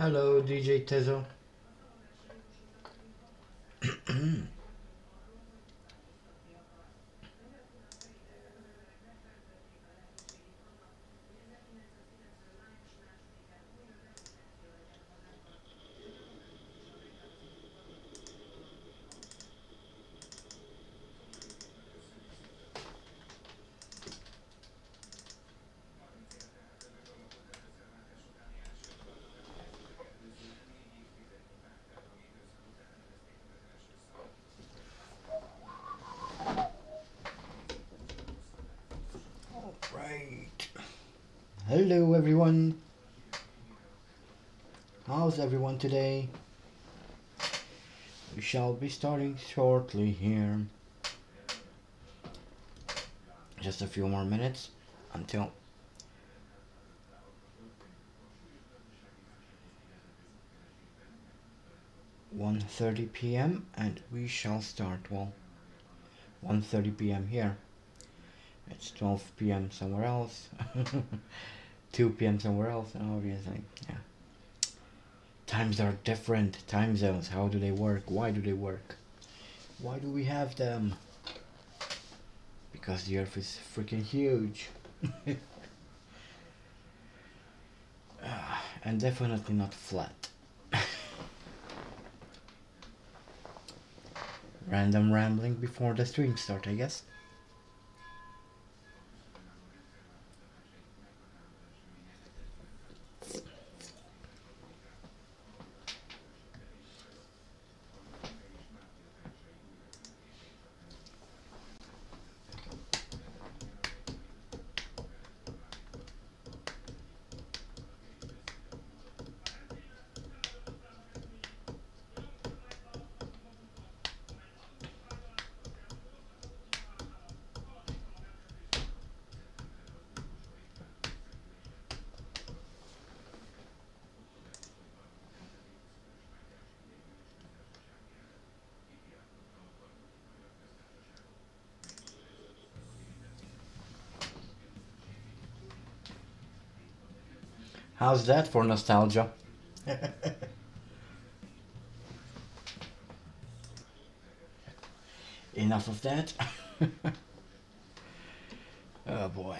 Hello, DJ Tezo. Right. Hello, everyone. How's everyone today? We shall be starting shortly here. Just a few more minutes until one thirty p.m. and we shall start. Well, 1.30 p.m. here. It's 12 p.m. somewhere else. 2 p.m. somewhere else, obviously. Yeah. Times are different. Time zones. How do they work? Why do they work? Why do we have them? Because the earth is freaking huge. Ah, and definitely not flat. Random rambling before the stream start, I guess. How's that for nostalgia? Enough of that. oh boy.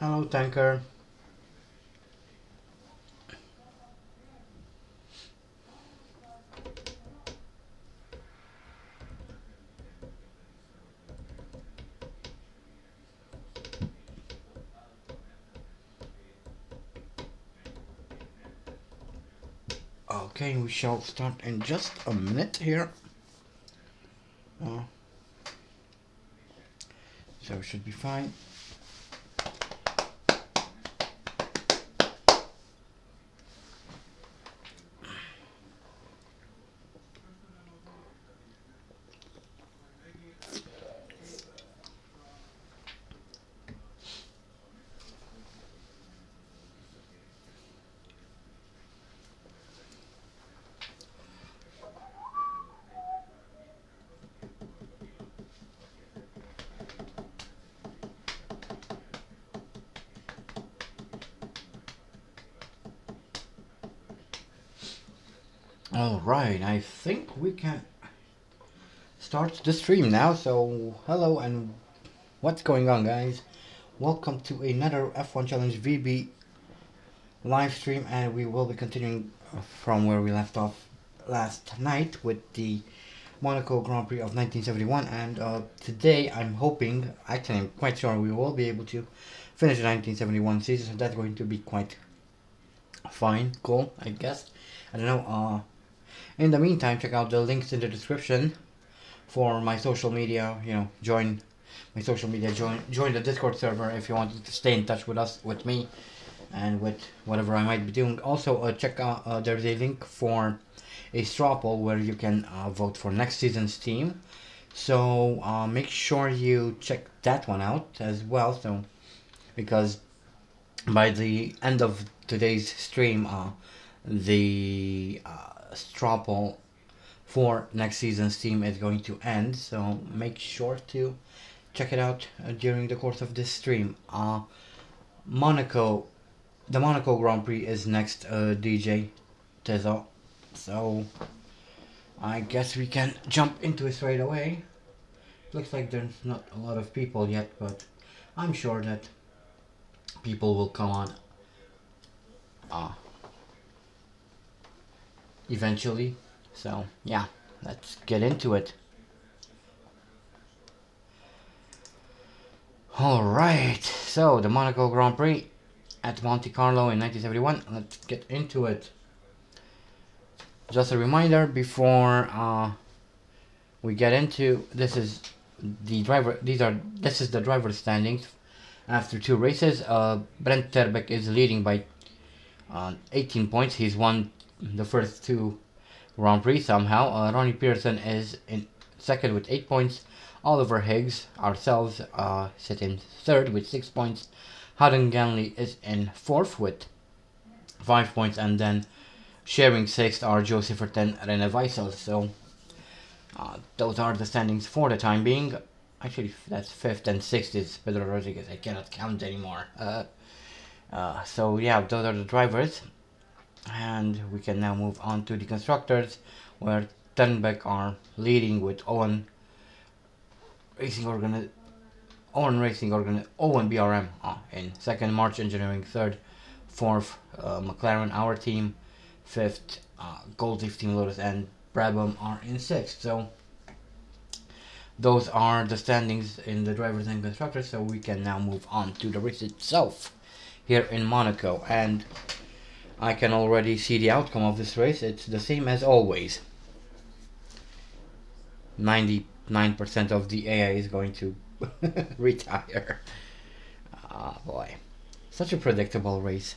Hello, tanker. Okay, we shall start in just a minute here. Uh, so it should be fine. All right, I think we can start the stream now. So, hello and what's going on, guys? Welcome to another F1 Challenge VB live stream, and we will be continuing from where we left off last night with the Monaco Grand Prix of 1971. And uh, today, I'm hoping, actually, I'm quite sure we will be able to finish the 1971 season. So that's going to be quite fine, cool, I guess. I don't know. Uh, in the meantime, check out the links in the description for my social media. You know, join my social media, join join the Discord server if you want to stay in touch with us, with me, and with whatever I might be doing. Also, uh, check out uh, there's a link for a straw poll where you can uh, vote for next season's team. So uh, make sure you check that one out as well. So because by the end of today's stream, uh, the uh, poll for next season's team is going to end. So make sure to check it out uh, during the course of this stream. Uh, Monaco, the Monaco Grand Prix is next, uh, DJ Tezo. So I guess we can jump into it straight away. Looks like there's not a lot of people yet, but I'm sure that people will come on uh, eventually. So yeah, let's get into it. Alright, so the Monaco Grand Prix at Monte Carlo in 1971. Let's get into it. Just a reminder before uh, we get into this is the driver these are this is the driver standings after two races. Uh, Brent Terbeck is leading by uh, 18 points. He's won the first two Grand Prix somehow. Uh, Ronnie Peterson is in second with 8 points. Oliver Higgs, ourselves, uh, sit in third with 6 points. Howden Ganley is in fourth with 5 points. And then sharing sixth are Joseph and Reine Wisell. So uh, those are the standings for the time being. Actually, that's fifth and sixth is Pedro Rodriguez. I cannot count anymore. Uh, uh, so yeah, those are the drivers. And we can now move on to the constructors, where Tenbeck are leading with Owen Racing Organ, Owen Racing Organ, Owen BRM uh, in second, March Engineering third, fourth, uh, McLaren our team, fifth, uh, Gold Leaf Team Lotus, and Brabham are in sixth. So those are the standings in the drivers and constructors. So we can now move on to the race itself here in Monaco, and I can already see the outcome of this race. It's the same as always. 99% of the AI is going to retire. Ah, oh, boy. Such a predictable race.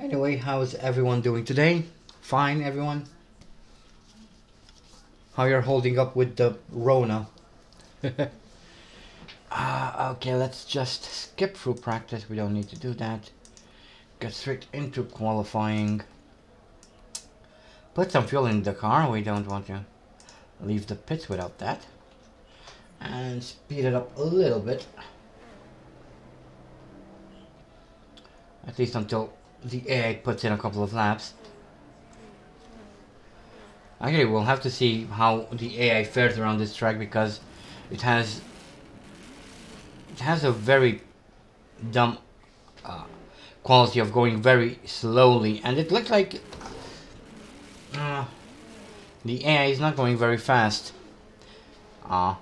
Anyway, how's everyone doing today? Fine, everyone? How you're holding up with the Rona? uh, okay, let's just skip through practice. We don't need to do that. Get straight into qualifying. Put some fuel in the car. We don't want to leave the pits without that. And speed it up a little bit. At least until the AI puts in a couple of laps. Actually, we'll have to see how the AI fares around this track because it has it has a very dumb uh, quality of going very slowly, and it looks like uh, the AI is not going very fast. Uh,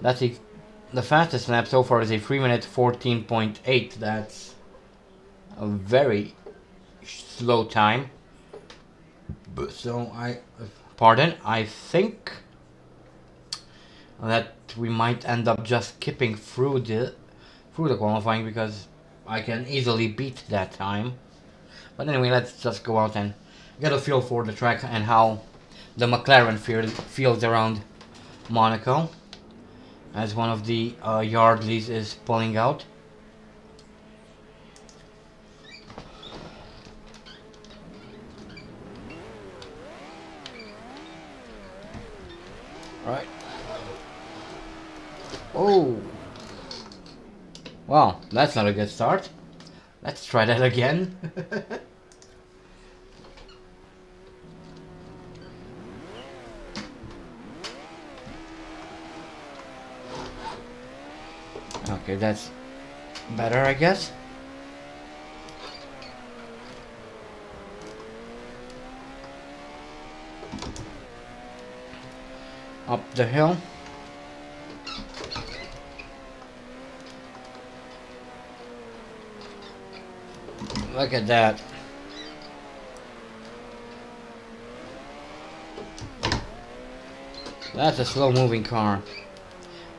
that's a, the fastest lap so far is a 3 minute 14.8. That's a very slow time. But so I, pardon, I think that we might end up just skipping through the through the qualifying because I can easily beat that time. But anyway, let's just go out and get a feel for the track and how the McLaren field feels around Monaco as one of the uh, Yardleys is pulling out. Right. Oh. Well, that's not a good start. Let's try that again. okay, that's better, I guess. up the hill. Look at that. That's a slow moving car.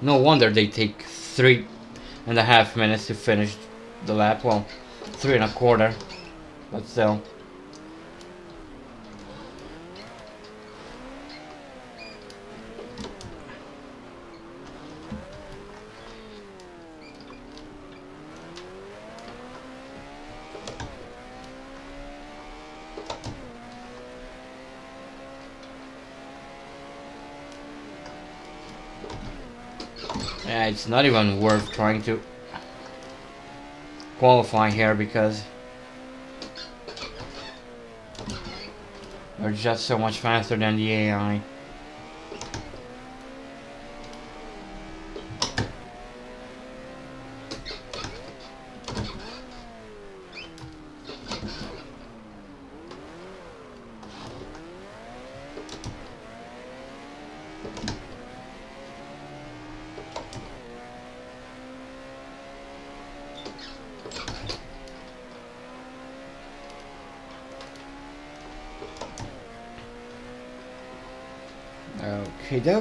No wonder they take three and a half minutes to finish the lap. Well, three and a quarter, but still. It's not even worth trying to qualify here because they're just so much faster than the AI.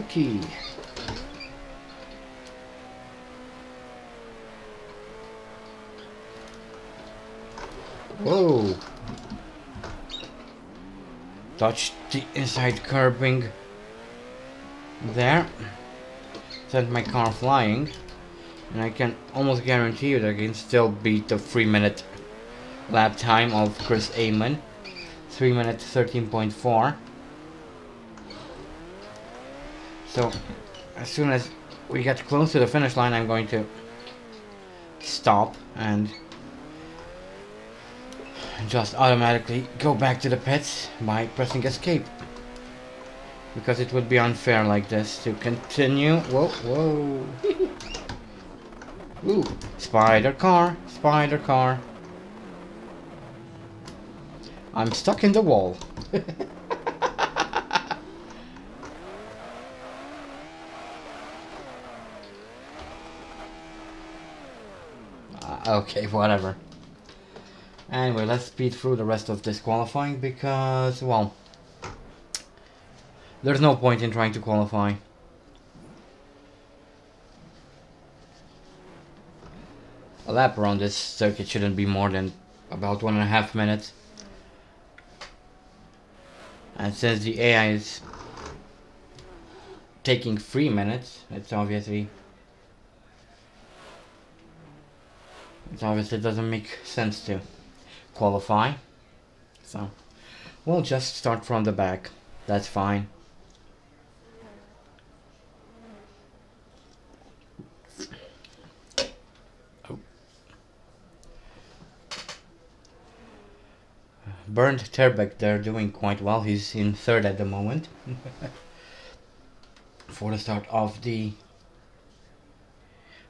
Dokie. Whoa. Touch the inside curbing there. Sent my car flying. And I can almost guarantee you that I can still beat the 3 minute lap time of Chris Amon. 3 minutes 13.4. So, as soon as we get close to the finish line, I'm going to stop and just automatically go back to the pits by pressing escape. Because it would be unfair like this to continue. Whoa, whoa. Ooh, spider car, spider car. I'm stuck in the wall. Okay, whatever. Anyway, let's speed through the rest of this qualifying because, well, there's no point in trying to qualify. A lap around this circuit shouldn't be more than about one and a half minutes. And since the AI is taking three minutes, it's obviously it obviously doesn't make sense to qualify. So we'll just start from the back. That's fine. Oh. Terbeck, they're doing quite well. He's in third at the moment. For the start of the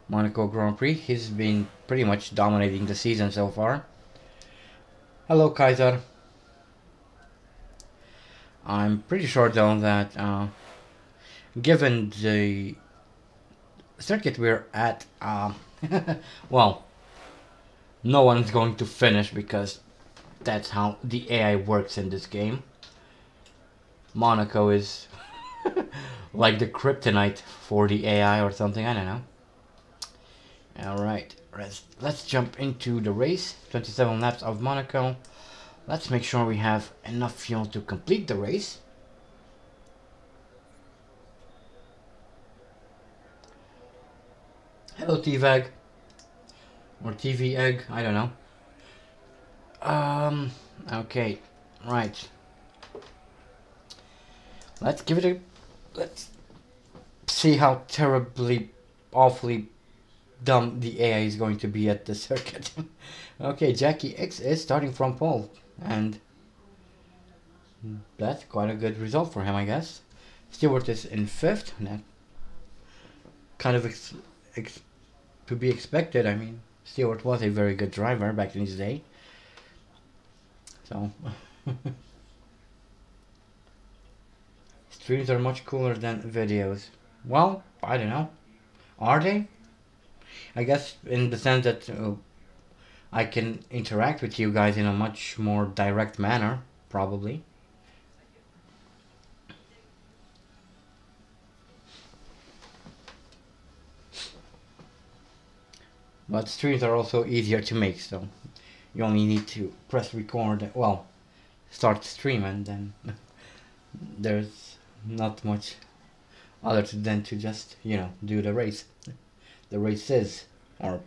Monaco Grand Prix. He's been pretty much dominating the season so far. Hello, Kaiser. I'm pretty sure though that uh, given the circuit we're at, uh, well, no one's going to finish because that's how the AI works in this game. Monaco is like the kryptonite for the AI or something, I don't know. Alright, let's, let's jump into the race. 27 laps of Monaco. Let's make sure we have enough fuel to complete the race. Hello T-Vag. Or TV Egg, I don't know. Um, okay, right. Let's give it a... Let's see how terribly, awfully dumb the AI is going to be at the circuit. okay, Jacky Ickx is starting from pole, and that's quite a good result for him, I guess. Stewart is in fifth. That kind of ex ex to be expected. I mean, Stewart was a very good driver back in his day. So. Streams are much cooler than videos. Well, I don't know. Are they? I guess in the sense that uh, I can interact with you guys in a much more direct manner, probably. But streams are also easier to make, so you only need to press record, well, start stream and then there's not much other than to just, you know, do the race. The races, or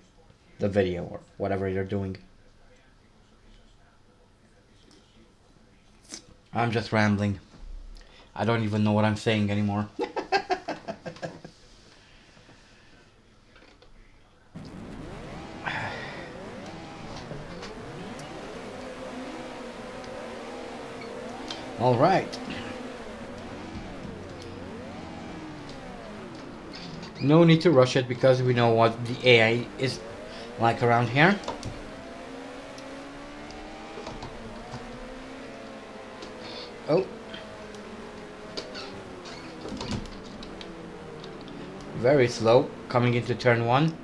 the video, or whatever you're doing. I'm just rambling. I don't even know what I'm saying anymore. All right. No need to rush it because we know what the AI is like around here. Oh. Very slow, coming into turn one.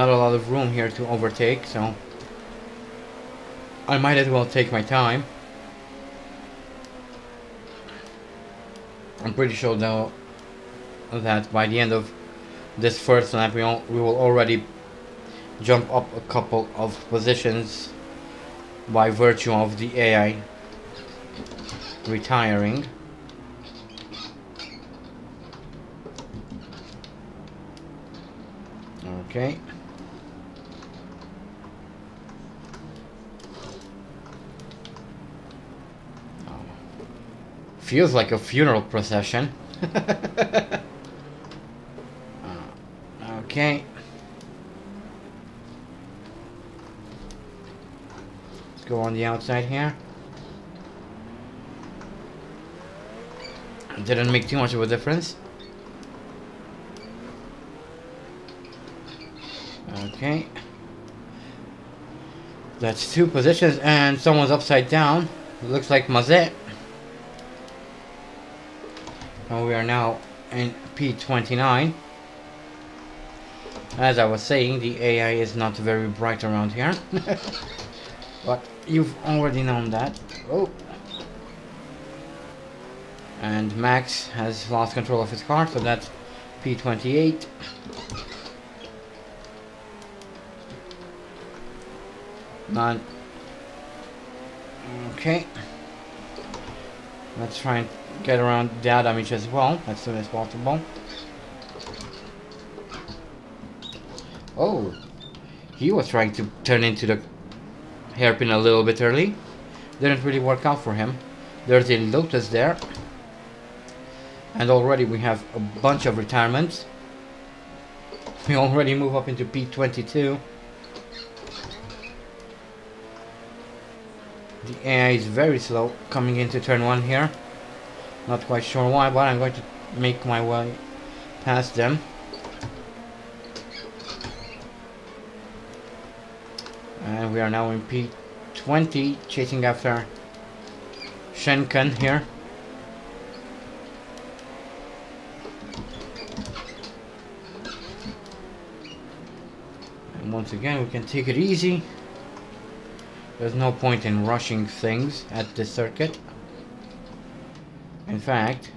Not a lot of room here to overtake, so I might as well take my time. I'm pretty sure though that by the end of this first lap we, all, we will already jump up a couple of positions by virtue of the AI retiring. Okay. Feels like a funeral procession. uh, okay. Let's go on the outside here. Didn't make too much of a difference. Okay. That's two positions and someone's upside down. It looks like Mazet. Are now in P29. As I was saying, the AI is not very bright around here. but you've already known that. Oh. And Max has lost control of his car, so that's P28. None. Okay. Let's try and get around that damage as well as soon as possible. Oh, he was trying to turn into the hairpin a little bit early. Didn't really work out for him. There's a Lotus there. And already we have a bunch of retirements. We already move up into P22. The AI is very slow coming into turn 1 here. Not quite sure why, but I'm going to make my way past them. And we are now in P20, chasing after Schenken here. And once again, we can take it easy. There's no point in rushing things at this circuit. In fact,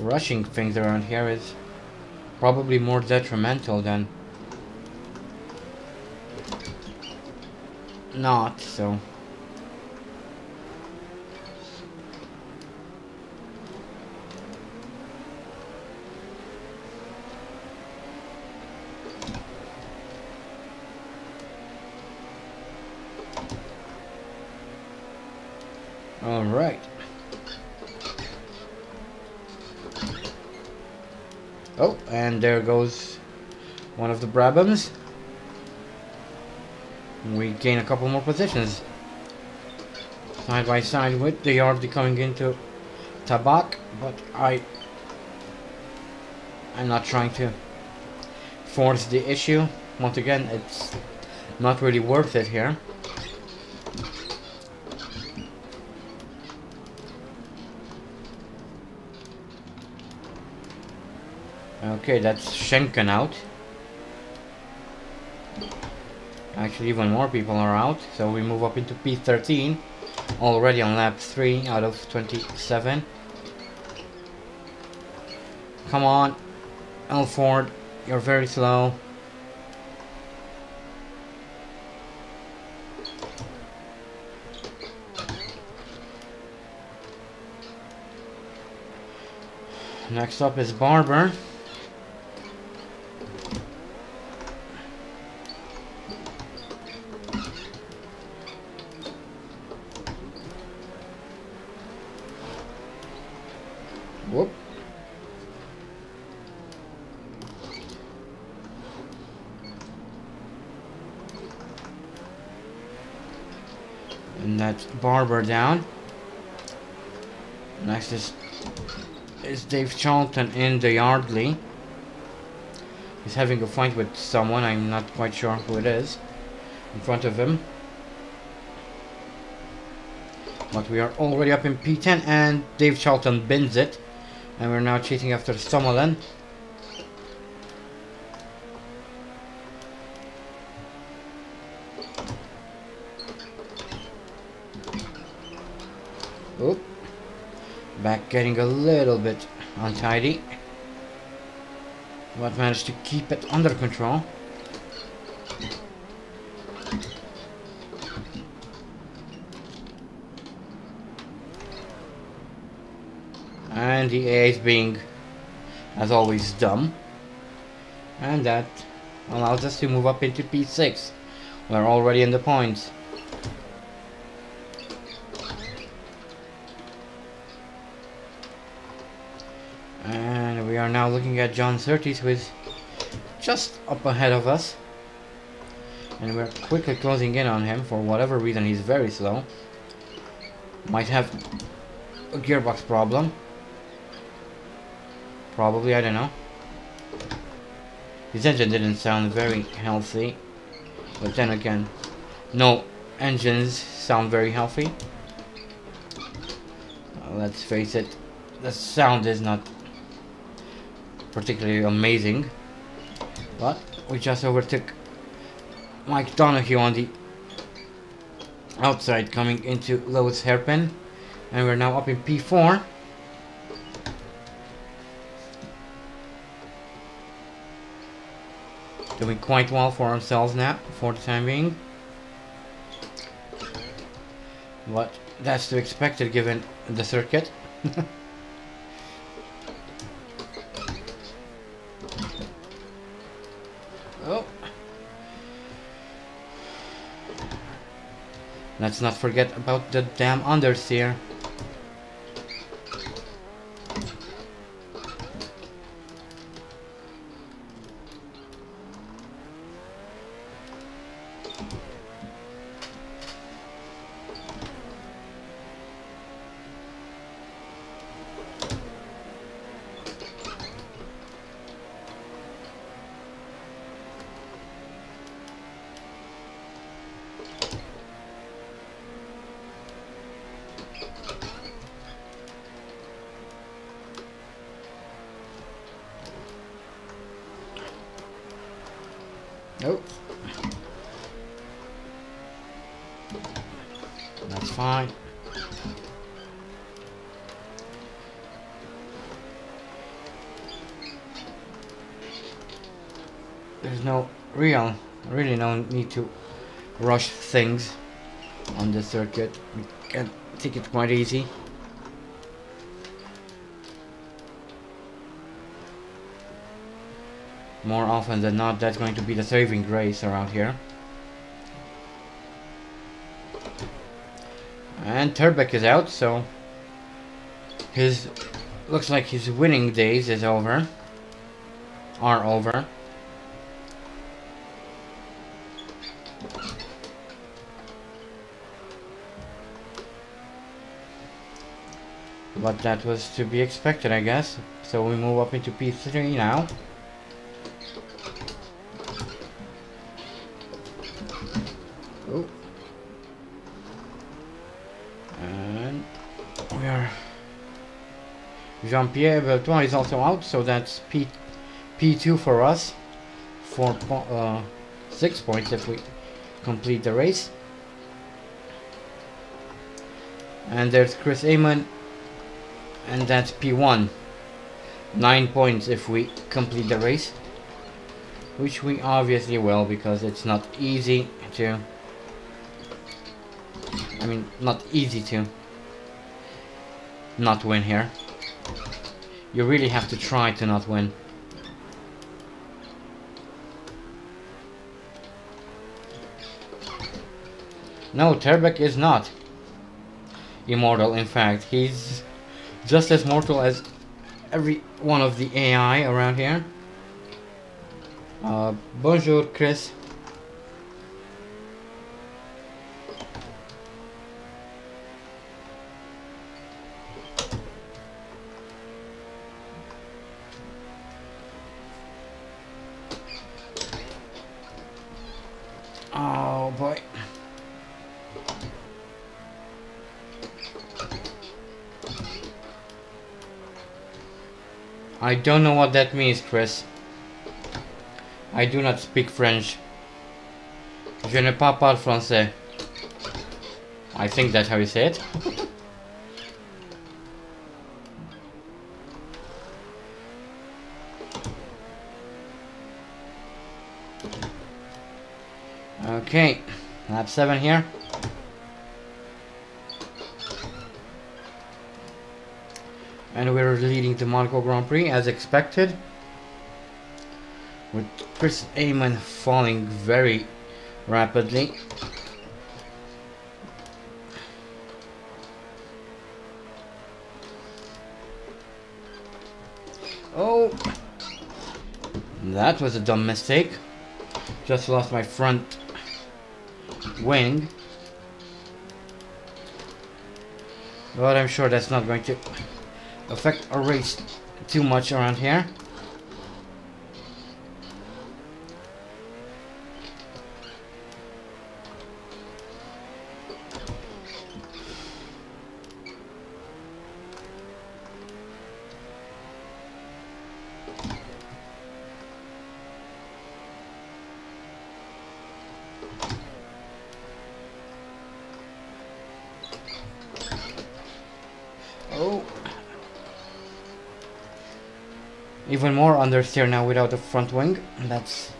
rushing things around here is probably more detrimental than not, so... All right. Oh, and there goes one of the Brabhams. We gain a couple more positions. Side by side with the Yardi coming into Tabac, but I I'm not trying to force the issue. Once again, it's not really worth it here. Okay, that's Schenken out. Actually, even more people are out, so we move up into P13. Already on lap 3 out of 27. Come on, Elford, you're very slow. Next up is Barber. Whoop. And that's Barber down. Next is is Dave Charlton in the Yardley. He's having a fight with someone, I'm not quite sure who it is, in front of him. But we are already up in P10 and Dave Charlton bins it. And we're now chasing after Summerlin. Getting a little bit untidy. But managed to keep it under control. And the A is being, as always, dumb. And that allows us to move up into P6. We're already in the points. Looking at John Surtees who is just up ahead of us. And we're quickly closing in on him for whatever reason he's very slow. Might have a gearbox problem. Probably, I don't know. His engine didn't sound very healthy. But then again, no engines sound very healthy. Let's face it, the sound is not particularly amazing. But we just overtook Mike Donahue on the outside coming into Loews Hairpin. And we're now up in P4. Doing quite well for ourselves now, for the time being. But that's to be expected given the circuit. oh. Let's not forget about the damn understeer. Things on the circuit. We can take it quite easy. More often than not, that's going to be the saving grace around here. And Terbeck is out, so his looks like his winning days is over. Are over. But that was to be expected, I guess. So we move up into P3 now. Oh. And we are Jean-Pierre Beltoise is also out, so that's P P2 for us. Four po uh, six points if we complete the race. And there's Chris Amon, and that's P1. Nine points if we complete the race, which we obviously will because it's not easy to. I mean, not easy to not win here. You really have to try to not win. No, Terbeck is not immortal, in fact. He's just as mortal as every one of the AI around here. Uh, bonjour, Chris. Don't know what that means, Chris. I do not speak French. Je ne parle pas français. I think that's how you say it. okay, lap 7 here. Leading the Monaco Grand Prix as expected with Chris Amon falling very rapidly. Oh that was a dumb mistake. Just lost my front wing. But I'm sure that's not going to affect race too much around here. Understeer now without the front wing. That's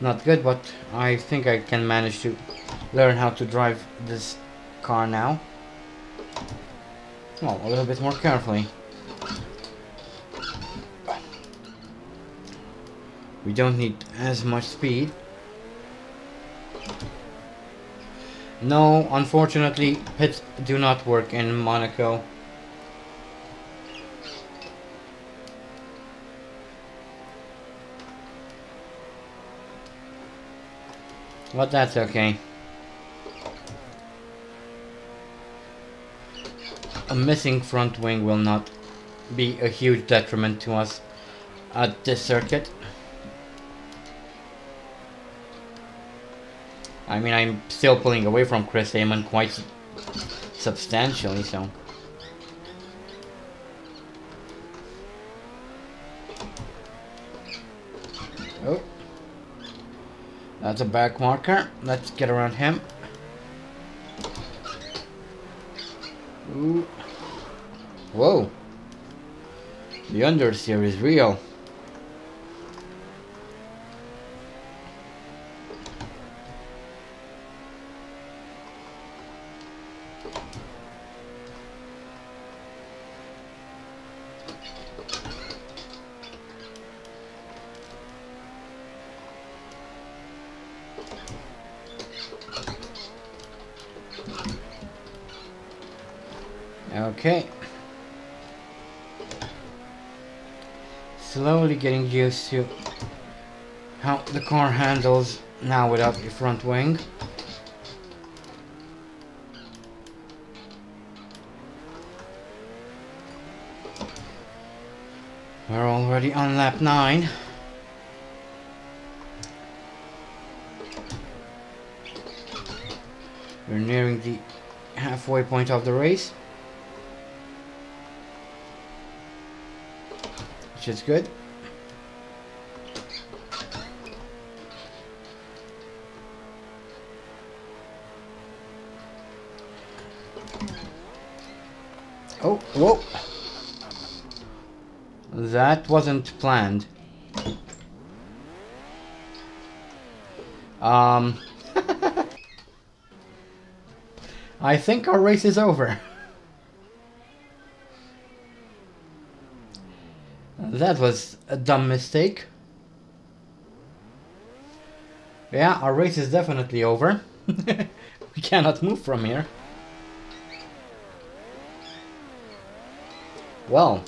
not good, but I think I can manage to learn how to drive this car now. Well, a little bit more carefully. We don't need as much speed. No, unfortunately, pits do not work in Monaco. But that's okay. A missing front wing will not be a huge detriment to us at this circuit. I mean, I'm still pulling away from Chris Amon quite substantially, so... That's a back marker. Let's get around him. Ooh. Whoa. The understeer is real. Okay. Slowly getting used to how the car handles now without the front wing. We're already on lap 9. We're nearing the halfway point of the race. Is good. Oh, whoa! That wasn't planned. Um... I think our race is over. That was a dumb mistake. Yeah, our race is definitely over. we cannot move from here. Well.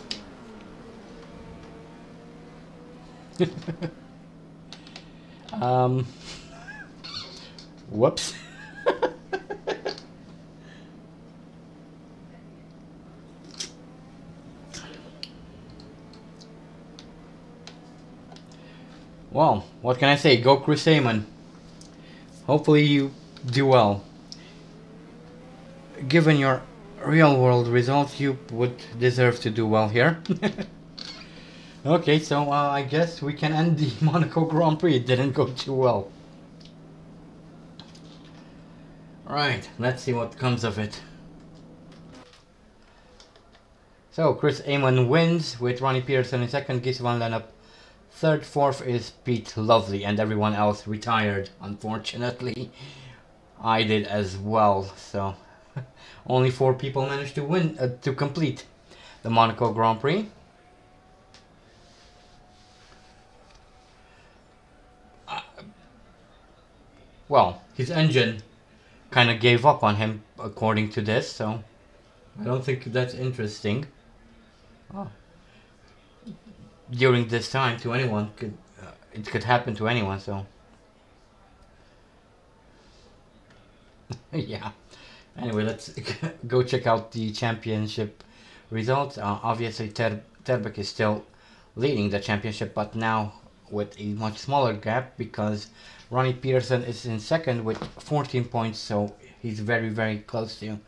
um. Whoops. Well, what can I say? Go Chris Amon. Hopefully you do well. Given your real world results, you would deserve to do well here. okay, so uh, I guess we can end the Monaco Grand Prix. It didn't go too well. Right, let's see what comes of it. So, Chris Amon wins with Ronnie Peterson in second, Gijs van Lennep Third, fourth is Pete Lovely, and everyone else retired, unfortunately. I did as well, so only four people managed to win, uh, to complete the Monaco Grand Prix. Uh, well, his engine kind of gave up on him, according to this, so I don't think that's interesting. Oh during this time to anyone could uh, it could happen to anyone so. Yeah. Anyway let's go check out the championship results. Uh, obviously Ter Terbeck is still leading the championship but now with a much smaller gap because Ronnie Peterson is in second with 14 points so he's very very close to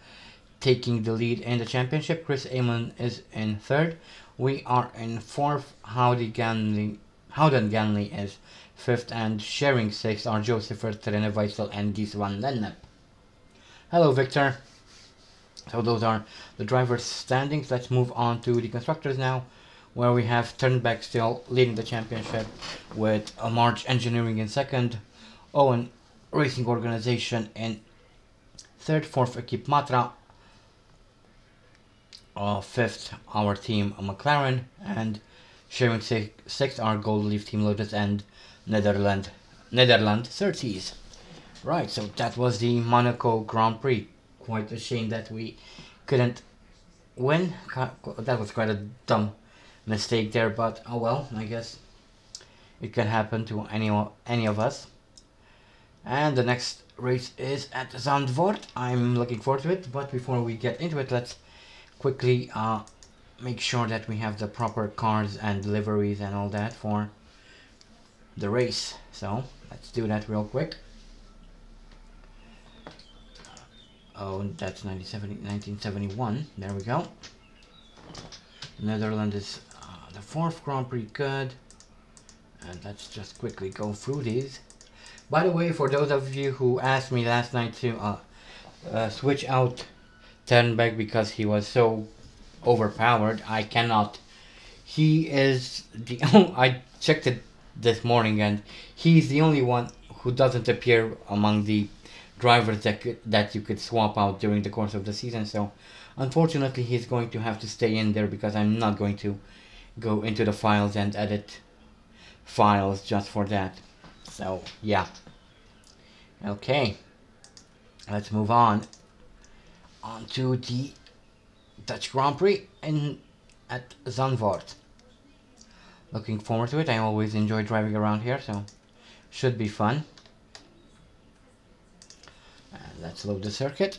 taking the lead in the championship. Chris Amon is in third we are in fourth. Howdy Ganley, Howden Ganley is fifth, and sharing sixth are Joseph Trine Wisell and Gijs van Lennep. Hello, Victor. So those are the drivers' standings. Let's move on to the constructors now, where we have Terbeck still leading the championship with a March Engineering in second, Owen Racing Organization in third, fourth, Equipe Matra, uh, fifth our team McLaren and sharing six, sixth our Gold Leaf Team Lotus and Netherland Netherland 30s. Right, so that was the Monaco Grand Prix. Quite a shame that we couldn't win. That was quite a dumb mistake there, but oh well, I guess it can happen to any any of us. And the next race is at Zandvoort. I'm looking forward to it, but before we get into it, let's quickly uh, make sure that we have the proper cars and deliveries and all that for the race. So let's do that real quick. Oh, that's 1971. There we go. Netherlands is uh, the fourth Grand Prix good. And let's just quickly go through these. By the way, for those of you who asked me last night to uh, uh, switch out Terbeck because he was so overpowered. I cannot. He is the. I checked it this morning, and he's the only one who doesn't appear among the drivers that could, that you could swap out during the course of the season. So, unfortunately, he's going to have to stay in there because I'm not going to go into the files and edit files just for that. So, yeah. Okay. Let's move on onto the Dutch Grand Prix in at Zandvoort. Looking forward to it. I always enjoy driving around here, so should be fun. And let's load the circuit.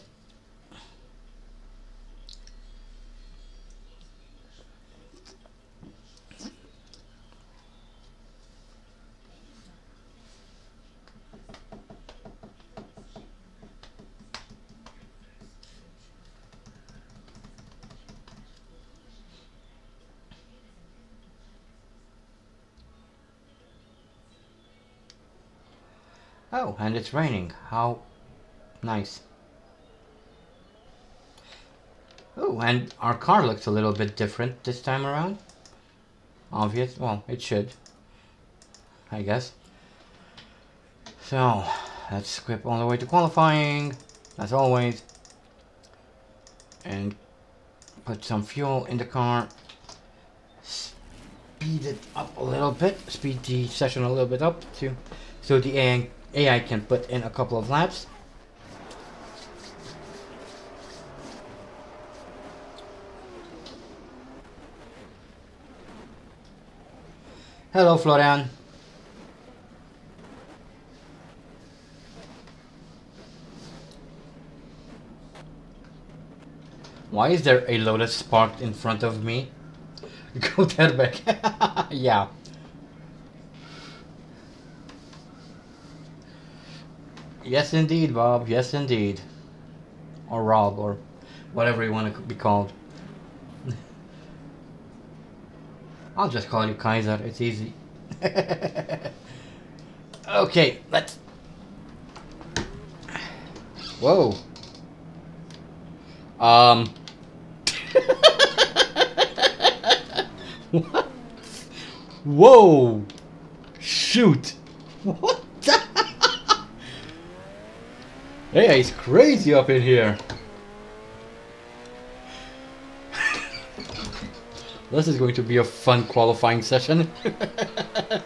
And it's raining. How nice. Oh, and our car looks a little bit different this time around. Obvious. Well, it should. I guess. So, let's skip all the way to qualifying, as always. And put some fuel in the car. Speed it up a little bit. Speed the session a little bit up to so the AI, can put in a couple of laps. Hello, Florian. Why is there a Lotus parked in front of me? Go there back. yeah. Yes, indeed, Bob. Yes, indeed. Or Rob, or whatever you want to be called. I'll just call you Kaiser. It's easy. okay, let's... Whoa. Um... what? Whoa! Shoot! What hey, it's crazy up in here. this is going to be a fun qualifying session.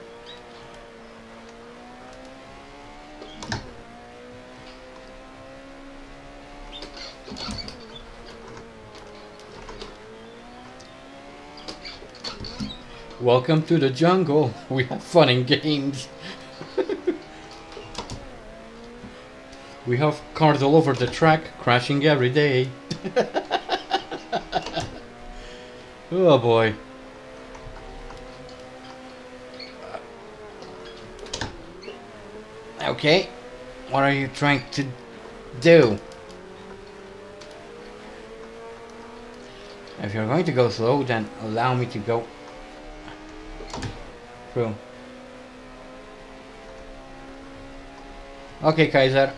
Welcome to the jungle. We have fun and games. We have cars all over the track, crashing every day. oh boy. Okay, what are you trying to do? If you're going to go slow, then allow me to go through. Okay, Kaiser.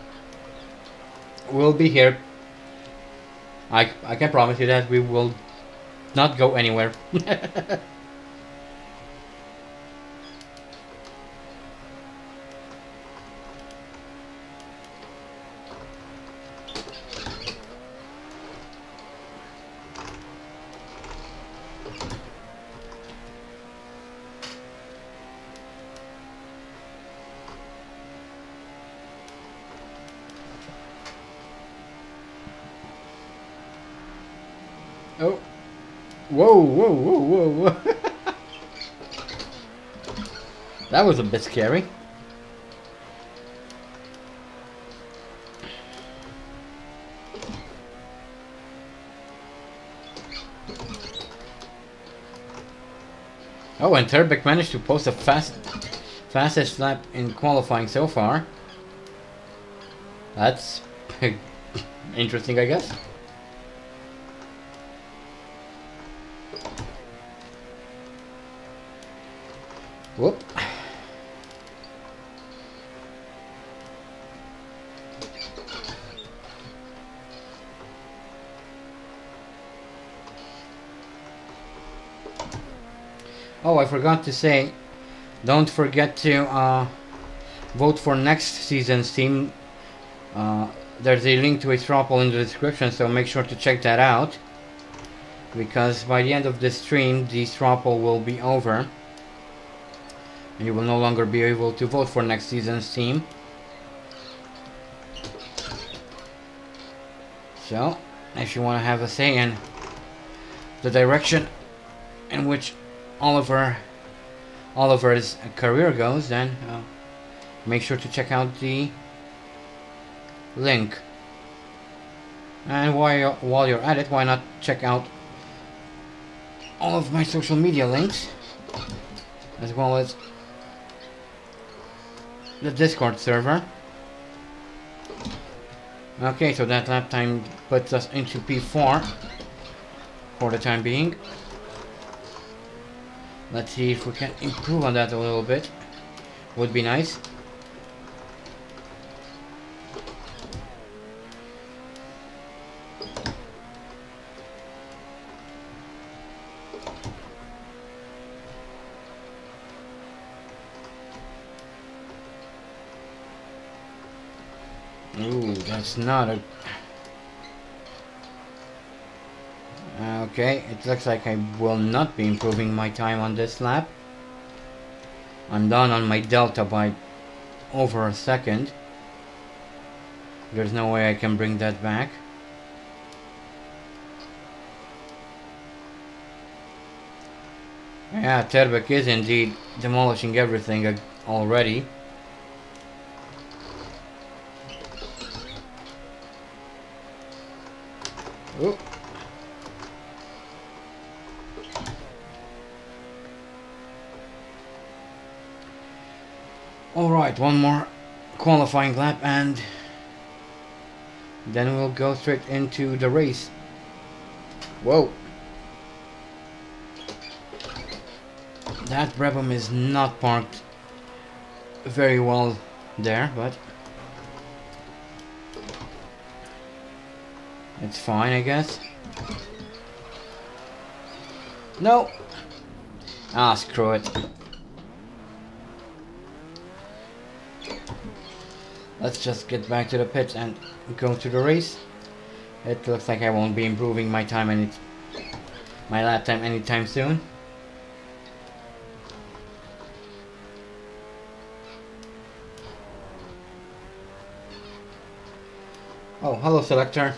We'll be here. I, I can promise you that we will not go anywhere. was a bit scary. Oh, and Terbeck managed to post a fast, fastest lap in qualifying so far. That's interesting, I guess. Forgot to say, don't forget to uh, vote for next season's team. Uh, there's a link to a straw poll in the description, so make sure to check that out. Because by the end of this stream, the straw poll will be over you will no longer be able to vote for next season's team. So, if you want to have a say in the direction in which Oliver Oliver's career goes, then uh, make sure to check out the link. And while while you're at it, why not check out all of my social media links, as well as the Discord server. Okay, so that lap time puts us into P4 for the time being. Let's see if we can improve on that a little bit. Would be nice. Ooh, that's not a Okay, it looks like I will not be improving my time on this lap. I'm down on my delta by over a second. There's no way I can bring that back. Yeah, Terbeck is indeed demolishing everything already. Alright, one more qualifying lap and then we'll go straight into the race. Whoa. That Brabham is not parked very well there, but it's fine, I guess. No! Ah, screw it. Let's just get back to the pits and go to the race. It looks like I won't be improving my time any my lap time anytime soon. Oh, hello selector.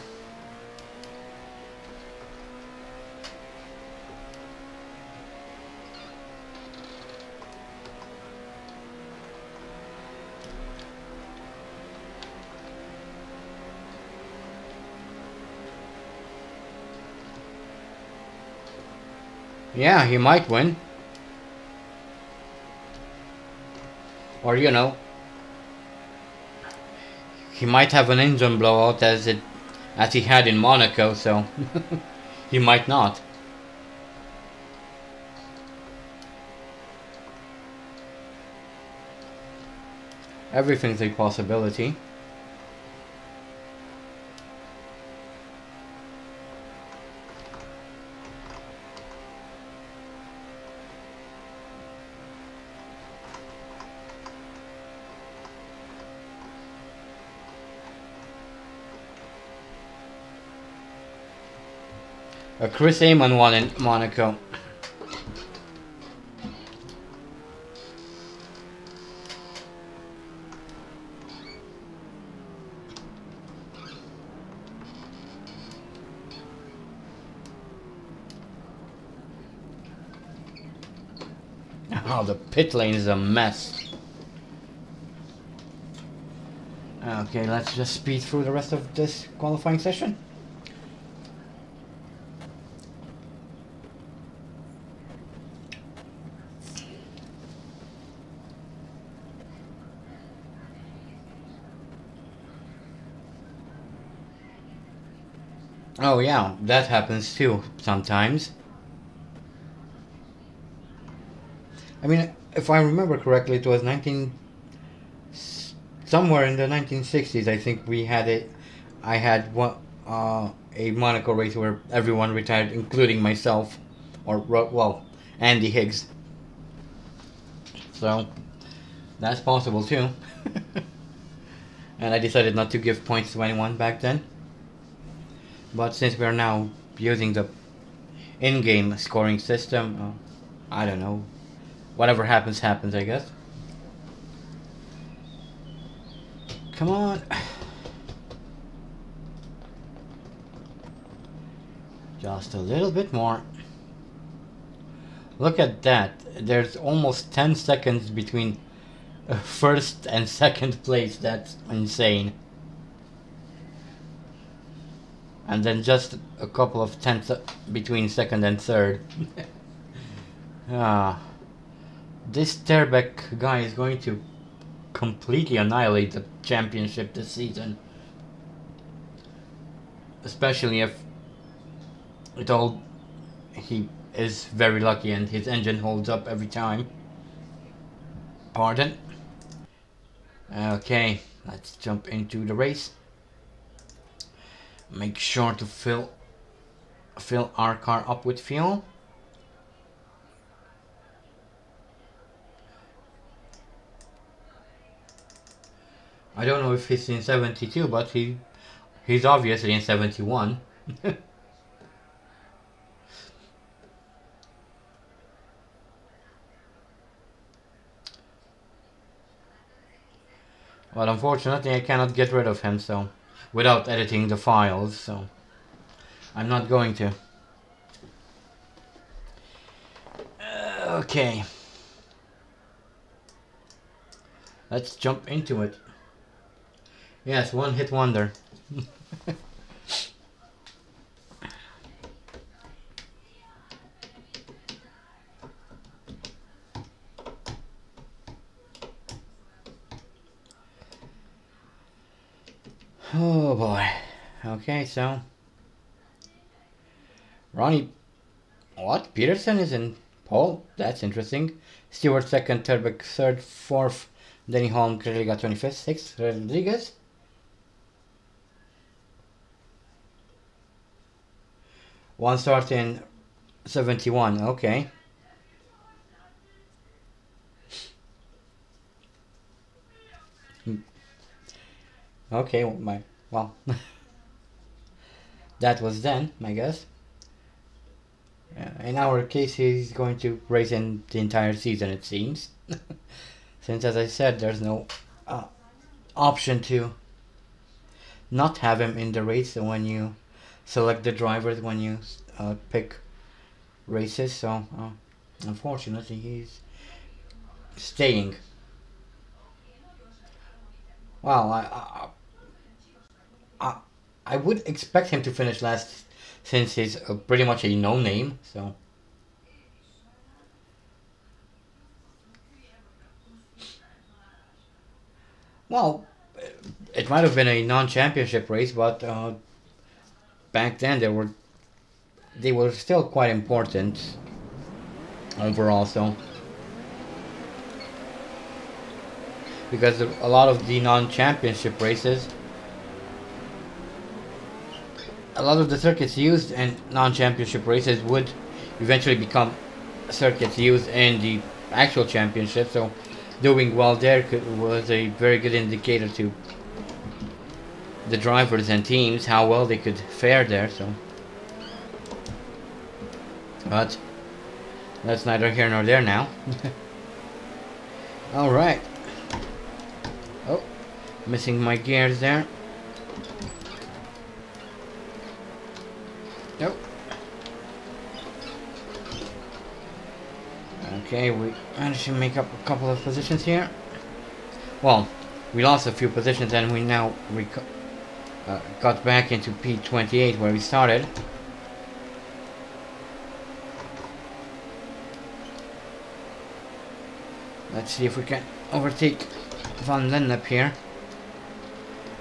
Yeah, he might win. Or, you know, he might have an engine blowout as it as he had in Monaco, so he might not. Everything's a possibility. Chris Amon won in Monaco. Oh, the pit lane is a mess. Okay, let's just speed through the rest of this qualifying session. Oh yeah, that happens too sometimes. I mean, if I remember correctly, it was 19 somewhere in the 1960s. I think we had it. I had one uh, a Monaco race where everyone retired, including myself, or well, Andy Higgs. So that's possible too. and I decided not to give points to anyone back then. But since we're now using the in-game scoring system, uh, I don't know. Whatever happens, happens, I guess. Come on. Just a little bit more. Look at that. There's almost 10 seconds between uh, first and second place. That's insane and then just a couple of tenths between second and third. ah, this Terbeck guy is going to completely annihilate the championship this season. Especially if it all he is very lucky and his engine holds up every time. Pardon? Okay, let's jump into the race make sure to fill fill our car up with fuel I don't know if he's in 72 but he He's obviously in 71. Well, unfortunately, I cannot get rid of him, so without editing the files, so I'm not going to. Uh, okay. Let's jump into it. Yes, one hit wonder. Oh boy. Okay, so Ronnie what? Peterson is in pole? That's interesting. Stewart second, Terbeck third, fourth, Denny Hulme, got 25th, sixth, Rodriguez. One start in 71, okay. Hmm. Okay, my well, that was then, I guess. Uh, in our case, he's going to race in the entire season, it seems. Since, as I said, there's no uh, option to not have him in the race when you select the drivers when you uh, pick races. So, uh, unfortunately, he's staying. Well, I, I would expect him to finish last since he's uh, pretty much a no-name, so... Well, it might have been a non-championship race, but uh, back then they were they were still quite important overall. So because a lot of the non-championship races a lot of the circuits used in non-championship races would eventually become circuits used in the actual championship. So doing well there could, was a very good indicator to the drivers and teams how well they could fare there. So, but that's neither here nor there now. All right. Oh, missing my gears there. Okay, we managed to make up a couple of positions here. Well, we lost a few positions and we now uh, got back into P28 where we started. Let's see if we can overtake Van Lennep here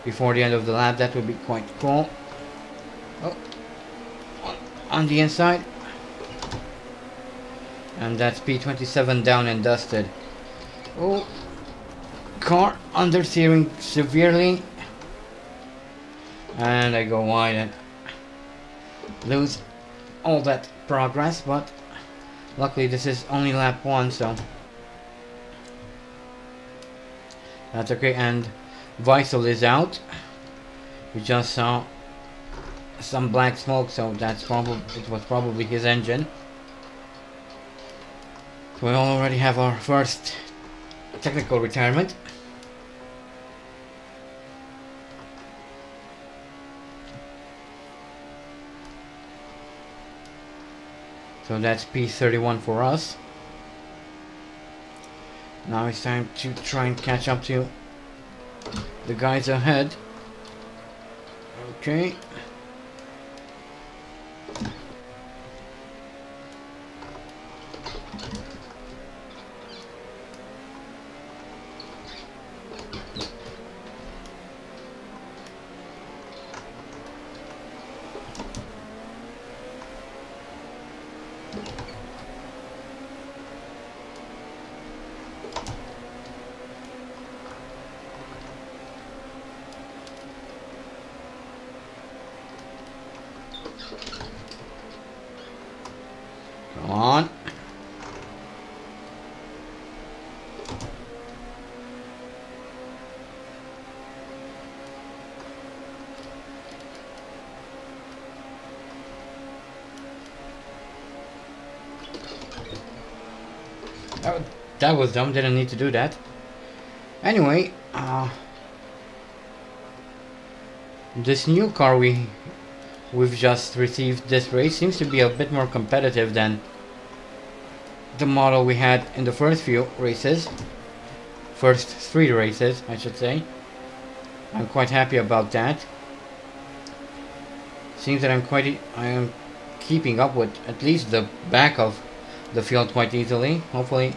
before the end of the lap. That would be quite cool. Oh, on the inside. And that's P27 down and dusted. Oh, car understeering severely. And I go wide and lose all that progress, but luckily this is only lap one, so that's okay. And Wisell is out. We just saw some black smoke, so that's probably it was probably his engine. So we already have our first technical retirement. So that's P31 for us. Now it's time to try and catch up to the guys ahead. Okay. That was dumb. Didn't need to do that. Anyway, uh, this new car we we've just received this race seems to be a bit more competitive than the model we had in the first few races. First three races, I should say. I'm quite happy about that. Seems that I'm quite I am keeping up with at least the back of the field quite easily. Hopefully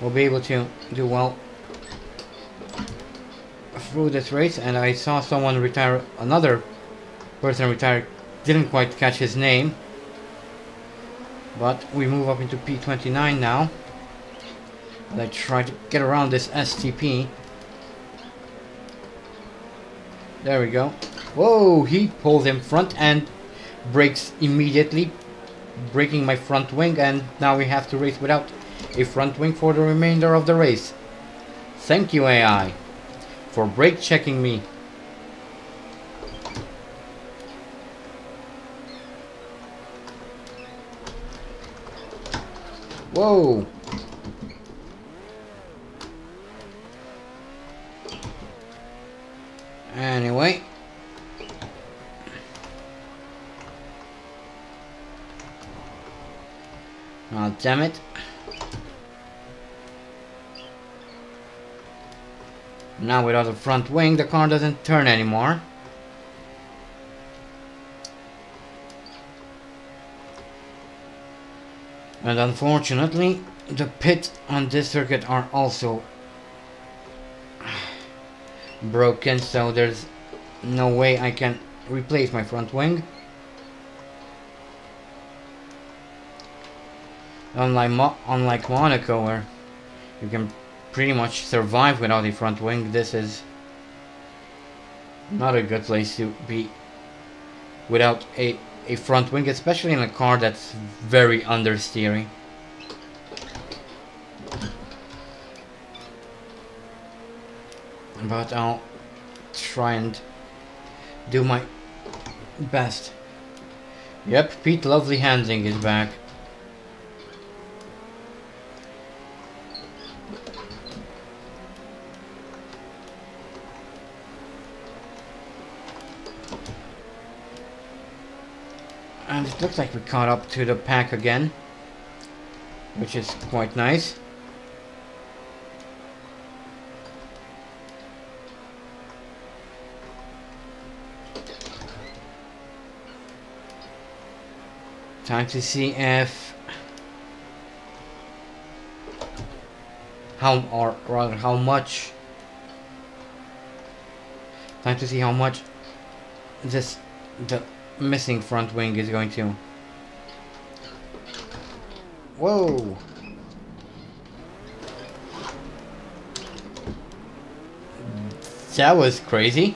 we'll be able to do well through this race. And I saw someone retire another person retire didn't quite catch his name. But we move up into P29 now. And I try to get around this STP there we go. Whoa he pulls in front and brakes immediately breaking my front wing. And now we have to race without a front wing for the remainder of the race thank you AI for brake checking me. Whoa! Anyway. Oh, damn it. Now without a front wing, the car doesn't turn anymore. And unfortunately, the pits on this circuit are also broken, so there's no way I can replace my front wing. Unlike, Mo unlike Monaco, where you can pretty much survive without a front wing. This is not a good place to be without a, a front wing, especially in a car that's very understeering. But I'll try and do my best. Yep, Pete Lovely Handling is back. Looks like we caught up to the pack again. Which is quite nice. Time to see if how or rather how much time to see how much this the missing front wing is going to. Whoa. That was crazy.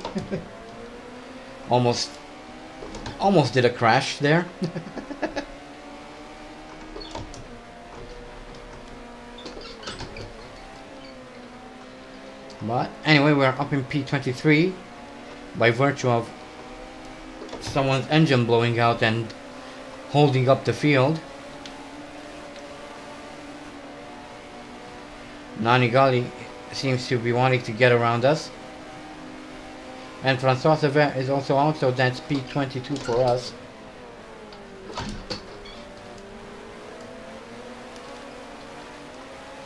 Almost almost did a crash there. But anyway, we're up in P23 by virtue of someone's engine blowing out and holding up the field. Nanni Galli seems to be wanting to get around us. And Francois Cevert is also out, so that's P22 for us.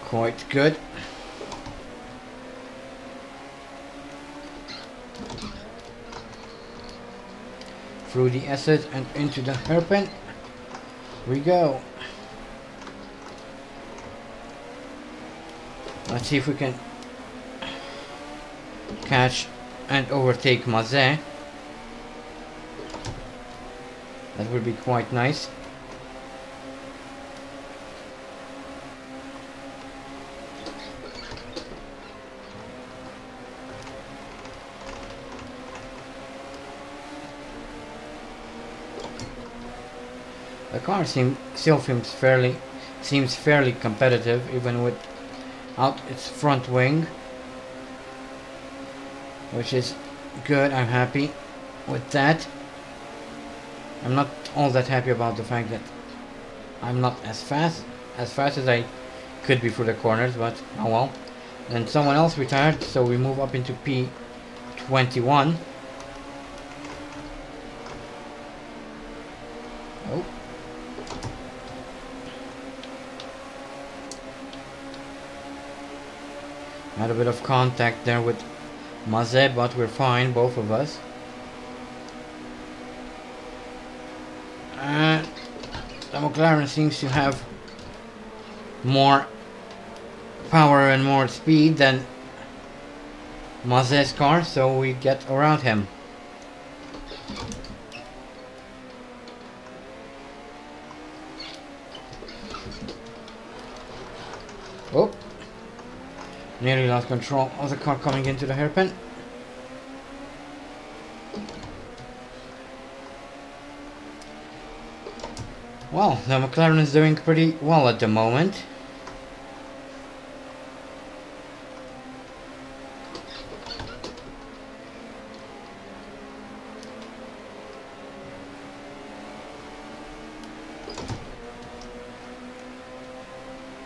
Quite good. Through the acid and into the hairpin. We go. Let's see if we can catch and overtake Mazet. That would be quite nice car seem, still seems fairly seems fairly competitive even without its front wing which is good I'm happy with that I'm not all that happy about the fact that I'm not as fast as fast as I could be for the corners, but oh well. Then someone else retired, so we move up into P21. Oh. Had a bit of contact there with Mazet, but we're fine, both of us. Uh, and the McLaren seems to have more power and more speed than Mazet's car, so we get around him. Lost control of the car coming into the hairpin. Well, the McLaren is doing pretty well at the moment.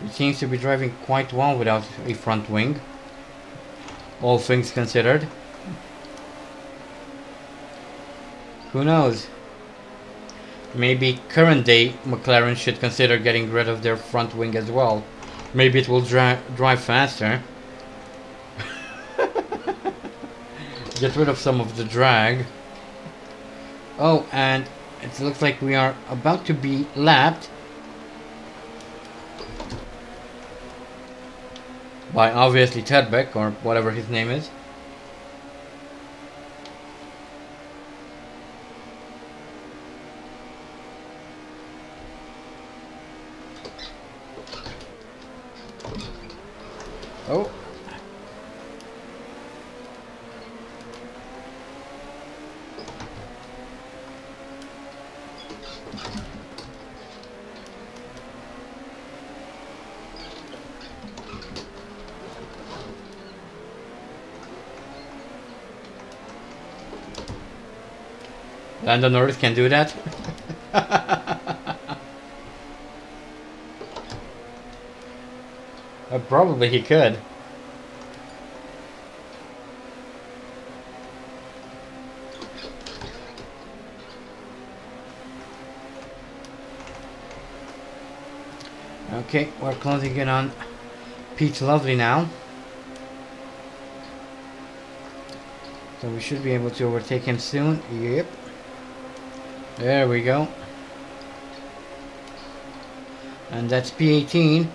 It seems to be driving quite well without a front wing. All things considered. Who knows? Maybe current day McLaren should consider getting rid of their front wing as well. Maybe it will dri drive faster. Get rid of some of the drag. Oh, and it looks like we are about to be lapped. By obviously Terbeck, or whatever his name is. Oh. Lando Norris can do that. Uh, probably he could. Okay, we're closing in on Pete Lovely now. So we should be able to overtake him soon. Yep. There we go. And that's P18.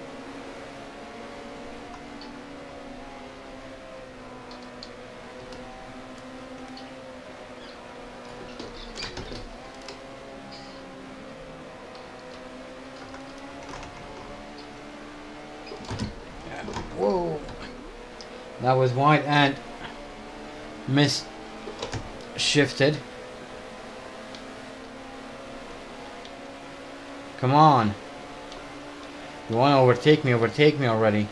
Whoa. That was wide and miss shifted. Come on. You want to overtake me, overtake me already.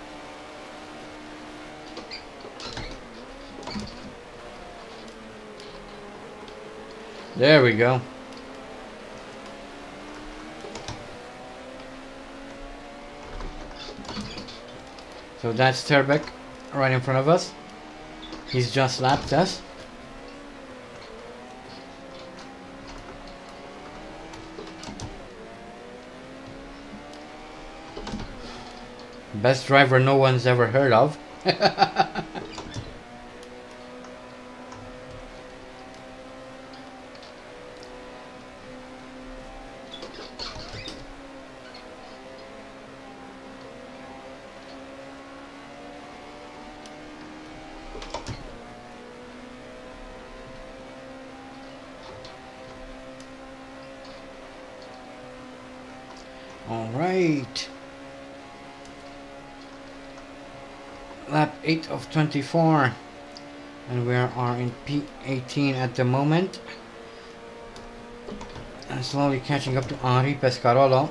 There we go. So that's Terbeck right in front of us. He's just lapped us. Best driver no one's ever heard of. All right. Lap 8 of 24. And we are in P18 at the moment. And slowly catching up to Henri Pescarolo.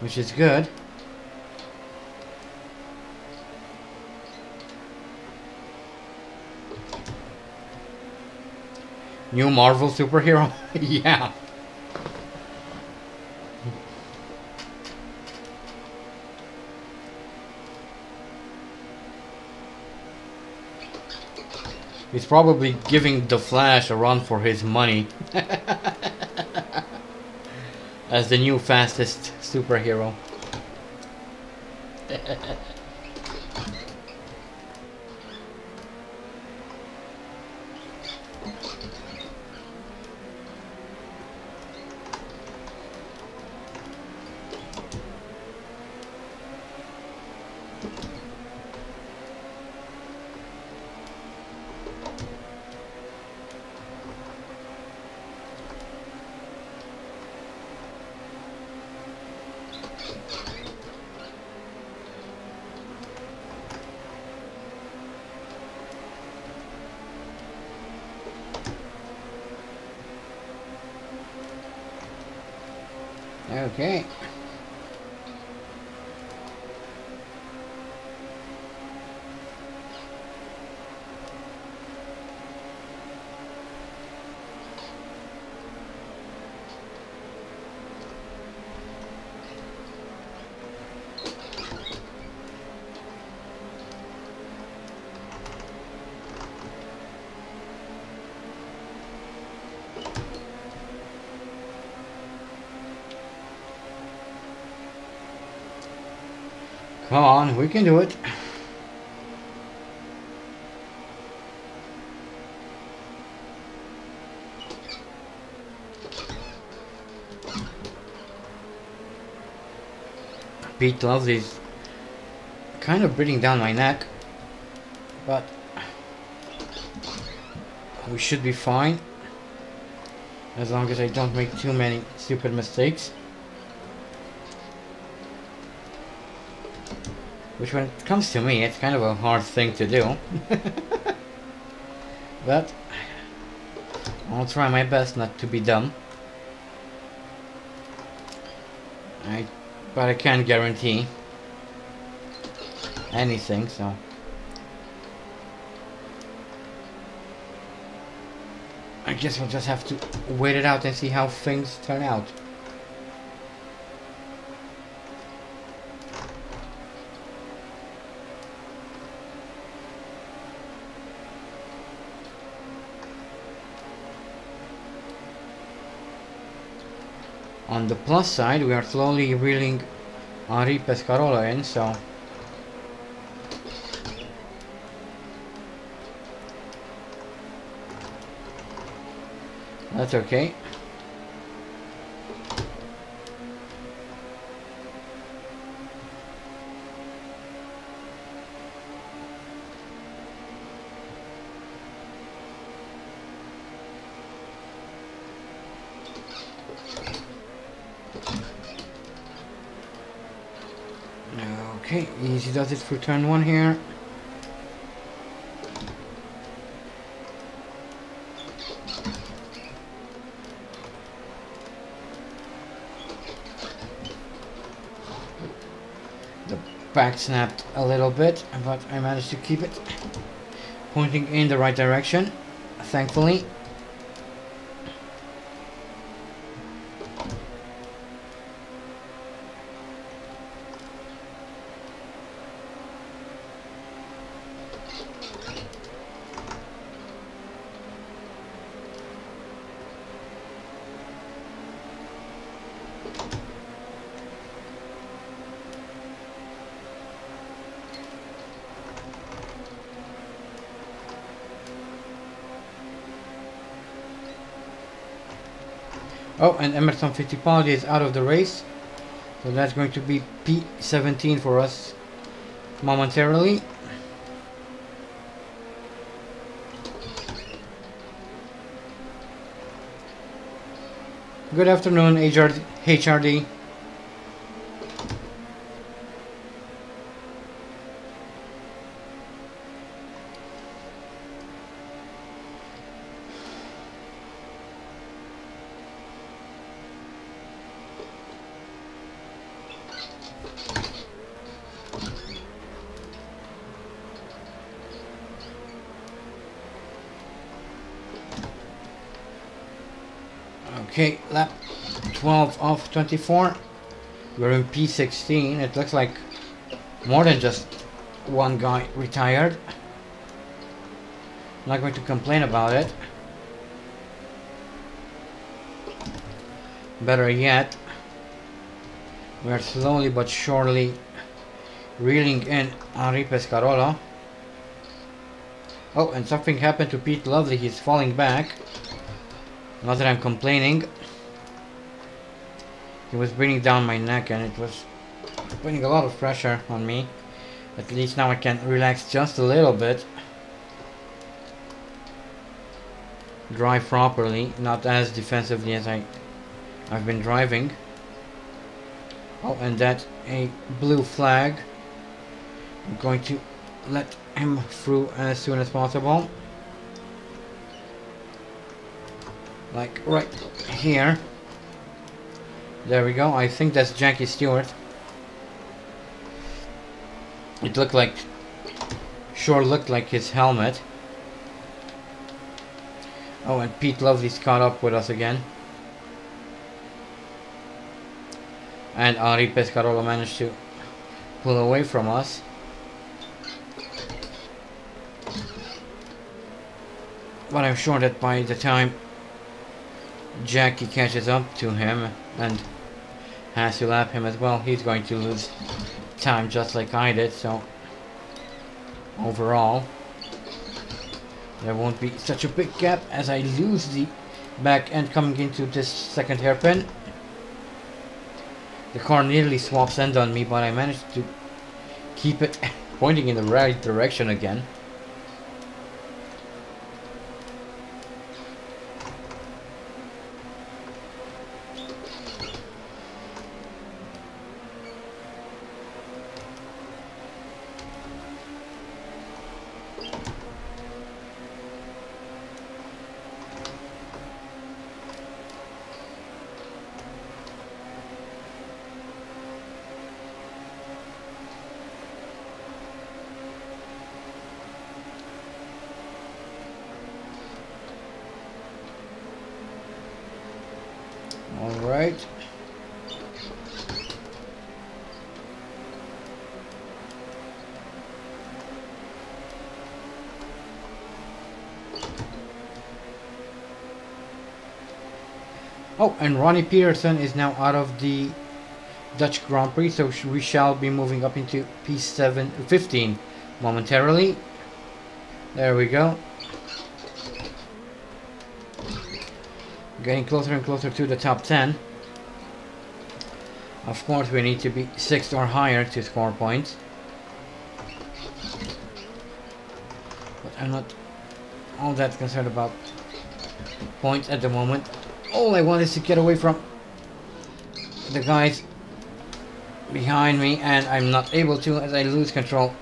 Which is good. New Marvel superhero? yeah. He's probably giving the Flash a run for his money. As the new fastest superhero. Okay. Come on, we can do it. Pete Lovely's kind of breathing down my neck, but we should be fine as long as I don't make too many stupid mistakes. Which when it comes to me, it's kind of a hard thing to do. but I'll try my best not to be dumb. I, but I can't guarantee anything, so. I guess we'll just have to wait it out and see how things turn out. On the plus side, we are slowly reeling Henri Pescarolo in, so... That's okay. Okay, easy does it for turn one here. The back snapped a little bit, but I managed to keep it pointing in the right direction, thankfully. Oh, and Emerson Fittipaldi is out of the race. So that's going to be P17 for us momentarily. Good afternoon, HRD. HRD. 12 of 24. We're in P16. It looks like more than just one guy retired. Not going to complain about it. Better yet, we are slowly but surely reeling in Henri Pescarolo. Oh, and something happened to Pete Lovely. He's falling back. Not that I'm complaining. He was bringing down my neck and it was putting a lot of pressure on me. At least now I can relax just a little bit. Drive properly, not as defensively as I, I've been driving. Oh, and that's a blue flag. I'm going to let him through as soon as possible. Like right here. There we go. I think that's Jackie Stewart. It looked like... Sure looked like his helmet. Oh, and Pete Lovely's caught up with us again. And Henri Pescarolo managed to pull away from us. But I'm sure that by the time Jackie catches up to him and has to lap him as well, he's going to lose time just like I did, so overall there won't be such a big gap as I lose the back end coming into this second hairpin. The car nearly swaps end on me, but I managed to keep it pointing in the right direction again. right. Oh, and Ronnie Peterson is now out of the Dutch Grand Prix, so we shall be moving up into P7 15 momentarily. There we go. Getting closer and closer to the top 10. Of course, we need to be 6th or higher to score points. But I'm not all that concerned about points at the moment. All I want is to get away from the guys behind me and I'm not able to as I lose control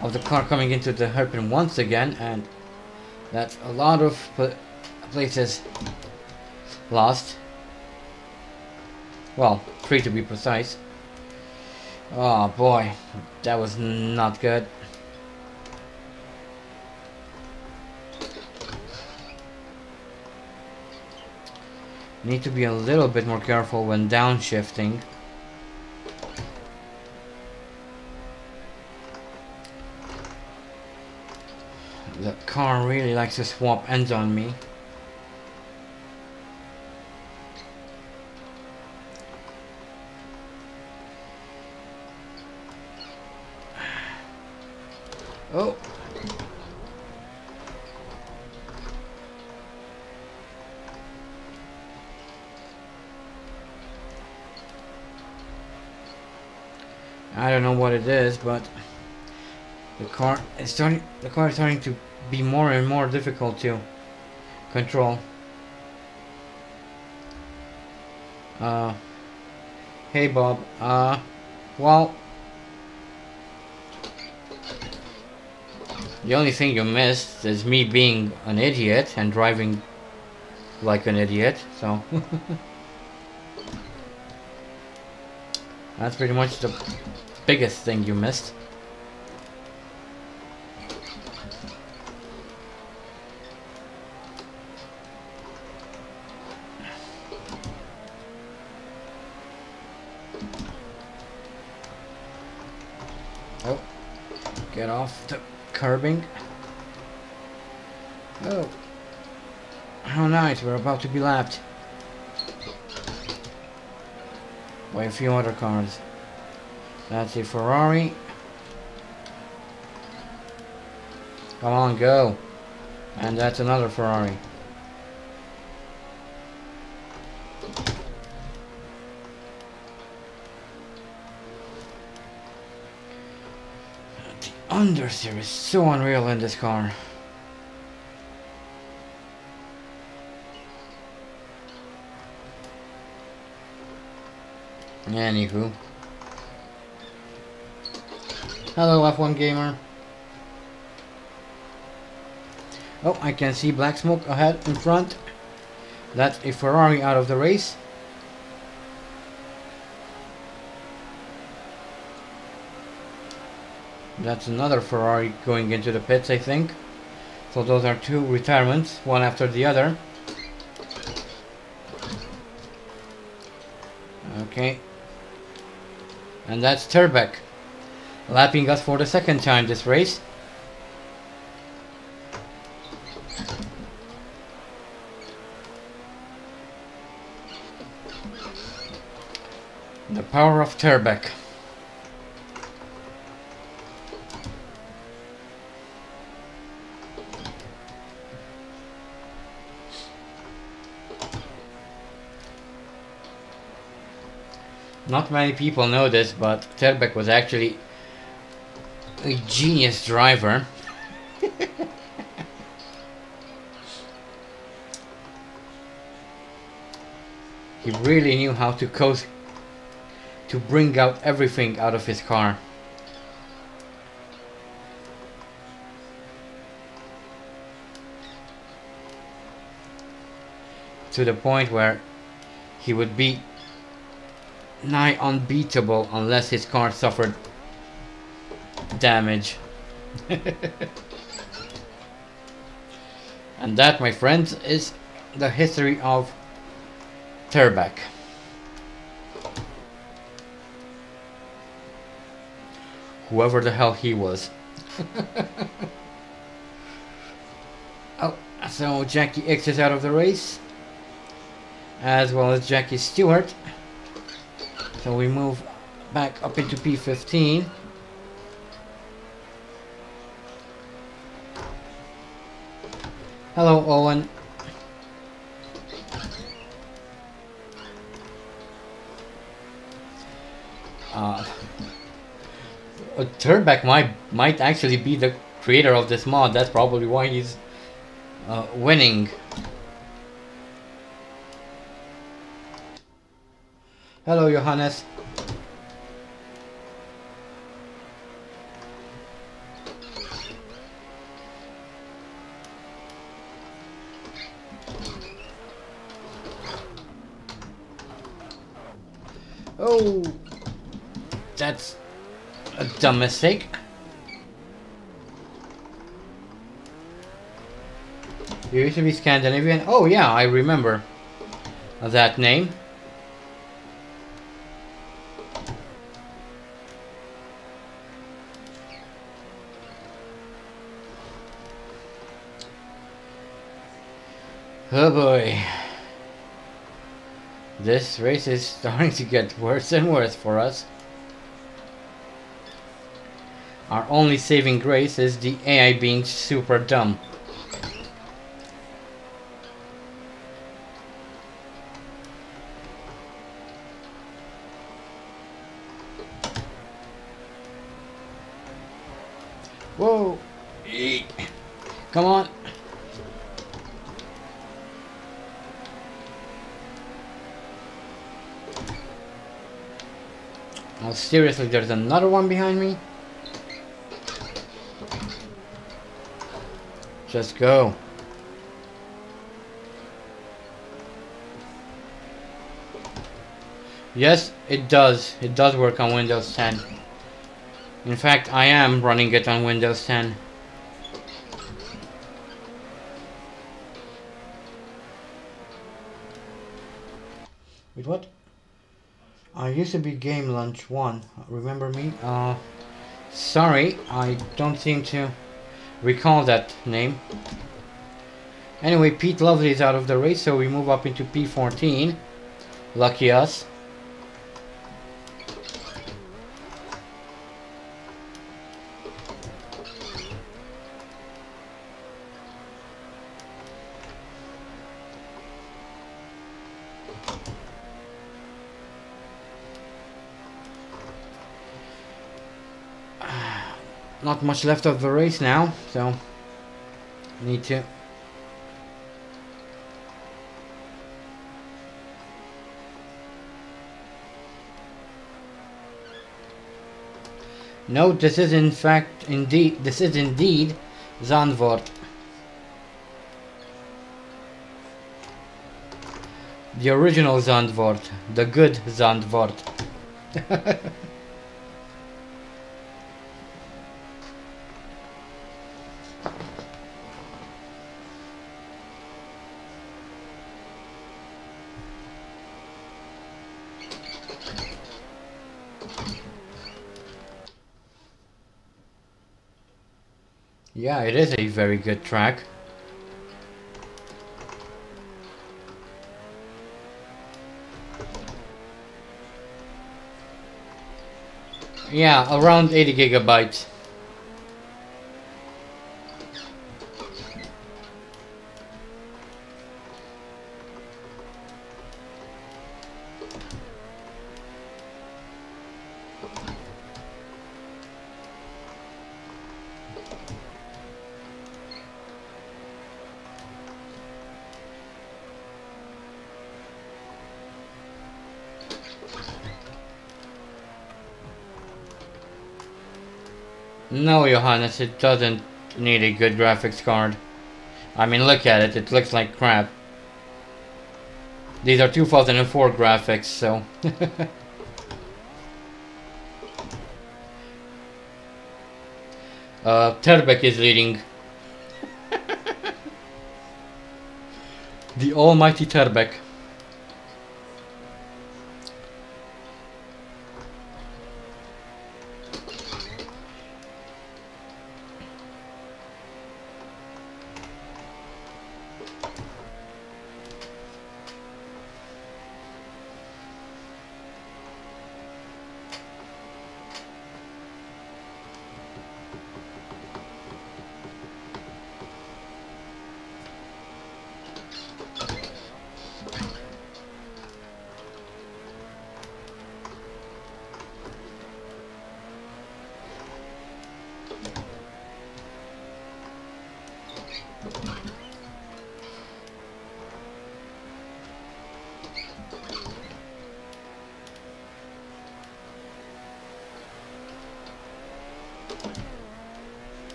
of the car coming into the hairpin once again and that's a lot of places Lost. Well, three to be precise. Oh boy, that was not good. Need to be a little bit more careful when downshifting. The car really likes to swap ends on me. But the car is starting. The car is starting to be more and more difficult to control. Uh, hey Bob. Uh, well. The only thing you missed is me being an idiot and driving like an idiot, so... That's pretty much the biggest thing you missed. Oh, get off the curbing. Oh. How nice, we're about to be lapped. By a few other cars. That's a Ferrari. Come on, go. And that's another Ferrari. The understeer is so unreal in this car. Anywho. Hello F1 gamer. Oh, I can see black smoke ahead in front. That's a Ferrari out of the race. That's another Ferrari going into the pits, I think. So those are two retirements, one after the other. Okay. And that's Terbeck, lapping us for the second time this race. The power of Terbeck. Not many people know this, but Terbeck was actually a genius driver. he really knew how to coast to bring out everything out of his car. To the point where he would be nigh unbeatable unless his car suffered damage. and that, my friends, is the history of Terbeck. Whoever the hell he was. oh, so Jacky Ickx is out of the race. As well as Jackie Stewart. So we move back up into P15. Hello, Owen. Uh, Terbeck might might actually be the creator of this mod. That's probably why he's uh, winning. Hello, Johannes. That's a dumb mistake. You used to be Scandinavian? Oh yeah, I remember that name. Oh boy. This race is starting to get worse and worse for us. Our only saving grace is the AI being super dumb. Whoa! Come on! Oh, seriously, there's another one behind me? Just go. Yes, it does. It does work on Windows 10. In fact, I am running it on Windows 10. Wait, what? I used to be Game Lunch 1. Remember me? Uh, sorry, I don't seem to recall that name. Anyway, Pete Lovely is out of the race, so we move up into P14. Lucky us. Not much left of the race now, so need to Note this is in fact indeed this is indeed Zandvoort. The original Zandvoort, the good Zandvoort. Yeah, it is a very good track. Yeah, around 80 gigabytes. Johannes, it doesn't need a good graphics card. I mean, look at it, it looks like crap. These are 2004 graphics, so... uh, Terbeck is leading. the almighty Terbeck.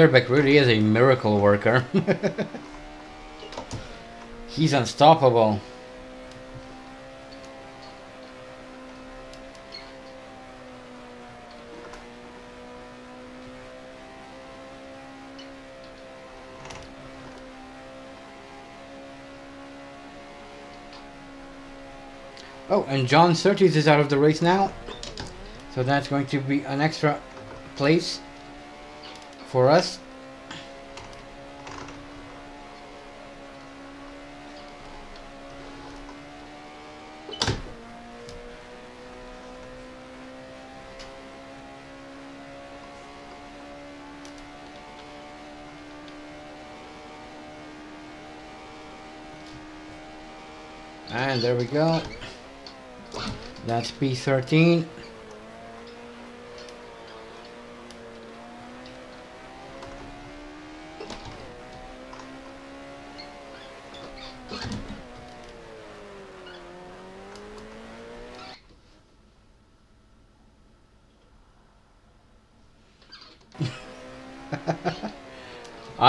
Terbeck really is a miracle worker. He's unstoppable. Oh, and John Surtees is out of the race now. So that's going to be an extra place for us. And there we go. That's P13.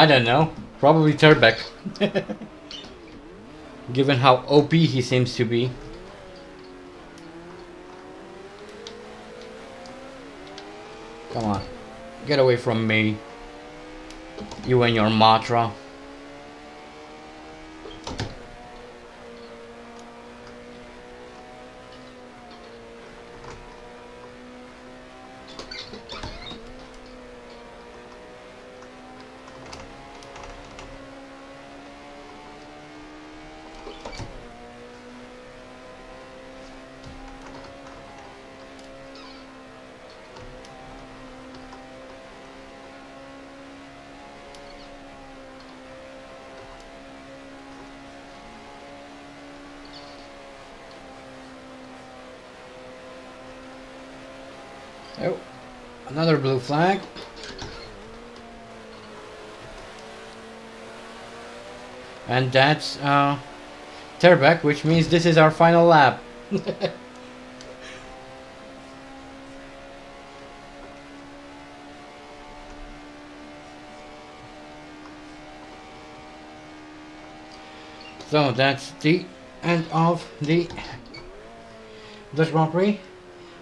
I don't know. Probably Terbeck. Given how OP he seems to be. Come on. Get away from me. You and your Matra. Oh, another blue flag. That's uh, Terbeck, which means this is our final lap. so that's the end of the Dutch Grand Prix.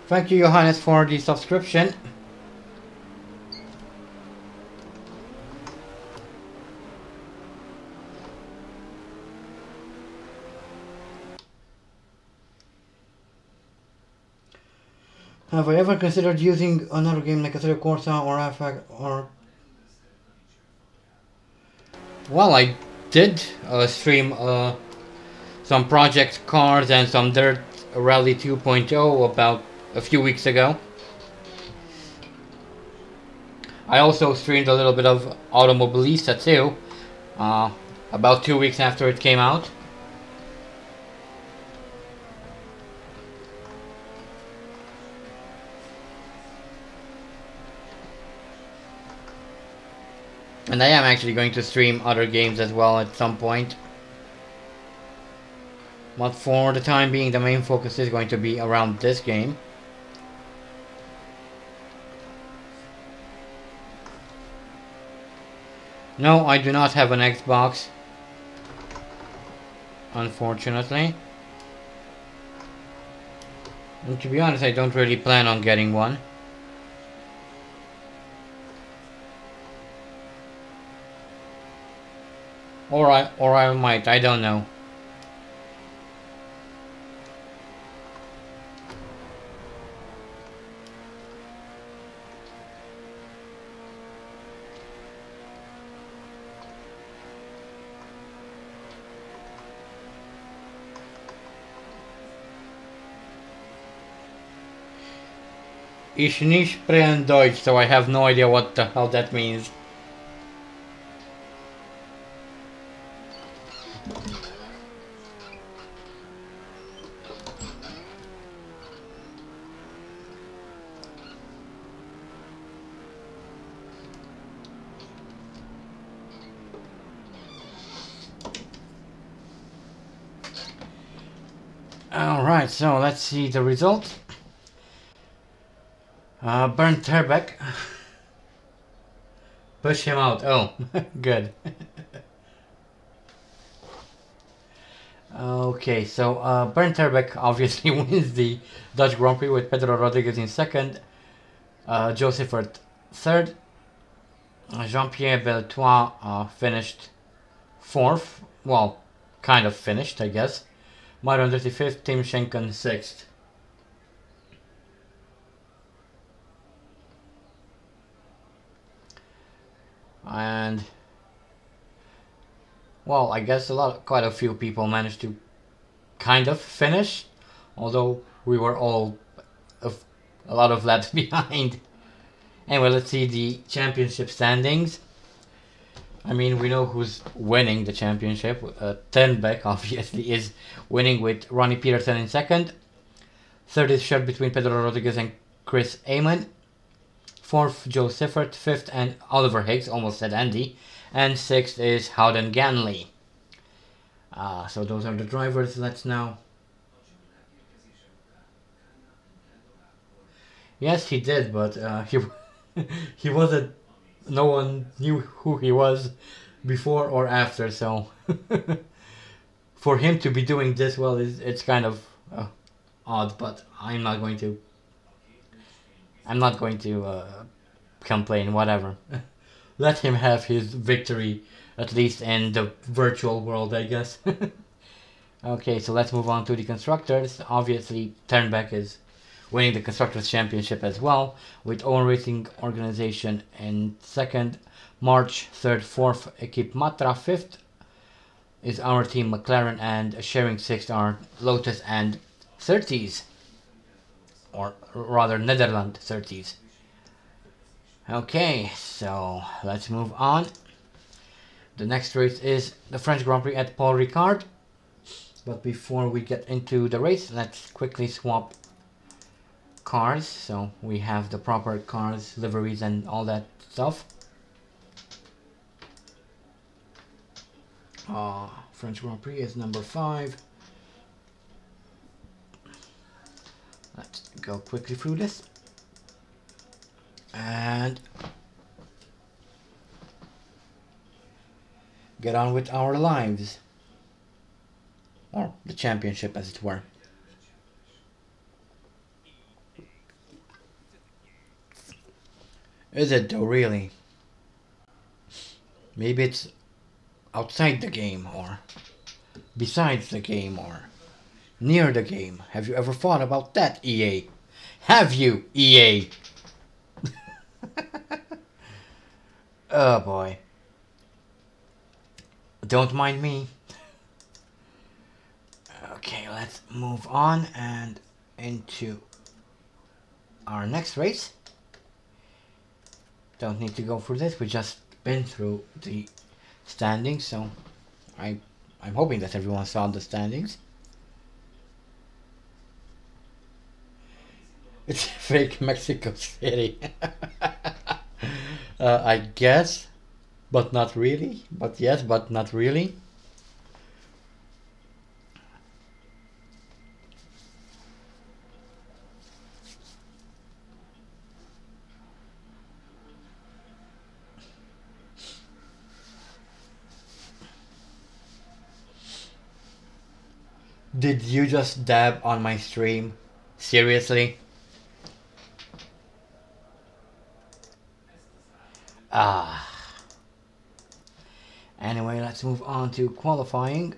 Thank you, Johannes, for the subscription. Have I ever considered using another game like Assetto Corsa or AFAG or... Well, I did uh, stream uh, some Project Cars and some Dirt Rally 2.0 about a few weeks ago. I also streamed a little bit of Automobilista too, uh, about two weeks after it came out. Actually going to stream other games as well at some point. But for the time being, the main focus is going to be around this game. No, I do not have an Xbox. Unfortunately. And to be honest, I don't really plan on getting one. Or I, or I might, I don't know. Ich nicht sprechen Deutsch, so I have no idea what the hell that means. Alright, so let's see the result. Uh, Terbeck. Push him out. Oh, good. okay, so uh, Bernd Terbeck obviously wins the Dutch Grand Prix with Pedro Rodriguez in second, uh, Joseph third, Jean-Pierre Beltoise uh, finished fourth. Well, kind of finished, I guess. Myron 35th, Tim Schenken 6th. And well, I guess a lot, quite a few people managed to kind of finish, although we were all a, a lot of laps behind. Anyway, let's see the championship standings. I mean, we know who's winning the championship. Uh, Terbeck, obviously, is winning with Ronnie Peterson in second. Third is shared between Pedro Rodriguez and Chris Amon. Fourth, Jo Siffert. Fifth, and Oliver Higgs, almost said Andy. And sixth is Howden Ganley. Uh, so those are the drivers. Let's now... Yes, he did, but uh, he he wasn't no one knew who he was before or after so for him to be doing this well is it's kind of uh, odd but i'm not going to i'm not going to uh, complain whatever let him have his victory, at least in the virtual world, I guess. okay, so let's move on to the constructors. Obviously, Terbeck is winning the constructors championship as well, with Owen Racing Organization in second, March third, fourth, Equipe Matra fifth. Is our team McLaren and sharing sixth are Lotus and Surtees, or rather Netherlands Surtees. Okay, so let's move on. The next race is the French Grand Prix at Paul Ricard. But before we get into the race, let's quickly swap cars. So we have the proper cars, liveries and all that stuff. Uh, French Grand Prix is number 5. Let's go quickly through this and get on with our lives or the championship as it were is it though really maybe it's outside the game or besides the game or near the game have you ever thought about that EA have you EA oh boy. Don't mind me. Okay, let's move on and into our next race. Don't need to go through this, we just been through the standings, so I, I'm hoping that everyone saw the standings. It's fake Mexico City. uh, I guess, but not really. But yes, but not really. Did you just dab on my stream? Seriously? Ah. Anyway, let's move on to qualifying.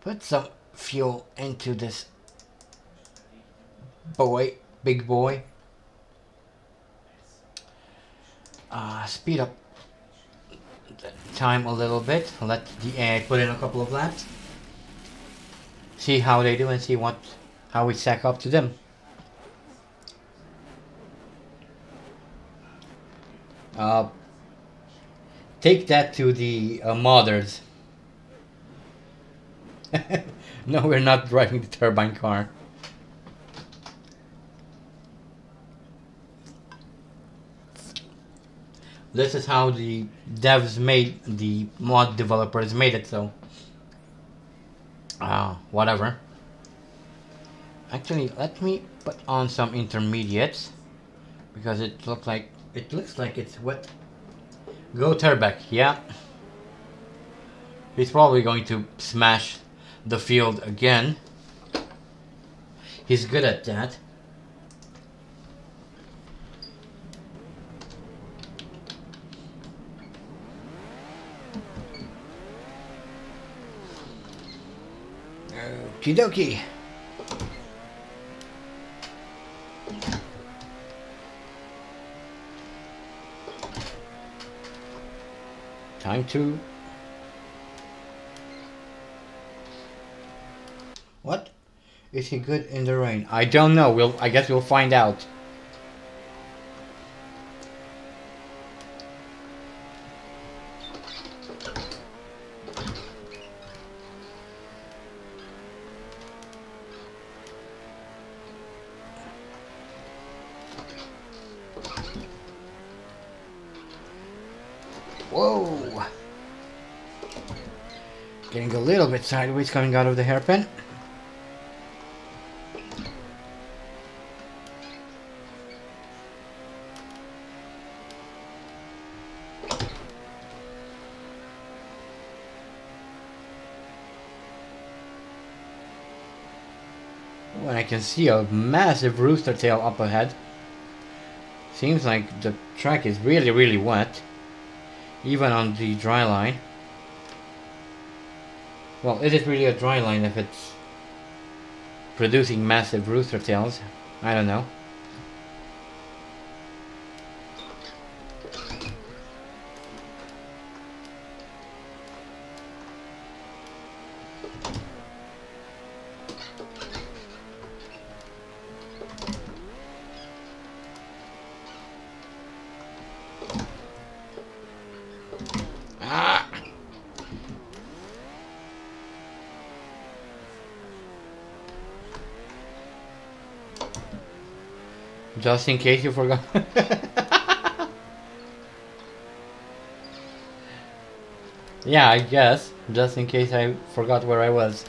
Put some fuel into this boy, big boy. Uh, speed up time a little bit. Let the AI put in a couple of laps. See how they do and see what how we stack up to them. Uh, Take that to the uh, modders. no, we're not driving the turbine car. This is how the devs made, the mod developers made it, so... Uh, whatever. Actually, let me put on some intermediates. Because it looks like, it looks like it's wet Go Terbeck, yeah. He's probably going to smash the field again. He's good at that. Okie dokie. Time to... What? Is he good in the rain? I don't know. We'll. I guess we'll find out. little bit sideways coming out of the hairpin. When I can see a massive rooster tail up ahead. Seems like the track is really, really wet. even on the dry line. Well, is it really a dry line if it's producing massive rooster tails? I don't know. Just in case you forgot. yeah, I guess. Just in case I forgot where I was.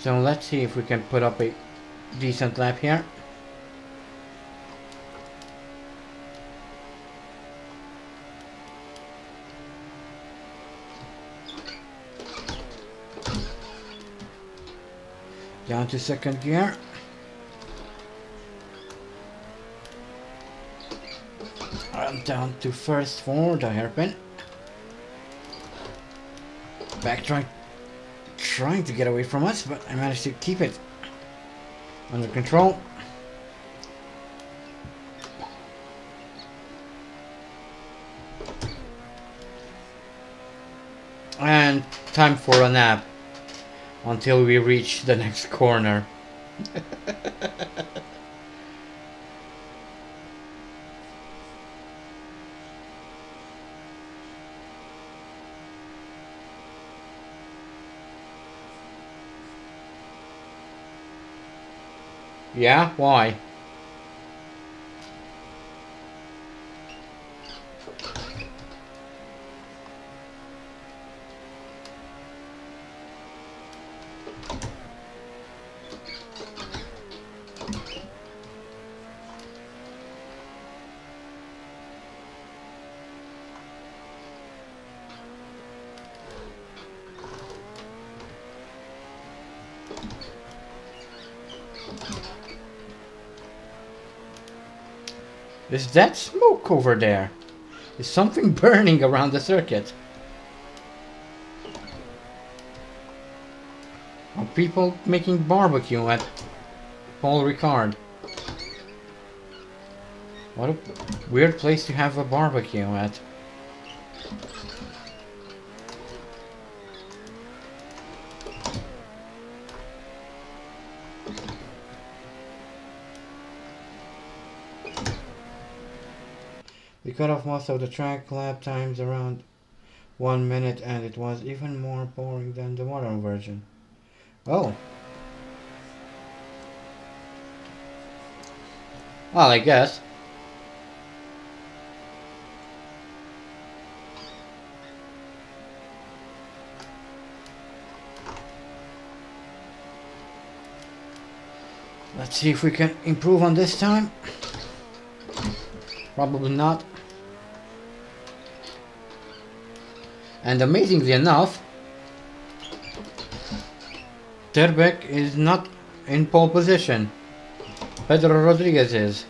So let's see if we can put up a decent lap here. Down to second gear. I'm down to first for the hairpin. Backtrack trying to get away from us, but I managed to keep it under control. And time for a nap until we reach the next corner. Yeah? Why? Is that smoke over there? Is something burning around the circuit? Are people making barbecue at Paul Ricard? What a weird place to have a barbecue at. Cut off most of the track lap times around one minute and it was even more boring than the modern version. Oh. Well, I guess. Let's see if we can improve on this time. Probably not. And amazingly enough, Terbeck is not in pole position. Pedro Rodriguez is.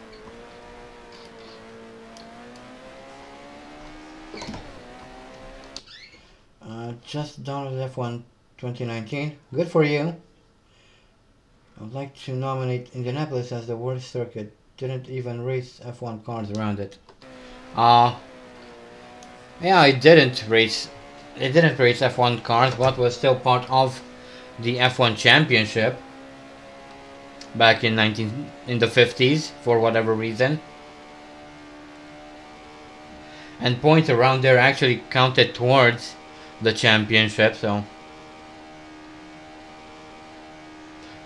Uh, just downloaded F1 2019. Good for you. I'd like to nominate Indianapolis as the worst circuit. Didn't even race F1 cars around it. Uh, yeah, I didn't race it didn't race F1 cars, but was still part of the F1 Championship back in 19 in the 50s for whatever reason. And points around there actually counted towards the championship, so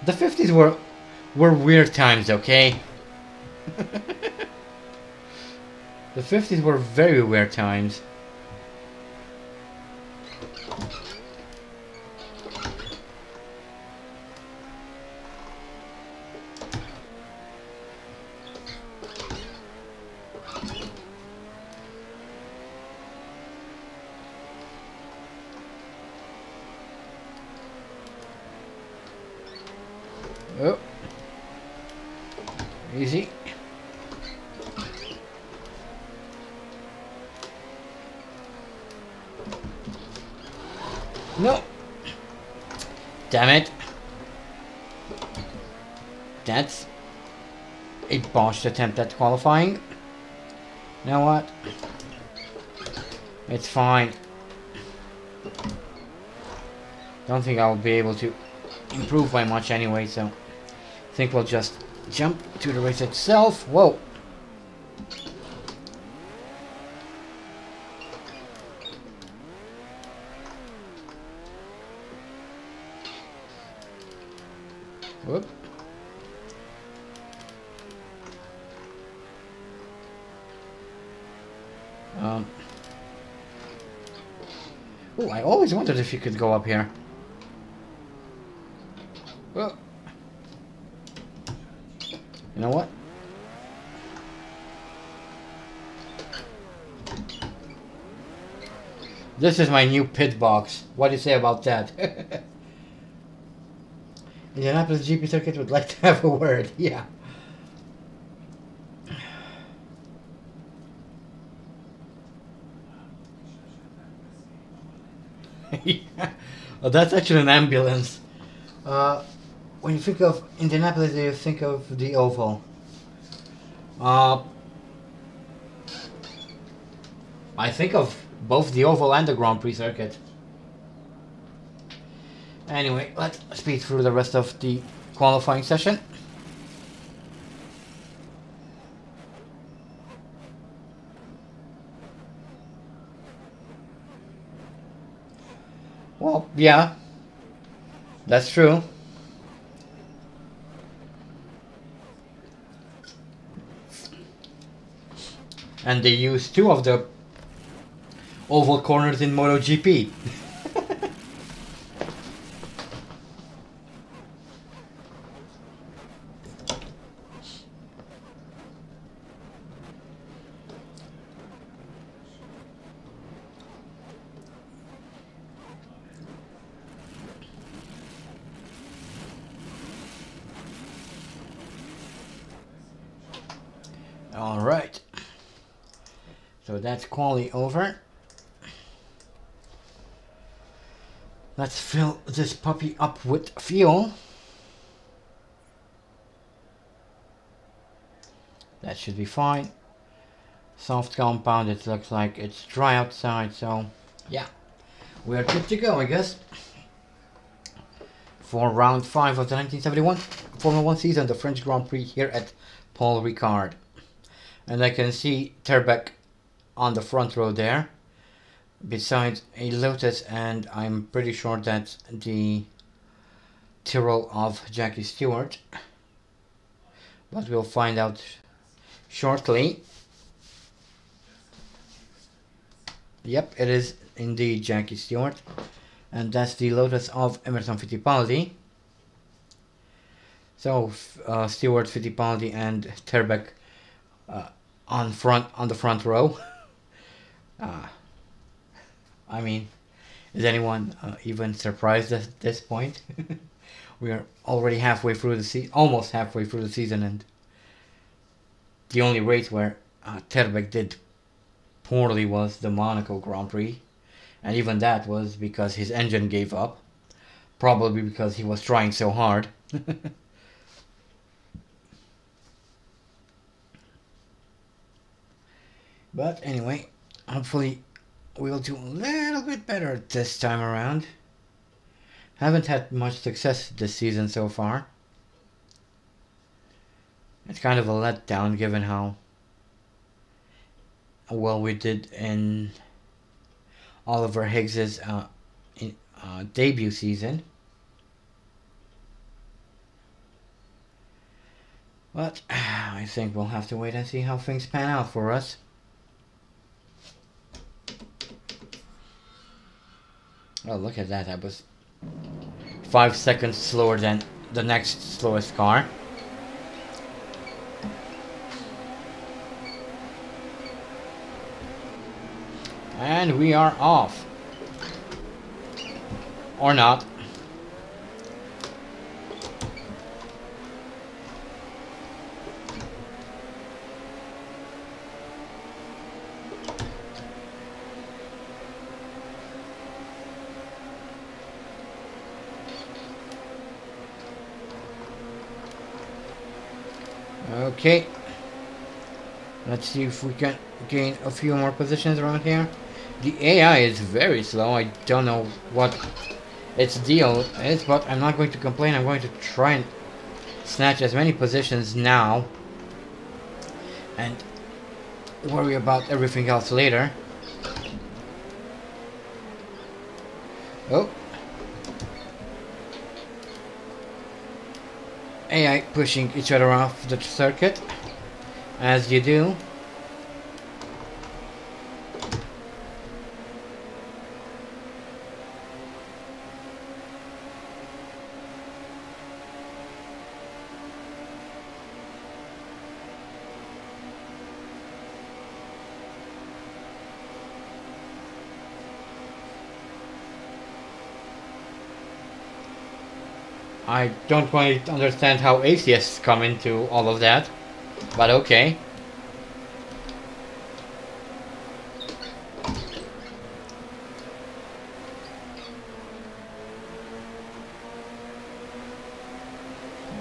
the 50s were were weird times, okay? the 50s were very weird times. Oh. Easy. No. Damn it. That's attempt at qualifying. You know what? It's fine. Don't think I'll be able to improve by much anyway, so I think we'll just jump to the race itself. Whoa. You could go up here. Well, you know what? This is my new pit box. What do you say about that? Indianapolis GP circuit would like to have a word. Yeah. Well, that's actually an ambulance. Uh, when you think of Indianapolis, do you think of the oval. Uh, I think of both the oval and the Grand Prix circuit. Anyway, let's speed through the rest of the qualifying session. Well, yeah, that's true. And they use two of the oval corners in MotoGP. All right. So that's quality over. Let's fill this puppy up with fuel. That should be fine. Soft compound, it looks like it's dry outside, so yeah. We're good to go, I guess. For round 5 of the 1971 Formula 1 season, the French Grand Prix here at Paul Ricard. And I can see Terbeck on the front row there. Besides a Lotus and I'm pretty sure that's the Tyrrell of Jackie Stewart. But we'll find out shortly. Yep it is indeed Jackie Stewart. And that's the Lotus of Emerson Fittipaldi. So uh, Stewart, Fittipaldi and Terbeck uh, on front on the front row uh, I mean, is anyone uh, even surprised at this point? we are already halfway through the season, almost halfway through the season, and the only race where uh, Terbeck did poorly was the Monaco Grand Prix, and even that was because his engine gave up, probably because he was trying so hard. but anyway, hopefully we'll do a little bit better this time around. Haven't had much success this season so far. It's kind of a letdown given how well we did in Oliver Higgs's uh, in, uh, debut season. But I think we'll have to wait and see how things pan out for us. Oh, look at that. That was five seconds slower than the next slowest car. And we are off. Or not. Okay. Let's see if we can gain a few more positions around here. The AI is very slow. I don't know what its deal is, but I'm not going to complain. I'm going to try and snatch as many positions now and worry about everything else later. Oh. AI pushing each other off the circuit, as you do. I don't quite understand how atheists come into all of that, but okay.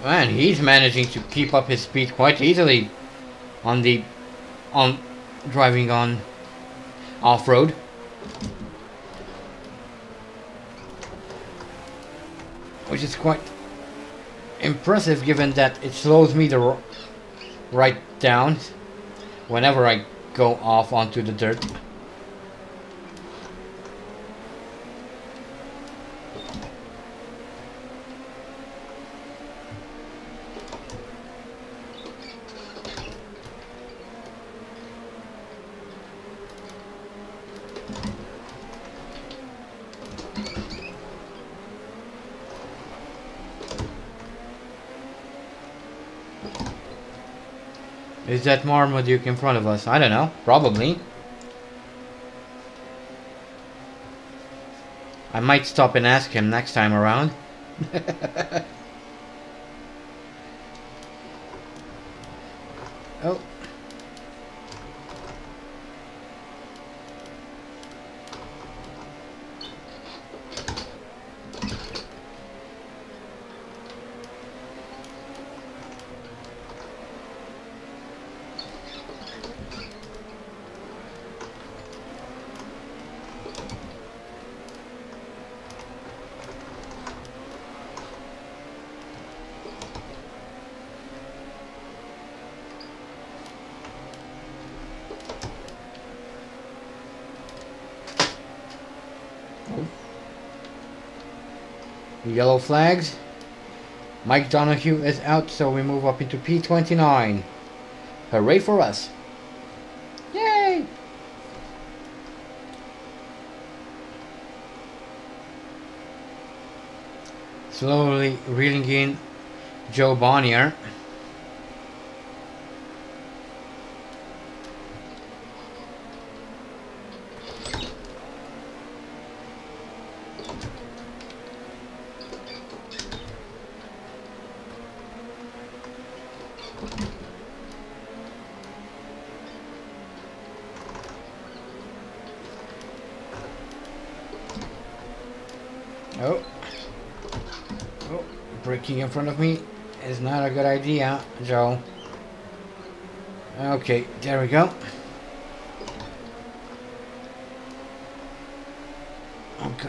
Man, he's managing to keep up his speed quite easily on the on driving on off-road. Which is quite impressive given that it slows me the right down whenever I go off onto the dirt. Is that Marmaduke in front of us? I don't know. Probably. I might stop and ask him next time around. oh. Yellow flags. Mike Donahue is out, so we move up into P29. Hooray for us. Yay! Slowly reeling in Jo Bonnier. Oh. Oh, braking in front of me is not a good idea, Jo. Okay, there we go.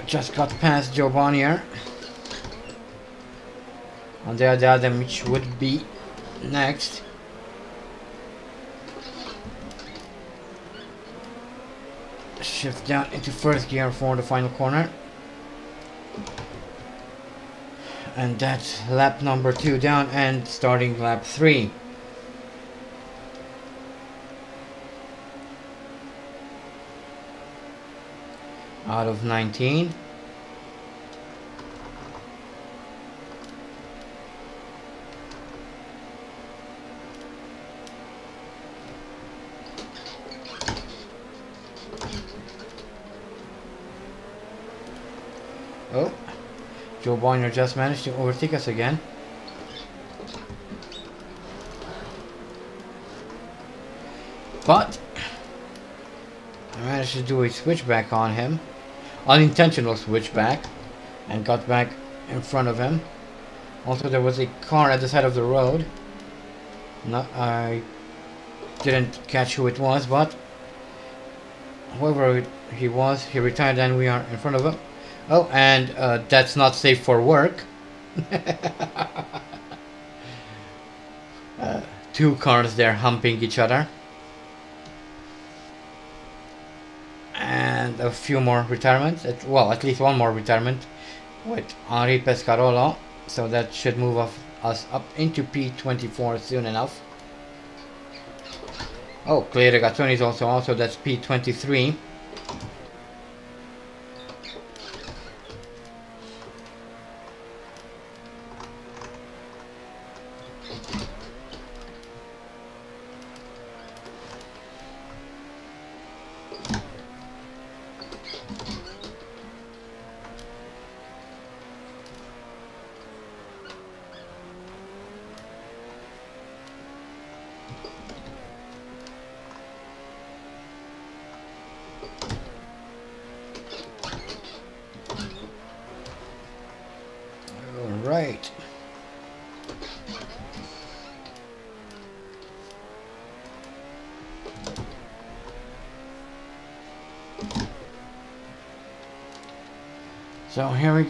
Just got past Jo Bonnier. there, the other which would be next. Shift down into first gear for the final corner. and that's lap number two down and starting lap three. Out of 19 Jo Bonnier just managed to overtake us again. But I managed to do a switchback on him, unintentional switchback, and got back in front of him. Also, there was a car at the side of the road. Not, I didn't catch who it was, but whoever he was, he retired and we are in front of him. Oh, and uh, that's not safe for work. uh, two cars there humping each other. And a few more retirements. At, well, at least one more retirement with Henri Pescarolo. So that should move us up into P24 soon enough. Oh, Clay Regazzoni is also also that's P23.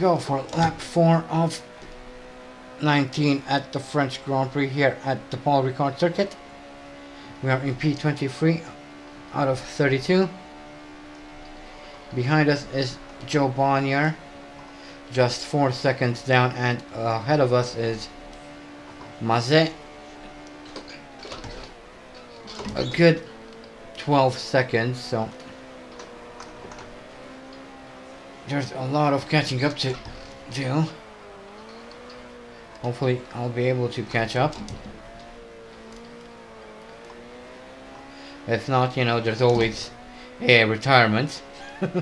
Go for lap 4 of 19 at the French Grand Prix here at the Paul Ricard circuit. We are in P23 out of 32. Behind us is Jo Bonnier just 4 seconds down and ahead of us is Mazet a good 12 seconds so there's a lot of catching up to do hopefully I'll be able to catch up if not you know there's always a retirement the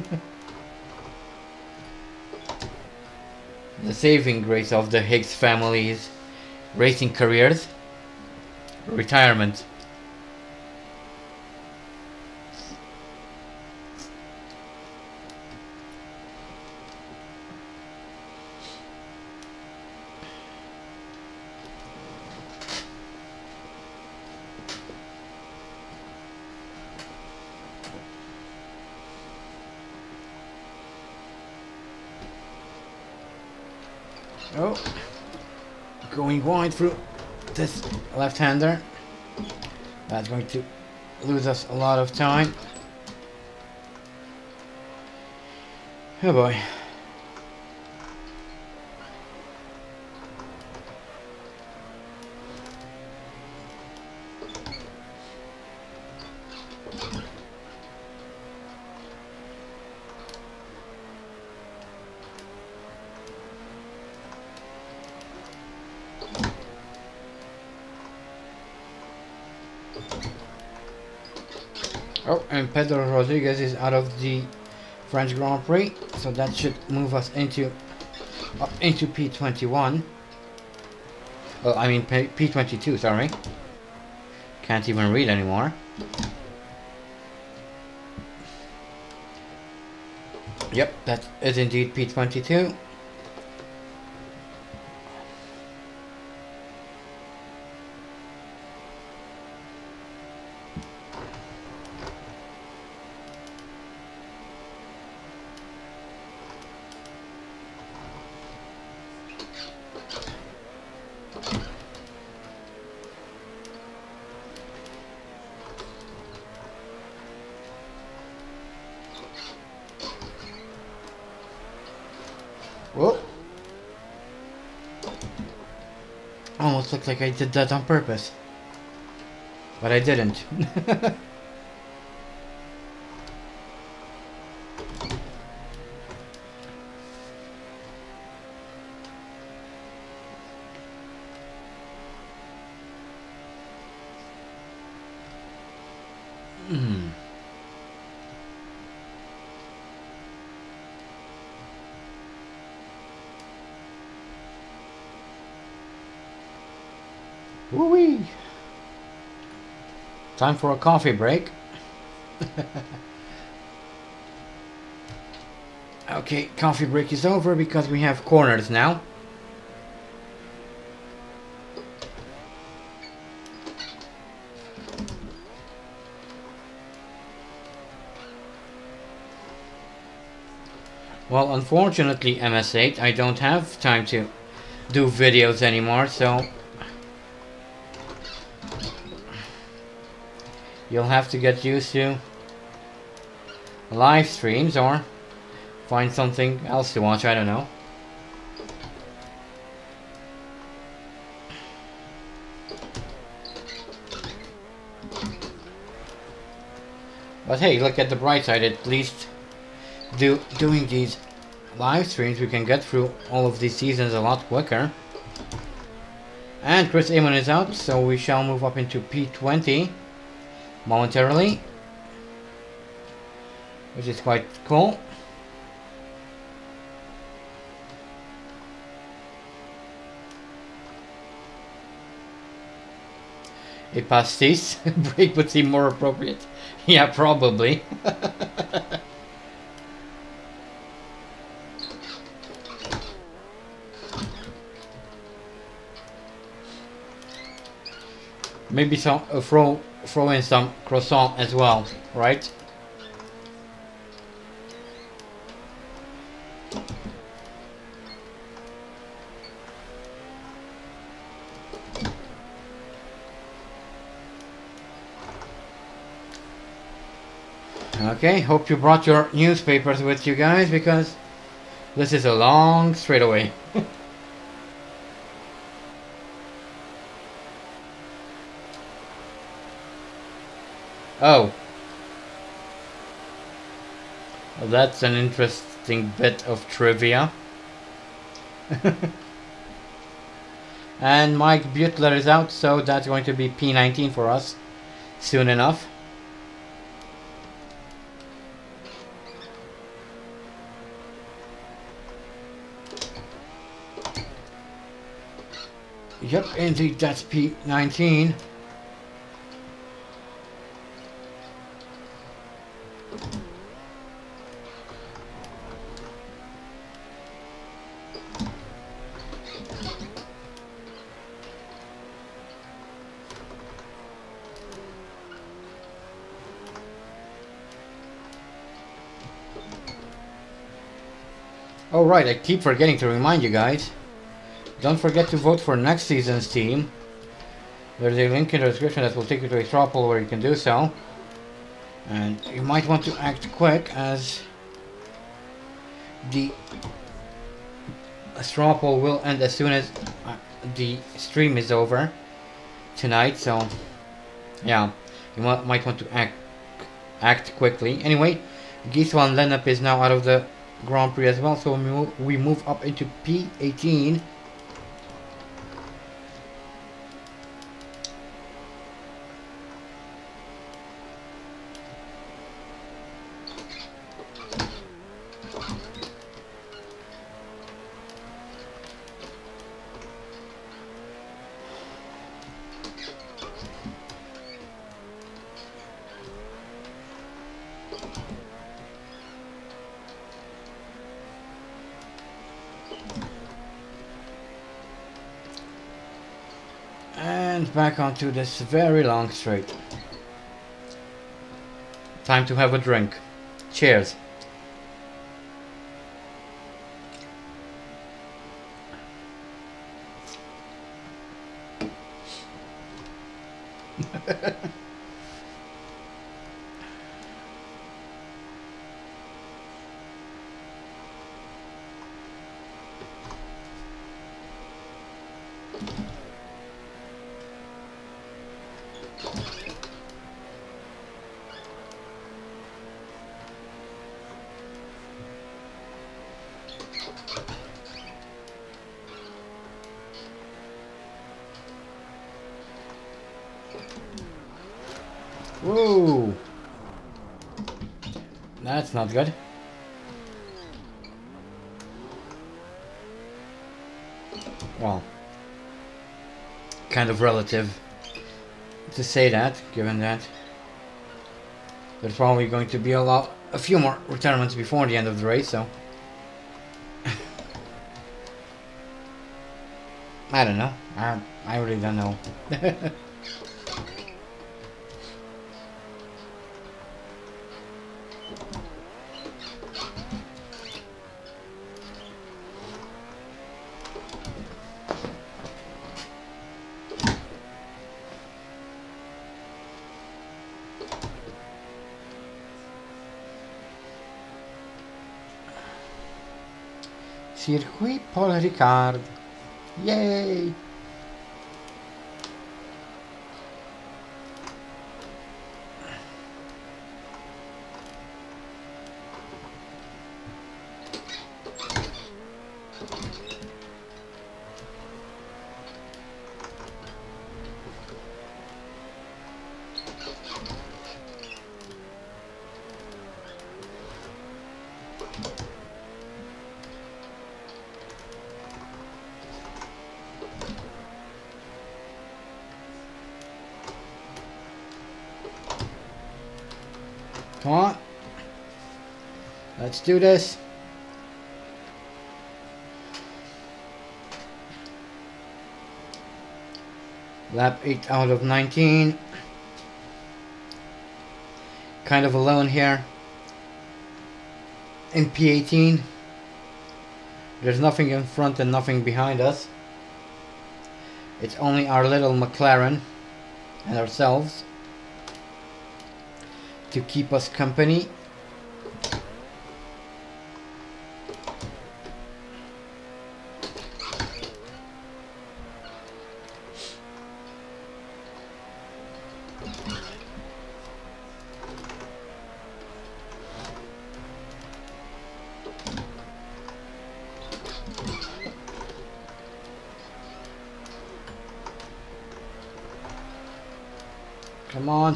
saving grace of the Higgs family's racing careers. Retirement. Oh, going wide through this left-hander. That's going to lose us a lot of time. Oh boy. Pedro Rodriguez is out of the French Grand Prix, so that should move us into uh, into P21. Oh, I mean P P22, sorry. Can't even read anymore. Yep, that is indeed P22. Whoa. Almost looked like I did that on purpose. But I didn't. Time for a coffee break. okay, coffee break is over because we have corners now. Well, unfortunately, MS8, I don't have time to do videos anymore, so you'll have to get used to live streams or find something else to watch, I don't know. But hey, look at the bright side, at least do doing these live streams we can get through all of these seasons a lot quicker. And Chris Amon is out, so we shall move up into P20 momentarily. Which is quite cool. A pastis break would seem more appropriate. Yeah, probably. Maybe some uh, throw throw in some croissant as well, right? Okay, hope you brought your newspapers with you guys because this is a long straightaway. Oh. Well, that's an interesting bit of trivia. and Mike Butler is out, so that's going to be P19 for us soon enough. Yep, indeed, that's P19. Right, I keep forgetting to remind you guys. Don't forget to vote for next season's team. There's a link in the description that will take you to a straw poll where you can do so. And you might want to act quick as the straw poll will end as soon as uh, the stream is over tonight. So yeah, you might want to act act quickly. Anyway, Gijs van Lennep is now out of the Grand Prix as well. So we move, up into P18. back onto this very long straight. Time to have a drink. Cheers. Whoa! That's not good. Well, kind of relative to say that, given that there's probably going to be a lot, a few more retirements before the end of the race, so. I don't know. I, I really don't know. Circuit Paul Ricard. Yay! Do this. Lap 8 out of 19. Kind of alone here. In P18. There's nothing in front and nothing behind us. It's only our little McLaren and ourselves to keep us company.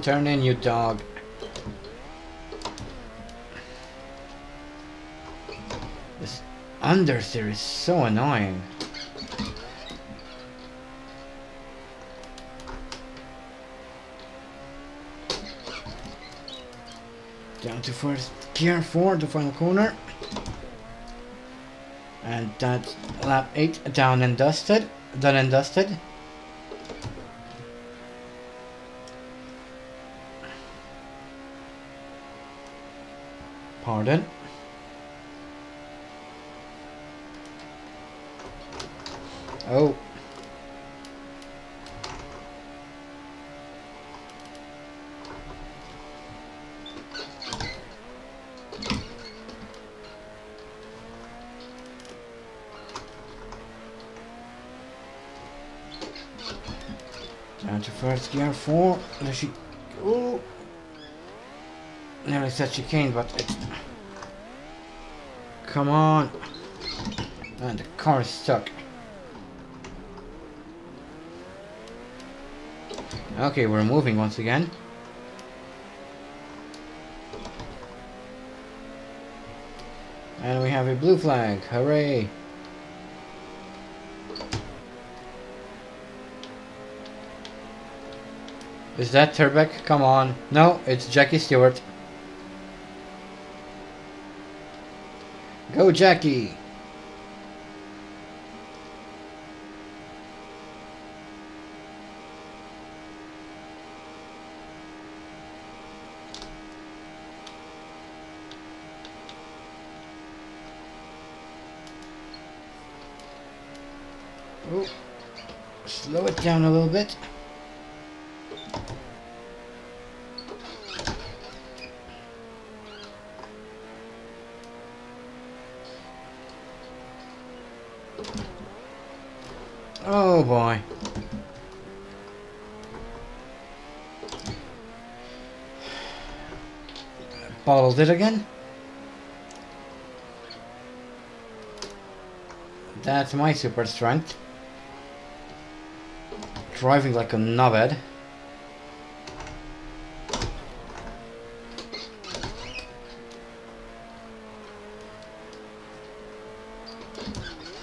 Turn in, you dog. This understeer is so annoying. Down to first gear 4, the final corner. And that's lap 8 down and dusted. Done and dusted. Oh. Down to first gear four. There she. Oh. Nearly said she came, but it's. Come on. And the car is stuck. Okay, we're moving once again. And we have a blue flag. Hooray! Is that Terbeck? Come on. No, it's Jackie Stewart. Go, Jackie! Oh, slow it down a little bit. it again? That's my super strength. Driving like a knobhead.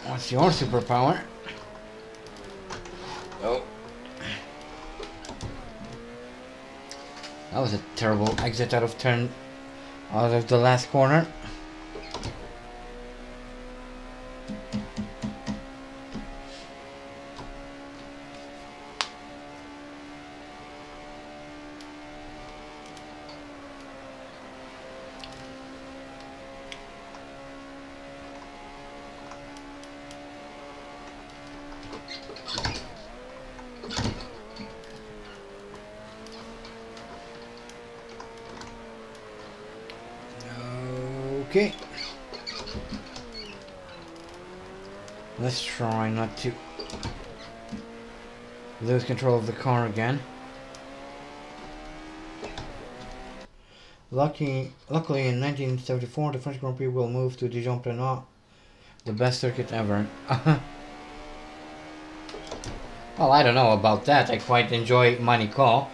What's your superpower? Oh. That was a terrible exit out of turn out of the last corner. Control of the car again. Lucky, luckily in 1974 the French Grand Prix will move to Dijon-Prenois, the best circuit ever. well, I don't know about that. I quite enjoy Monaco.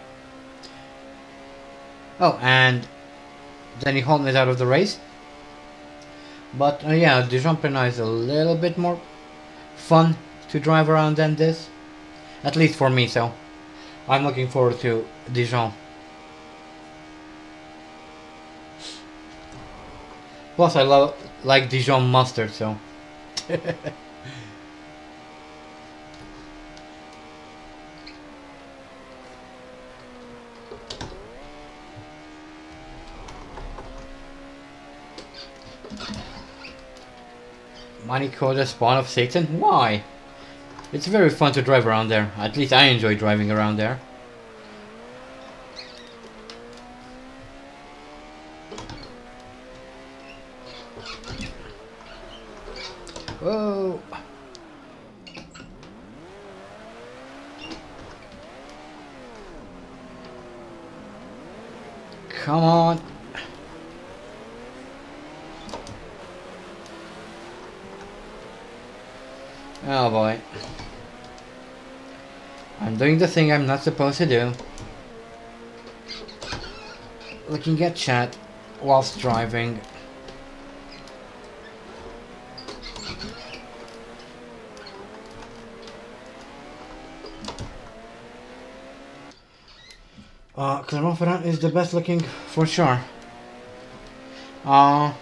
Oh, and Denny Hulme is out of the race. But uh, yeah, Dijon Prenois is a little bit more fun to drive around than this. At least for me, so I'm looking forward to Dijon. Plus I love like Dijon mustard, so Monaco, the spawn of Satan? Why? It's very fun to drive around there. At least I enjoy driving around there. Whoa! Come on! Oh boy. I'm doing the thing I'm not supposed to do. Looking at chat whilst driving. Uh, Clermont-Ferrand is the best looking for sure. Uh,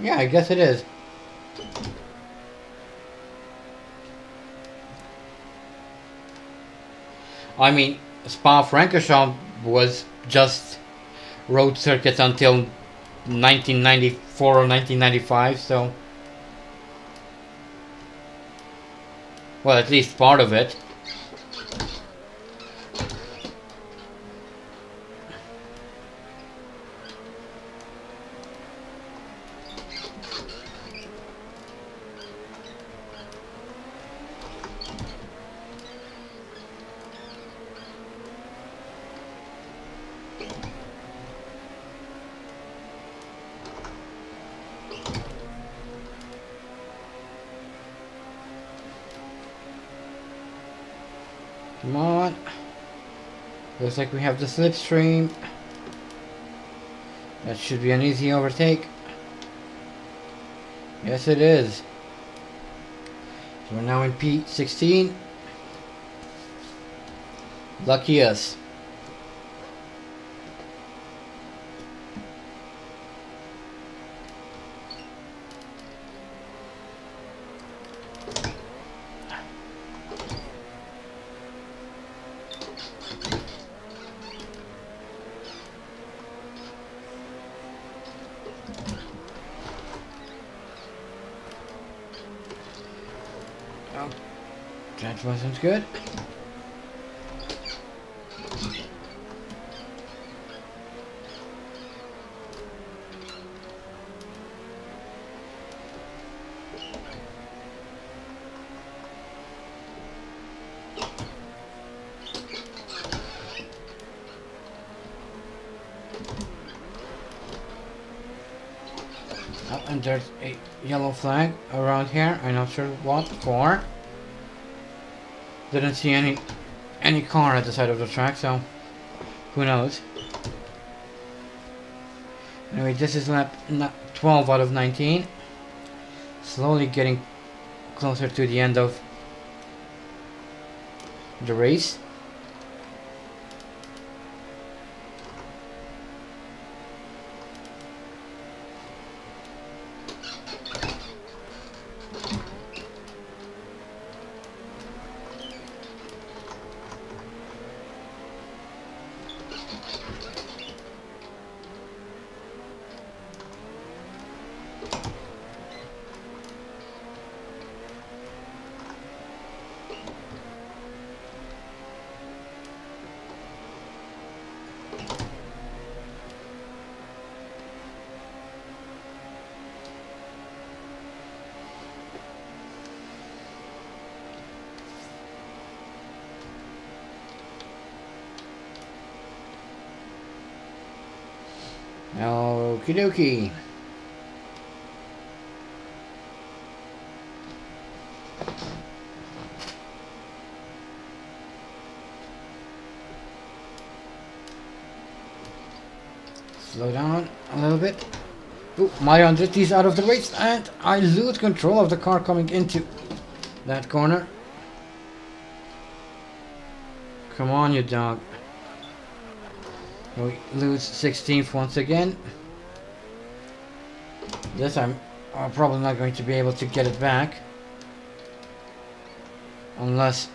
yeah, I guess it is. I mean, Spa-Francorchamps was just road circuit until 1994 or 1995, so... Well, at least part of it. Like we have the slipstream. That should be an easy overtake. Yes, it is. So we're now in P16. Lucky us. Oh, that wasn't good. Oh, and there's a yellow flag around here. I'm not sure what for. Didn't see any any car at the side of the track, so who knows. Anyway, this is lap 12 out of 19. Slowly getting closer to the end of the race. Okie dokie. Slow down a little bit. Ooh, Mario Andretti's out of the race and I lose control of the car coming into that corner. Come on, you dog. We lose 16th once again. This I'm, I'm probably not going to be able to get it back. Unless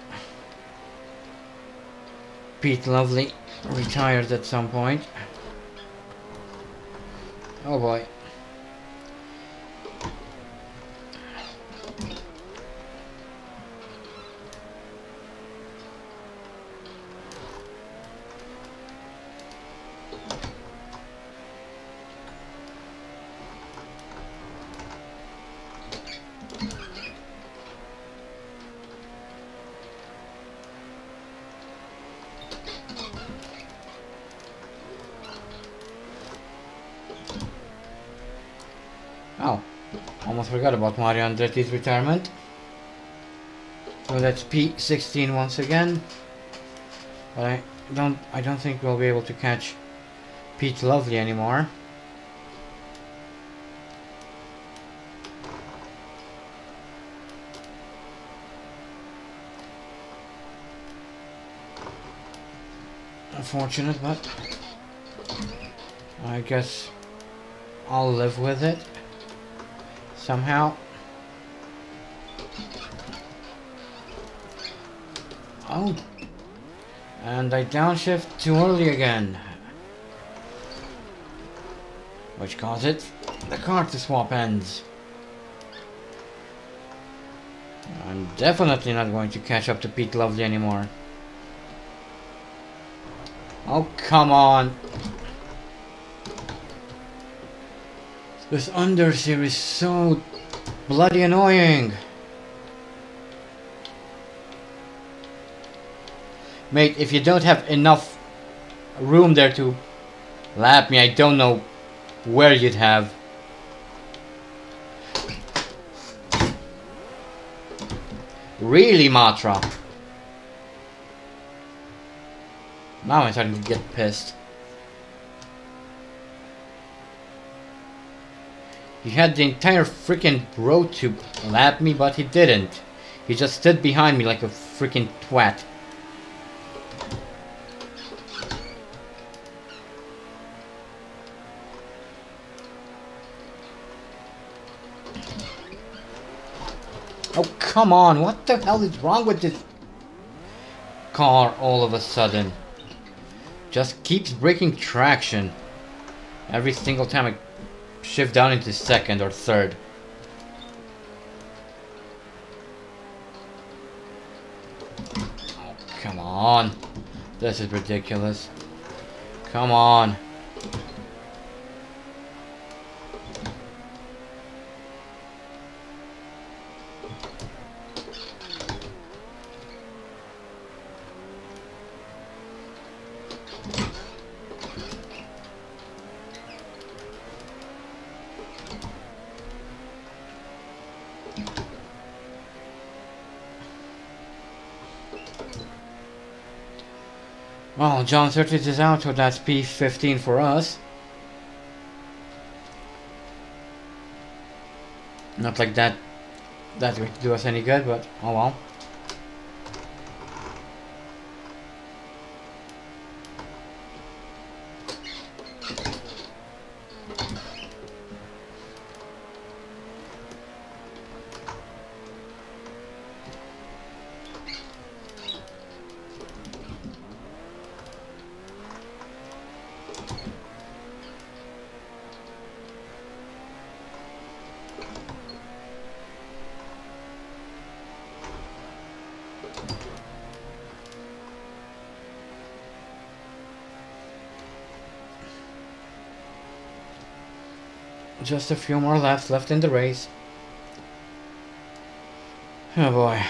Pete Lovely retires at some point. Oh boy. About Mario Andretti's retirement. So that's P16 once again. But I don't I don't think we'll be able to catch Pete Lovely anymore. Unfortunate, but I guess I'll live with it somehow. Oh. And I downshift too early again. Which causes the car to swap ends. I'm definitely not going to catch up to Pete Lovely anymore. Oh, come on. This understeer is so bloody annoying. Mate, if you don't have enough room there to lap me, I don't know where you'd have. Really, Matra? Now I'm starting to get pissed. He had the entire freaking road to lap me, but he didn't. He just stood behind me like a freaking twat. Come on. What the hell is wrong with this car all of a sudden? Just keeps breaking traction. Every single time I shift down into second or third. Oh, come on. This is ridiculous. Come on. Well, John Surtees is out, so that's P15 for us. Not like that going to do us any good, but oh well. Just a few more laps left in the race. Oh boy.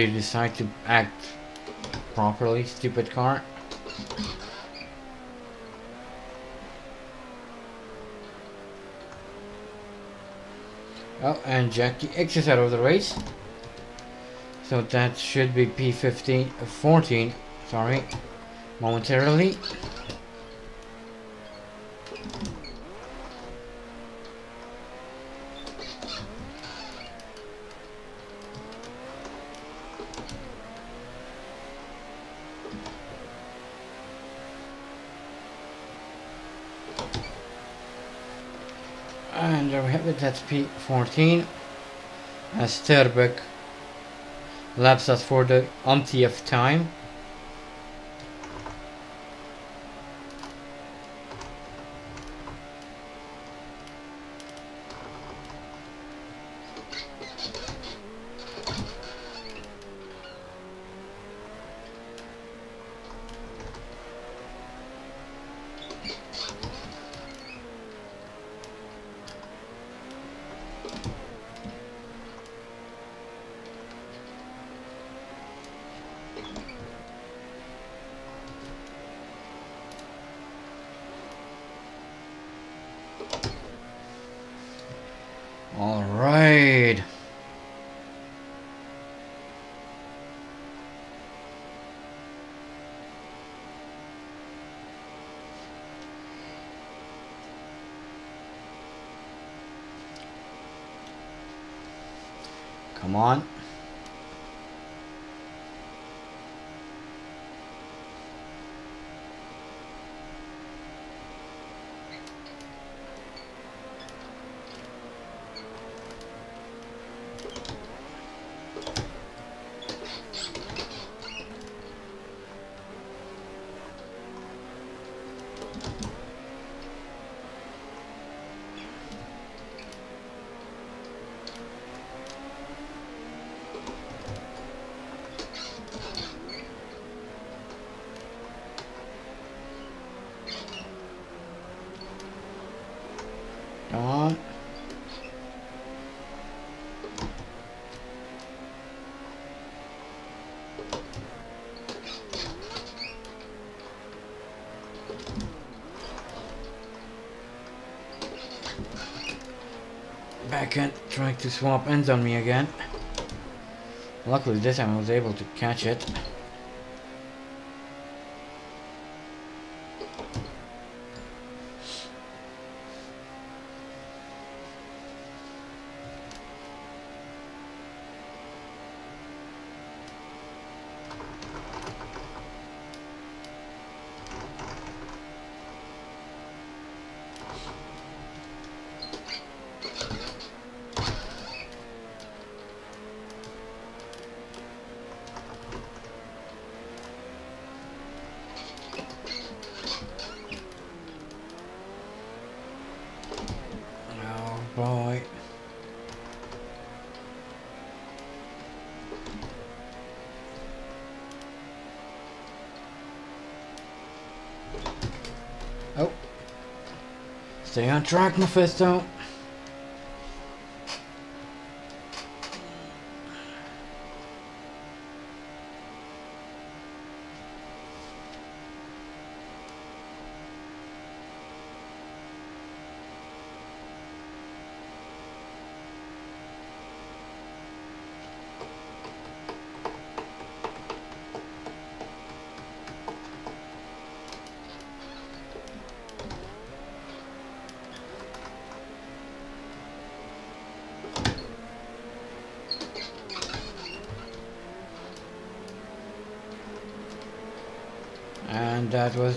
Finally decide to act properly, stupid car. Oh, and Jackie exits out of the race. So that should be P15, uh, 14, sorry, momentarily. And that's P14. As Terbeck laps us for the umptieth time. Swap ends on me again. Luckily this time I was able to catch it. Stay on track, Mephisto.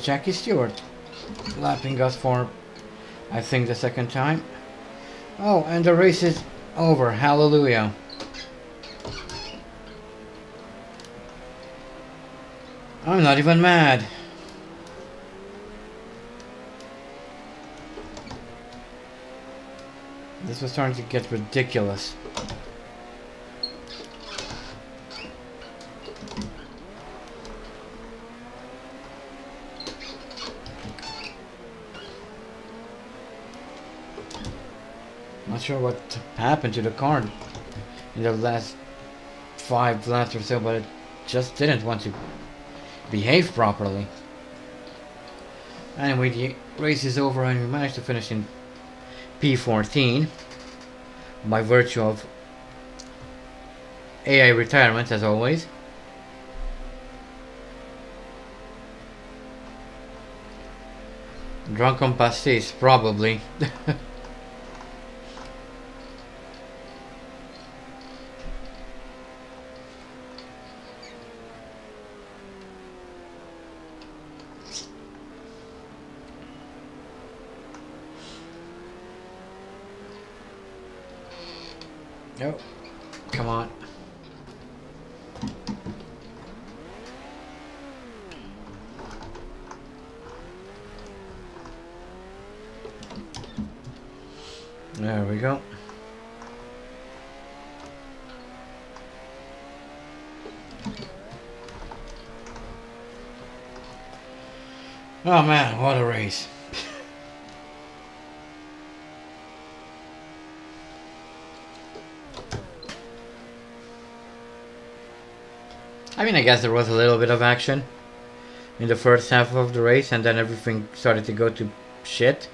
Jackie Stewart lapping us for, I think, the second time. Oh, and the race is over. Hallelujah. I'm not even mad. This was starting to get ridiculous. Sure what happened to the car in the last five laps or so, but it just didn't want to behave properly. Anyway, the race is over and we managed to finish in P14 by virtue of AI retirement as always. Drunken pastis, probably. Nope. Come on. There we go. Oh man, what a race. I mean, I guess there was a little bit of action in the first half of the race and then everything started to go to shit.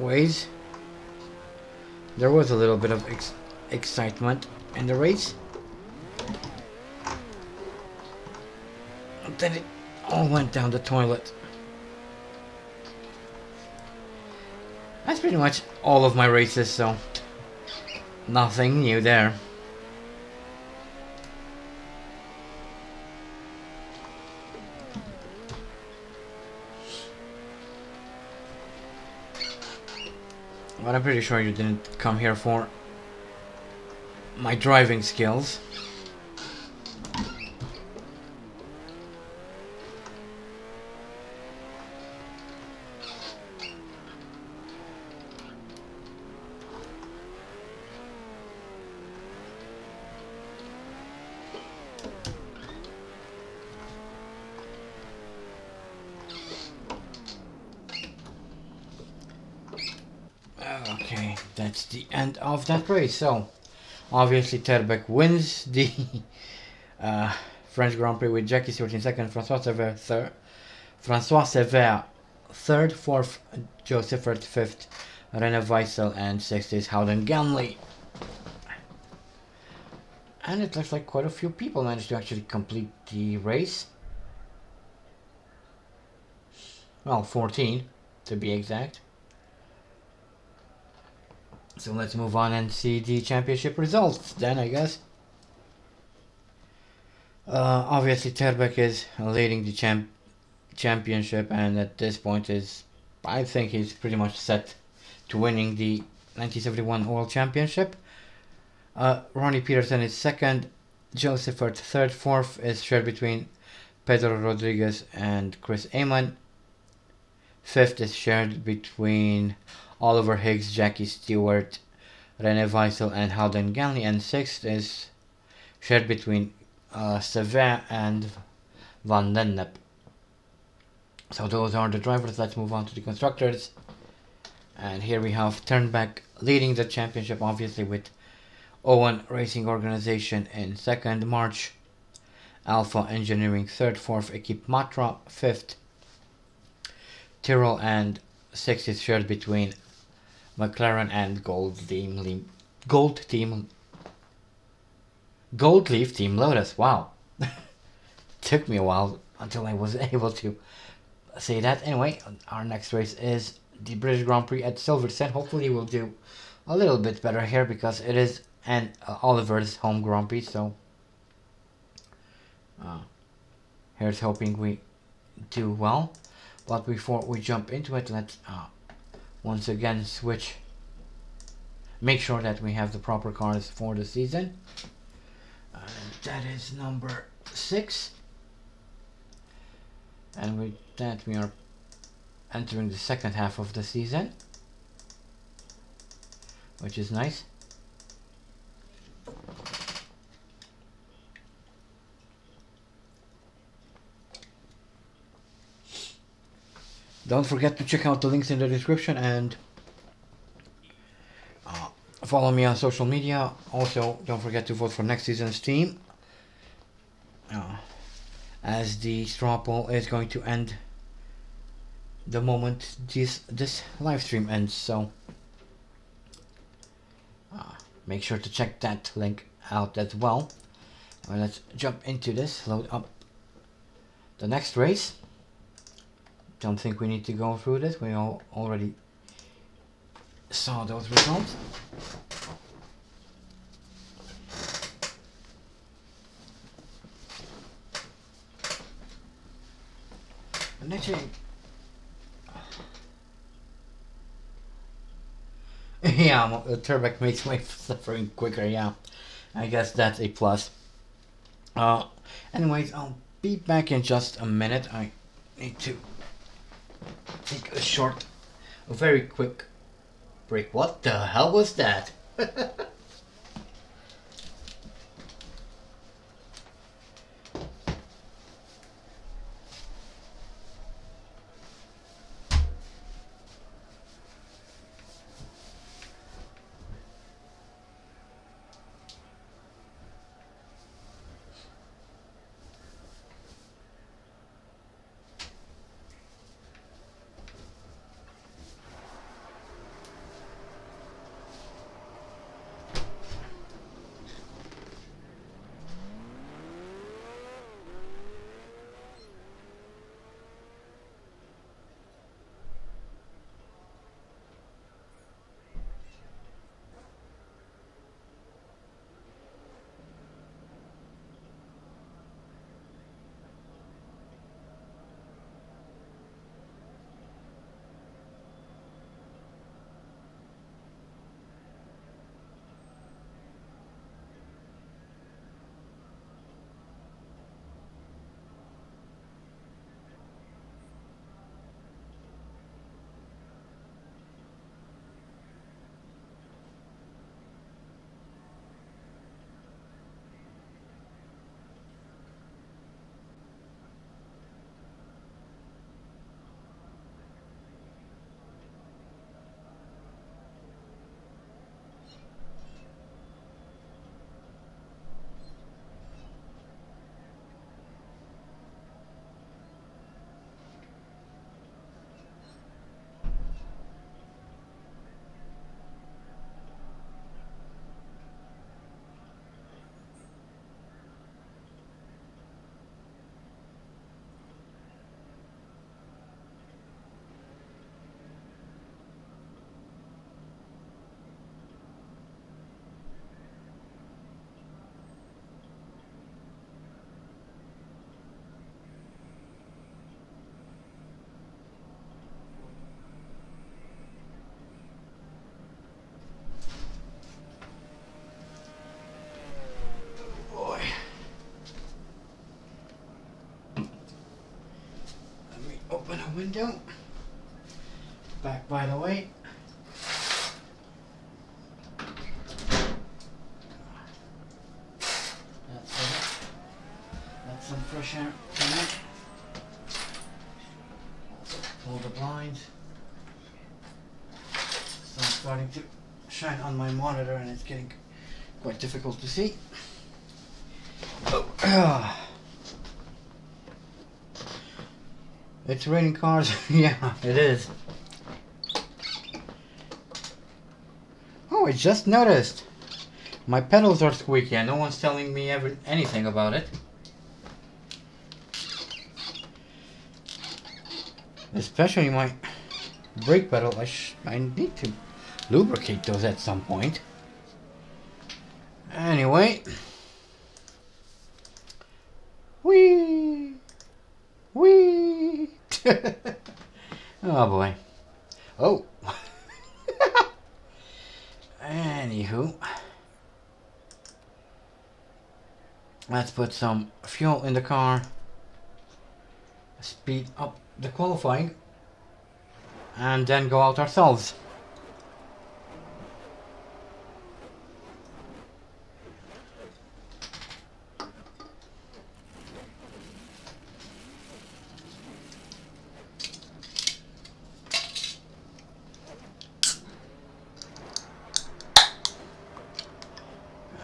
Ways, there was a little bit of ex excitement in the race. then it all went down the toilet. That's pretty much all of my races, so nothing new there. I'm pretty sure you didn't come here for my driving skills. Okay, that's the end race. So, obviously Terbeck wins the uh, French Grand Prix with Jackie Stewart in second, Francois Cevert third, Francois Cevert third, fourth, Siffert fifth, Reine Wisell, and sixth is Howden Ganley. And it looks like quite a few people managed to actually complete the race. Well, 14 to be exact. So let's move on and see the championship results then, I guess. Uh, obviously, Terbeck is leading the champ championship, and at this point is, I think he's pretty much set to winning the 1971 World Championship. Uh, Ronnie Peterson is second, Joseph third, fourth is shared between Pedro Rodriguez and Chris Amon. Fifth is shared between Oliver Higgs, Jackie Stewart, Reine Wisell, and Howden Ganley. And sixth is shared between uh, Cevert and Van Lennep. So those are the drivers. Let's move on to the constructors. And here we have Terbeck leading the championship, obviously with Owen Racing Organization in second, March Alpha Engineering third, fourth, Equipe Matra fifth, Tyrrell and sixth is shared between McLaren and Gold Team Gold Team Gold Leaf Team Lotus. Wow. Took me a while until I was able to say that. Anyway, our next race is the British Grand Prix at Silverstone. Hopefully we'll do a little bit better here because it is an uh, Oliver's home Grand Prix. So uh, here's hoping we do well. But before we jump into it, let's uh, once again switch make sure that we have the proper cards for the season. And that is number six. And with that we are entering the second half of the season. Which is nice. Don't forget to check out the links in the description and uh, follow me on social media. Also, don't forget to vote for next season's team. Uh, as the straw poll is going to end the moment this this live stream ends. So uh, make sure to check that link out as well. well. Let's jump into this. Load up the next race don't think we need to go through this. We all already saw those results. And actually, yeah, the Terbeck makes my suffering quicker, yeah. I guess that's a plus. Uh, anyways, I'll be back in just a minute. I need to take a short, a very quick break. What the hell was that? window. Back by the way. That's it. Let some fresh air come in. Pull the blinds. Sun's starting to shine on my monitor and it's getting quite difficult to see. Oh. It's raining cars. yeah, it is. Oh, I just noticed. My pedals are squeaky and no one's telling me ever anything about it. Especially my brake pedal. I, I need to lubricate those at some point. Anyway. Oh boy. Oh. Anywho. Let's put some fuel in the car. Speed up the qualifying. And then go out ourselves.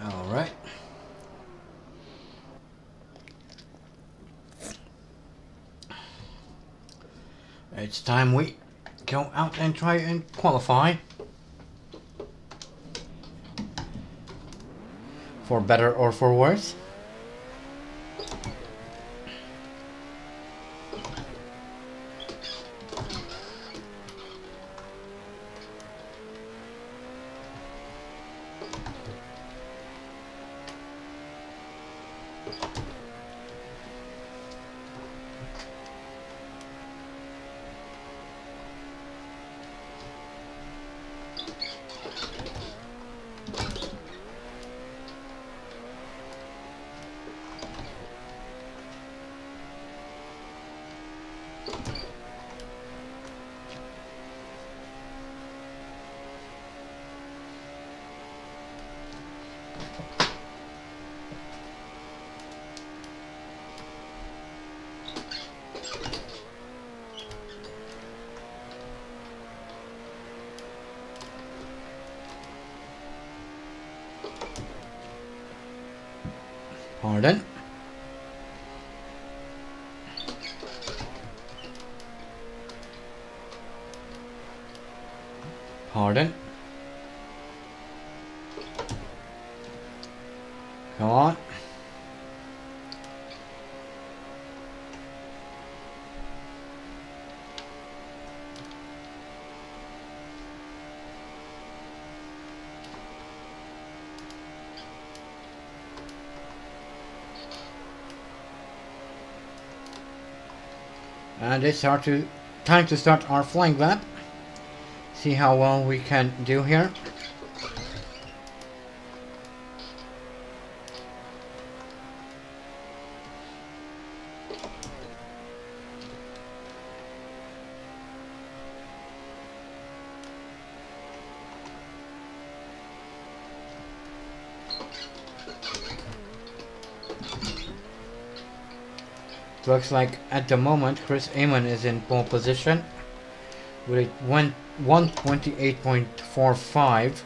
Alright. It's time we go out and try and qualify. For better or for worse. Pardon? Pardon? Come on. And it's our to, time to start our flying lap. See how well we can do here. Looks like at the moment Chris Amon is in pole position with a 128.45.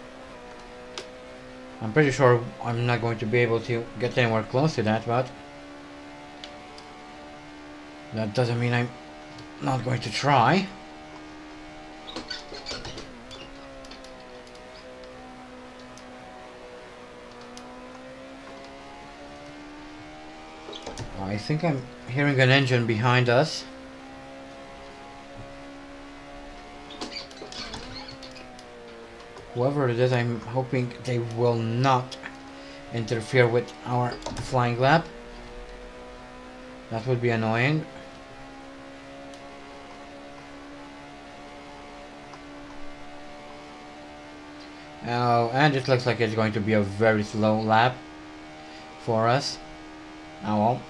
I'm pretty sure I'm not going to be able to get anywhere close to that, but that doesn't mean I'm not going to try. Think I'm hearing an engine behind us. Whoever it is, I'm hoping they will not interfere with our flying lap. That would be annoying. Oh, and it looks like it's going to be a very slow lap for us. Oh well.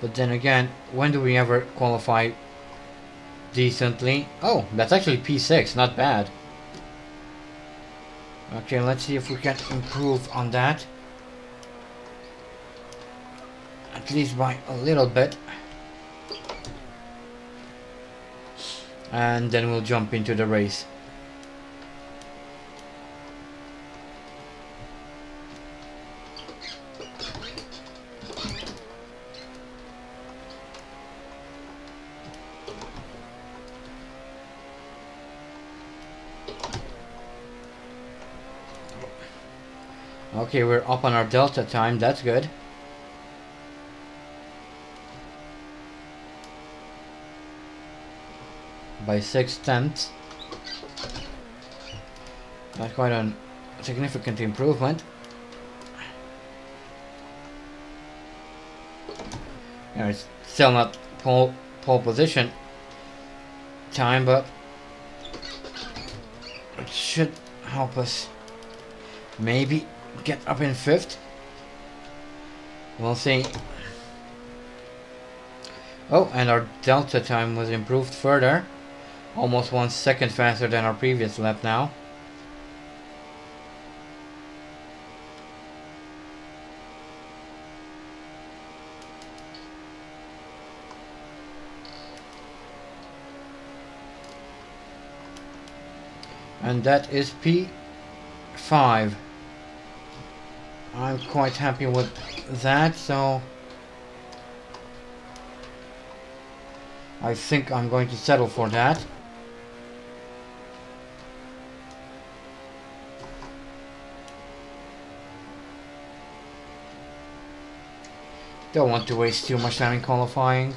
But then again, when do we ever qualify decently? Oh, that's actually P6, not bad. Okay, let's see if we can improve on that. At least by a little bit. And then we'll jump into the race. Okay, we're up on our delta time, that's good. By six tenths. That's quite a significant improvement. Yeah, it's still not pole, pole position time, but it should help us maybe get up in fifth. We'll see. Oh, and our delta time was improved further. Almost one second faster than our previous lap now. And that is P5. I'm quite happy with that, so... I think I'm going to settle for that. Don't want to waste too much time in qualifying.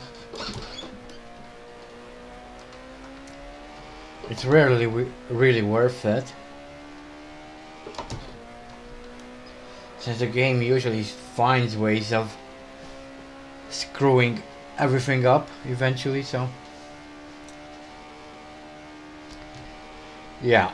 It's rarely really worth it. Since the game usually finds ways of screwing everything up eventually, so... Yeah.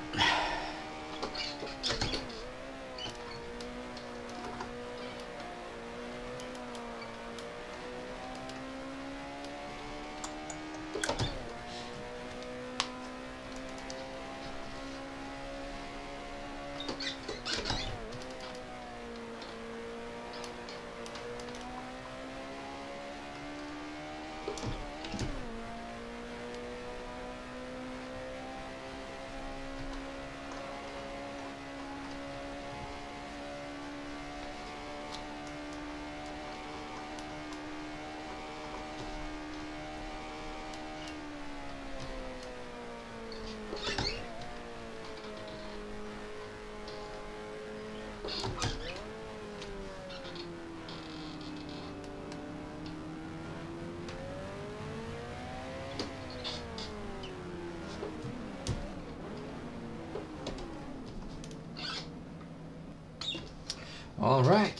All right.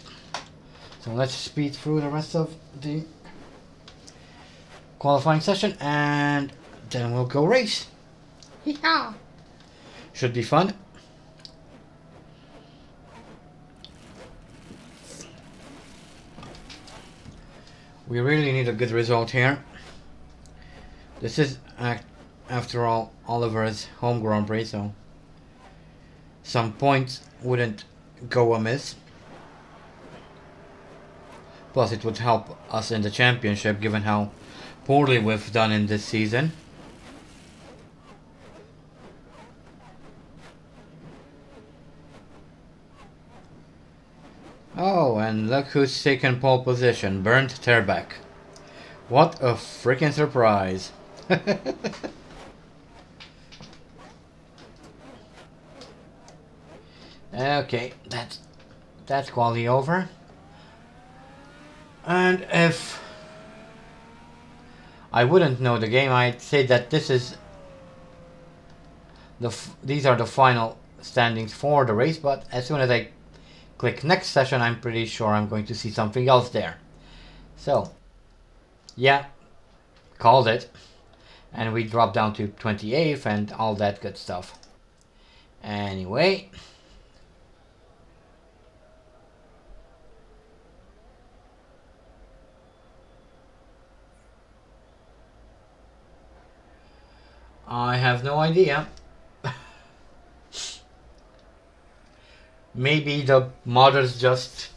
So let's speed through the rest of the qualifying session and then we'll go race. Yeah. Should be fun. We really need a good result here. This is, after all, Oliver's home Grand Prix, so some points wouldn't go amiss. Plus it would help us in the championship given how poorly we've done in this season. Oh, and look who's taken pole position, Bernd Terbeck. What a freaking surprise. okay, that's that's quality over. And if I wouldn't know the game, I'd say that this is the these are the final standings for the race, but as soon as I click next session, I'm pretty sure I'm going to see something else there. So, yeah, called it. And we drop down to 28th and all that good stuff. Anyway, I have no idea. Maybe the modders just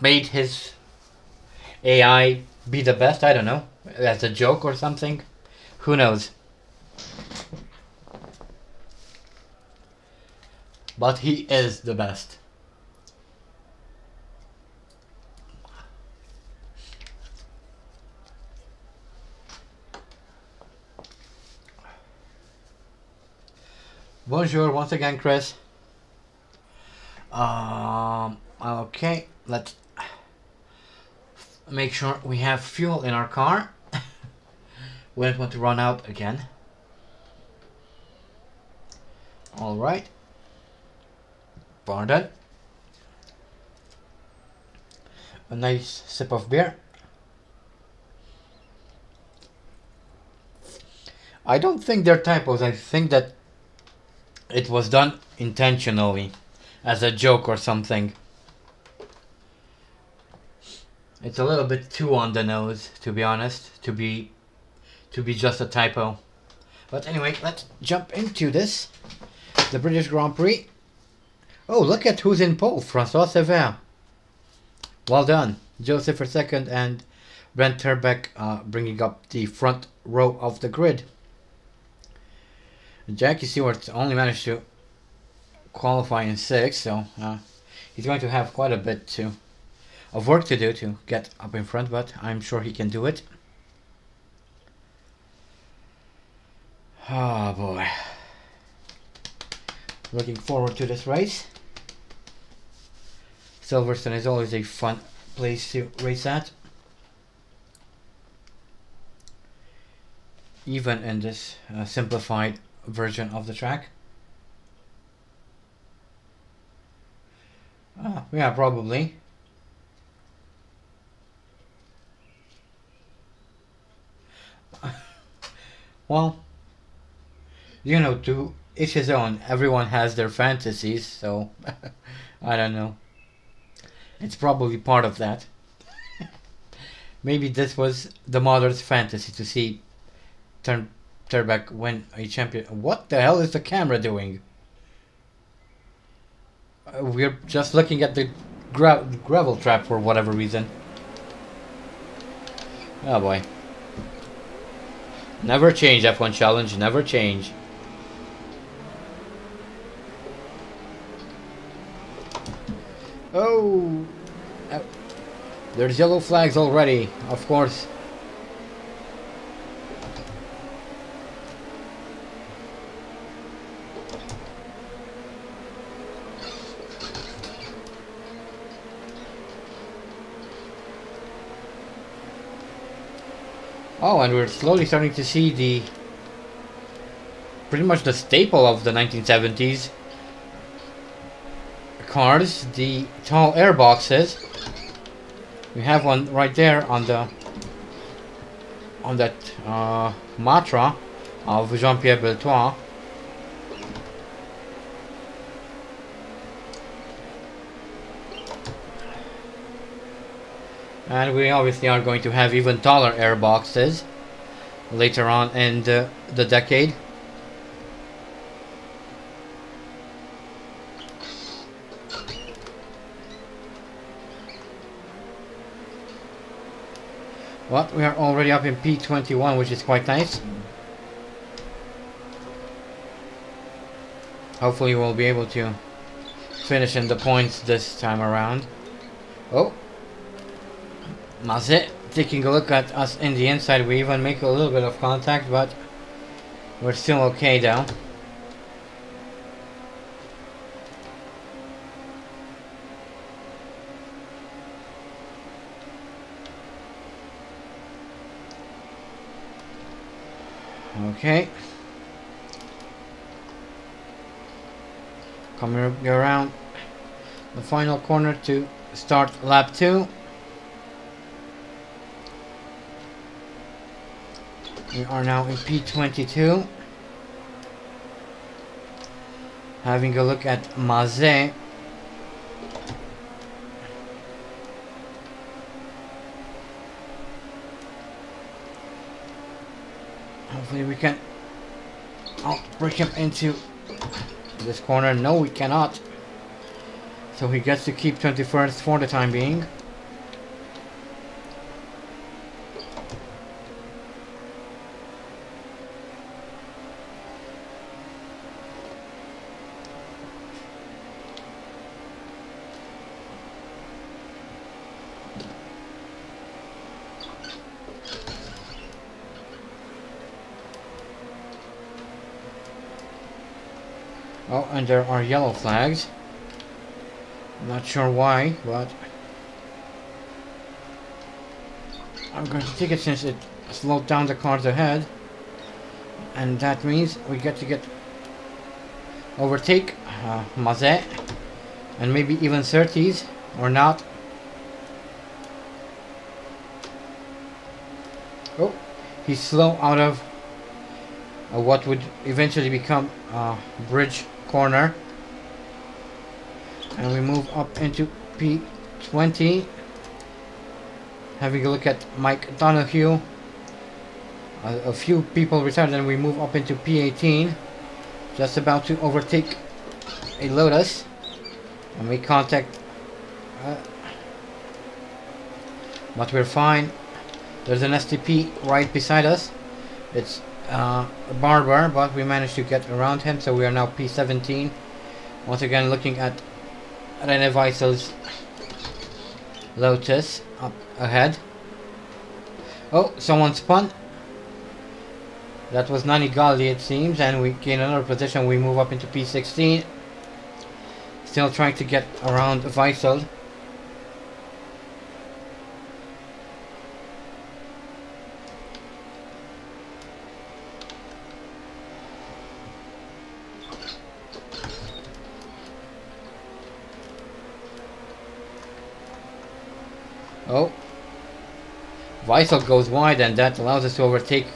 made his AI be the best, I don't know, as a joke or something. Who knows? But he is the best. Bonjour once again, Chris. Um, okay, let's make sure we have fuel in our car. we don't want to run out again. Alright. Pardon. A nice sip of beer. I don't think they're typos. I think that it was done intentionally as a joke or something. It's a little bit too on the nose, to be honest, to be to be just a typo. But anyway, let's jump into this. The British Grand Prix. Oh, look at who's in pole. François Cevert. Well done. Jo Siffert for second and Bernd Terbeck uh, bringing up the front row of the grid. Jackie Stewart only managed to qualify in sixth, so uh, he's going to have quite a bit to, of work to do to get up in front, but I'm sure he can do it. Oh boy. Looking forward to this race. Silverstone is always a fun place to race at. Even in this uh, simplified version of the track. Ah, yeah, probably. well, you know, to each his own. Everyone has their fantasies, so I don't know. It's probably part of that. Maybe this was the mother's fantasy to see Turn Terbeck win a champion. What the hell is the camera doing? Uh, we're just looking at the gra gravel trap for whatever reason. Oh boy. Never change F1 challenge, never change. Oh! Uh, there's yellow flags already, of course. Oh, and we're slowly starting to see the pretty much the staple of the 1970s cars, the tall air boxes. We have one right there on the on that uh, Matra of Jean-Pierre Beltoise. And we obviously are going to have even taller air boxes later on in the, the decade. Well, we are already up in P21, which is quite nice. Hopefully we'll be able to finish in the points this time around. Oh, Mazet taking a look at us in the inside. We even make a little bit of contact, but we're still okay though. Okay. Coming around the final corner to start lap 2. We are now in P22. Having a look at Mazet. Hopefully we can oh, break him into this corner. No, we cannot. So he gets to keep 21st for the time being. Oh, and there are yellow flags. Not sure why, but... I'm going to take it since it slowed down the cars ahead. And that means we get to get... Overtake uh, Mazet. And maybe even Surtees, or not. Oh, he's slow out of uh, what would eventually become uh, bridge corner. And we move up into P20. Having a look at Mike Donohue. A, a few people retired and we move up into P18. Just about to overtake a Lotus. And we contact... Uh, but we're fine. There's an STP right beside us. It's uh, barber, but we managed to get around him, so we are now P17. Once again, looking at Reine Wisell's Lotus up ahead. Oh, someone spun. That was Nanni Galli, it seems, and we gain another position. We move up into P16. Still trying to get around Wisell. Oh. Wisell goes wide and that allows us to overtake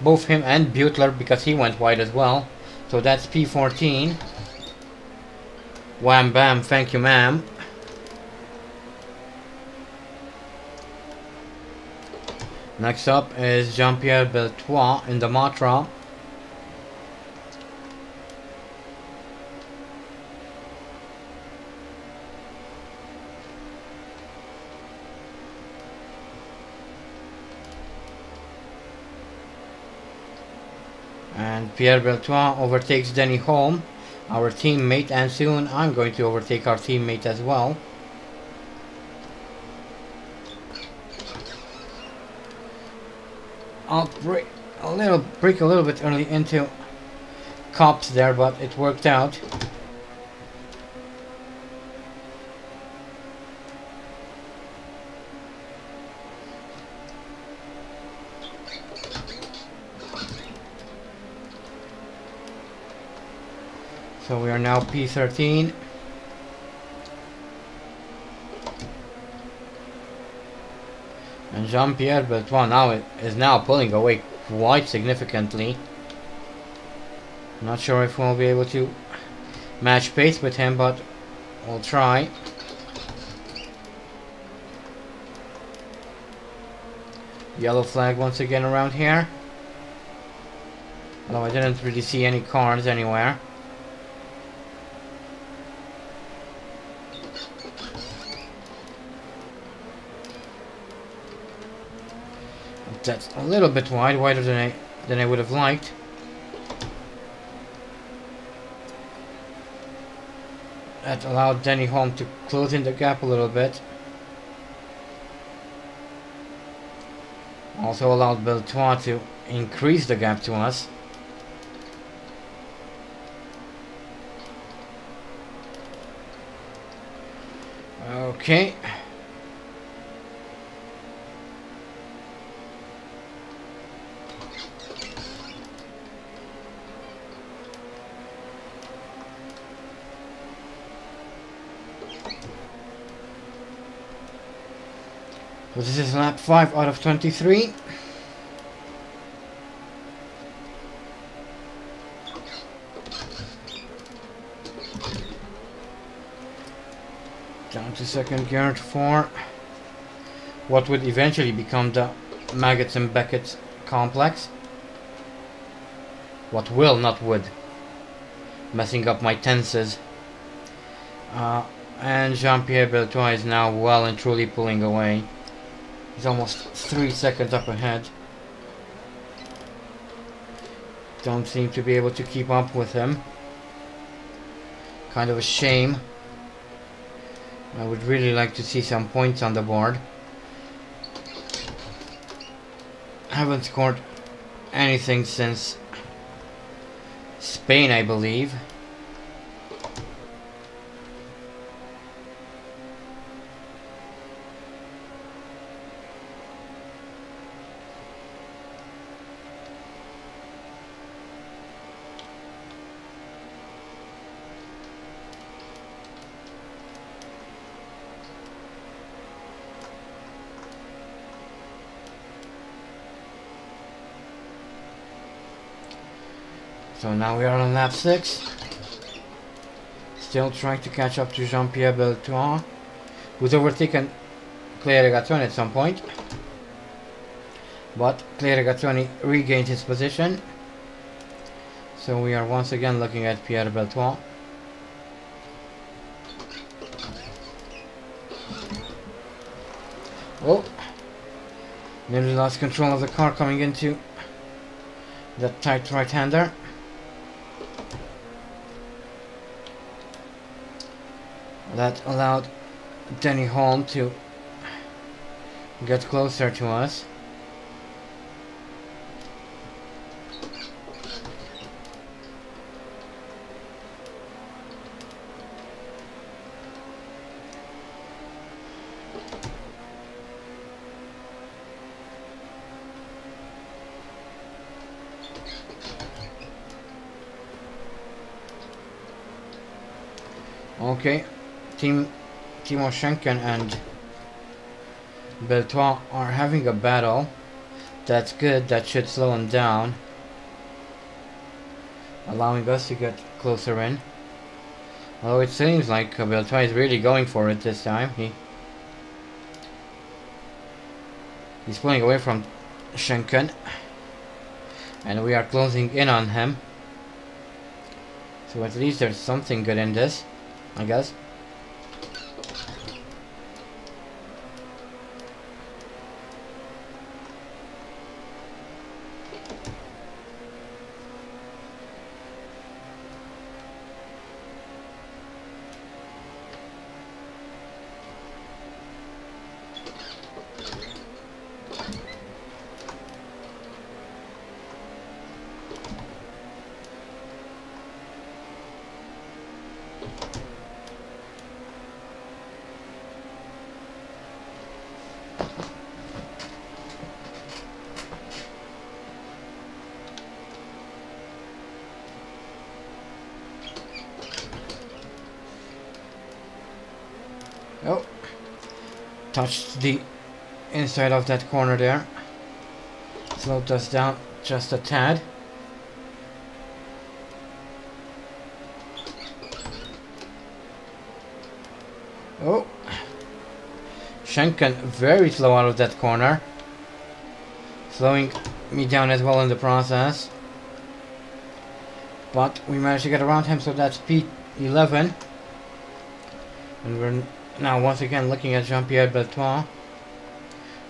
both him and Butler because he went wide as well. So that's P14. Wham bam, thank you ma'am. Next up is Jean-Pierre Beltoise in the Matra. And Pierre Beltoise overtakes Denny Hulme, our teammate, and soon I'm going to overtake our teammate as well. I'll break a little break a little bit early into Copse there, but it worked out. So we are now P13. And Jean-Pierre Beltoise now is now pulling away quite significantly. Not sure if we'll be able to match pace with him, but we'll try. Yellow flag once again around here. Although I didn't really see any cars anywhere. That's a little bit wide, wider than I than I would have liked. That allowed Denny Hulme to close in the gap a little bit. Also allowed Beltoise to increase the gap to us. Okay. This is lap 5 out of 23. Down to second gear for what would eventually become the Maggotts and Beckett complex. What will, not would. Messing up my tenses. Uh, and Jean-Pierre Beltoise is now well and truly pulling away. He's almost three seconds up ahead. Don't seem to be able to keep up with him. Kind of a shame. I would really like to see some points on the board. Haven't scored anything since Spain, I believe. Now we are on lap 6. Still trying to catch up to Jean-Pierre Beltoise, who's overtaken Clay Regazzoni at some point. But Clay Regazzoni regained his position. So we are once again looking at Pierre Beltoise. Oh! Nearly lost control of the car coming into the tight right-hander. That allowed Denny Hulme to get closer to us. Okay, Team Timo Schenken and Beltoise are having a battle. That's good, that should slow him down. Allowing us to get closer in. Although it seems like Beltoise is really going for it this time. He He's pulling away from Schenken. And we are closing in on him. So at least there's something good in this. I guess. Oh, touched the inside of that corner there. Slowed us down just a tad. Oh, Schenken very slow out of that corner. Slowing me down as well in the process. But we managed to get around him, so that's P11. And we're now once again looking at Jean-Pierre Beltoise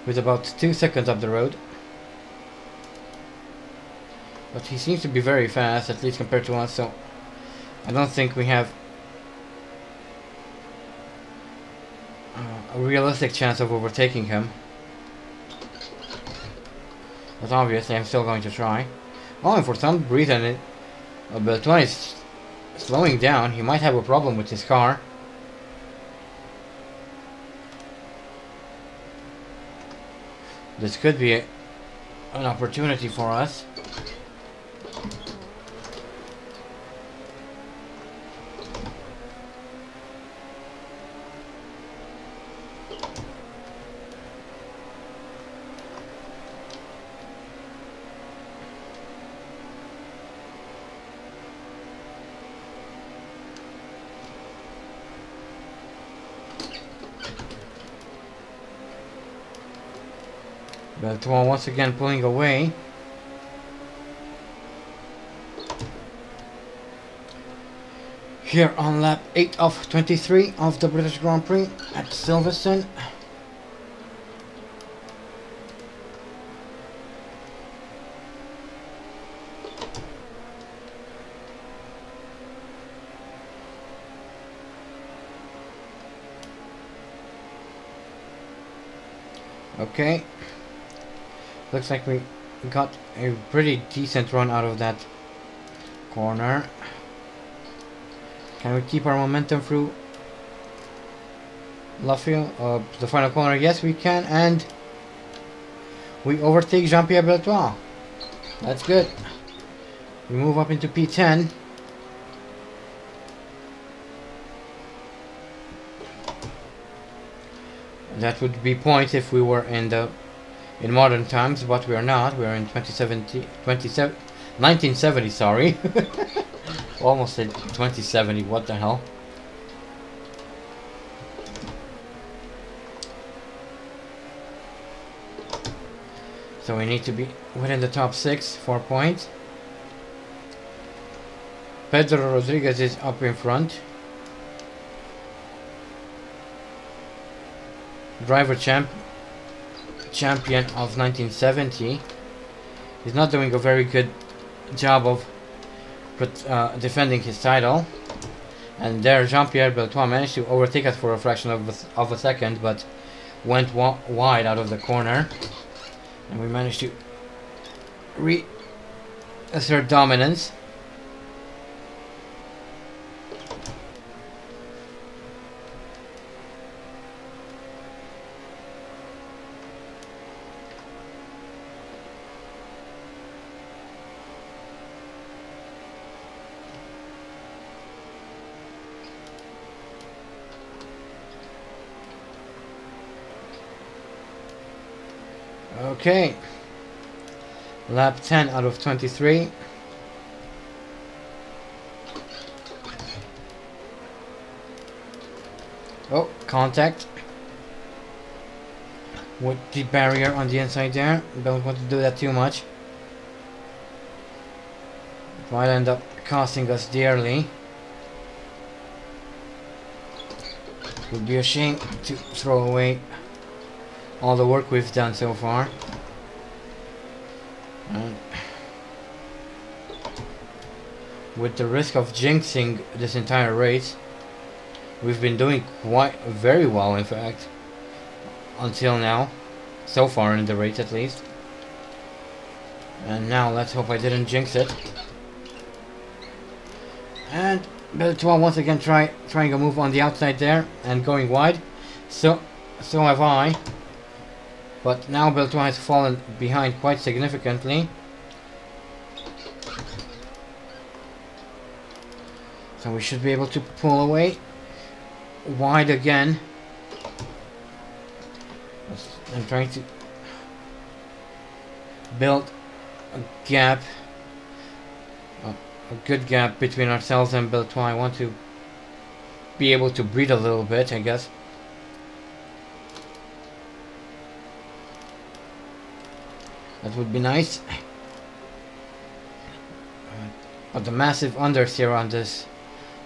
with about two seconds up the road. But he seems to be very fast, at least compared to us, so I don't think we have uh, a realistic chance of overtaking him. But obviously I'm still going to try. Oh, and for some reason it, uh, Beltoise is slowing down. He might have a problem with his car. This could be a, an opportunity for us. Beltoise once again pulling away. Here on lap 8 of 23 of the British Grand Prix at Silverstone. Okay, Looks like we got a pretty decent run out of that corner. Can we keep our momentum through Luffield? Uh, the final corner, yes we can, and we overtake Jean-Pierre Beltoise. That's good. We move up into P10. That would be points if we were in the in modern times, but we're not. We're in 2070, 1970, sorry. Almost said 2070, what the hell. So we need to be within the top six, four points. Pedro Rodriguez is up in front. Driver champ champion of 1970. He's not doing a very good job of uh, defending his title. And there Jean-Pierre Beltoise managed to overtake us for a fraction of a, of a second, but went wide out of the corner. And we managed to reassert dominance. Okay. Lap 10 out of 23. Oh, contact. With the barrier on the inside there. Don't want to do that too much. Might end up costing us dearly. Would be a shame to throw away all the work we've done so far. With the risk of jinxing this entire race, we've been doing quite very well in fact, until now, so far in the race at least. And now let's hope I didn't jinx it. And Beltoise uh, once again try trying a move on the outside there and going wide. So so have I. But now Beltoise has fallen behind quite significantly. We should be able to pull away. Wide again. I'm trying to build a gap. A, a good gap between ourselves and Beltoise. I want to be able to breathe a little bit, I guess. That would be nice. But the massive understeer on this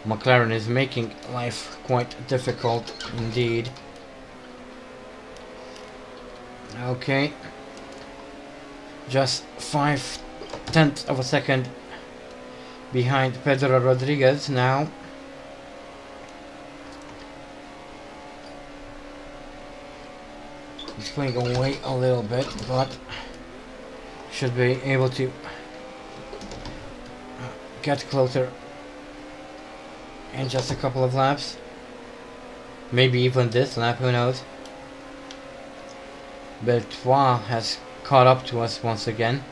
McLaren is making life quite difficult indeed. Okay. Just five tenths of a second behind Pedro Rodriguez now. He's going away a little bit, but should be able to get closer in just a couple of laps. Maybe even this lap, who knows. Beltoise has caught up to us once again.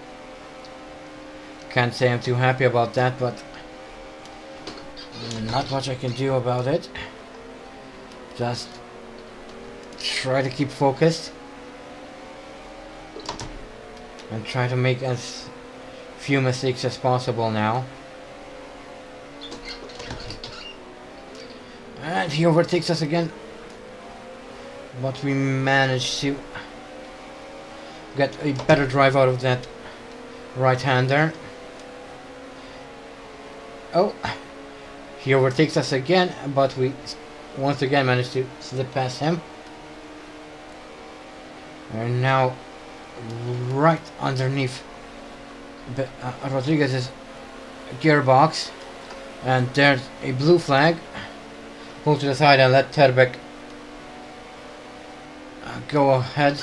Can't say I'm too happy about that, but not much I can do about it. Just try to keep focused and try to make as few mistakes as possible now. And he overtakes us again. But we managed to get a better drive out of that right hander. Oh, he overtakes us again, but we once again managed to slip past him. And now right underneath uh, Rodriguez's gearbox and there's a blue flag pull to the side and let Terbeck uh, go ahead.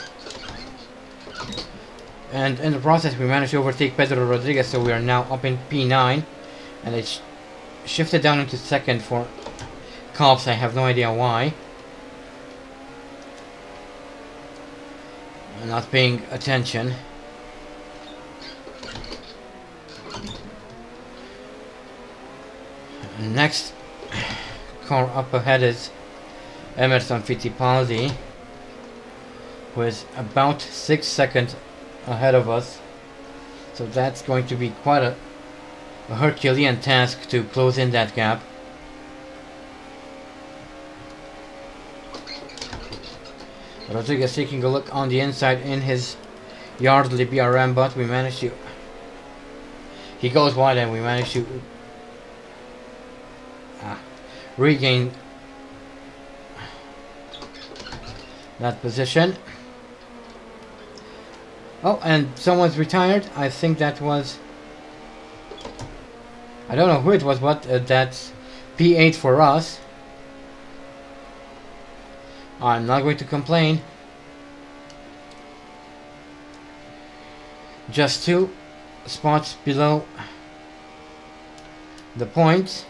And in the process we managed to overtake Pedro Rodriguez so we are now up in P9 and it's shifted down into second for Copse I have no idea why. Not paying attention. Next car up ahead is Emerson Fittipaldi who is about 6 seconds ahead of us so that's going to be quite a, a Herculean task to close in that gap Rodriguez taking a look on the inside in his Yardley BRM, but we managed to. He goes wide, and we managed to regain that position. Oh, and someone's retired. I think that was. I don't know who it was, but uh, that's P8 for us. I'm not going to complain. Just two spots below the points.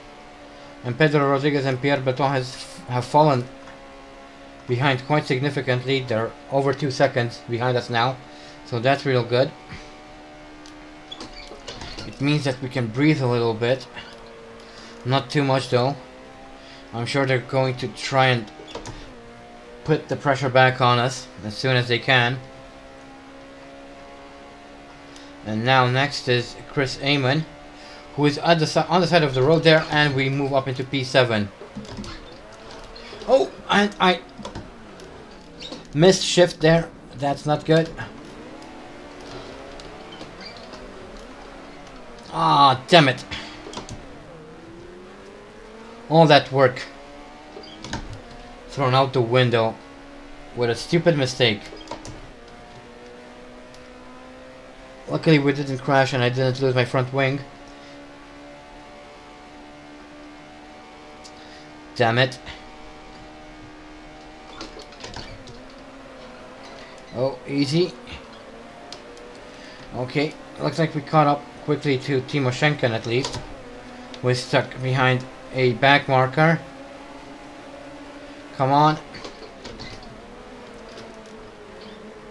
And Pedro Rodriguez and Pierre Berton has have fallen behind quite significantly. They're over two seconds behind us now. So that's real good. It means that we can breathe a little bit. Not too much though. I'm sure they're going to try and put the pressure back on us as soon as they can. And now next is Chris Amon, who is at the on the side of the road there, and we move up into P7. Oh, and I missed shift there. That's not good. Ah, damn it. All that work thrown out the window with a stupid mistake. Luckily we didn't crash and I didn't lose my front wing. Damn it. Oh, easy. Okay, looks like we caught up quickly to Tim Schenken at least. We're stuck behind a back marker. Come on.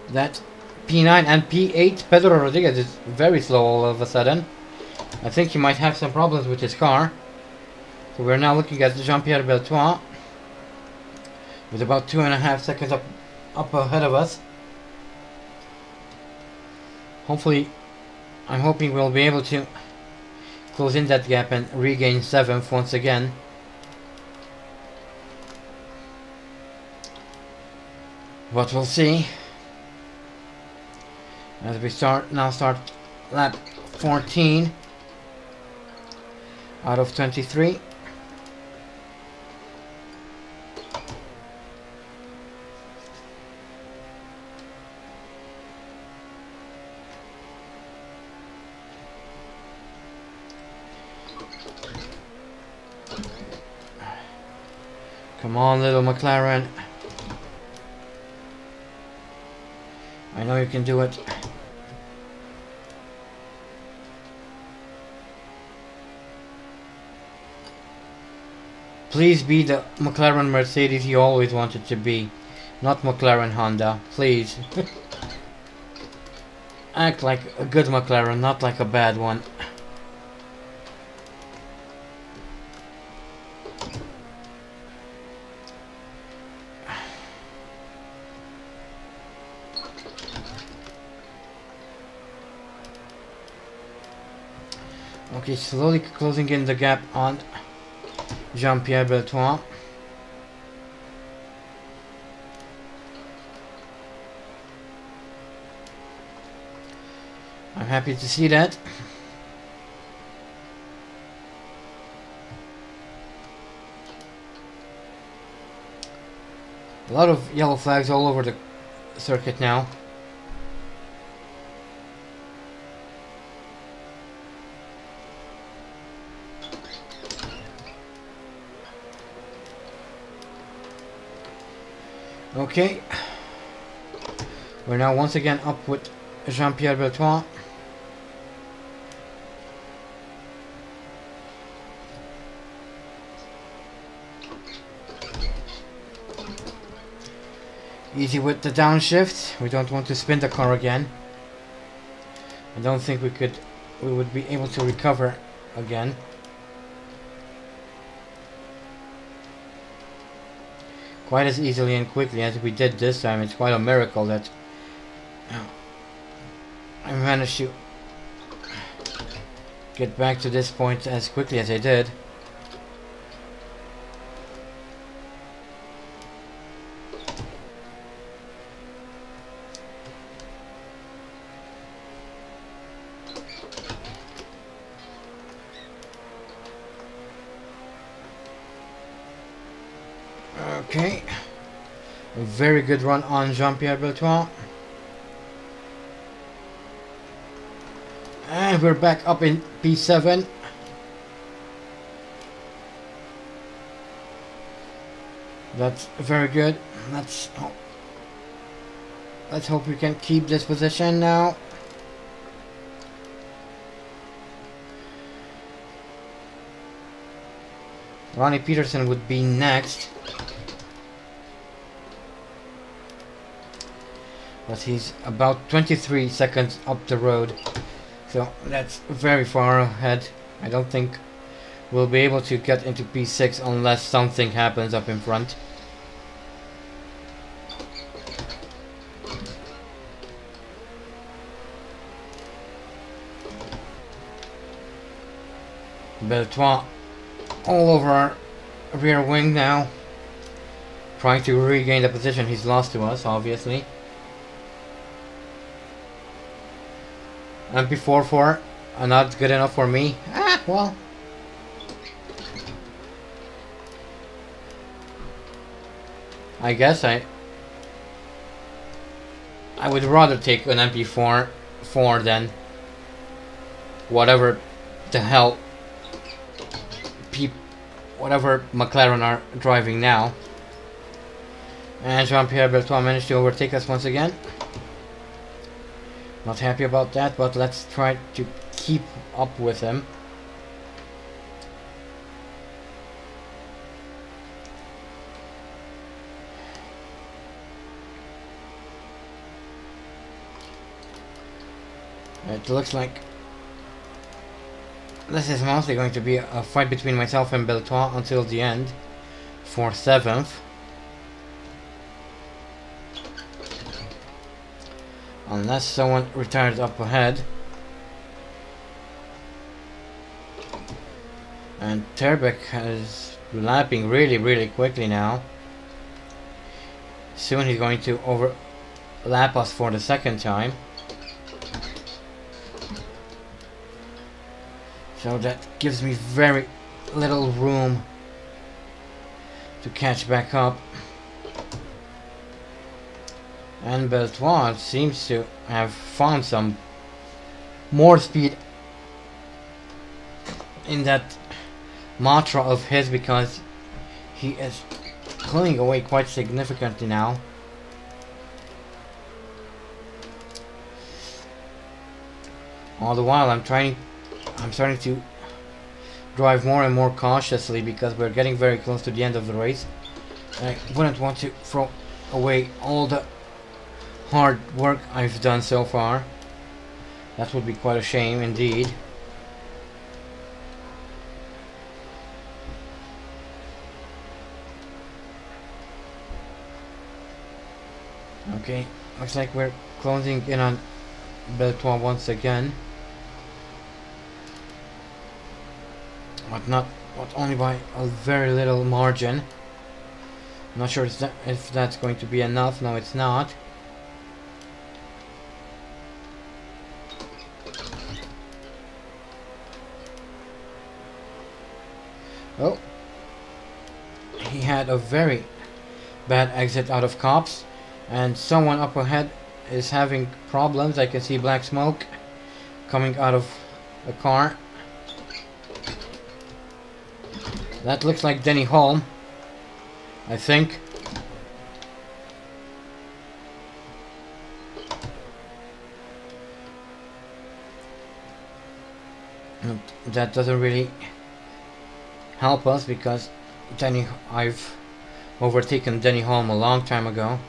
That P9 and P8, Pedro Rodriguez is very slow all of a sudden. I think he might have some problems with his car. So we're now looking at Jean-Pierre Beltoise. With about two and a half seconds up, up ahead of us. Hopefully, I'm hoping we'll be able to close in that gap and regain 7th once again. But we'll see. As we start now start lap 14 out of 23. Come on, little McLaren. I know you can do it. Please be the McLaren Mercedes you always wanted to be. Not McLaren Honda. Please. Act like a good McLaren, not like a bad one. Okay, slowly closing in the gap on Jean-Pierre Beltoise. I'm happy to see that. A lot of yellow flags all over the circuit now. Okay. We're now once again up with Jean-Pierre Beltoise. Easy with the downshift. We don't want to spin the car again. I don't think we could we would be able to recover again. Quite as easily and quickly as we did this time. It's quite a miracle that I managed to get back to this point as quickly as I did. Okay. A very good run on Jean-Pierre Beltoise. And we're back up in P7. That's very good. Let's hope, let's hope we can keep this position now. Ronnie Peterson would be next. But he's about 23 seconds up the road. So that's very far ahead. I don't think we'll be able to get into P6 unless something happens up in front. Beltoise all over our rear wing now. Trying to regain the position he's lost to us, obviously. MP44, are not good enough for me. Ah, well. I guess I... I would rather take an MP4 4 than whatever the hell whatever McLaren are driving now. And Jean-Pierre Beltoise managed to overtake us once again. Not happy about that, but let's try to keep up with him. It looks like this is mostly going to be a fight between myself and Beltoise until the end for 7th. Unless someone retires up ahead. And Terbeck is lapping really, really quickly now. Soon he's going to overlap us for the second time. So that gives me very little room to catch back up. And Beltoise seems to have found some more speed in that Matra of his because he is pulling away quite significantly now. All the while I'm trying I'm starting to drive more and more cautiously because we're getting very close to the end of the race. I wouldn't want to throw away all the hard work I've done so far. That would be quite a shame indeed. Okay, looks like we're closing in on Beltoise once again. but not but only by a very little margin. I'm not sure if, that, if that's going to be enough. No, it's not. Oh. He had a very bad exit out of Copse. And someone up ahead is having problems. I can see black smoke coming out of a car. That looks like Denny Hulme. I think. That doesn't really help us because Denny I've overtaken Denny Hulme a long time ago.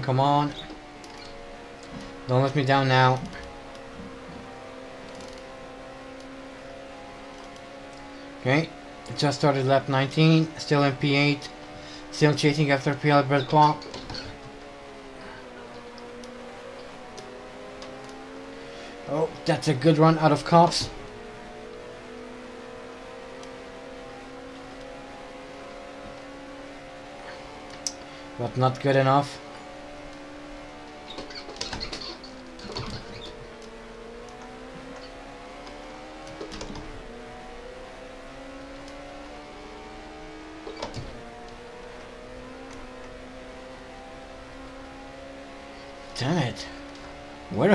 Come on. Don't let me down now. Okay, just started lap 19, still in P8, still chasing after PL Bird Clock. Oh, that's a good run out of Copse. But not good enough.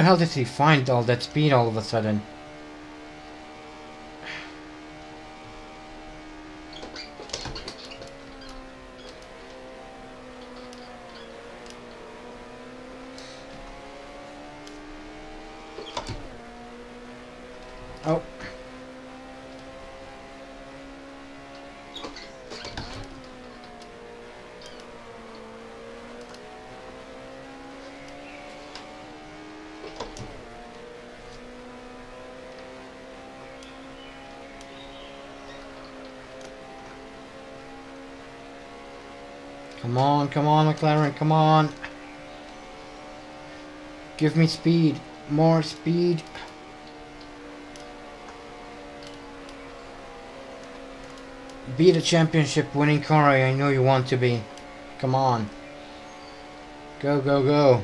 Hell did he find all that speed all of a sudden? Oh. Come on, come on, McLaren, come on. Give me speed. More speed. Be the championship winning car I know you want to be. Come on. Go, go, go.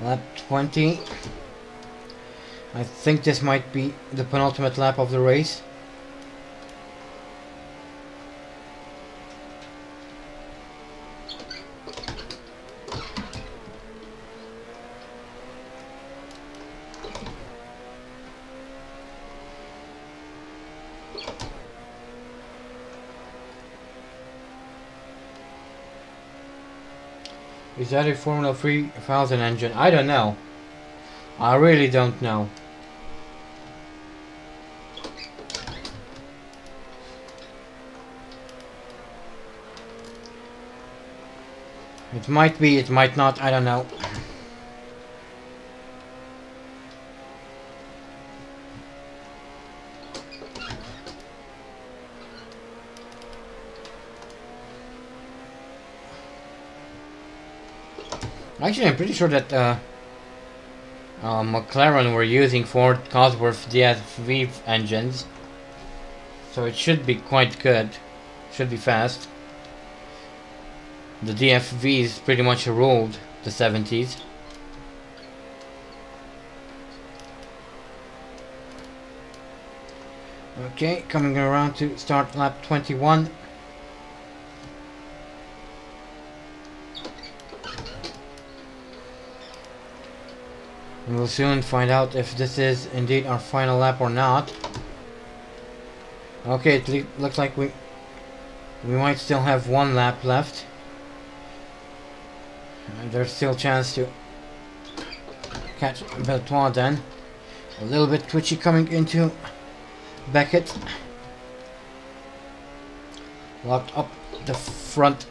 Lap 20. I think this might be the penultimate lap of the race. Is that a Formula 3000 engine? I don't know. I really don't know. It might be, it might not, I don't know. Actually, I'm pretty sure that uh, uh, McLaren were using Ford Cosworth DFV engines. So it should be quite good. Should be fast. The DFVs pretty much ruled the 70s. Okay, coming around to start lap 21. We'll soon find out if this is indeed our final lap or not. Okay, it looks like we we might still have one lap left. There's still chance to catch Beltoise then. A little bit twitchy coming into Beckett. Locked up the front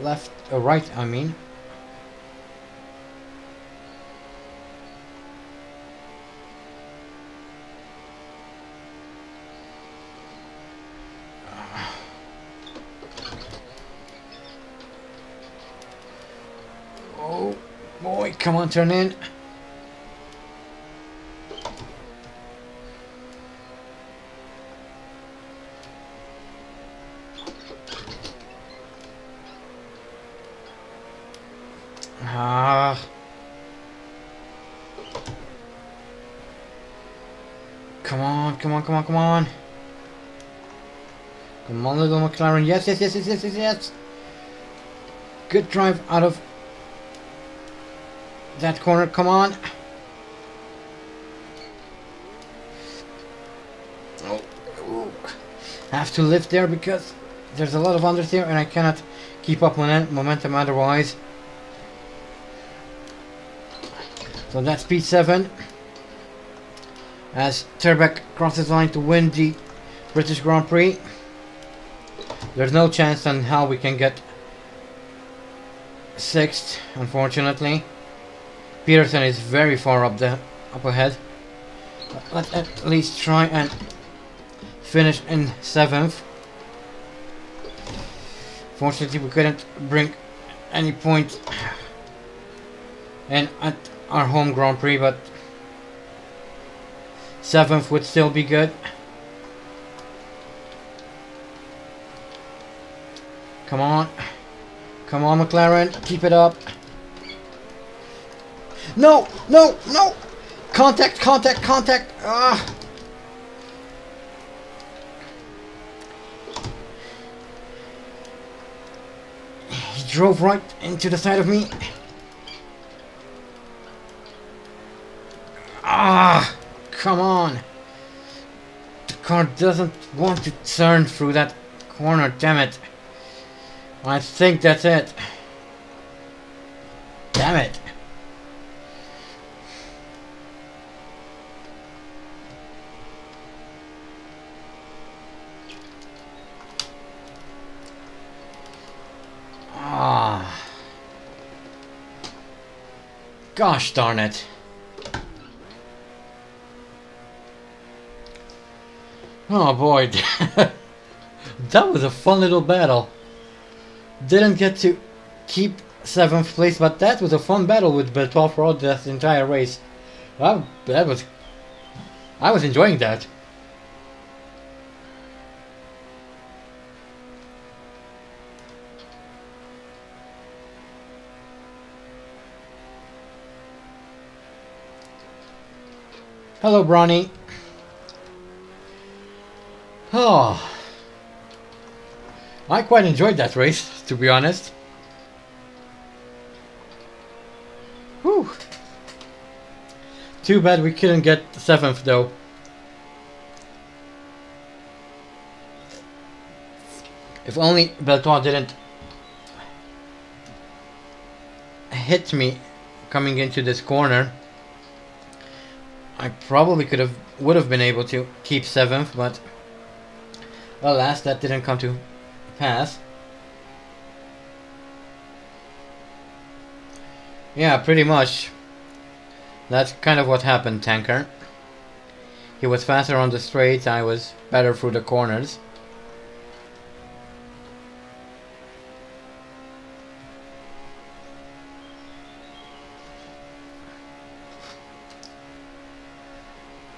left, uh, right I mean. Come on, turn in. Ah. Come on, come on, come on, come on. Come on, little McLaren. Yes, yes, yes, yes, yes, yes, yes. Good drive out of that corner, come on. Oh, ooh. I have to lift there because there's a lot of unders here and I cannot keep up momentum otherwise. So that's P7 as Terbeck crosses the line to win the British Grand Prix. There's no chance on how we can get sixth, unfortunately. Peterson is very far up the up ahead. Let's at least try and finish in seventh. Fortunately, we couldn't bring any points in at our home Grand Prix, but seventh would still be good. Come on. Come on, McLaren. Keep it up. No! No! No! Contact! Contact! Contact! Ah! He drove right into the side of me. Ah! Come on! The car doesn't want to turn through that corner, damn it. I think that's it. Damn it. Gosh darn it. Oh boy. that was a fun little battle. Didn't get to keep 7th place, but that was a fun battle with Beltoise throughout this entire race. Well, that was... I was enjoying that. Hello, Bronny. Oh. I quite enjoyed that race, to be honest. Whew. Too bad we couldn't get 7th though. If only Beltoise didn't hit me coming into this corner. I probably could have would have been able to keep 7th, but alas that didn't come to pass. Yeah, pretty much. That's kind of what happened, Tanker. He was faster on the straights, I was better through the corners.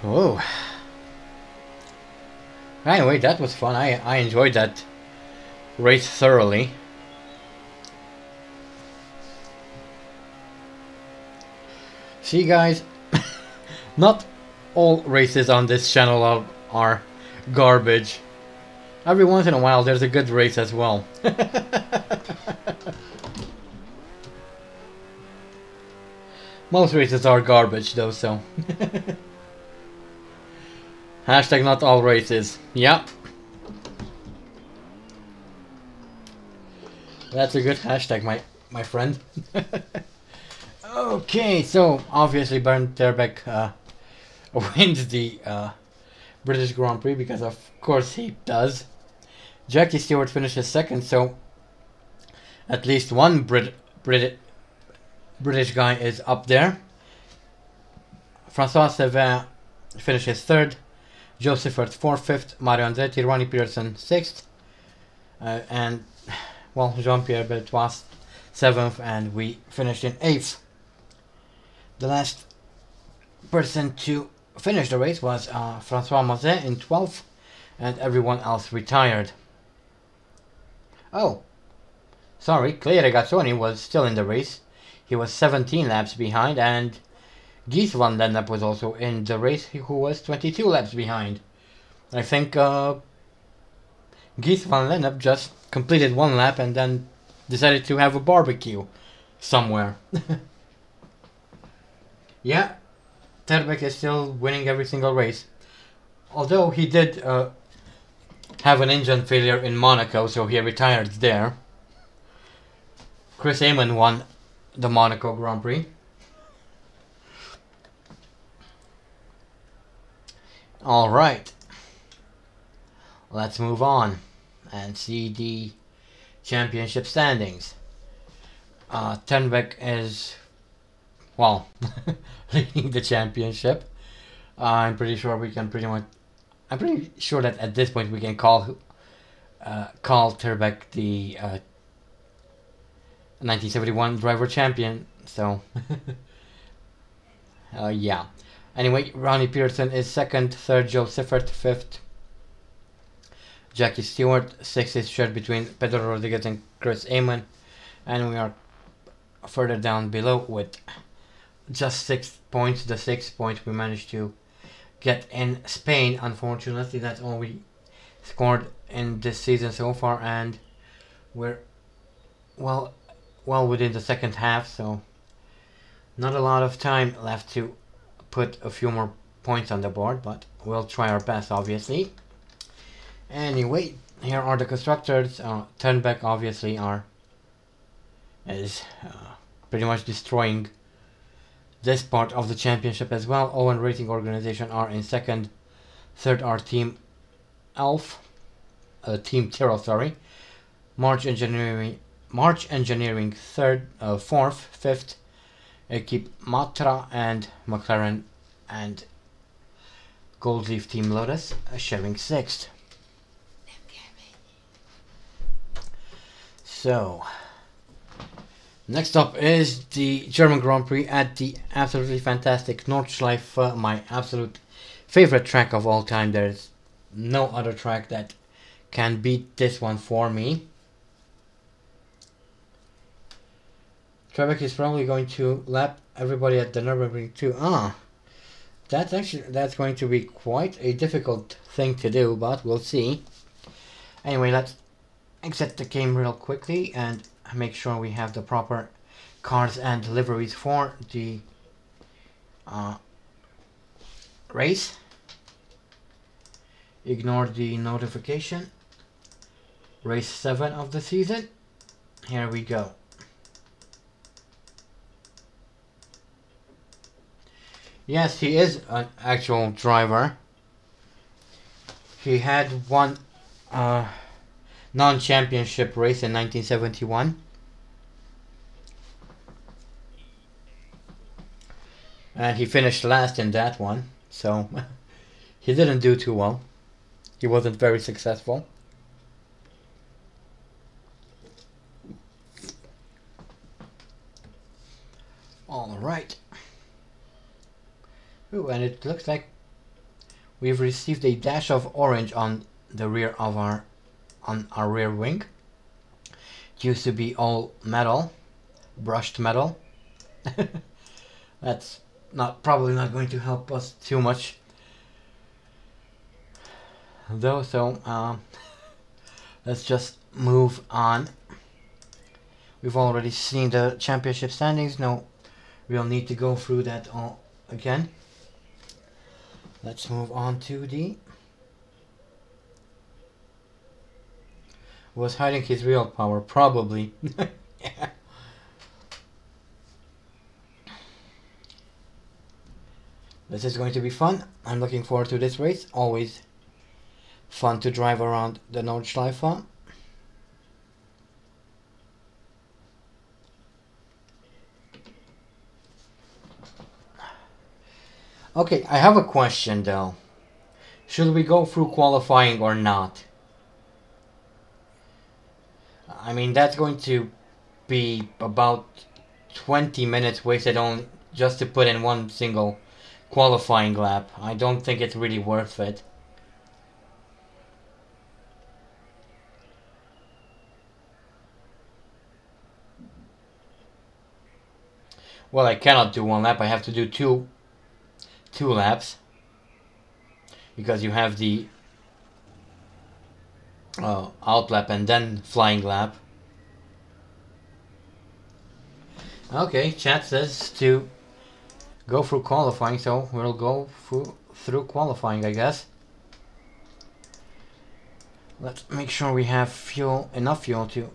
Whoa. Anyway, that was fun. I, I enjoyed that race thoroughly. See guys, not all races on this channel are, are garbage. Every once in a while there's a good race as well. Most races are garbage though, so. Hashtag not all races. Yep. That's a good hashtag, my my friend. okay, so obviously Bernd Terbeck uh, wins the uh, British Grand Prix because of course he does. Jackie Stewart finishes second, so at least one Brit Brit British guy is up there. Francois Cevert finishes third. Joseph fourth, fifth. Mario Andretti, Ronnie Peterson sixth, uh, and well, Jean-Pierre Beltoise seventh, and we finished in eighth. The last person to finish the race was uh, Francois Mazet in 12th, and everyone else retired. Oh, sorry, Clay Regazzoni was still in the race. He was 17 laps behind, and Gijs van Lennep was also in the race, who was 22 laps behind. I think uh, van Lennep just completed one lap and then decided to have a barbecue somewhere. yeah, Terbeck is still winning every single race. Although he did uh, have an engine failure in Monaco, so he retired there. Chris Amon won the Monaco Grand Prix. All right. Let's move on and see the championship standings. Uh, Terbeck is well, leading the championship. Uh, I'm pretty sure we can pretty much. I'm pretty sure that at this point we can call uh, call Terbeck the uh, 1971 driver champion. So, uh, yeah. Anyway, Ronnie Peterson is second, third Jo Siffert, fifth Jackie Stewart, sixth is shared between Pedro Rodriguez and Chris Amon, and we are further down below with just six points. The sixth point we managed to get in Spain. Unfortunately, that's all we scored in this season so far, and we're well, well within the second half. So not a lot of time left to put a few more points on the board, but we'll try our best, obviously. Anyway, here are the constructors. Uh, Terbeck obviously are is uh, pretty much destroying this part of the championship as well. Owen Racing Organization are in second. Third are Team Elf, uh, Team Tyrrell, sorry. March Engineering, March Engineering third, uh, fourth, fifth. Equipe Matra and McLaren and Gold Leaf Team Lotus sharing sixth. So, Next up is the German Grand Prix at the absolutely fantastic Nordschleife, uh, my absolute favorite track of all time. There's no other track that can beat this one for me. Terbeck is probably going to lap everybody at the Nürburgring too. Ah, that's actually that's going to be quite a difficult thing to do, but we'll see. Anyway, let's exit the game real quickly and make sure we have the proper cars and liveries for the uh, race. Ignore the notification. Race 7 of the season. Here we go. Yes, he is an actual driver. He had one uh, non-championship race in 1971. And he finished last in that one, so he didn't do too well. He wasn't very successful. All right. Ooh, and it looks like we've received a dash of orange on the rear of our on our rear wing. It used to be all metal, brushed metal. That's not probably not going to help us too much though so um, let's just move on we've already seen the championship standings no we'll need to go through that all again let's move on to the was hiding his real power probably. This is going to be fun. I'm looking forward to this race. Always fun to drive around the Nordschleife. Okay, I have a question though. Should we go through qualifying or not? I mean, that's going to be about 20 minutes wasted on just to put in one single qualifying lap. I don't think it's really worth it. Well, I cannot do one lap. I have to do two two laps because you have the uh, out lap and then flying lap. Okay, chat says to go through qualifying, so we'll go through, through qualifying, I guess. Let's make sure we have fuel, enough fuel to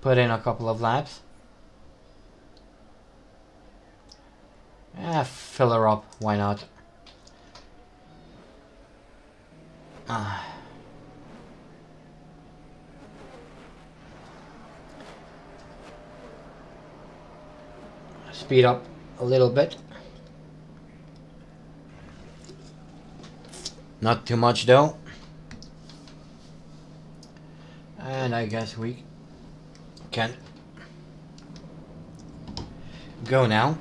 put in a couple of laps. Yeah, fill her up, why not? Ah. speed up a little bit. Not too much though. And I guess we can go now.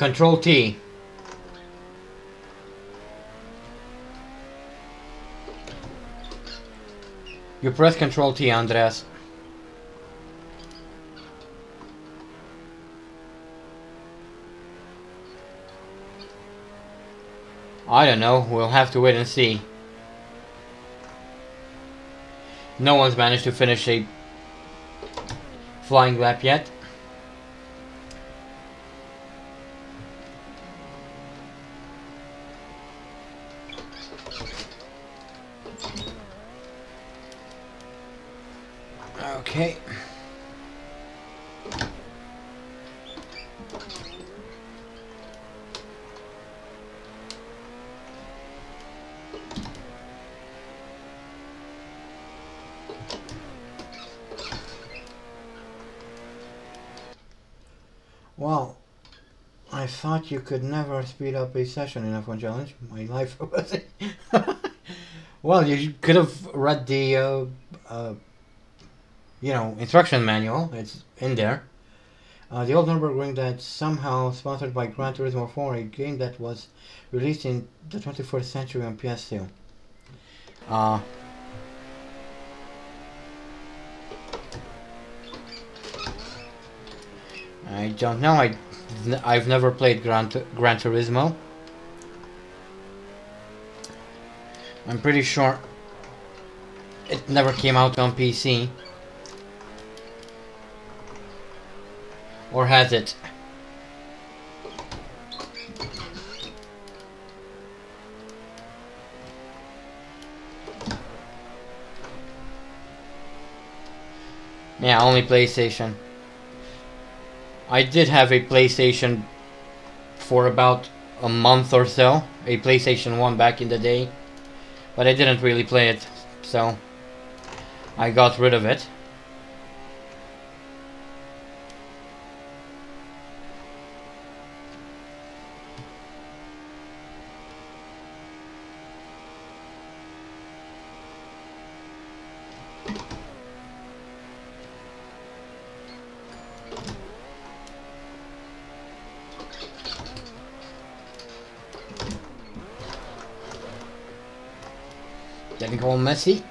Control T. You press Control T, Andres. I don't know. We'll have to wait and see. No one's managed to finish a flying lap yet. Could never speed up a session in F1 Challenge. My life was it. well, you could have read the, uh, uh, you know, instruction manual. It's in there. Uh, the old Nürburgring that somehow sponsored by Gran Turismo 4, a game that was released in the 21st century on PS2. Uh, I don't know. I I've never played Gran, Gran Turismo. I'm pretty sure it never came out on PC. Or has it? Yeah, only PlayStation. I did have a PlayStation for about a month or so, a PlayStation 1 back in the day, but I didn't really play it, so I got rid of it. Messy.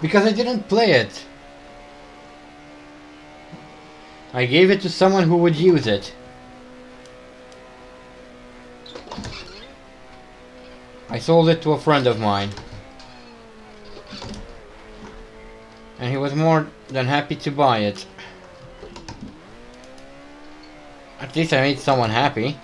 Because I didn't play it. I gave it to someone who would use it. I sold it to a friend of mine. And he was more than happy to buy it. At least I made someone happy.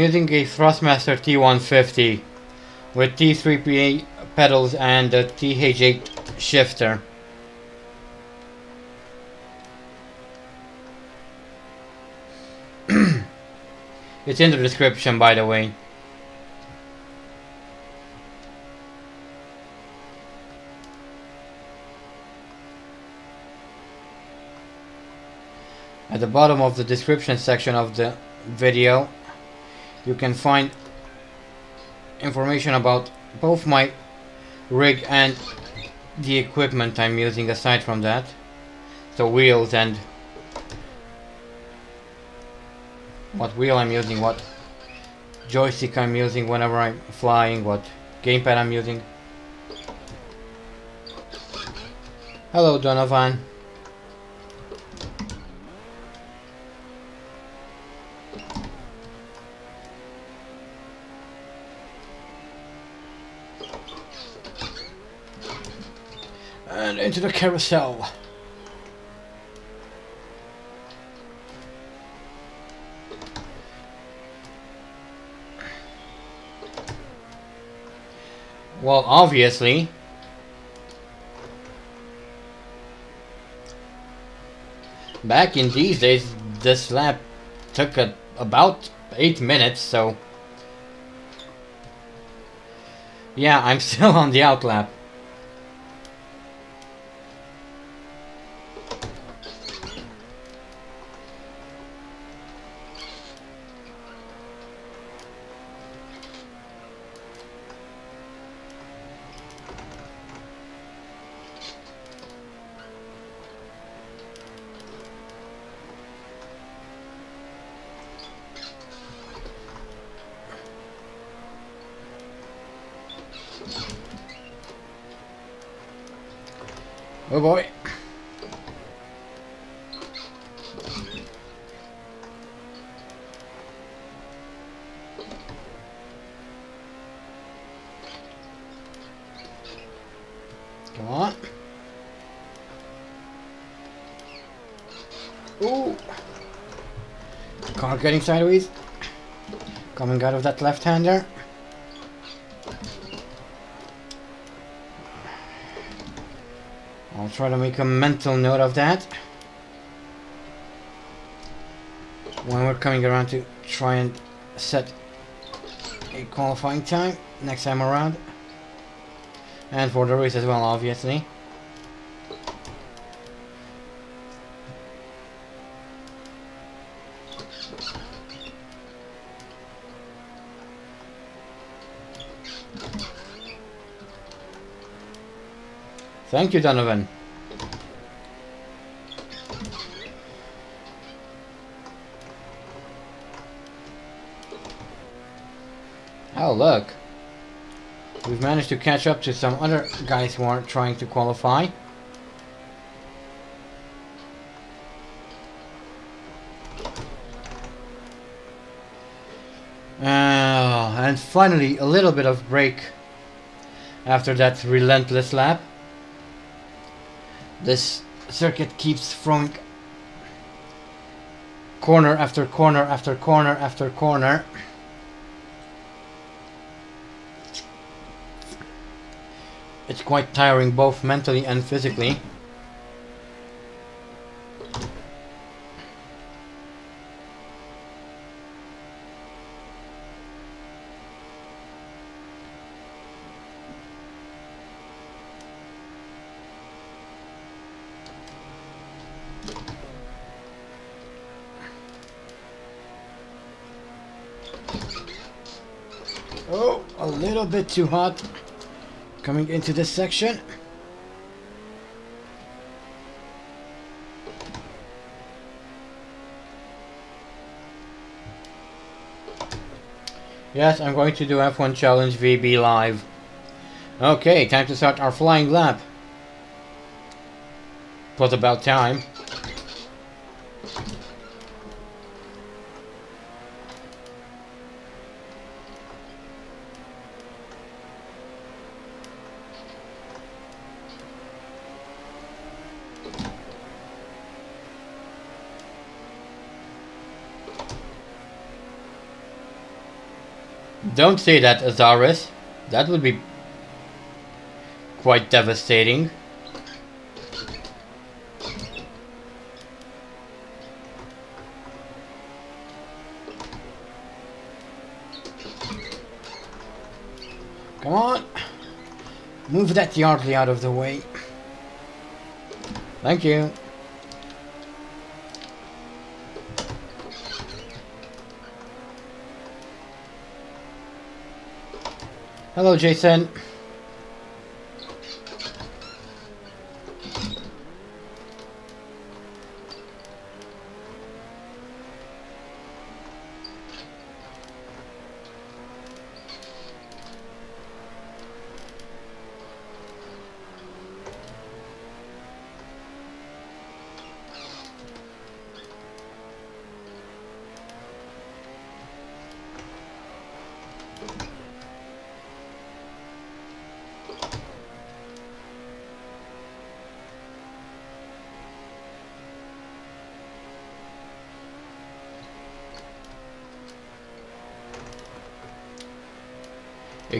Using a Thrustmaster T150 with T3PA pedals and a TH8 shifter. it's in the description by the way. At the bottom of the description section of the video you can find information about both my rig and the equipment I'm using aside from that. The wheels and what wheel I'm using what joystick I'm using whenever I'm flying what gamepad I'm using. Hello Donovan and into the carousel. Well, obviously, back in these days, this lap took a, about 8 minutes, so yeah, I'm still on the outlap. Getting sideways. Coming out of that left-hander. I'll try to make a mental note of that. When we're coming around to try and set a qualifying time next time around. And for the race as well, obviously. Thank you, Donovan. Oh, look. We've managed to catch up to some other guys who aren't trying to qualify. Uh, and finally, a little bit of break after that relentless lap. This circuit keeps throwing corner after corner after corner after corner. It's quite tiring both mentally and physically. Oh, a little bit too hot coming into this section. Yes, I'm going to do F1 Challenge VB live. Okay, time to start our flying lap. Was about time. Don't say that, Azaris. That would be quite devastating. Come on. Move that Yardley out of the way. Thank you. Hello, Jason.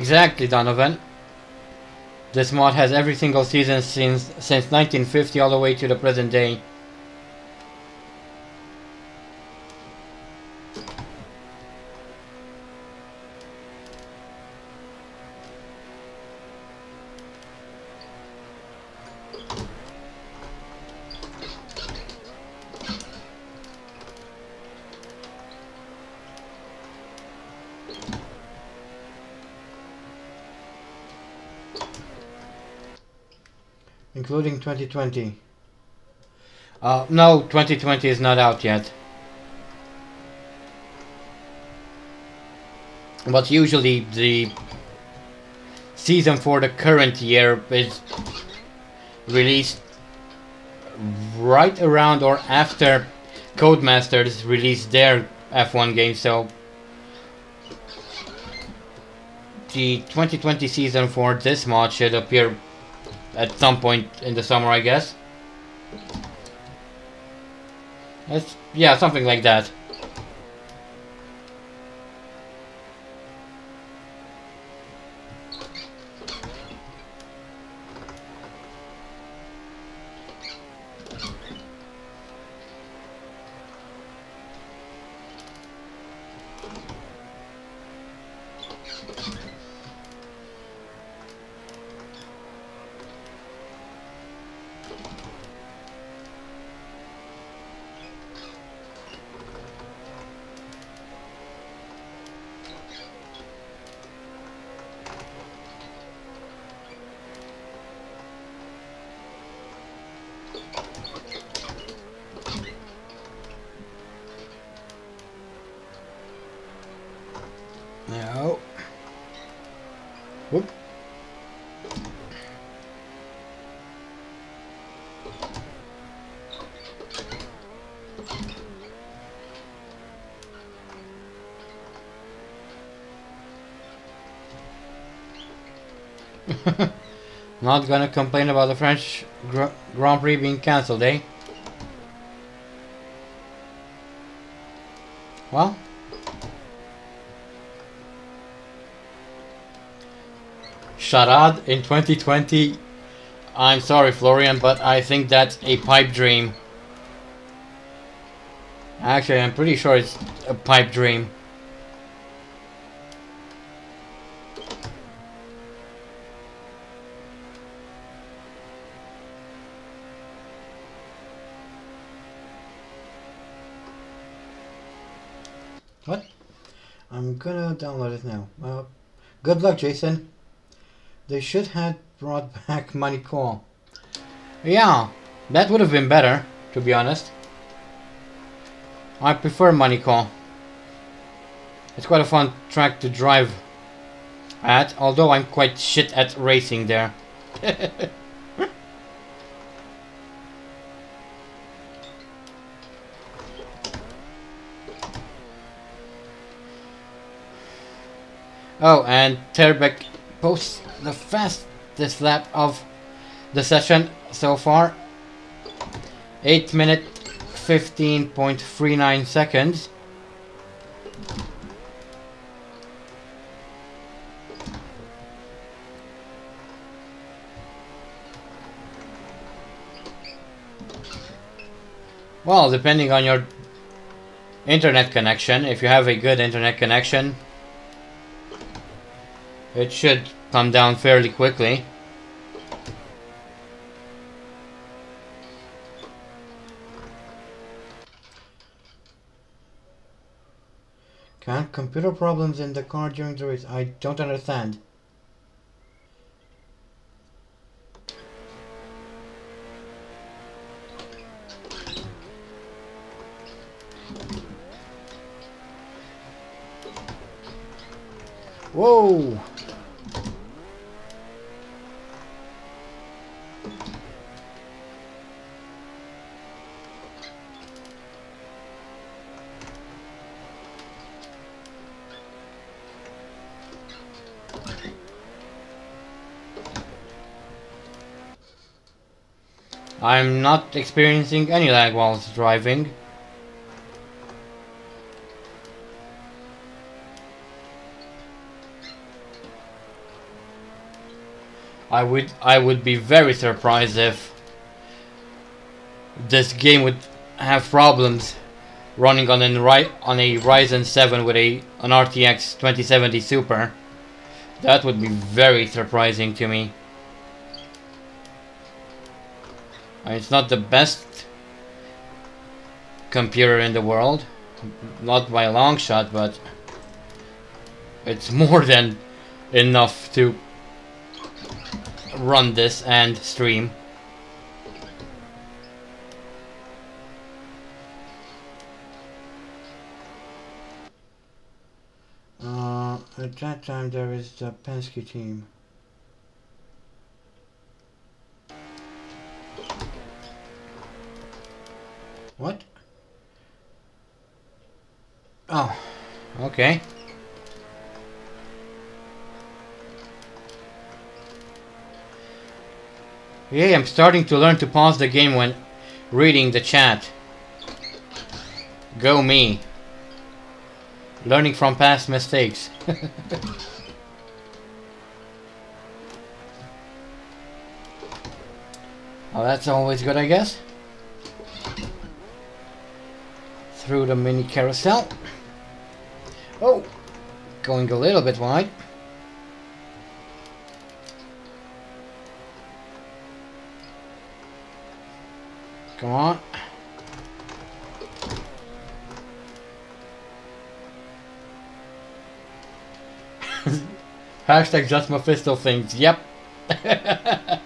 Exactly, Donovan. This mod has every single season since since 1950 all the way to the present day. 2020. Uh, no, 2020 is not out yet. But usually the season for the current year is released right around or after Codemasters released their F1 game, so the 2020 season for this mod should appear at some point in the summer, I guess. It's, yeah, something like that. Not gonna complain about the French Gr Grand Prix being cancelled, eh? Well. Charade in 2020. I'm sorry, Florian, but I think that's a pipe dream. Actually, I'm pretty sure it's a pipe dream. Gonna download it now. Uh, good luck, Jason. They should have brought back Magny-Cours. Yeah, that would have been better, to be honest. I prefer Magny-Cours. It's quite a fun track to drive at, although I'm quite shit at racing there. Oh, and Terbeck posts the fastest lap of the session so far. 8 minute 15.39 seconds. Well, depending on your internet connection, if you have a good internet connection, it should come down fairly quickly. Can't computer problems in the car during the race. I don't understand. Whoa! I'm not experiencing any lag while driving. I would I would be very surprised if this game would have problems running on an on a Ryzen 7 with a an RTX 2070 Super. That would be very surprising to me. It's not the best computer in the world, not by a long shot, but it's more than enough to run this and stream. Uh, at that time there is the Penske team. What? Oh, okay. Yeah, I'm starting to learn to pause the game when reading the chat. Go me. Learning from past mistakes. well, that's always good, I guess. Through the mini carousel. Oh, going a little bit wide. Come on. Hashtag just Mephisto things. Yep.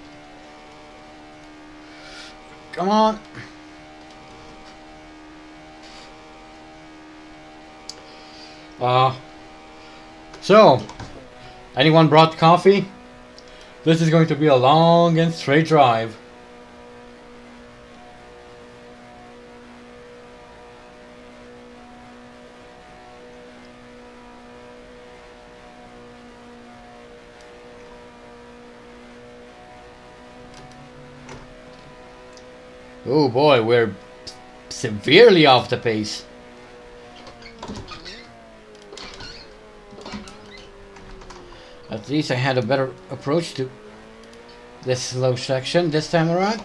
Come on. Uh, so, anyone brought coffee? This is going to be a long and straight drive. Oh boy, we're severely off the pace. At least I had a better approach to this slow section this time around.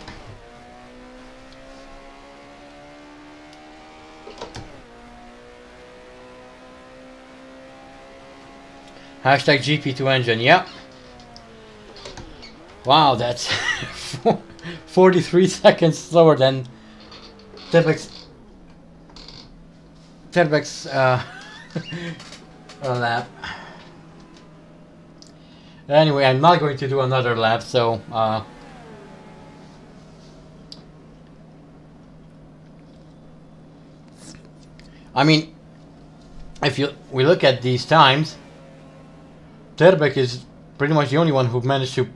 Hashtag GP2 engine, yep. Wow, that's 43 seconds slower than Terbeck's Terbeck's uh, lap. Anyway, I'm not going to do another lap, so uh, I mean, if you we look at these times, Terbeck is pretty much the only one who managed to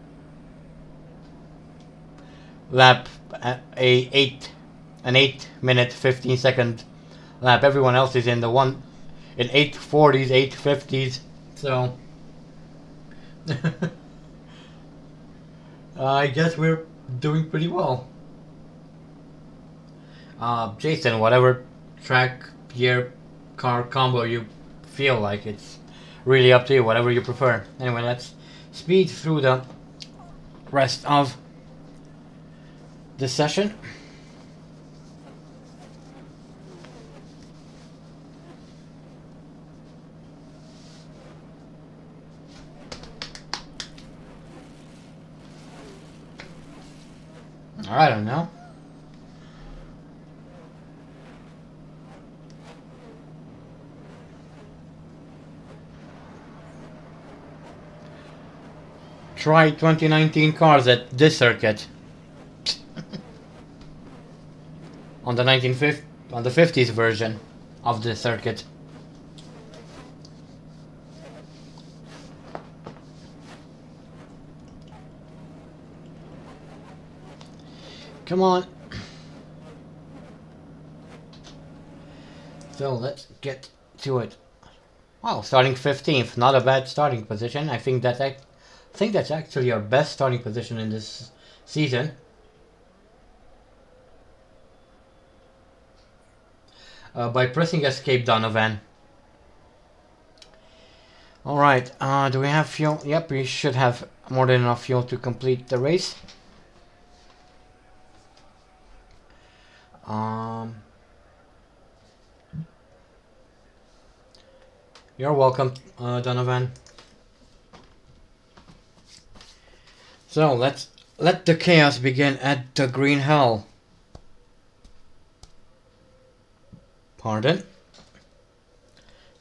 lap a eight an eight minute 15 second lap. Everyone else is in the one in 840s 850s so I guess we're doing pretty well uh, Jason whatever track gear car combo you feel like it's really up to you whatever you prefer anyway let's speed through the rest of the session. I don't know. Try 2019 cars at this circuit. on the 1950 on the 50s version of the circuit. Come on. So let's get to it. Wow, starting 15th, not a bad starting position. I think that I think that's actually our best starting position in this season. Uh, by pressing escape Donovan. Alright, uh, do we have fuel? Yep, we should have more than enough fuel to complete the race. Um, you're welcome, uh, Donovan. So let's let the chaos begin at the green hell. Pardon.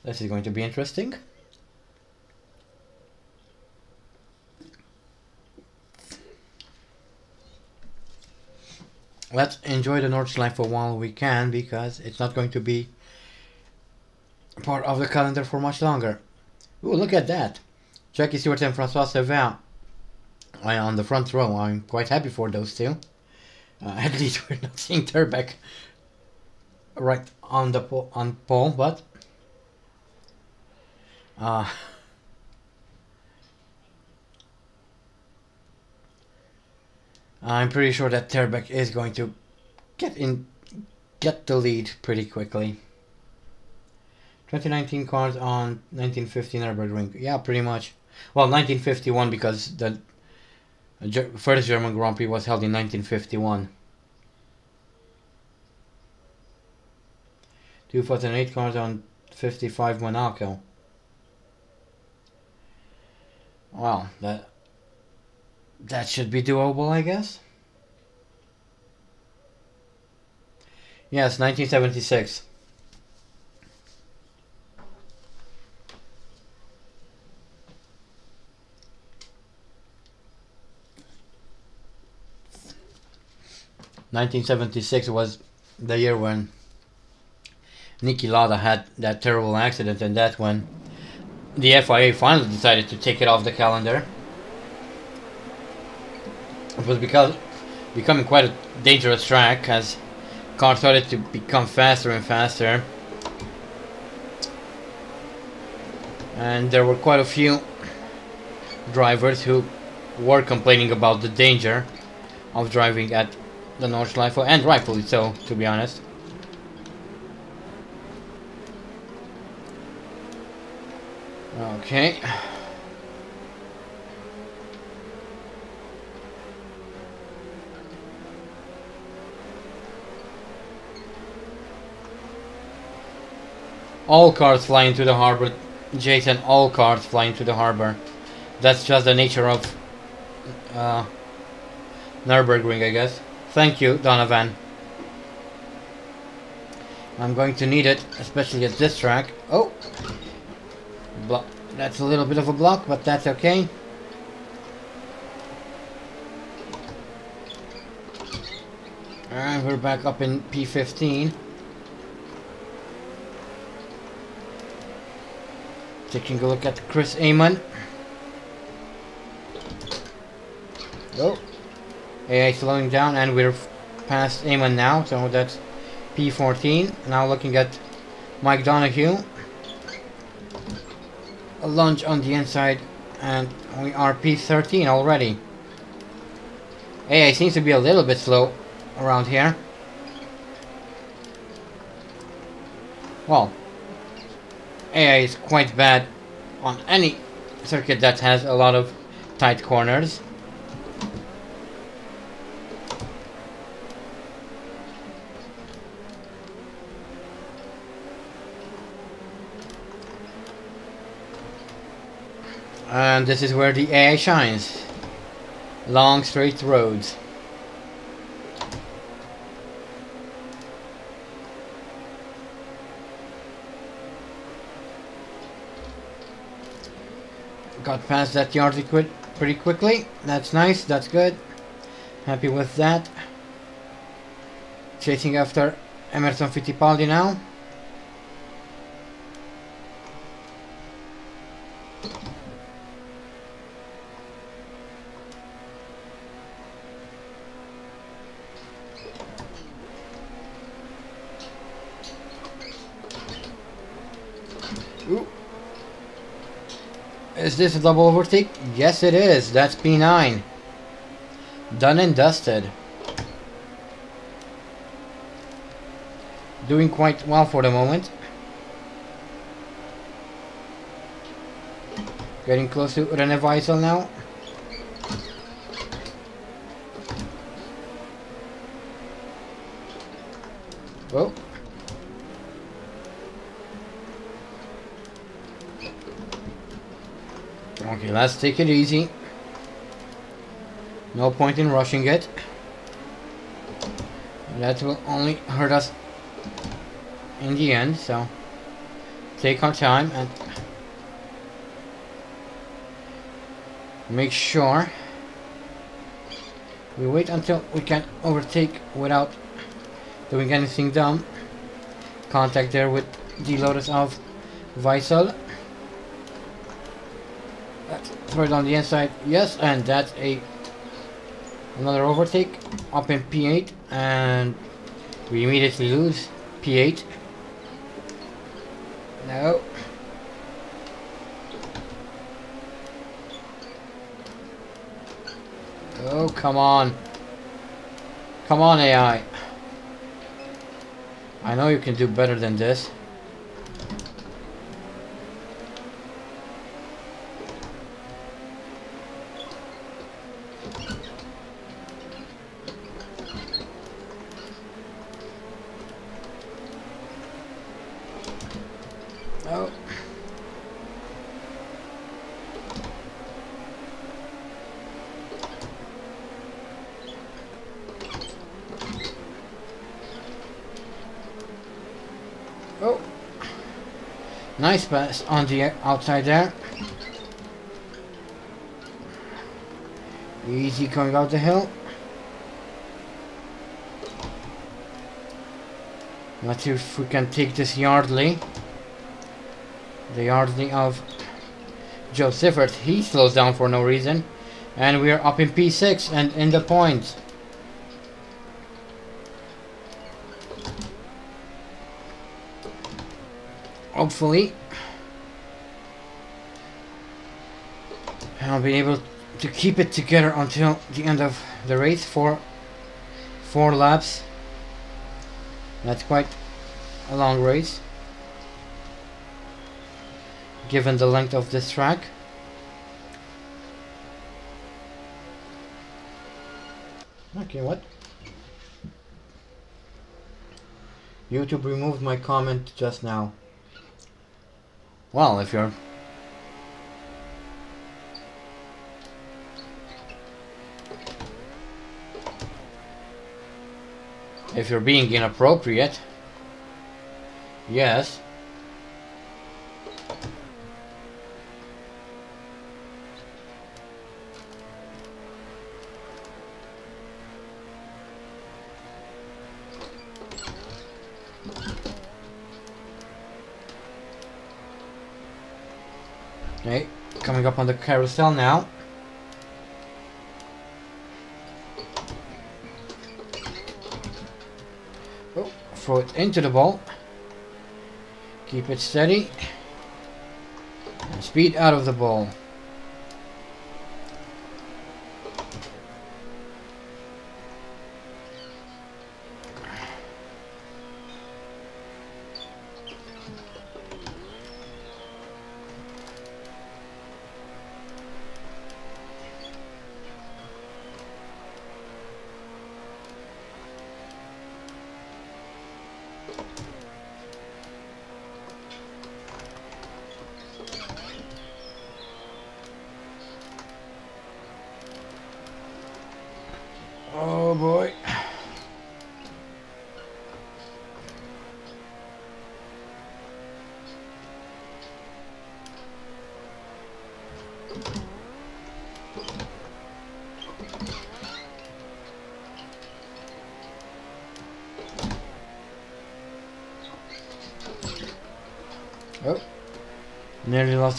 This is going to be interesting. Let's enjoy the Nordschleife for while we can because it's not going to be part of the calendar for much longer. Ooh, look at that. Jackie Stewart and Francois Cevert on the front row. I'm quite happy for those two. Uh, at least we're not seeing Terbeck right on the po on pole, but uh, I'm pretty sure that Terbeck is going to get in, get the lead pretty quickly. 2019 cars on 1950 Nürburgring. Yeah, pretty much. Well, 1951 because the first German Grand Prix was held in 1951. 2008 cars on 55 Monaco. Well, that that should be doable, I guess. Yes, 1976. Nineteen seventy six was the year when Niki Lauda had that terrible accident, and that's when the FIA finally decided to take it off the calendar. It was because becoming quite a dangerous track as cars started to become faster and faster. And there were quite a few drivers who were complaining about the danger of driving at the Nordschleife, and rightfully so, to be honest. Okay. All cars fly into the harbor. Jason, all cars fly into the harbor. That's just the nature of uh, Nürburgring, I guess. Thank you, Donovan. I'm going to need it, especially at this track. Oh! Blo that's a little bit of a block, but that's okay. And we're back up in P15. Taking a look at Chris Amon. Oh. AI slowing down and we're past Amon now, so that's P14. Now looking at Mike Donohue. A lunge on the inside and we are P13 already. AI seems to be a little bit slow around here. Well, AI is quite bad on any circuit that has a lot of tight corners. And this is where the AI shines. Long straight roads. Got past that yard quit pretty quickly. That's nice. That's good. Happy with that. Chasing after Emerson Fittipaldi now. Is this a double overtake? Yes it is. That's P9. Done and dusted. Doing quite well for the moment. Getting close to Reine now. Oh. Okay, let's take it easy. No point in rushing it. That will only hurt us in the end, so take our time and make sure we wait until we can overtake without doing anything dumb. Contact there with the Lotus of Wisell. Throw it on the inside. Yes, and that's a another overtake up in P8 and we immediately lose P8. No. Oh, come on. Come on, AI. I know you can do better than this. Oh. Oh. Nice pass on the outside there. Easy going out the hill. Let's see if we can take this Yardley. The Yardley of Jo Siffert. He slows down for no reason. And we are up in P6 and in the points. Hopefully. I'll be able to keep it together until the end of the race for four laps. That's quite a long race given the length of this track. Okay, what? YouTube removed my comment just now. Well, if you're if you're being inappropriate, yes. Okay, coming up on the carousel now. Oh, throw it into the ball. Keep it steady. And speed out of the ball.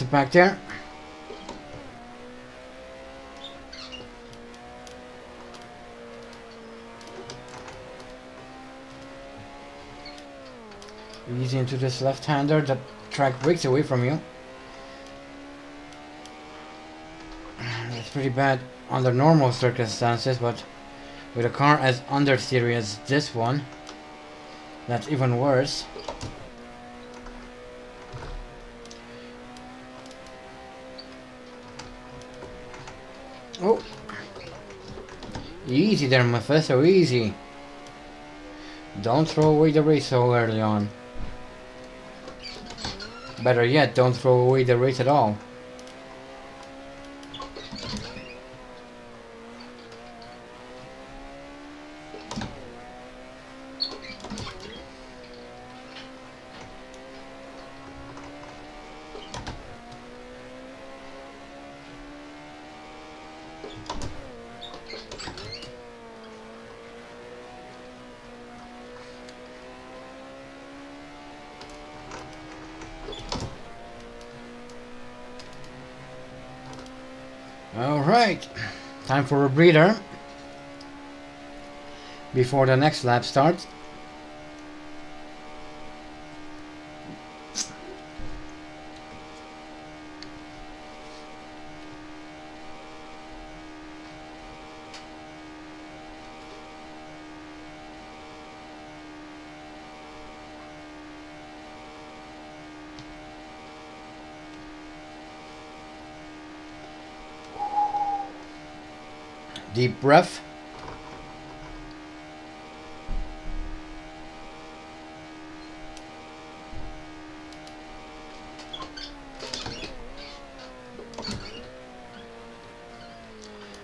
It back there. Easy into this left-hander. The track breaks away from you. It's pretty bad under normal circumstances, but with a car as understeery as this one, that's even worse. Easy there, Mephisto, easy. Don't throw away the race so early on. Better yet, don't throw away the race at all. Alright, time for a breather before the next lap starts. Deep breath.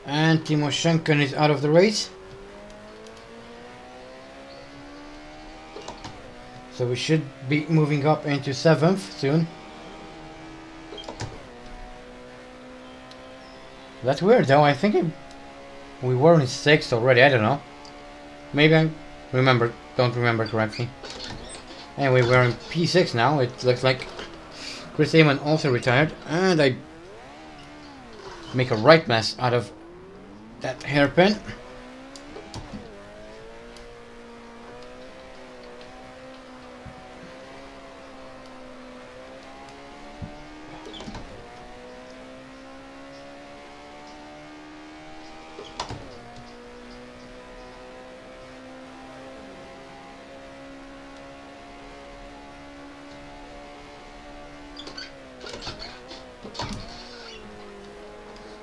And Tim Schenken is out of the race. So we should be moving up into 7th soon. That's weird though, I think it, we were in 6th already, I don't know. Maybe I remember, don't remember correctly. Anyway, we're in P6 now, it looks like Chris Amon also retired, and I make a right mess out of that hairpin.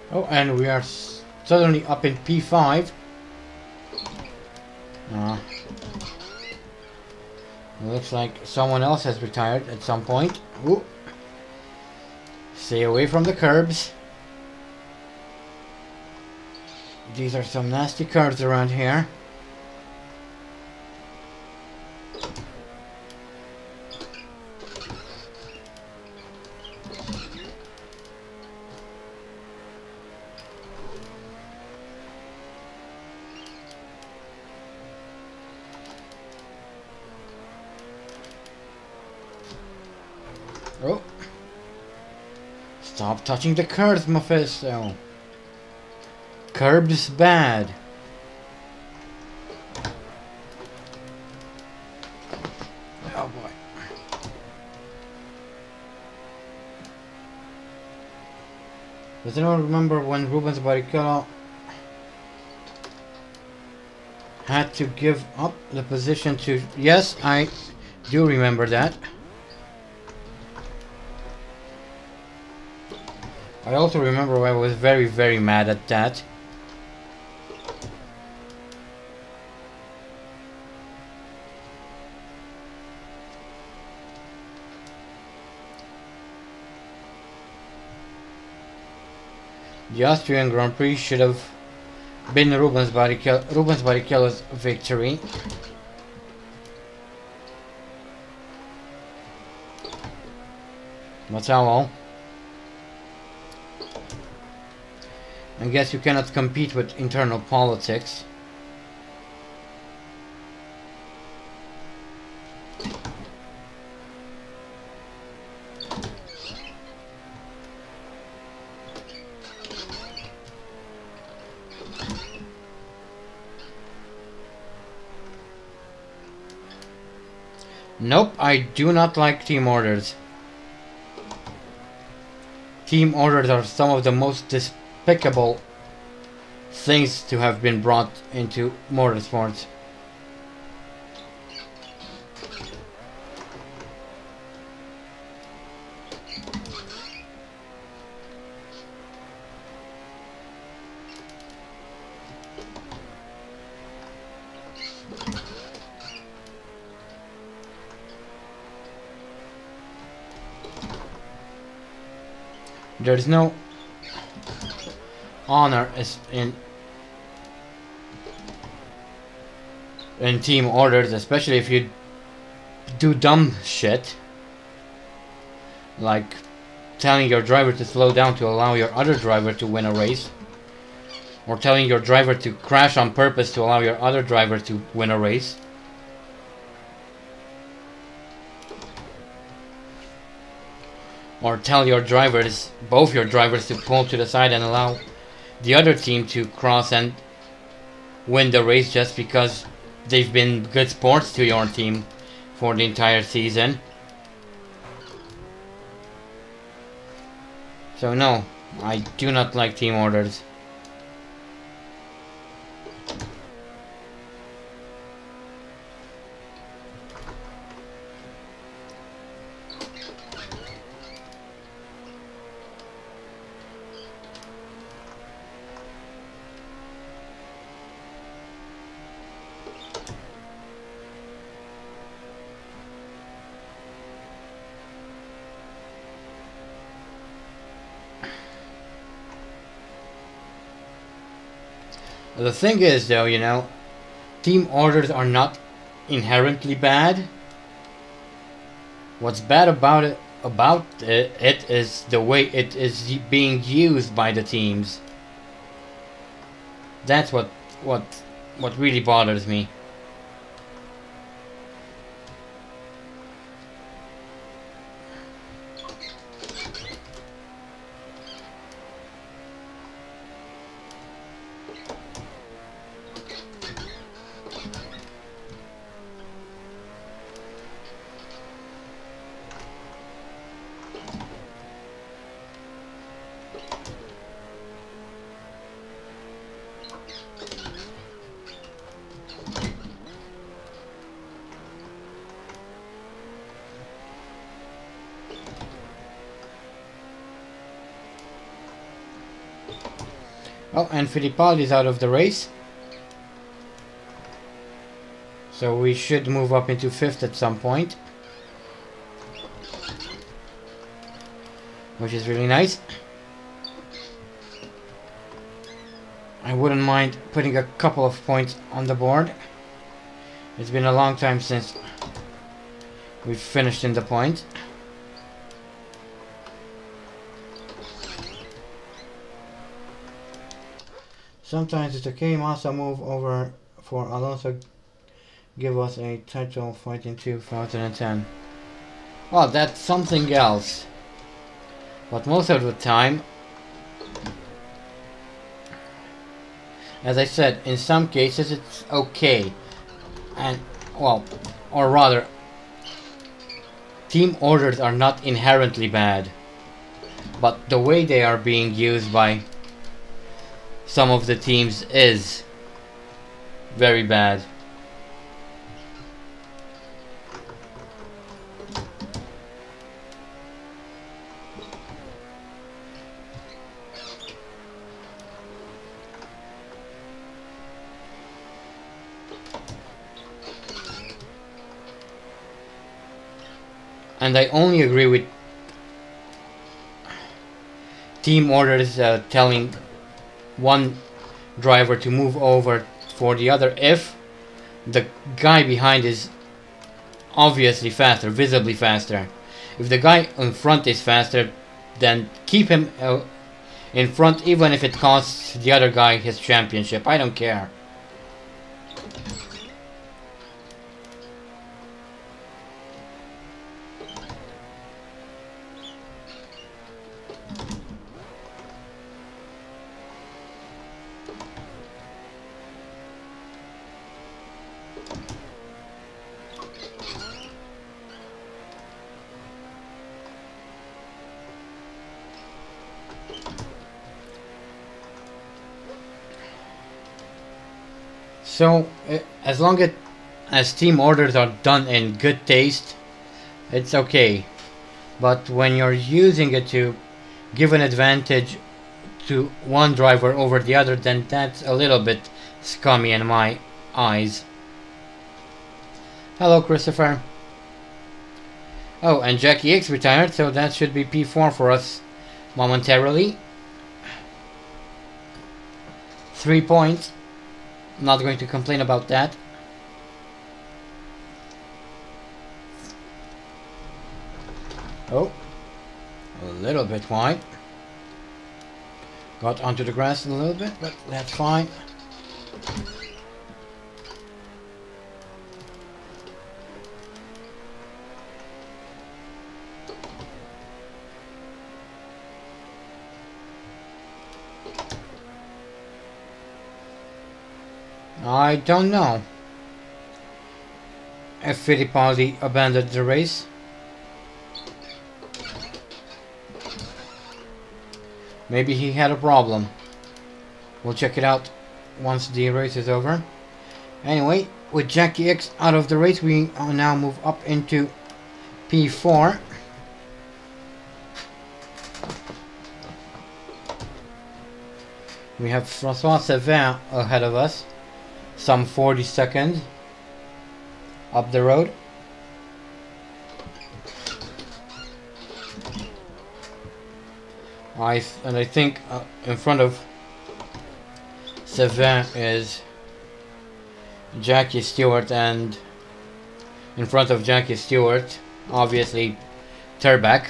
Oh, and we are suddenly up in P5. Uh, looks like someone else has retired at some point. Ooh. Stay away from the curbs. These are some nasty curves around here. Oh. Stop touching the curbs, Mephisto. Curbs bad. Oh boy. Does anyone remember when Rubens Barrichello had to give up the position to... Yes, I do remember that. I also remember I was very, very mad at that. The Austrian Grand Prix should have been Rubens, Barrichello, Rubens Barrichello's victory. That's I guess you cannot compete with internal politics. Nope, I do not like team orders. Team orders are some of the most despised despicable things to have been brought into motorsports. There's no honor is in in team orders, especially if you do dumb shit, like telling your driver to slow down to allow your other driver to win a race, or telling your driver to crash on purpose to allow your other driver to win a race. or tell your drivers, both your drivers, to pull to the side and allow the other team to cross and win the race just because they've been good sports to your team for the entire season. So no, I do not like team orders. The thing is, though, you know, team orders are not inherently bad. What's bad about it about it, it is the way it is being used by the teams. That's what what what really bothers me. And is out of the race. So we should move up into fifth at some point. Which is really nice. I wouldn't mind putting a couple of points on the board. It's been a long time since we've finished in the points. Sometimes it's okay, Massa move over for Alonso give us a title fight in 2010. Well, that's something else. But most of the time, as I said, in some cases it's okay. And, well, or rather, team orders are not inherently bad. But the way they are being used by some of the teams is very bad. And I only agree with team orders uh, telling one driver to move over for the other if the guy behind is obviously faster, visibly faster. If the guy in front is faster, then keep him uh, in front even if it costs the other guy his championship. I don't care. So, uh, as long as, as team orders are done in good taste, it's okay. But when you're using it to give an advantage to one driver over the other, then that's a little bit scummy in my eyes. Hello, Christopher. Oh, and Jacky Ickx retired, so that should be P4 for us momentarily. Three points. Not going to complain about that. Oh, a little bit wide. Got onto the grass a little bit, but that's fine. I don't know if Fittipaldi abandoned the race. Maybe he had a problem. We'll check it out once the race is over. Anyway, with Jacky Ickx out of the race, we now move up into P4. We have Francois Cevert ahead of us some 40 seconds up the road. I and I think uh, in front of Cevert is Jackie Stewart and in front of Jackie Stewart obviously Terbeck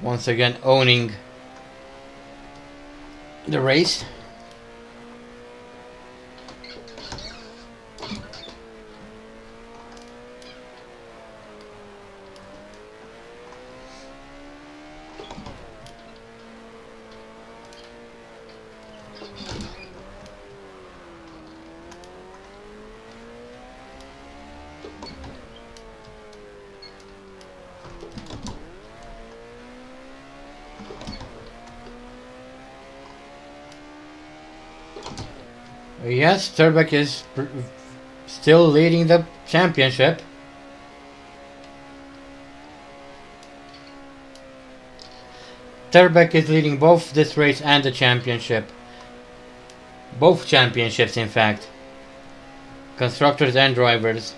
once again owning the race Yes, Terbeck is still leading the championship. Terbeck is leading both this race and the championship. Both championships, in fact. Constructors and drivers.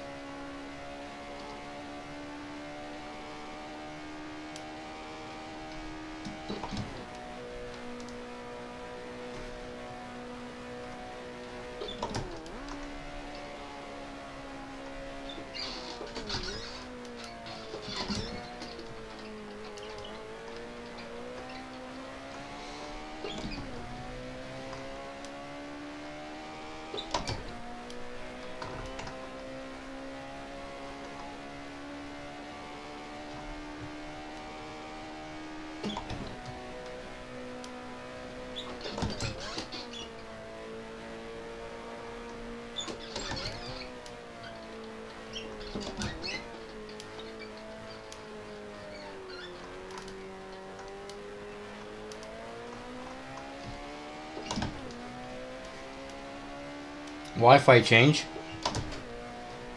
Wi-Fi change?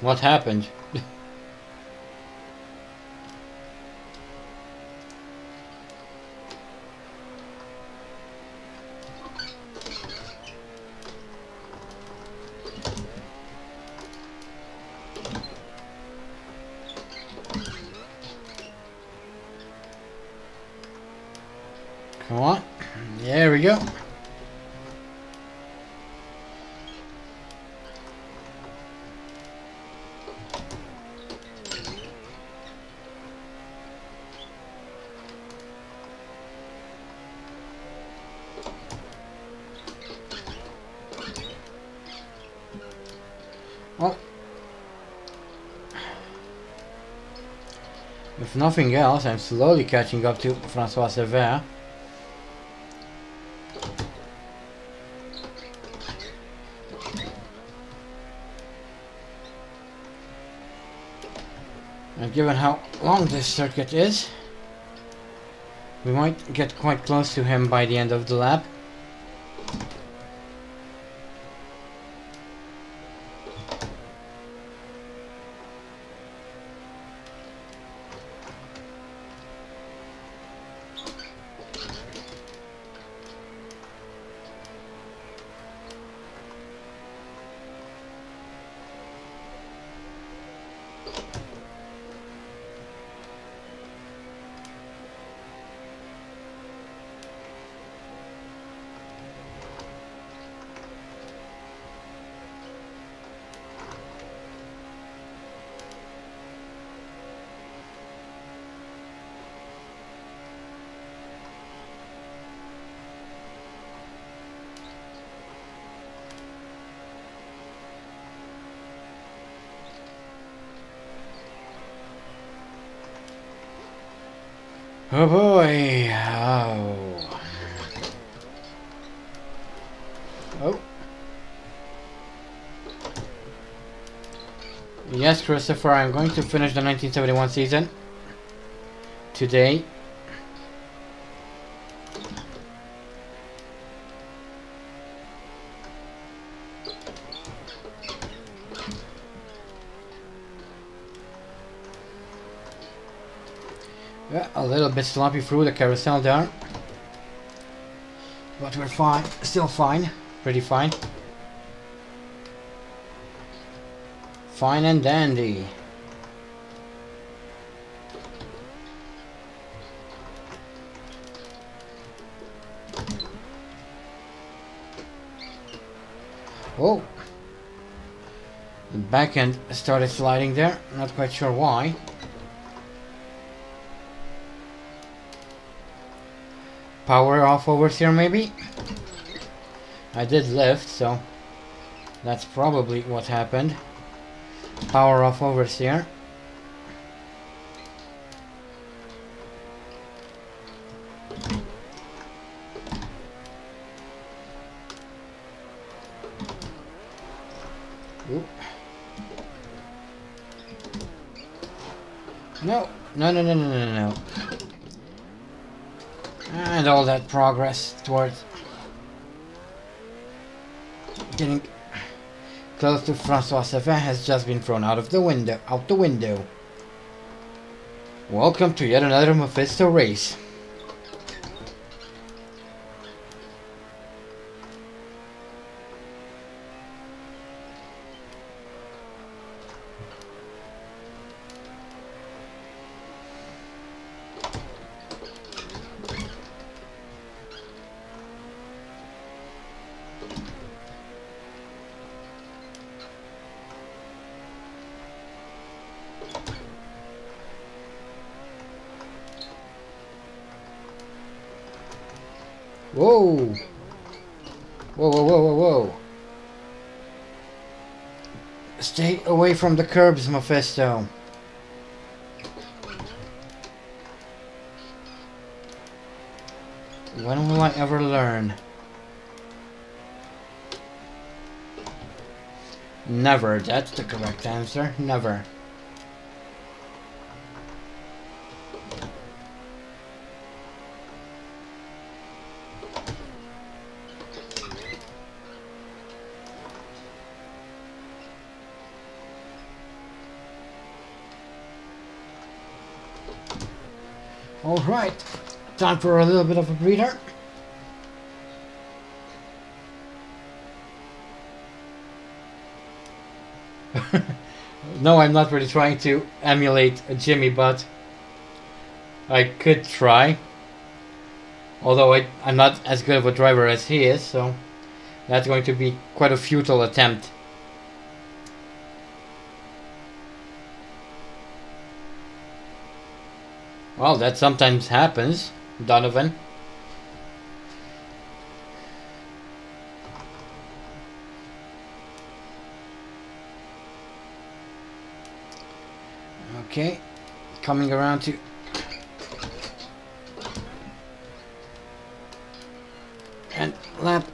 What happened? Come on. There we go. Nothing else, I'm slowly catching up to Francois Cevert. And given how long this circuit is, we might get quite close to him by the end of the lap. Christopher, I'm going to finish the 1971 season today. Yeah, a little bit sloppy through the carousel there. But we're fine, still fine, pretty fine. Fine and dandy. Oh! The back end started sliding there, not quite sure why. Power off over here maybe? I did lift, so that's probably what happened. Power off over here. No, no, no, no, no, no, no. And all that progress towards getting close to Francois Cevert has just been thrown out of the window out the window. Welcome to yet another Mephisto race. From the curbs, Mephisto. When will I ever learn? Never, that's the correct answer. Never. Alright, time for a little bit of a breather. no, I'm not really trying to emulate Jimmy, but I could try. Although I, I'm not as good of a driver as he is, so that's going to be quite a futile attempt. Well, that sometimes happens, Donovan. Okay, coming around to and lap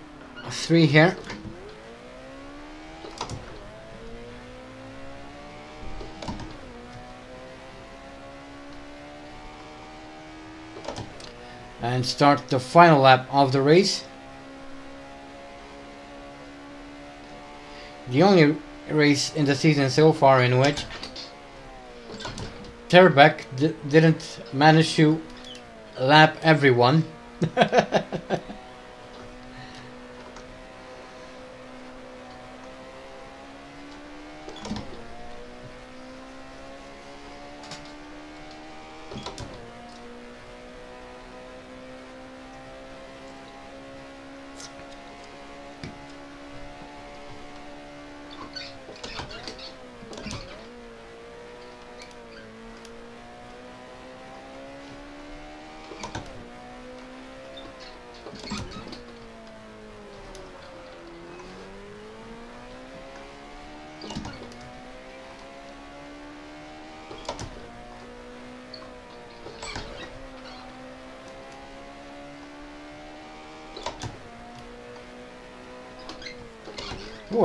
three here. And start the final lap of the race. The only race in the season so far in which Terbeck didn't manage to lap everyone.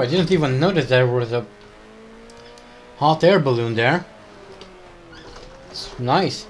didn't even notice there was a hot air balloon there. It's nice.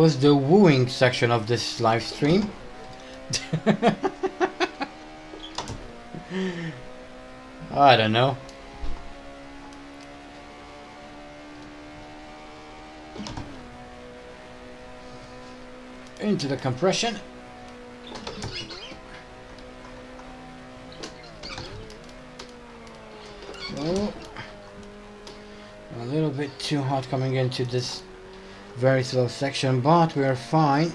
Was the wooing section of this live stream. I don't know. Into the compression. Oh, a little bit too hot coming into this very slow section, but we're fine.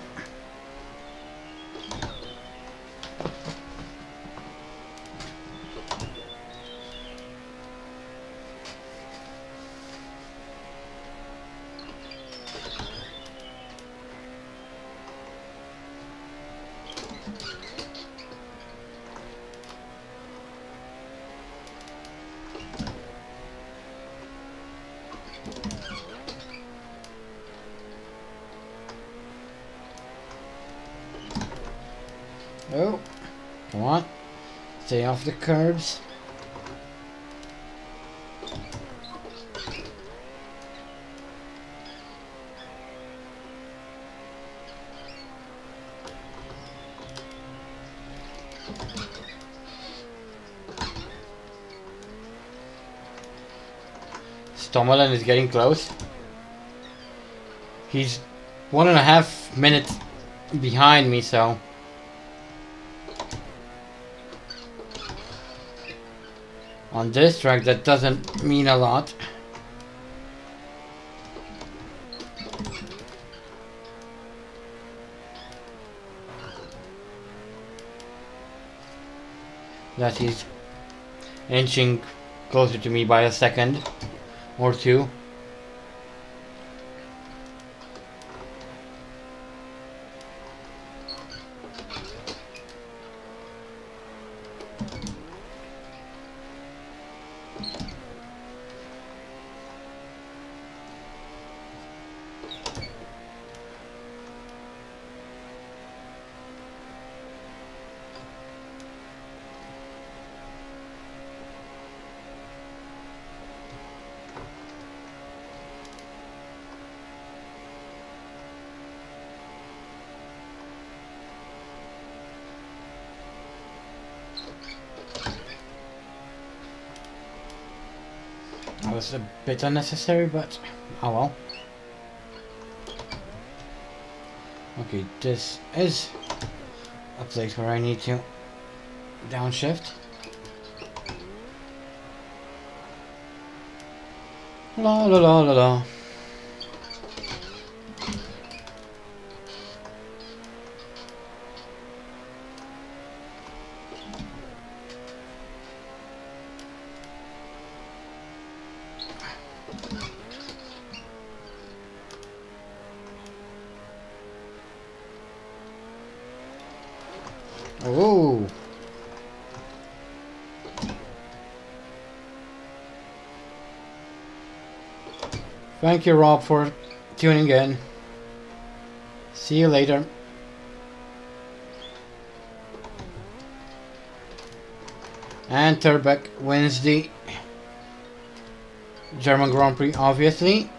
Off the is getting close. He's one and a half minutes behind me, so... On this track, that doesn't mean a lot. That he's inching closer to me by a second or two. That was a bit unnecessary, but oh well. Okay, this is a place where I need to downshift. La la la la la. Oh. Thank you, Rob, for tuning in. See you later. And Terbeck the German Grand Prix, obviously.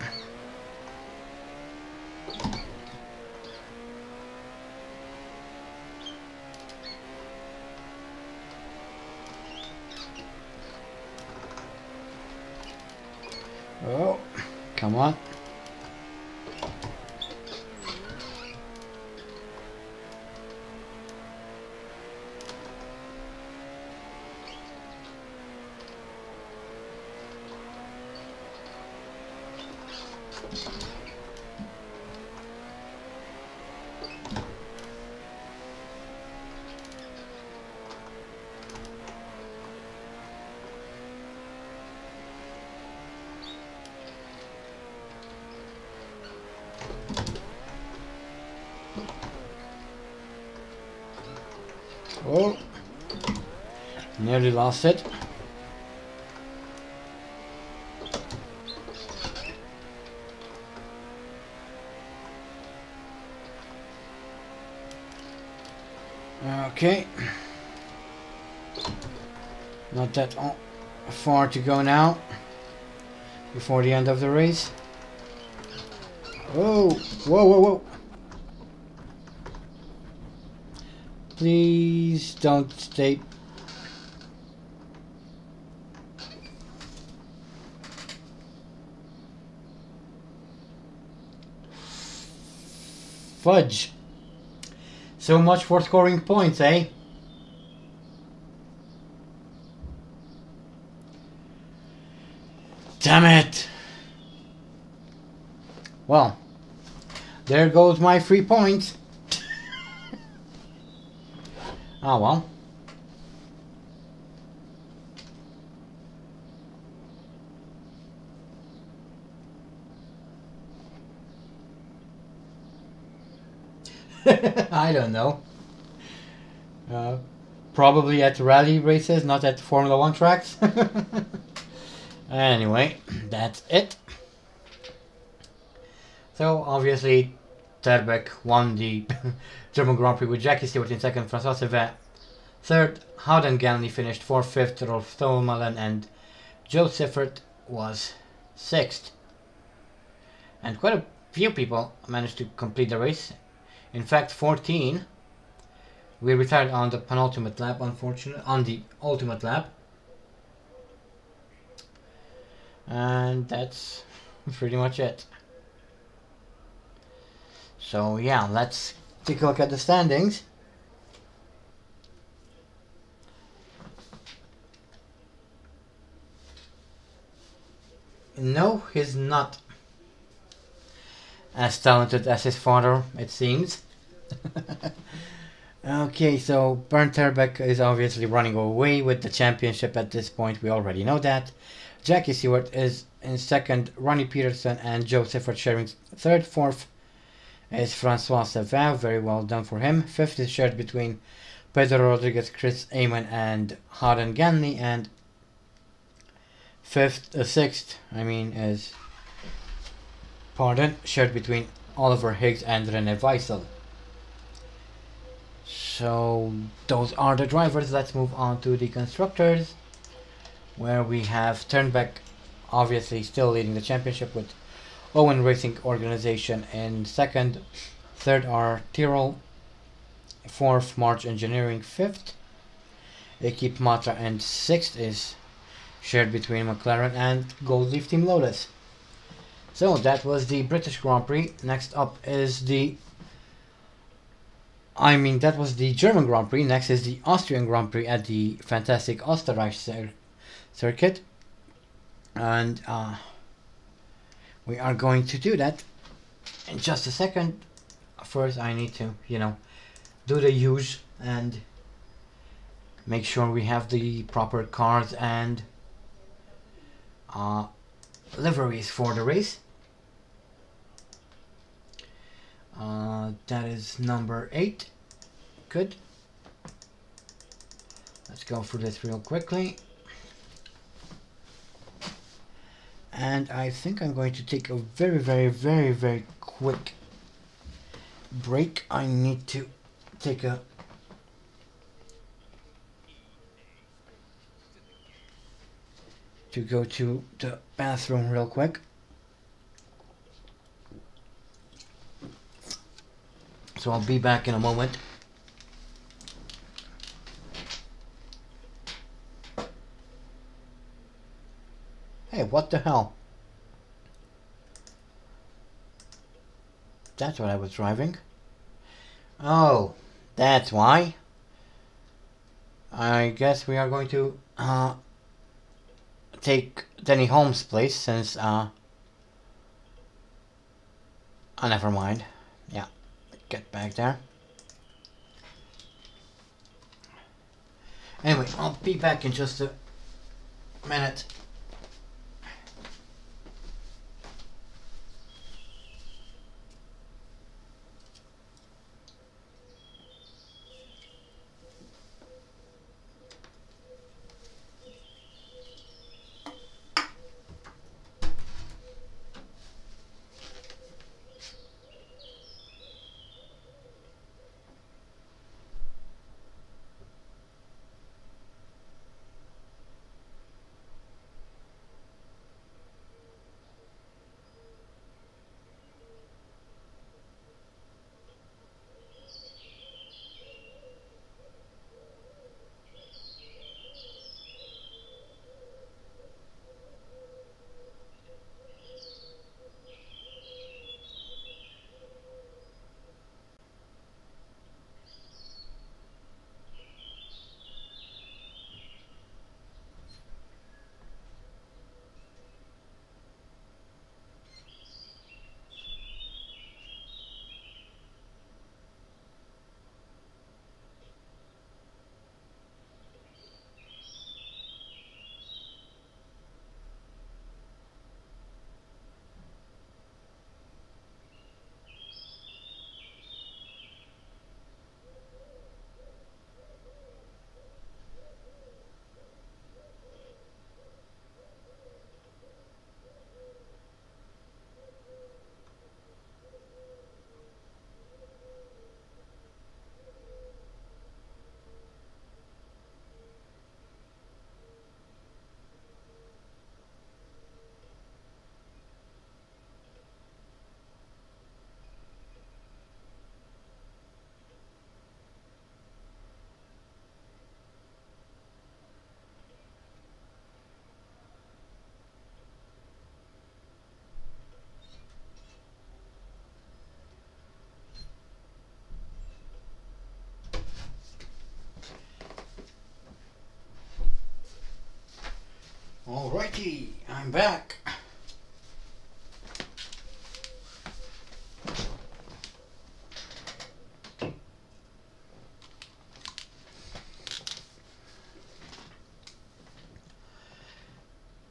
It. Okay. Not that far to go now. Before the end of the race. Oh, whoa, whoa, whoa. Please don't stay. Fudge. So much for scoring points, eh? Damn it! Well, there goes my three points. oh well. I don't know. Uh, probably at rally races, not at Formula One tracks. anyway, that's it. So obviously, Terbeck won the German Grand Prix with Jackie Stewart in second, Francois Cevert third, Howden Ganley finished fourth, fifth, Rolf Stommelen and Jo Siffert was sixth. And quite a few people managed to complete the race. In fact, 14. We retired on the penultimate lap, unfortunately, on the ultimate lap. And that's pretty much it. So yeah, let's take a look at the standings. No, he's not as talented as his father, it seems. okay, so Bernd Terbeck is obviously running away with the championship at this point. We already know that. Jackie Stewart is in second, Ronnie Peterson and Jo Siffert sharing third. Fourth is Francois Cevert, very well done for him. Fifth is shared between Pedro Rodriguez, Chris Amon, and Howden Ganley. And fifth, uh, sixth, I mean, is pardon, shared between Oliver Higgs and Reine Wisell. So those are the drivers. Let's move on to the constructors, where we have Terbeck, obviously still leading the championship with Owen Racing Organization in second. Third are Tyrrell. Fourth, March Engineering. Fifth, Equipe Matra. And sixth is shared between McLaren and Gold Leaf Team Lotus. So that was the British Grand Prix. Next up is the I mean, that was the German Grand Prix. Next is the Austrian Grand Prix at the fantastic Österreich cir circuit. And uh, we are going to do that in just a second. First, I need to, you know, do the use and make sure we have the proper cars and uh, liveries for the race. Uh, that is number eight. Good. Let's go through this real quickly. And I think I'm going to take a very, very, very, very quick break. I need to take a to go to the bathroom real quick. So I'll be back in a moment. Hey, what the hell? That's what I was driving. Oh, that's why. I guess we are going to uh, take Denny Hulme's place since... Uh, oh, never mind. Get back there. Anyway, I'll be back in just a minute. I'm back.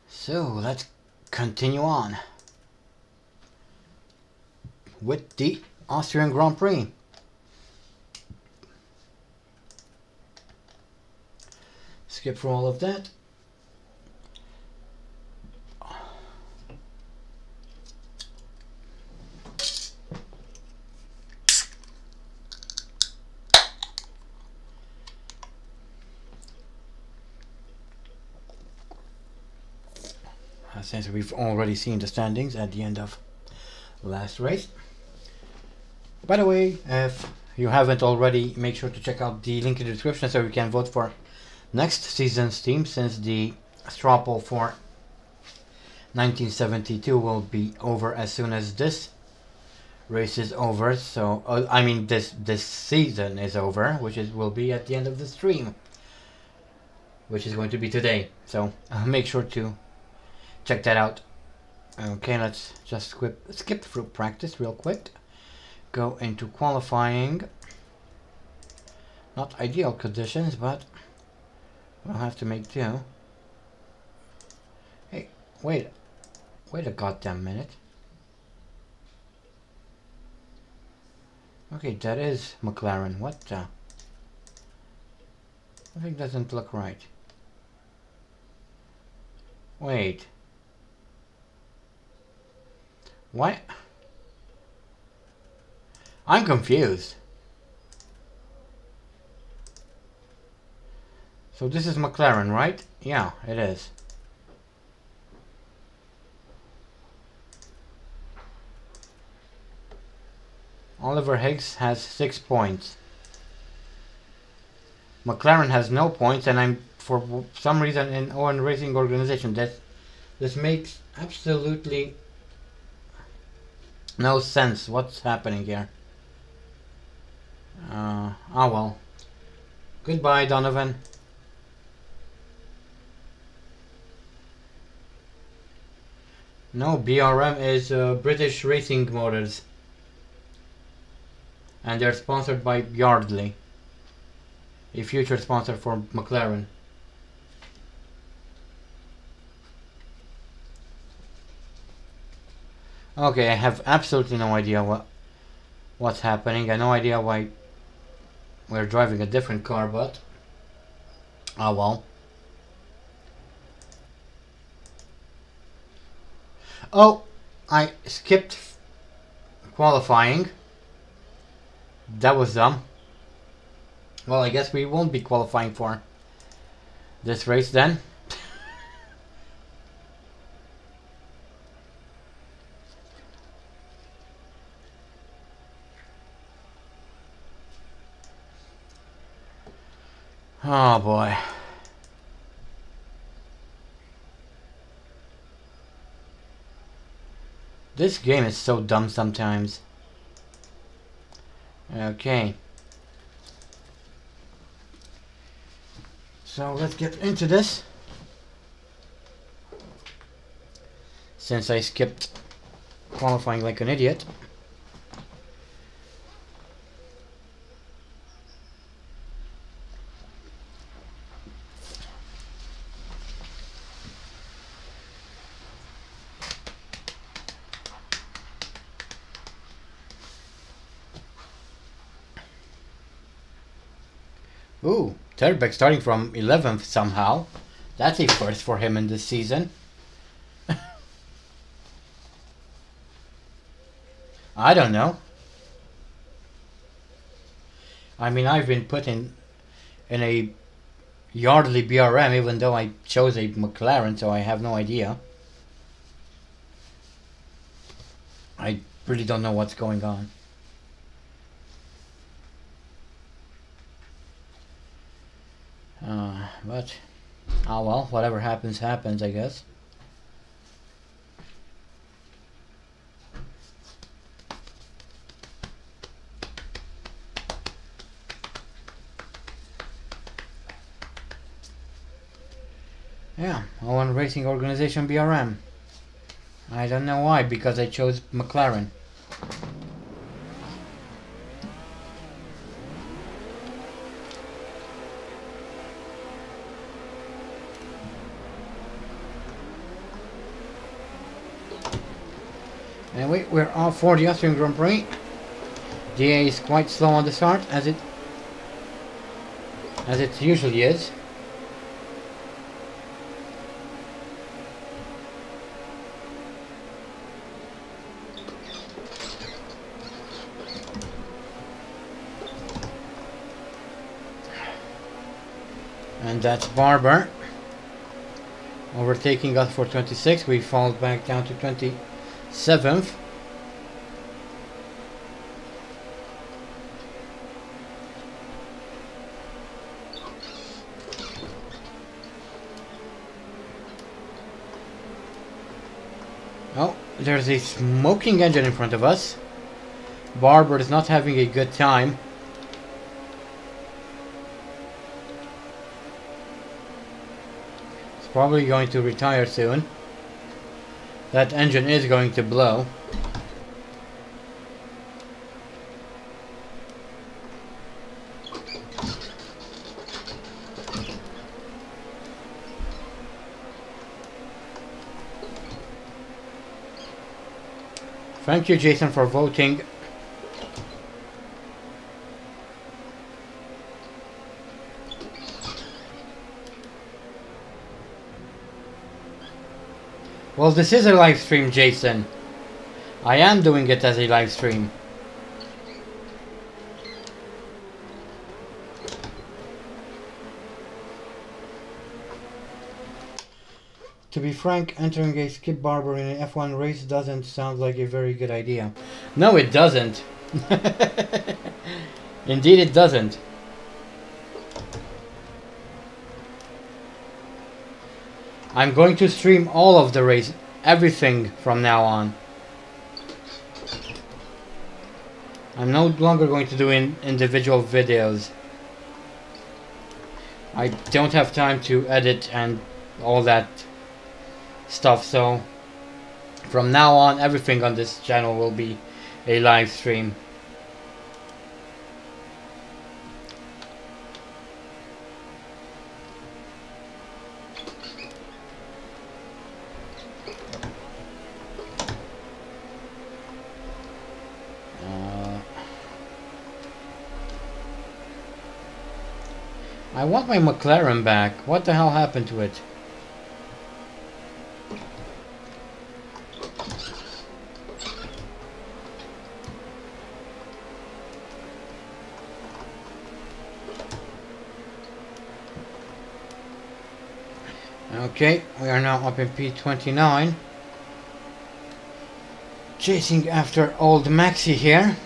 So let's continue on with the Austrian Grand Prix. Skip for all of that. since we've already seen the standings at the end of last race. By the way, if you haven't already, make sure to check out the link in the description so you can vote for next season's team since the straw poll for 1972 will be over as soon as this race is over. So uh, I mean this this season is over, which is will be at the end of the stream, which is going to be today. So uh, make sure to check that out. Okay, let's just skip, skip through practice real quick. Go into qualifying. Not ideal conditions, but we'll have to make do. Hey, wait. Wait a goddamn minute. Okay, that is McLaren. What the? I think doesn't look right. Wait. What? I'm confused. So this is McLaren, right? Yeah, it is. Oliver Higgs has six points. McLaren has no points, and I'm for some reason in Owen Racing Organization that this makes absolutely no sense. What's happening here? Uh, oh well. Goodbye, Donovan. No, BRM is uh, British Racing Motors. And they're sponsored by Yardley, a future sponsor for McLaren. Okay, I have absolutely no idea what what's happening. I have no idea why we're driving a different car, but oh well. Oh, I skipped qualifying. That was dumb. Well, I guess we won't be qualifying for this race then. Oh boy. This game is so dumb sometimes. Okay. So let's get into this. Since I skipped qualifying like an idiot. Ooh, Terbeck starting from 11th somehow. That's a first for him in this season. I don't know. I mean, I've been put in, in a Yardley BRM even though I chose a McLaren, so I have no idea. I really don't know what's going on. Uh, but, oh well, whatever happens, happens, I guess. Yeah, Owen Racing Organization BRM. I don't know why, because I chose McLaren. Anyway, we're off for the Austrian Grand Prix. DA is quite slow on the start, as it as it usually is. And that's Barber. Overtaking us for 26. We fall back down to 27th. Oh, there's a smoking engine in front of us. Barber is not having a good time. It's probably going to retire soon. That engine is going to blow. Thank you, Jason, for voting Well, this is a live stream, Jason. I am doing it as a live stream. To be frank, entering a Skip Barber in an F1 race doesn't sound like a very good idea. No, it doesn't. Indeed, it doesn't. I'm going to stream all of the race, everything from now on. I'm no longer going to do in individual videos. I don't have time to edit and all that stuff, so from now on everything on this channel will be a live stream. I want my McLaren back. What the hell happened to it? Okay, we are now up in P29. Chasing after old Maxi here.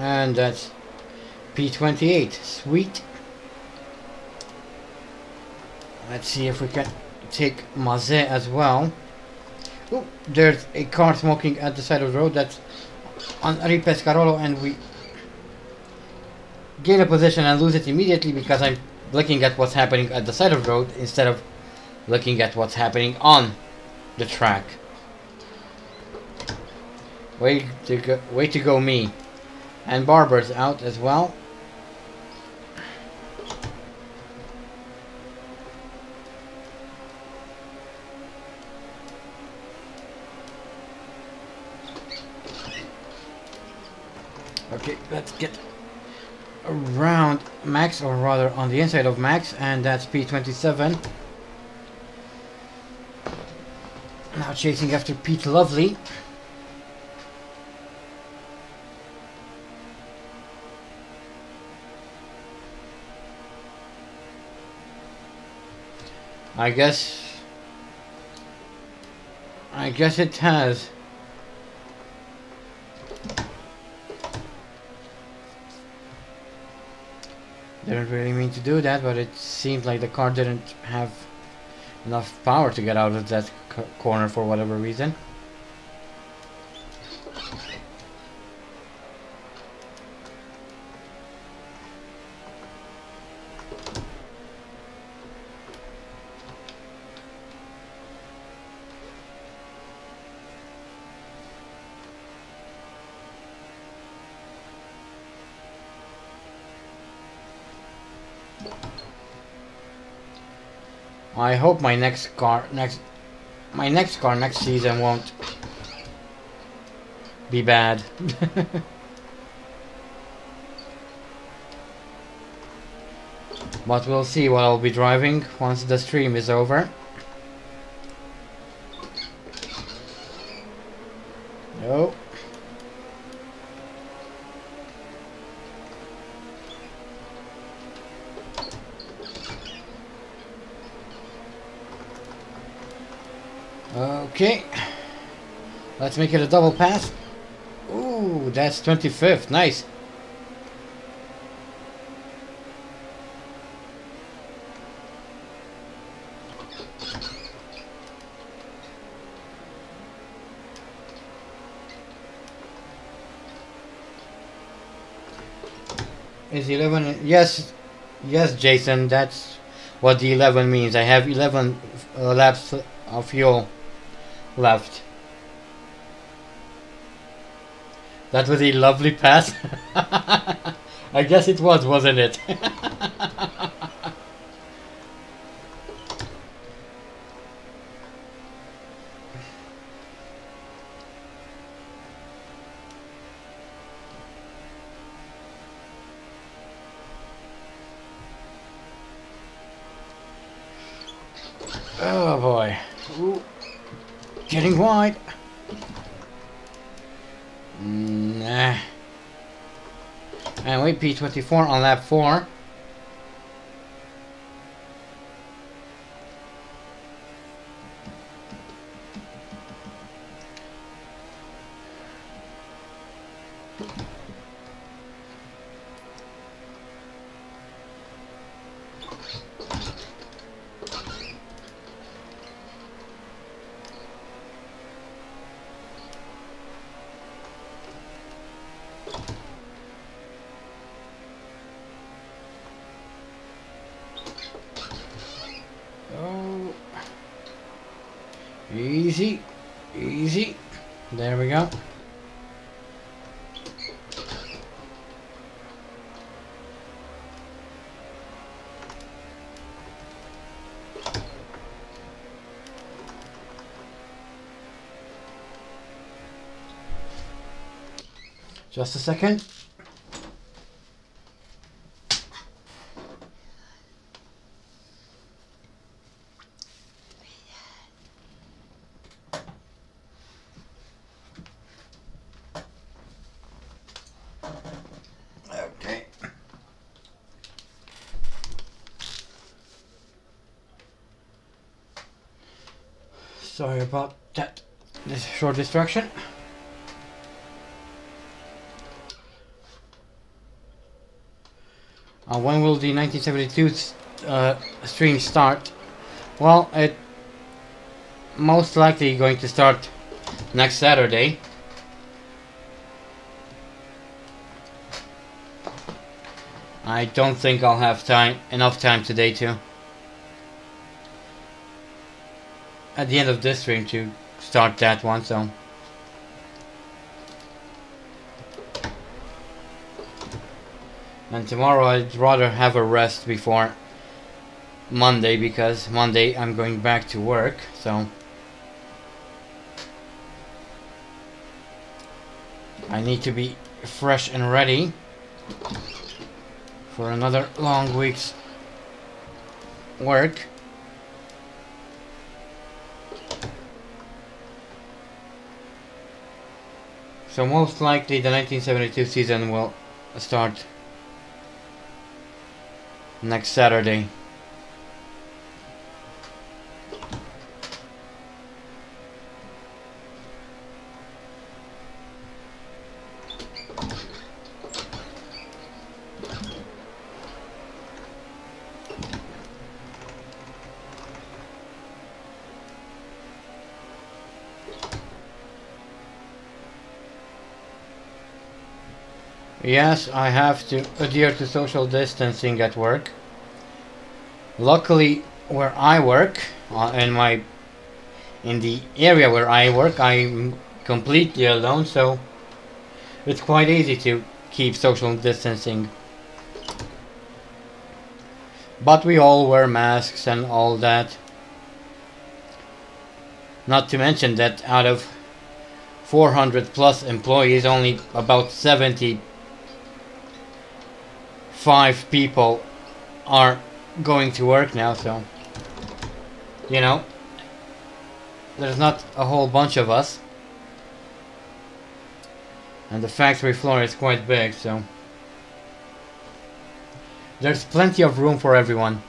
And that's P28. Sweet. Let's see if we can take Mazet as well. Oh, there's a car smoking at the side of the road. That's Henri Pescarolo, and we gain a position and lose it immediately because I'm looking at what's happening at the side of the road instead of looking at what's happening on the track. Way to go, way to go me. And Barber's out as well. Okay, let's get around Max, or rather on the inside of Max, and that's P27. Now chasing after Pete Lovely. I guess... I guess it has. Didn't really mean to do that, but it seemed like the car didn't have enough power to get out of that corner for whatever reason. Hope my next car next my next car next season won't be bad. but we'll see what I'll be driving once the stream is over. No. Okay. Let's make it a double pass. Ooh, that's 25th. Nice. Is 11... Yes, yes, Jason, that's what the 11 means. I have 11 uh, laps of fuel left. That was a lovely pass. I guess it was, wasn't it? oh boy. Ooh. Getting wide. Nah. And wait, P24 on lap 4. Just a second. Okay. Sorry about that. This short distraction. Uh, when will the 1972 uh, stream start? Well, it most likely going to start next Saturday. I don't think I'll have time enough time today to at the end of this stream to start that one so and tomorrow I'd rather have a rest before Monday because Monday I'm going back to work so I need to be fresh and ready for another long week's work. So most likely the 1972 season will start next Saturday. Yes, I have to adhere to social distancing at work. Luckily, where I work, uh, in my in the area where I work, I'm completely alone, so it's quite easy to keep social distancing. But we all wear masks and all that. Not to mention that out of 400 plus employees, only about 70 five people are going to work now, so you know there's not a whole bunch of us. And the factory floor is quite big, so there's plenty of room for everyone.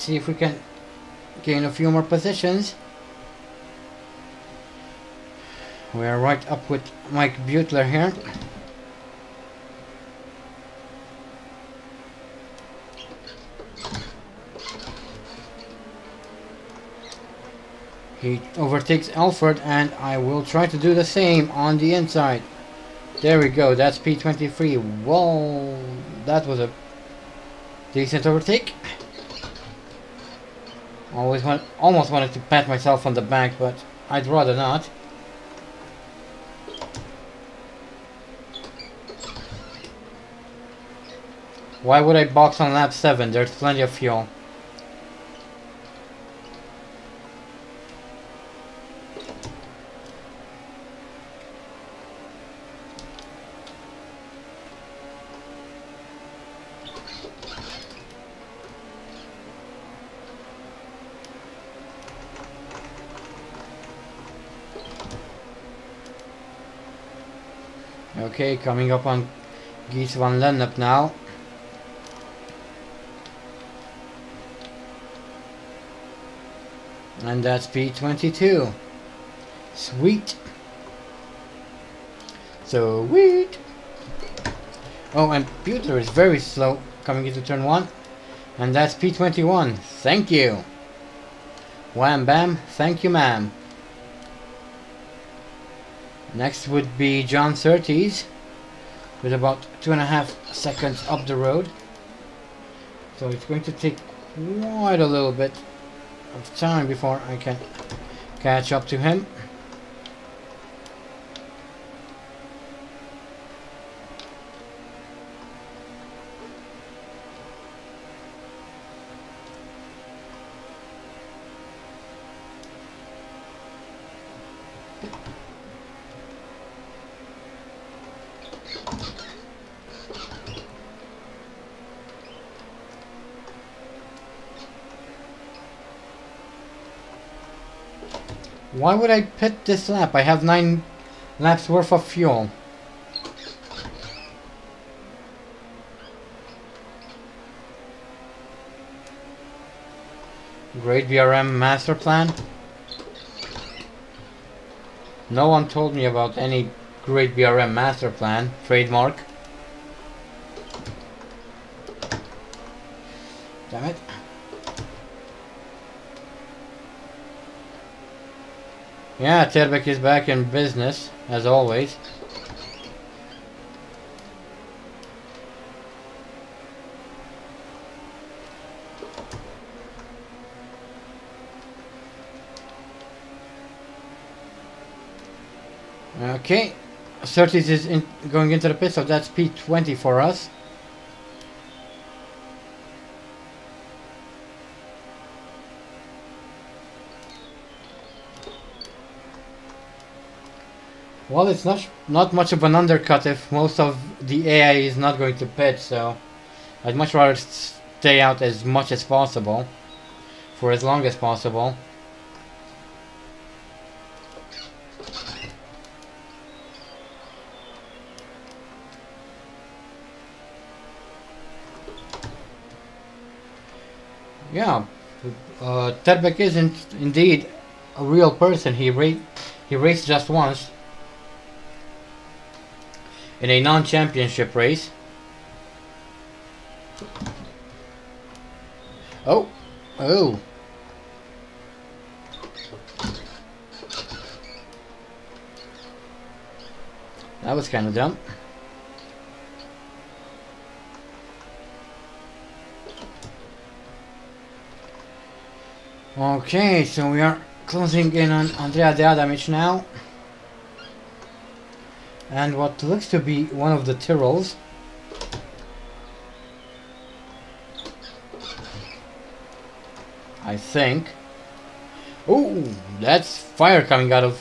See if we can gain a few more positions. We are right up with Mike Butler here. He overtakes Alfred and I will try to do the same on the inside. There we go, that's P23. Whoa, that was a decent overtake. Always want, almost wanted to pat myself on the back, but I'd rather not. Why would I box on lap 7? There's plenty of fuel. Okay, coming up on Gijs van Lennep now. And that's P22. Sweet. So Sweet. Oh, and Butler is very slow coming into turn one. And that's P21. Thank you. Wham bam. Thank you, ma'am. Next would be John Surtees with about two and a half seconds up the road. So it's going to take quite a little bit of time before I can catch up to him. Why would I pit this lap? I have 9 laps worth of fuel. Great BRM master plan. No one told me about any great BRM master plan. Trademark. Yeah, Terbeck is back in business, as always. Okay, Surtees is in, going into the pit, so that's P20 for us. Well, it's not not much of an undercut if most of the AI is not going to pitch, so I'd much rather stay out as much as possible for as long as possible. Yeah, uh, Terbeck isn't indeed a real person. He ra he raced just once in a non-championship race. Oh, oh. That was kind of dumb. Okay, so we are closing in on Andrea De Adamich now and what looks to be one of the Tyrrells. I think. Oh, that's fire coming out of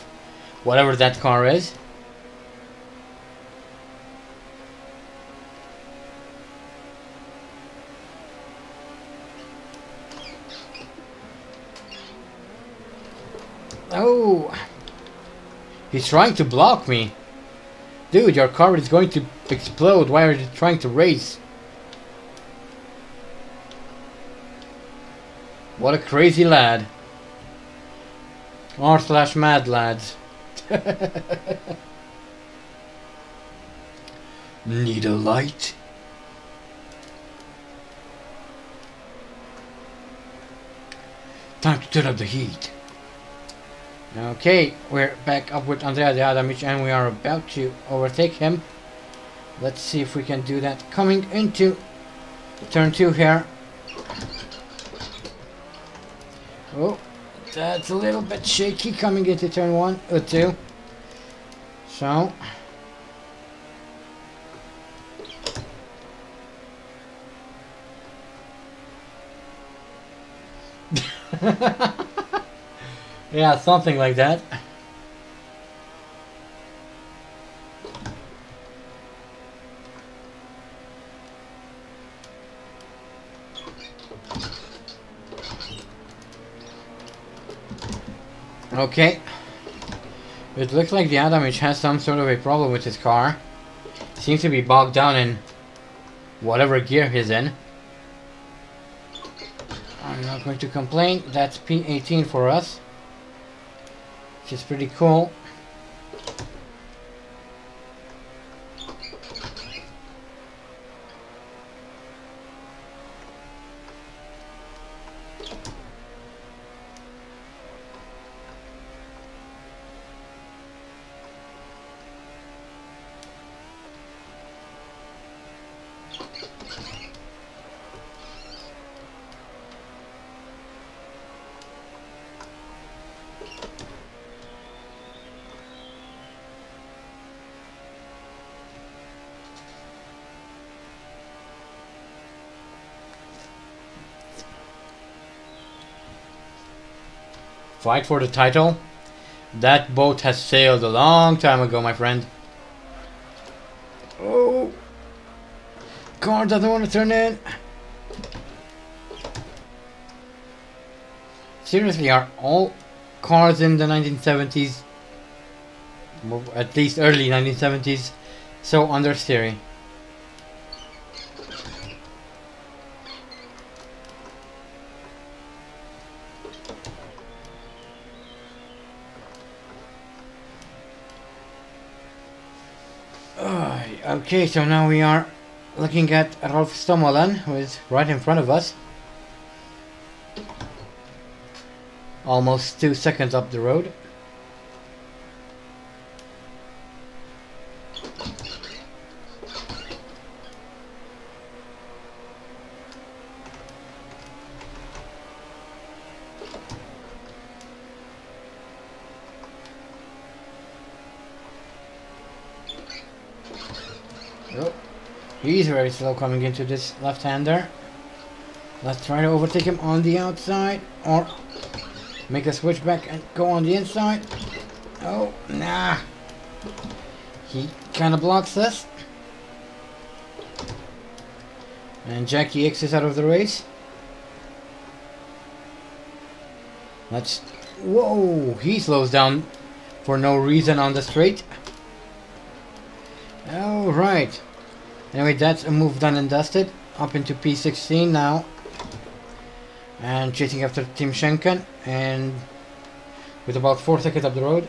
whatever that car is. Oh, he's trying to block me. Dude, your car is going to explode. Why are you trying to race? What a crazy lad. R slash mad lads. Need a light? Time to turn up the heat. Okay, we're back up with Andrea De Adamich and we are about to overtake him. Let's see if we can do that. Coming into turn 2 here. Oh, that's a little bit shaky coming into turn 1 or uh, 2. So... Yeah, something like that. Okay. It looks like de Adamich has some sort of a problem with his car. Seems to be bogged down in whatever gear he's in. I'm Not going to complain. That's P18 for us. Which is pretty cool. Fight for the title? That boat has sailed a long time ago, my friend. Oh. Car don't want to turn in. Seriously, are all cars in the 1970s, at least early 1970s, so understeery? Okay, so now we are looking at Rolf Stommelen, who is right in front of us. Almost two seconds up the road. He's very slow coming into this left-hander. Let's try to overtake him on the outside or make a switch back and go on the inside. Oh, nah. He kind of blocks us. And Jacky Ickx is out of the race. Let's... Whoa! He slows down for no reason on the straight. Alright. Anyway, that's a move done and dusted. Up into P16 now. And chasing after Tim Schenken. And with about 4 seconds up the road.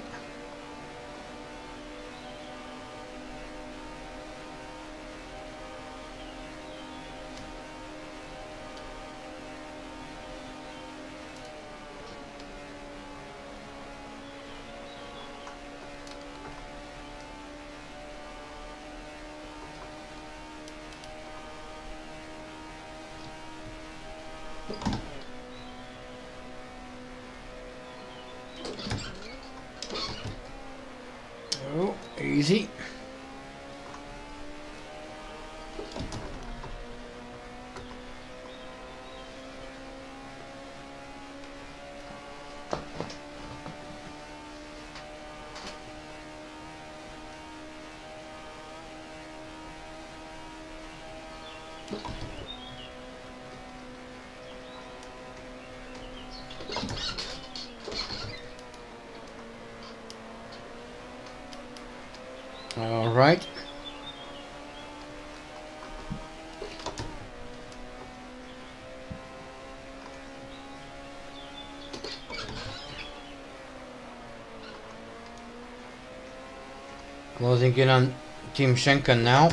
Closing in on Tim Schenken now.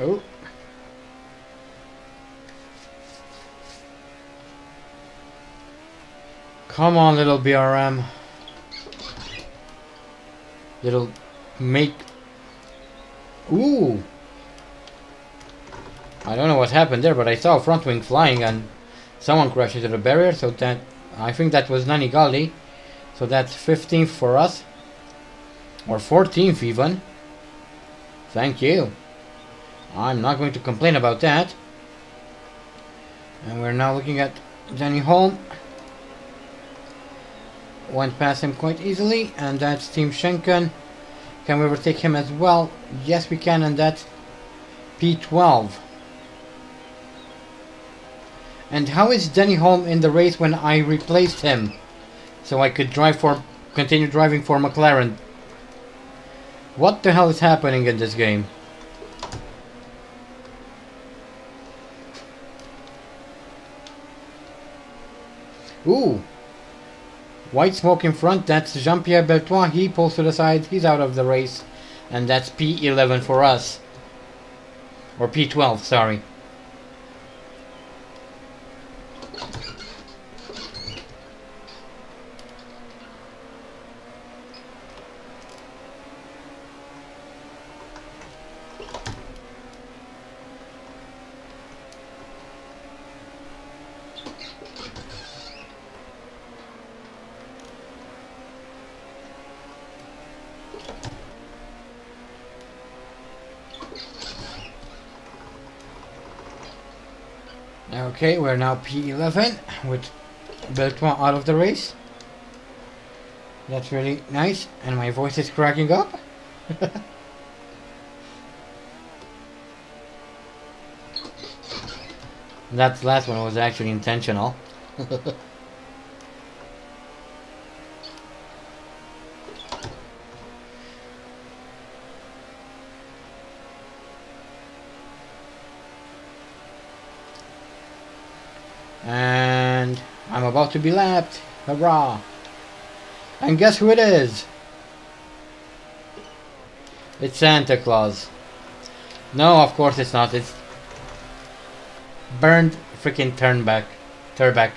Oh. Come on, little BRM. Little make... Ooh! I don't know what happened there, but I saw a front wing flying and someone crashed into the barrier, so that... I think that was Nanni Galli. So that's 15th for us. Or 14th even. Thank you. I'm not going to complain about that. And we're now looking at Denny Hulme went past him quite easily and that's Tim Schenken can we overtake him as well yes we can and that's P12 and how is Denny Hulme in the race when I replaced him so I could drive for continue driving for McLaren. What the hell is happening in this game? Ooh. White smoke in front, that's Jean-Pierre Beltoise. He pulls to the side, he's out of the race. And that's P11 for us. Or P12, sorry. Okay, we're now P11 with Beltoise out of the race. That's really nice, and my voice is cracking up. that last one was actually intentional. And I'm about to be lapped. Hurrah! And guess who it is? It's Santa Claus. No, of course it's not. It's Bernd freaking Turnback. Terbeck.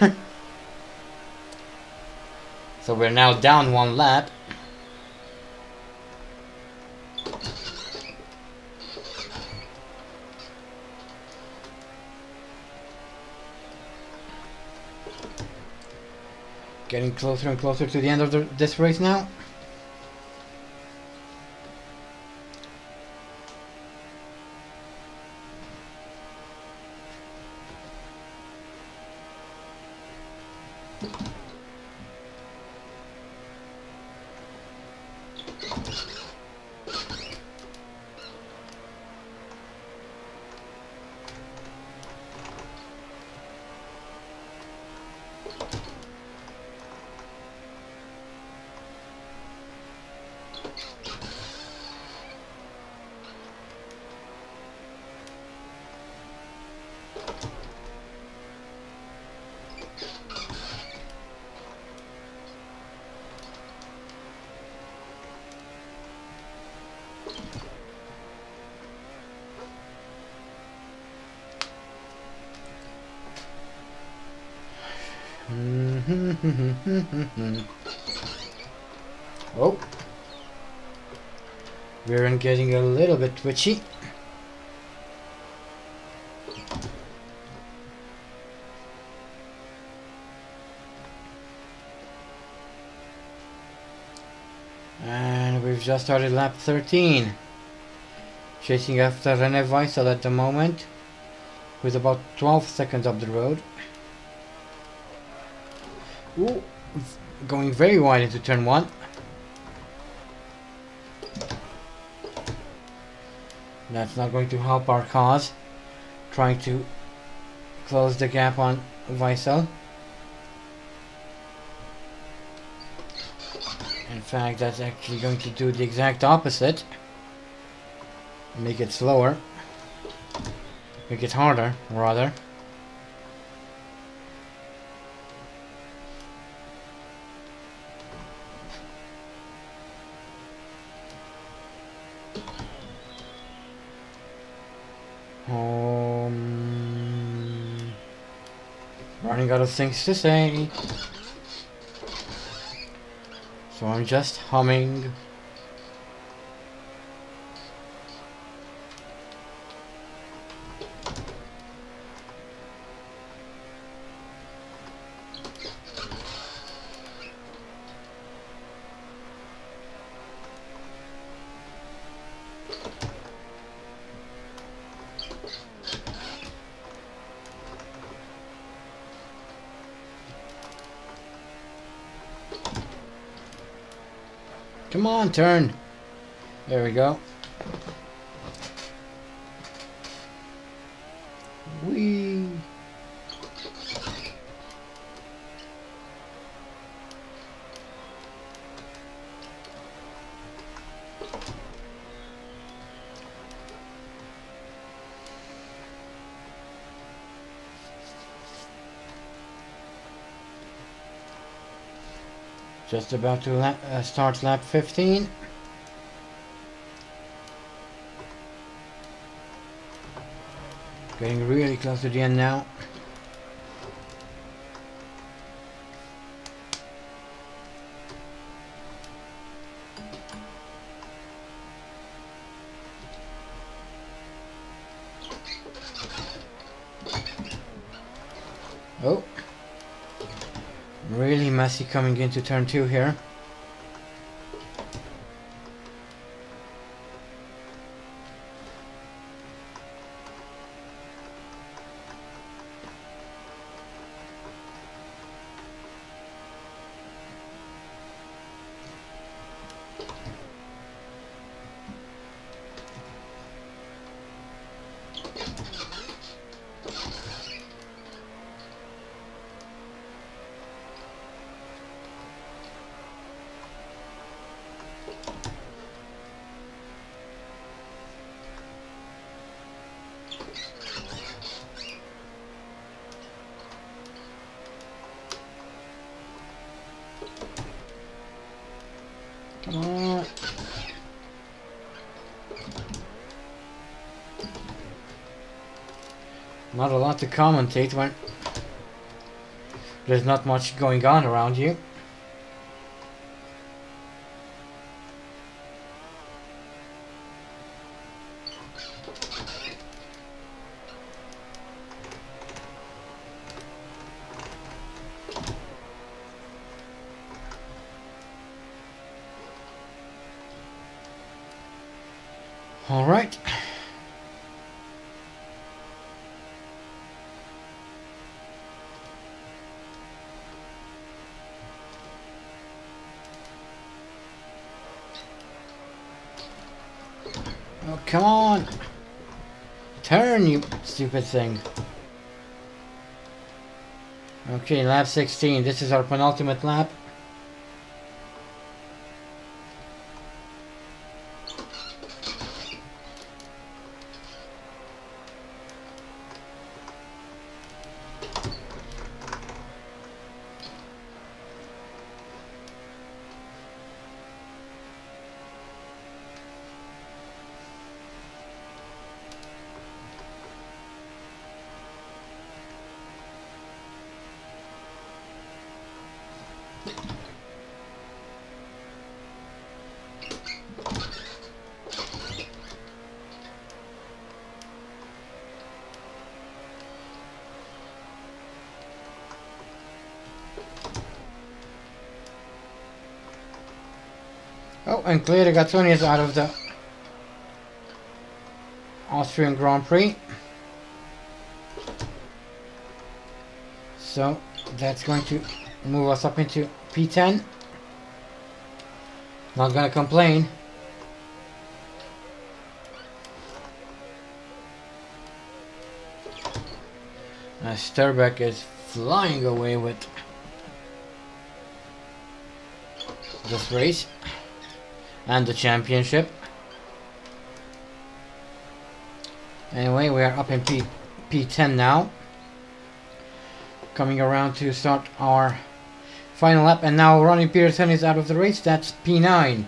so we're now down one lap. Getting closer and closer to the end of the, this race now. oh. We're getting a little bit twitchy. And we've just started lap 13. Chasing after Reine Wisell at the moment. With about 12 seconds up the road. Ooh, going very wide into turn one. That's not going to help our cause. Trying to close the gap on Wisell. In fact, that's actually going to do the exact opposite. Make it slower. Make it harder, rather. Of things to say. So I'm just humming. Turn. There we go. Just about to lap, uh, start lap 15. Getting really close to the end now. Messy coming into turn two here. Commentate when there's not much going on around you. Stupid thing. Okay, lap 16. This is our penultimate lap. Clay Regazzoni is out of the Austrian Grand Prix. So that's going to move us up into P10. Not gonna complain. Uh, Terbeck is flying away with this race and the championship. Anyway, we are up in P P10 now. Coming around to start our final lap, and now Ronnie Peterson is out of the race. That's P9.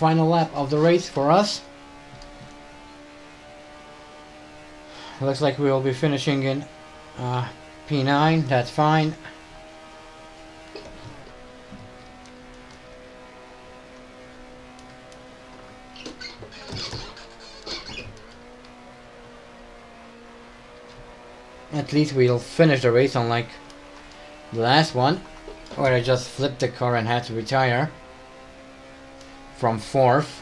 Final lap of the race for us. Looks like we will be finishing in uh, P9, that's fine. At least we'll finish the race unlike the last one, where I just flipped the car and had to retire from fourth.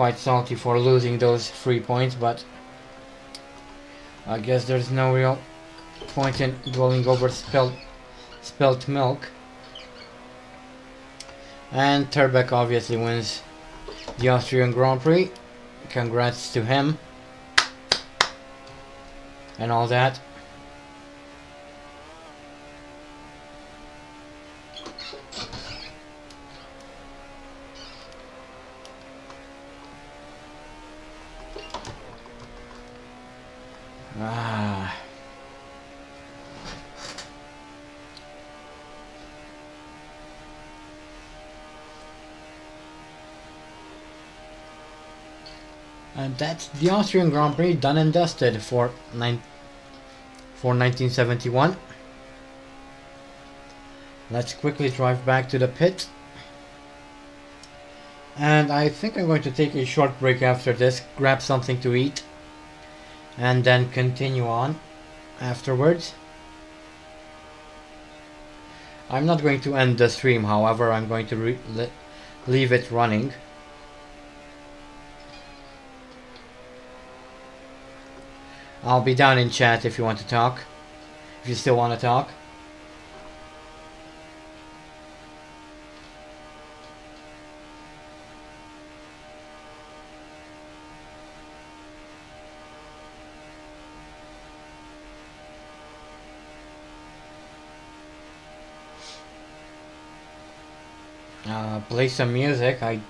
quite salty for losing those three points, but I guess there's no real point in dwelling over spilled, spilt milk. And Terbeck obviously wins the Austrian Grand Prix. Congrats to him. And all that. Ah. And that's the Austrian Grand Prix done and dusted for nine for 1971. Let's quickly drive back to the pit. And I think I'm going to take a short break after this, grab something to eat, and then continue on afterwards. I'm not going to end the stream, however, I'm going to leave it running. I'll be down in chat if you want to talk. If you still want to talk. Uh, play some music. I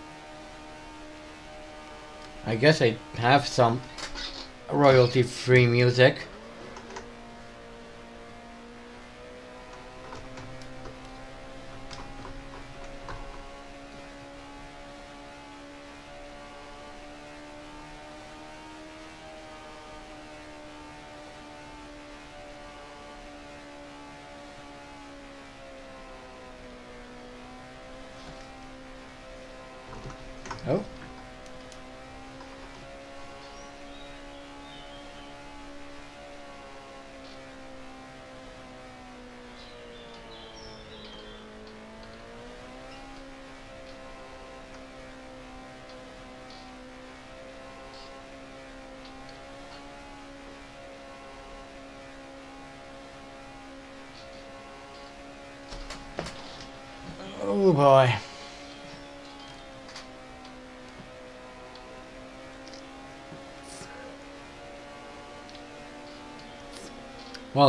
I guess I have some royalty free music. Oh. Oh boy.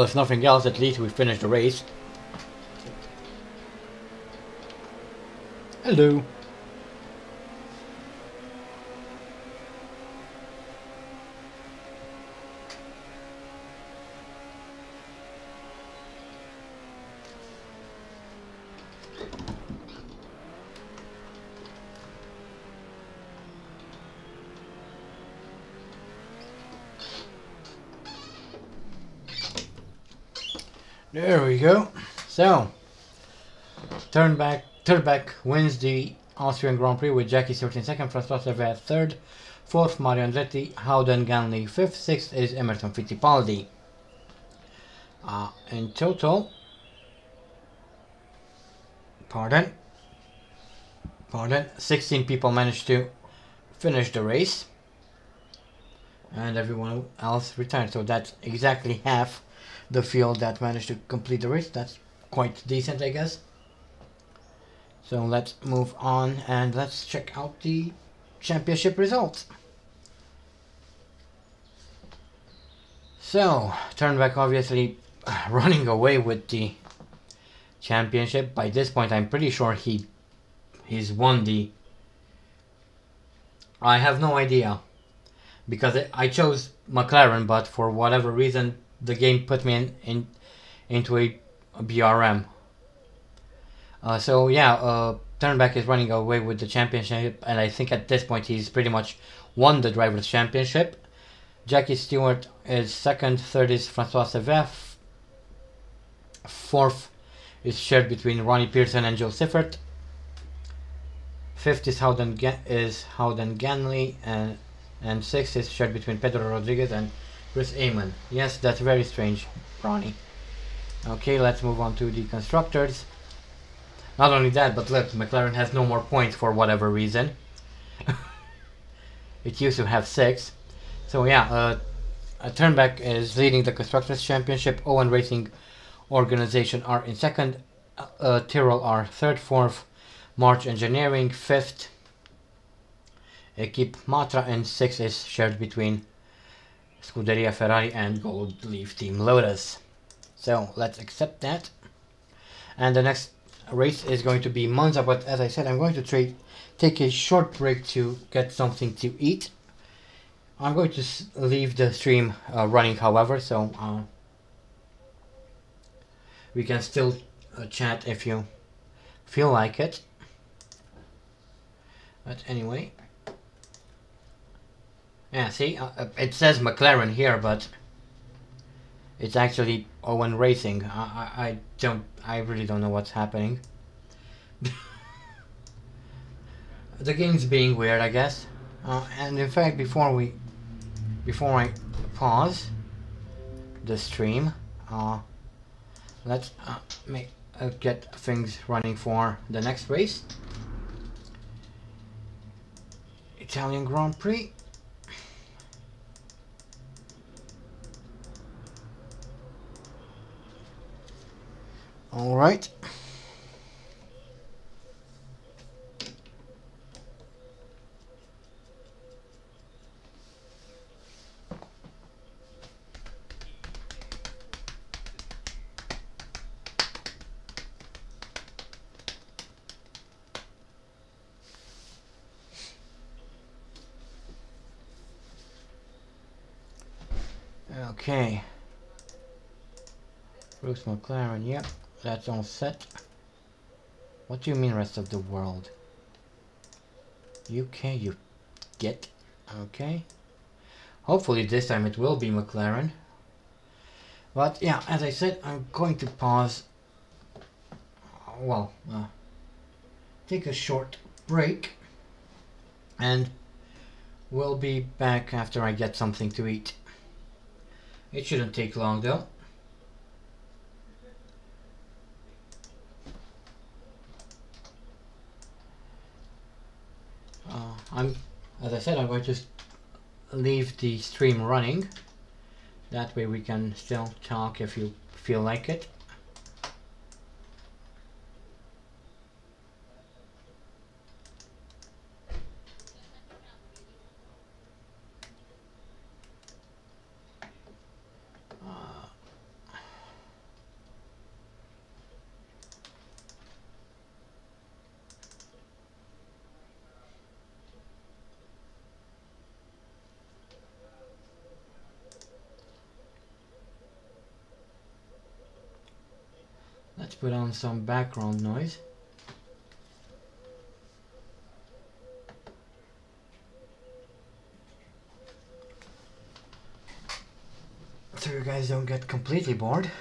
If nothing else, at least we finished the race. Hello. There we go. So, Turnback, Terbeck wins the Austrian Grand Prix with Jackie 13 second, François Cevert third, fourth Mario Andretti, Howden Ganley fifth, sixth is Emerson Fittipaldi. Uh, in total, pardon, pardon, 16 people managed to finish the race and everyone else retired. So that's exactly half the field that managed to complete the race. That's quite decent, I guess. So let's move on and let's check out the championship results. So, Turnback obviously running away with the championship. By this point, I'm pretty sure he he's won the. I have no idea because I chose McLaren, but for whatever reason, the game put me in, in into a, a BRM. Uh, so yeah, uh, Turnback is running away with the championship, and I think at this point he's pretty much won the drivers' championship. Jackie Stewart is second, third is Francois Cevert, fourth is shared between Ronnie Peterson and Jo Siffert. Fifth is Howden is Howden Ganley, and and sixth is shared between Pedro Rodriguez and Chris Amon. Yes, that's very strange, Ronnie. Okay, let's move on to the constructors. Not only that, but look, McLaren has no more points for whatever reason. It used to have six. So yeah, uh, Turnback is leading the Constructors Championship. Owen Racing Organization are in second. Uh, uh, Tyrrell are third, fourth. March Engineering fifth. Equipe Matra and sixth is shared between Scuderia Ferrari and Gold Leaf Team Lotus. So let's accept that. And the next race is going to be Monza, but as I said, I'm going to trade, take a short break to get something to eat. I'm going to leave the stream uh, running, however, so uh, we can still uh, chat if you feel like it. But anyway, yeah, see, uh, it says McLaren here, but it's actually Owen Racing. I, I, I don't, I really don't know what's happening. the game's being weird, I guess. Uh, and in fact, before we, before I pause the stream, uh, let's uh, make uh, get things running for the next race. Italian Grand Prix. All right. Okay. Bruce McLaren, yep. That's all set. What do you mean rest of the world? UK, you get. Okay. Hopefully this time it will be McLaren. But yeah, as I said, I'm going to pause. Well, uh, take a short break. And we'll be back after I get something to eat. It shouldn't take long though. I'm, as I said, I'm going to just leave the stream running. That way we can still talk if you feel like it. put on some background noise. So you guys don't get completely bored.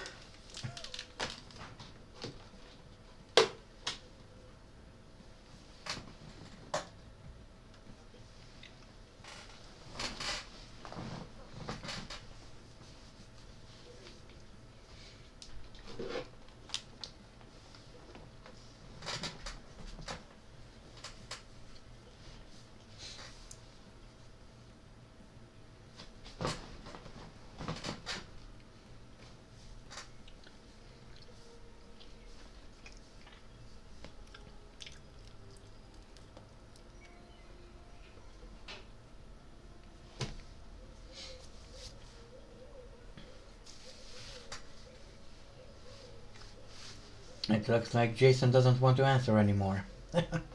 It looks like Jason doesn't want to answer anymore.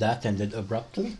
That ended abruptly.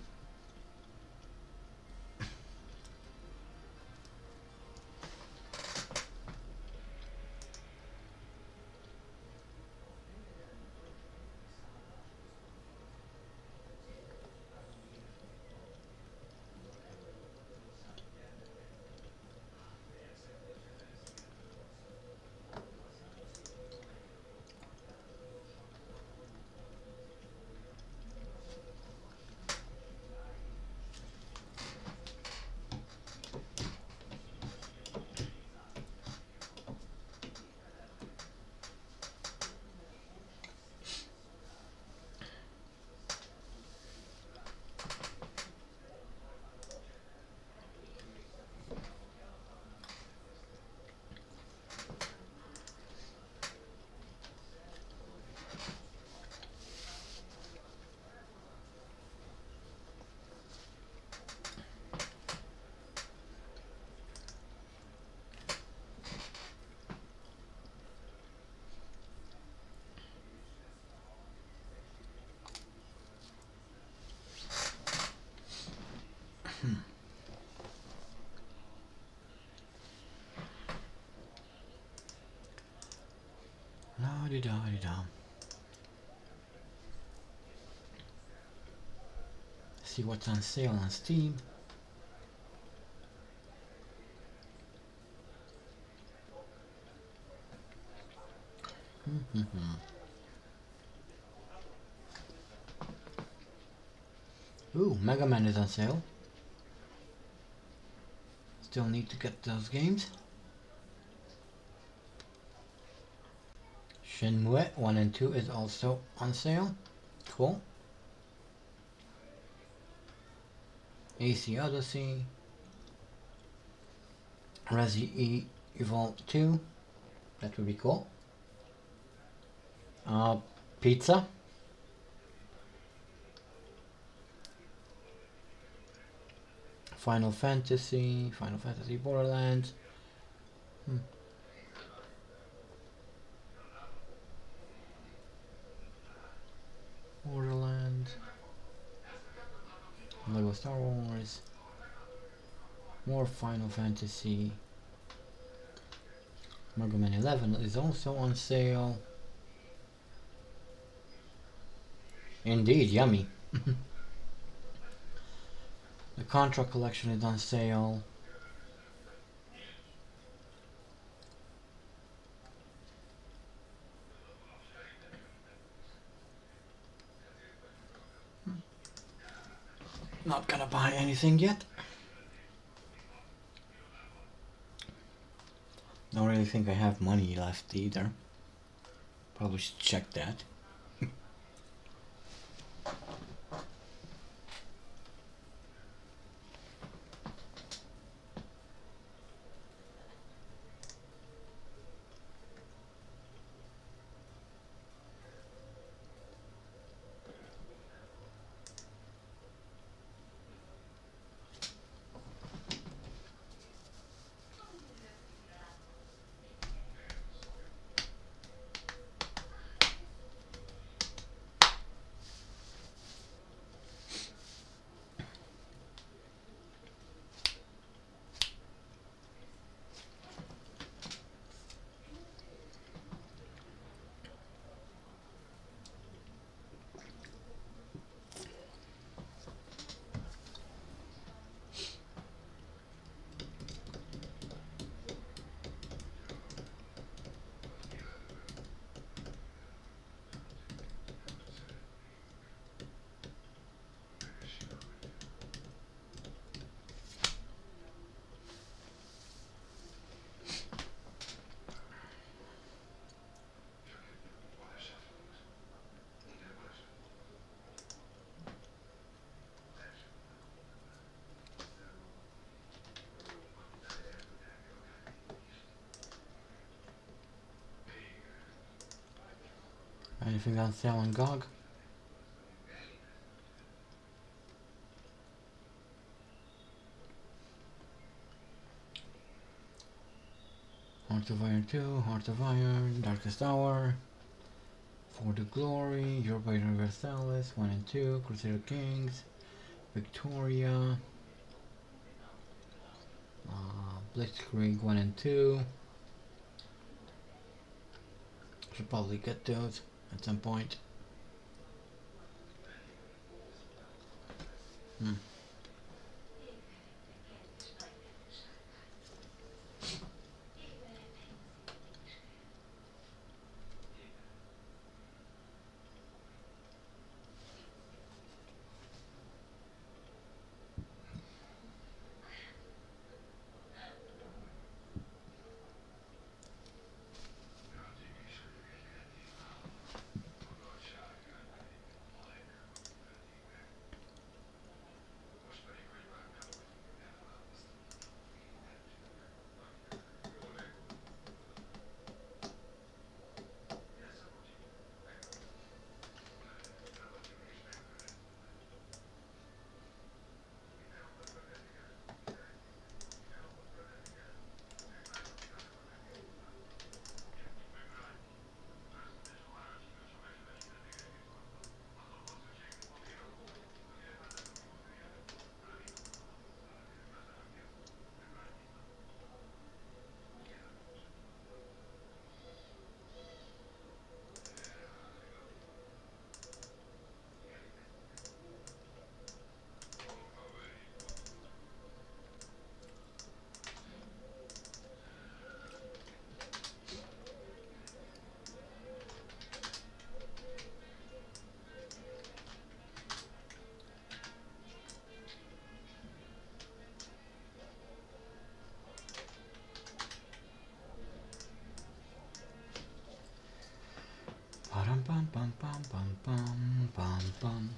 Di da da. See what's on sale on Steam. Ooh, Mega Man is on sale. Still need to get those games. Shenmue 1 and 2 is also on sale. Cool. AC Odyssey. Resi Evil 2. That would be cool. Uh, pizza. Final Fantasy, Final Fantasy Borderlands. Hmm. Borderlands. Lego Star Wars. More Final Fantasy. Mega Man 11 is also on sale. Indeed, yummy. the Contra collection is on sale. Not gonna buy anything yet. Don't really think I have money left either. Probably should check that. Anything on sale on GOG? Heart of Iron 2, Heart of Iron, Darkest Hour, For the Glory, Europa Universalis 1 and 2, Crusader Kings, Victoria, uh, Blitzkrieg 1 and 2. Should probably get those at some point. Pam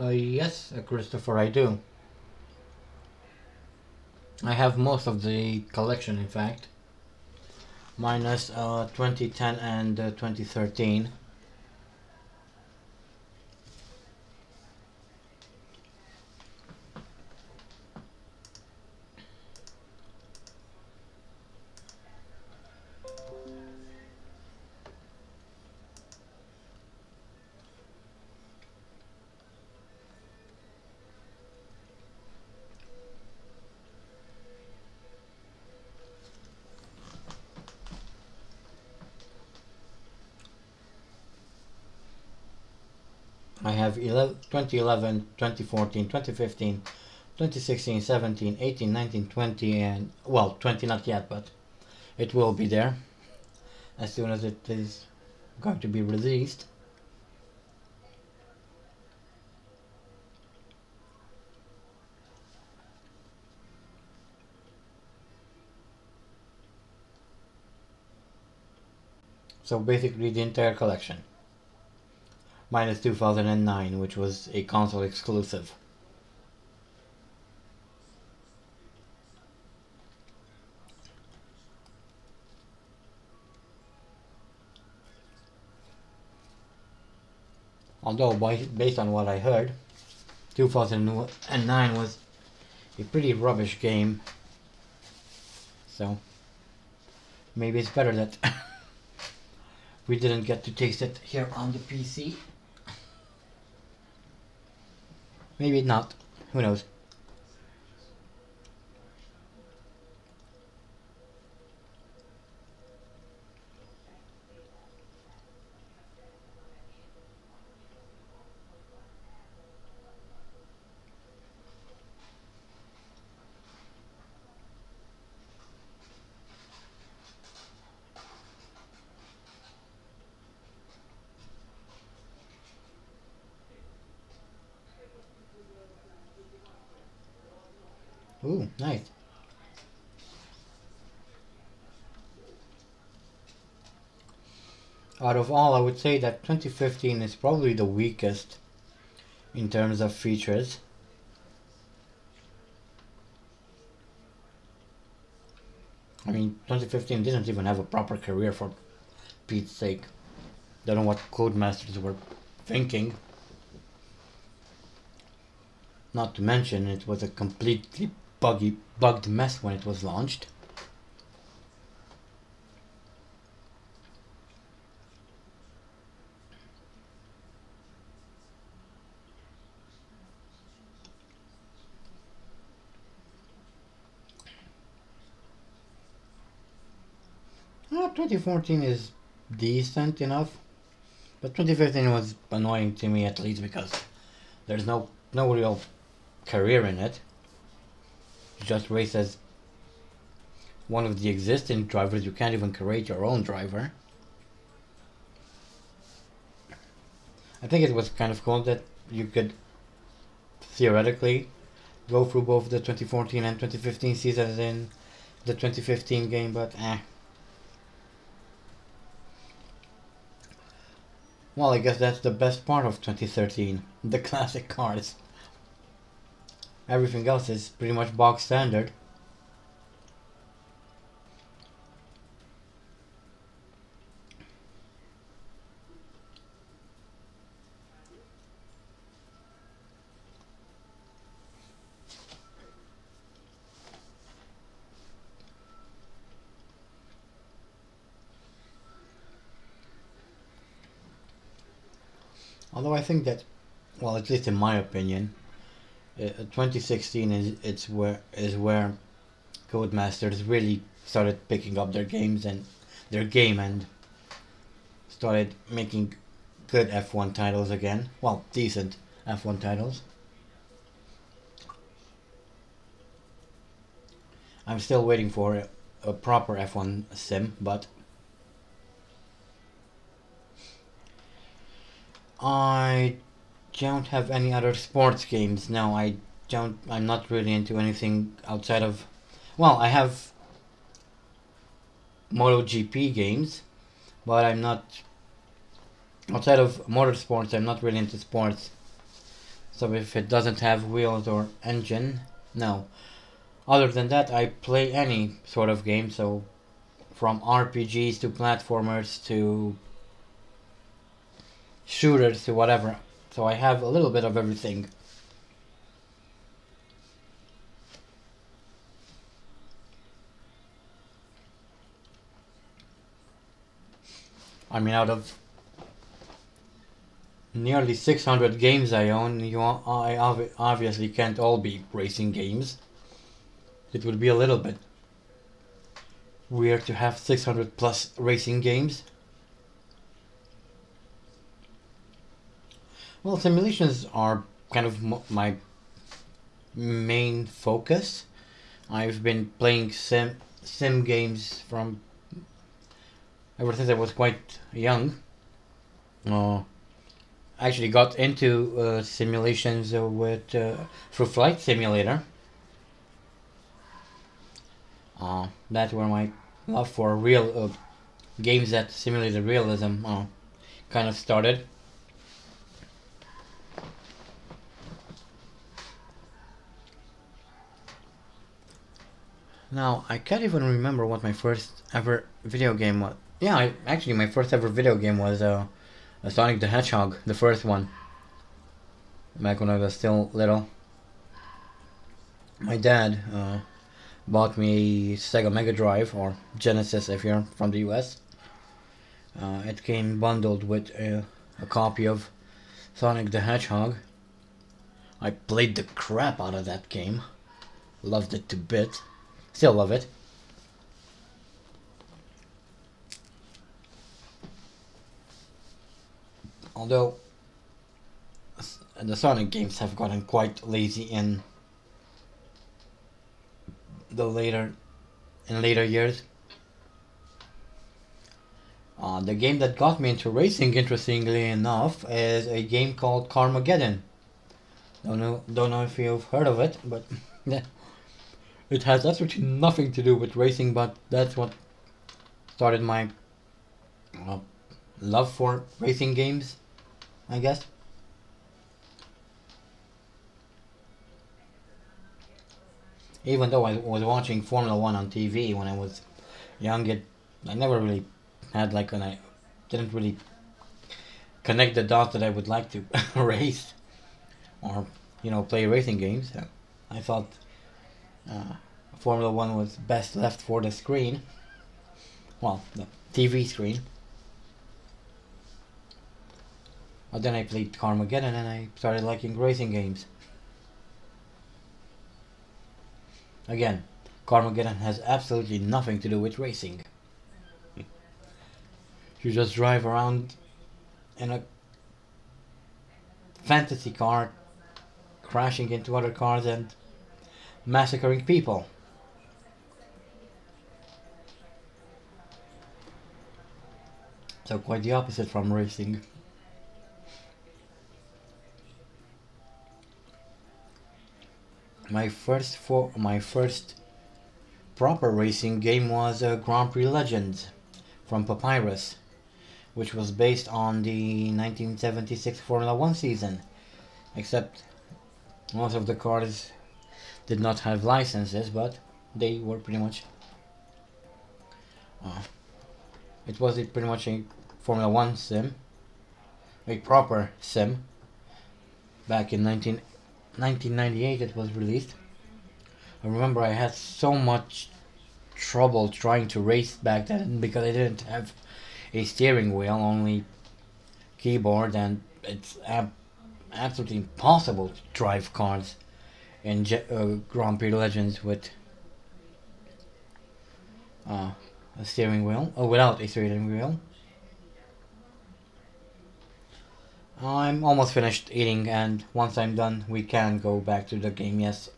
Uh, yes, uh, Christopher, I do. I have most of the collection, in fact, minus uh, 2010 and uh, 2013. 2011, 2014, 2015, 2016, 17, 18, 19, 20, and well, 20 not yet, but it will be there as soon as it is going to be released. So basically the entire collection. Minus 2009, which was a console exclusive. Although, by, based on what I heard, 2009 was a pretty rubbish game. So, maybe it's better that we didn't get to taste it here on the PC. Maybe not. Who knows? Ooh, nice. Out of all, I would say that 2015 is probably the weakest in terms of features. I mean, 2015 didn't even have a proper career for Pete's sake. Don't know what Codemasters were thinking. Not to mention, it was a completely buggy, bugged mess when it was launched. Uh, 2014 is decent enough, but 2015 was annoying to me at least because there's no no real career in it just race as one of the existing drivers. You can't even create your own driver. I think it was kind of cool that you could theoretically go through both the 2014 and 2015 seasons in the 2015 game, but eh. Well, I guess that's the best part of 2013, the classic cards. Everything else is pretty much box standard. Although I think that, well, at least in my opinion, uh, 2016 is it's where is where Codemasters really started picking up their games and their game and started making good F1 titles again. Well, decent F1 titles. I'm still waiting for a, a proper F1 sim, but I don't have any other sports games. No, I don't. I'm not really into anything outside of. Well, I have MotoGP games, but I'm not. Outside of motorsports, I'm not really into sports. So if it doesn't have wheels or engine, no. Other than that, I play any sort of game. So from RPGs to platformers to shooters to whatever. So I have a little bit of everything. I mean, out of nearly 600 games I own, you I obviously can't all be racing games. It would be a little bit weird to have 600 plus racing games. Well, simulations are kind of my main focus. I've been playing sim sim games from ever since I was quite young. Uh, I actually got into uh, simulations uh, with through Flight Simulator. Uh, that's where my love for real uh, games that simulated realism uh, kind of started. Now, I can't even remember what my first ever video game was. Yeah, I, actually, my first ever video game was uh, Sonic the Hedgehog, the first one. Back when I was still little. My dad uh, bought me Sega Mega Drive, or Genesis if you're from the US. Uh, it came bundled with a, a copy of Sonic the Hedgehog. I played the crap out of that game. Loved it to bits. Still love it. Although the Sonic games have gotten quite lazy in the later in later years. Uh, the game that got me into racing, interestingly enough, is a game called Carmageddon. Don't know, don't know if you've heard of it, but. It has absolutely nothing to do with racing, but that's what started my uh, love for racing games, I guess. Even though I was watching Formula One on TV when I was young, it I never really had like an I didn't really connect the dots that I would like to race or you know play racing games. I thought uh, Formula One was best left for the screen. Well, the TV screen. But then I played Carmageddon and I started liking racing games. Again, Carmageddon has absolutely nothing to do with racing. you just drive around in a fantasy car, crashing into other cars and massacring people. So quite the opposite from racing. My first for my first proper racing game was uh, Grand Prix Legends from Papyrus, which was based on the 1976 Formula One season, except most of the cars did not have licenses, but they were pretty much. Uh, it was a pretty much a Formula One sim, a proper sim. Back in 19, 1998, it was released. I remember I had so much trouble trying to race back then because I didn't have a steering wheel, only keyboard, and it's ab- absolutely impossible to drive cars in Je- uh, Grand Prix Legends with uh, a steering wheel, or without a steering wheel. I'm almost finished eating, and once I'm done, we can go back to the game, yes.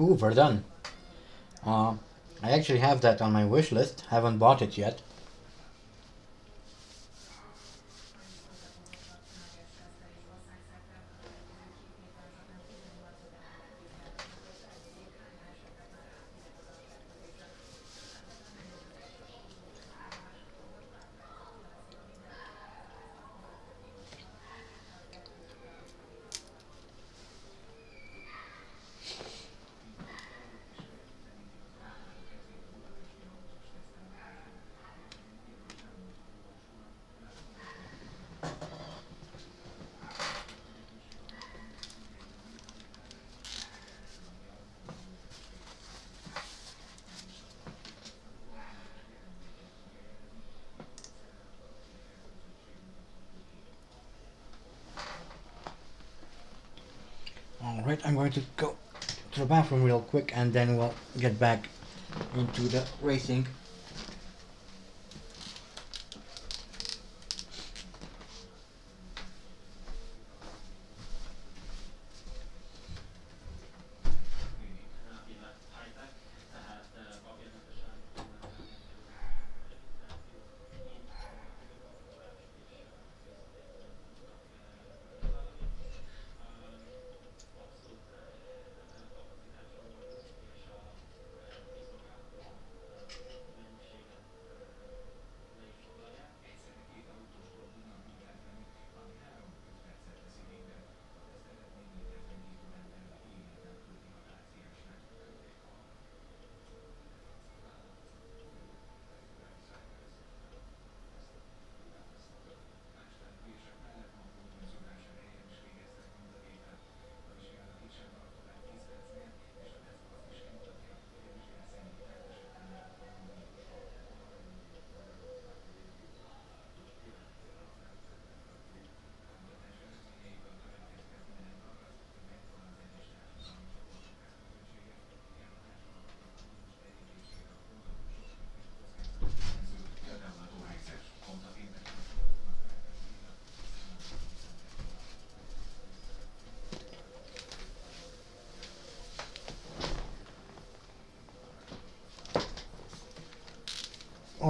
Ooh, Verdun. Uh, I actually have that on my wish list. Haven't bought it yet. Going to go to the bathroom real quick and then we'll get back into the racing.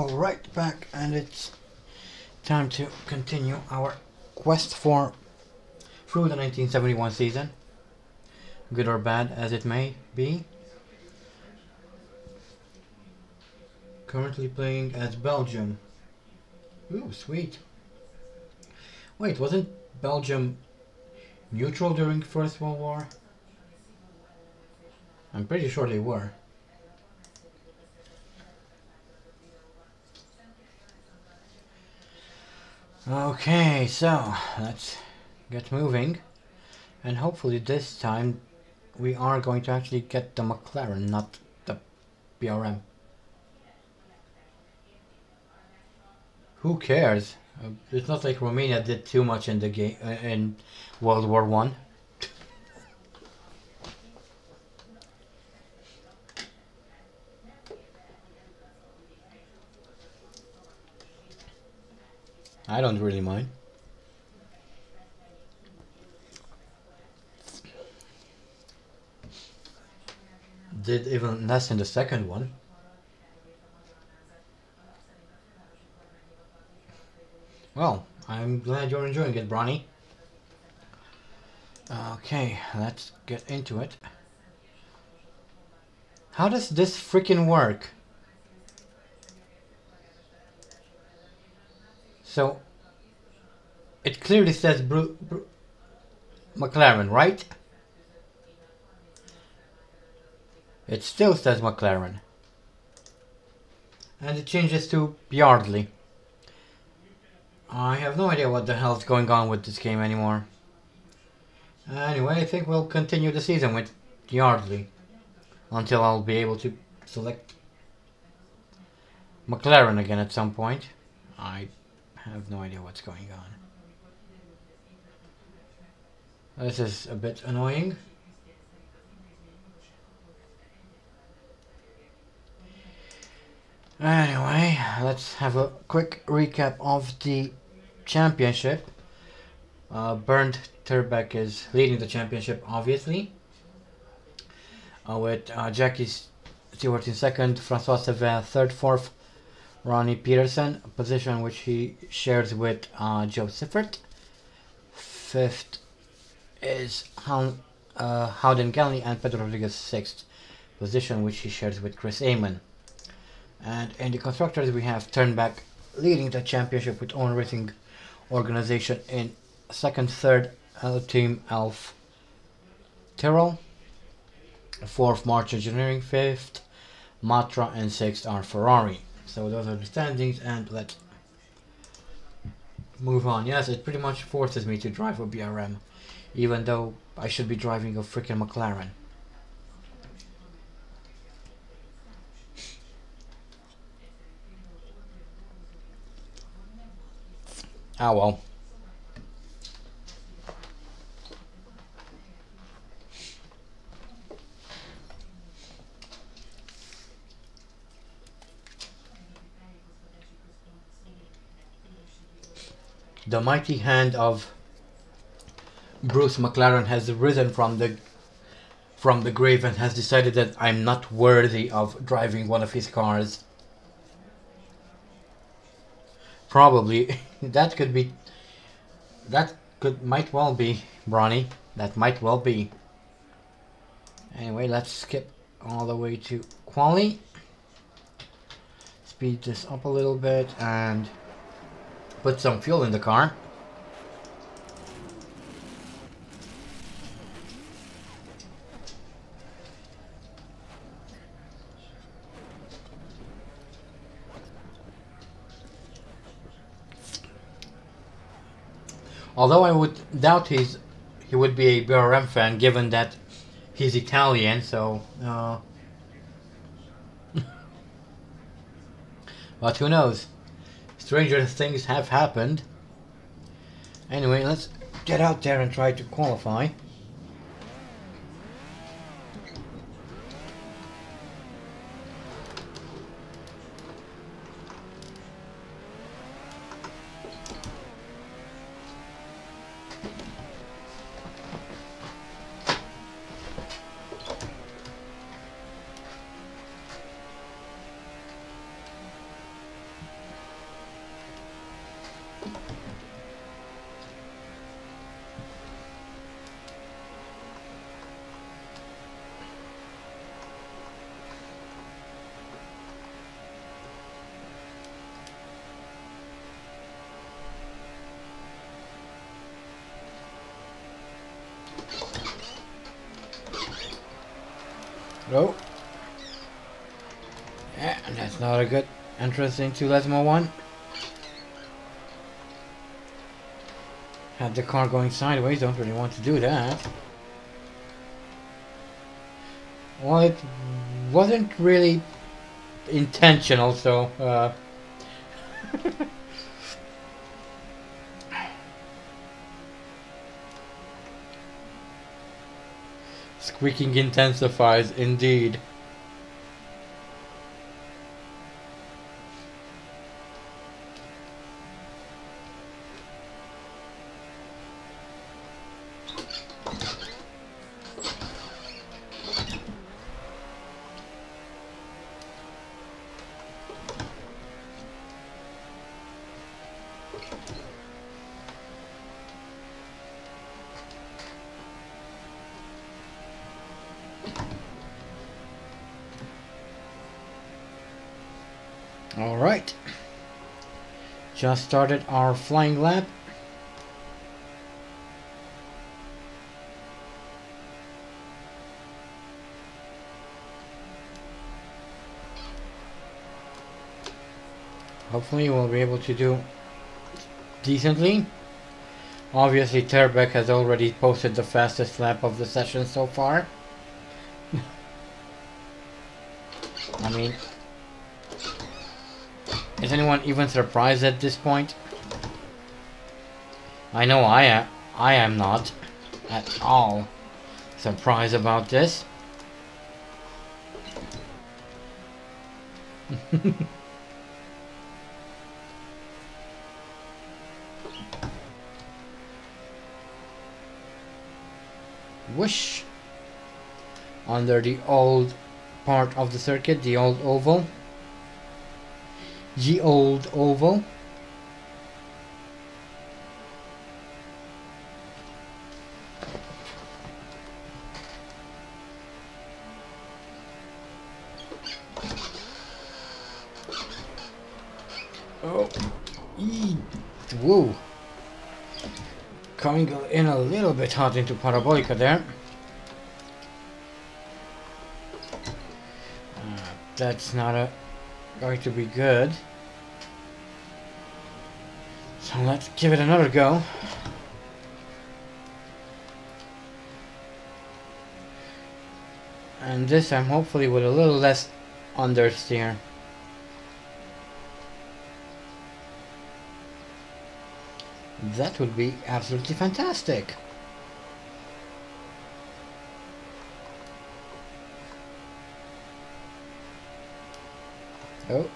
Alright, back and it's time to continue our quest for through the 1971 season. Good or bad as it may be. Currently playing as Belgium. Ooh, sweet. Wait, wasn't Belgium neutral during First World War? I'm pretty sure they were. Okay, so let's get moving. And hopefully this time we are going to actually get the McLaren, not the BRM. Who cares? Uh, it's not like Romania did too much in the game uh, in World War One. I don't really mind. Did even less in the second one. Well, I'm glad you're enjoying it, Bronny. Okay, let's get into it. How does this freaking work? So it clearly says Bru Bru McLaren, right? It still says McLaren. And it changes to Yardley. I have no idea what the hell's going on with this game anymore. Anyway, I think we'll continue the season with Yardley. Until I'll be able to select McLaren again at some point. I I have no idea what's going on. This is a bit annoying. Anyway, let's have a quick recap of the championship. Uh, Bernd Terbeck is leading the championship, obviously. uh, with uh, Jackie Stewart in second, Francois Cevert third, fourth, Ronnie Peterson, a position which he shares with uh, Jo Siffert. Fifth is How, uh, Howden Ganley and Pedro Rodriguez sixth, position which he shares with Chris Amon. And in the constructors we have Terbeck leading the championship with Owen racing organization in second, third, uh, team Elf Tyrrell. Fourth, March Engineering. Fifth, Matra, and sixth are Ferrari. So those are the standings, and let's move on. Yes, it pretty much forces me to drive a BRM, even though I should be driving a freaking McLaren. Ah well. The mighty hand of Bruce McLaren has risen from the from the grave and has decided that I'm not worthy of driving one of his cars. Probably that could be that could might well be Bronny. That might well be. Anyway, let's skip all the way to quali. Speed this up a little bit and put some fuel in the car. Although I would doubt he's he would be a BRM fan given that he's Italian, so uh, but who knows? Stranger things have happened. Anyway, let's get out there and try to qualify. Into Lesmo 1. Had the car going sideways, don't really want to do that. Well, it wasn't really intentional, so, uh... Squeaking intensifies, indeed. Just started our flying lap. Hopefully we'll be able to do decently. Obviously Terbeck has already posted the fastest lap of the session so far. I mean, is anyone even surprised at this point? I know I am, I am not at all surprised about this. Whoosh. under the old part of the circuit, the old oval. The old oval. Oh, Eee. whoa. Coming in a little bit hot into Parabolica there. Uh, that's not a, going to be good. Let's give it another go. And this time hopefully with a little less understeer. That would be absolutely fantastic. Oh.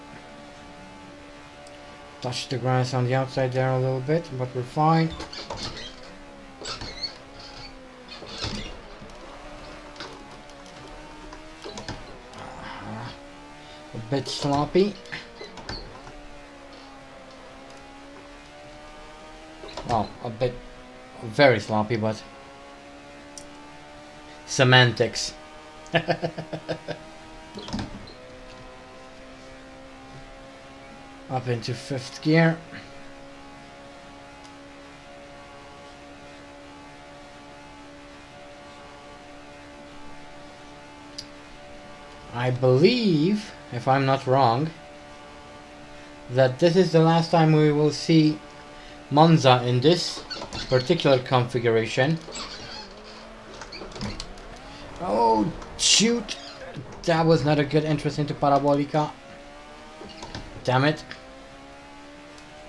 Touch the grass on the outside there a little bit, but we're fine. Uh-huh. A bit sloppy. Well, a bit very sloppy, but semantics. Up into fifth gear. I believe, if I'm not wrong, that this is the last time we will see Monza in this particular configuration. Oh, shoot! That was not a good entrance into Parabolica. Damn it.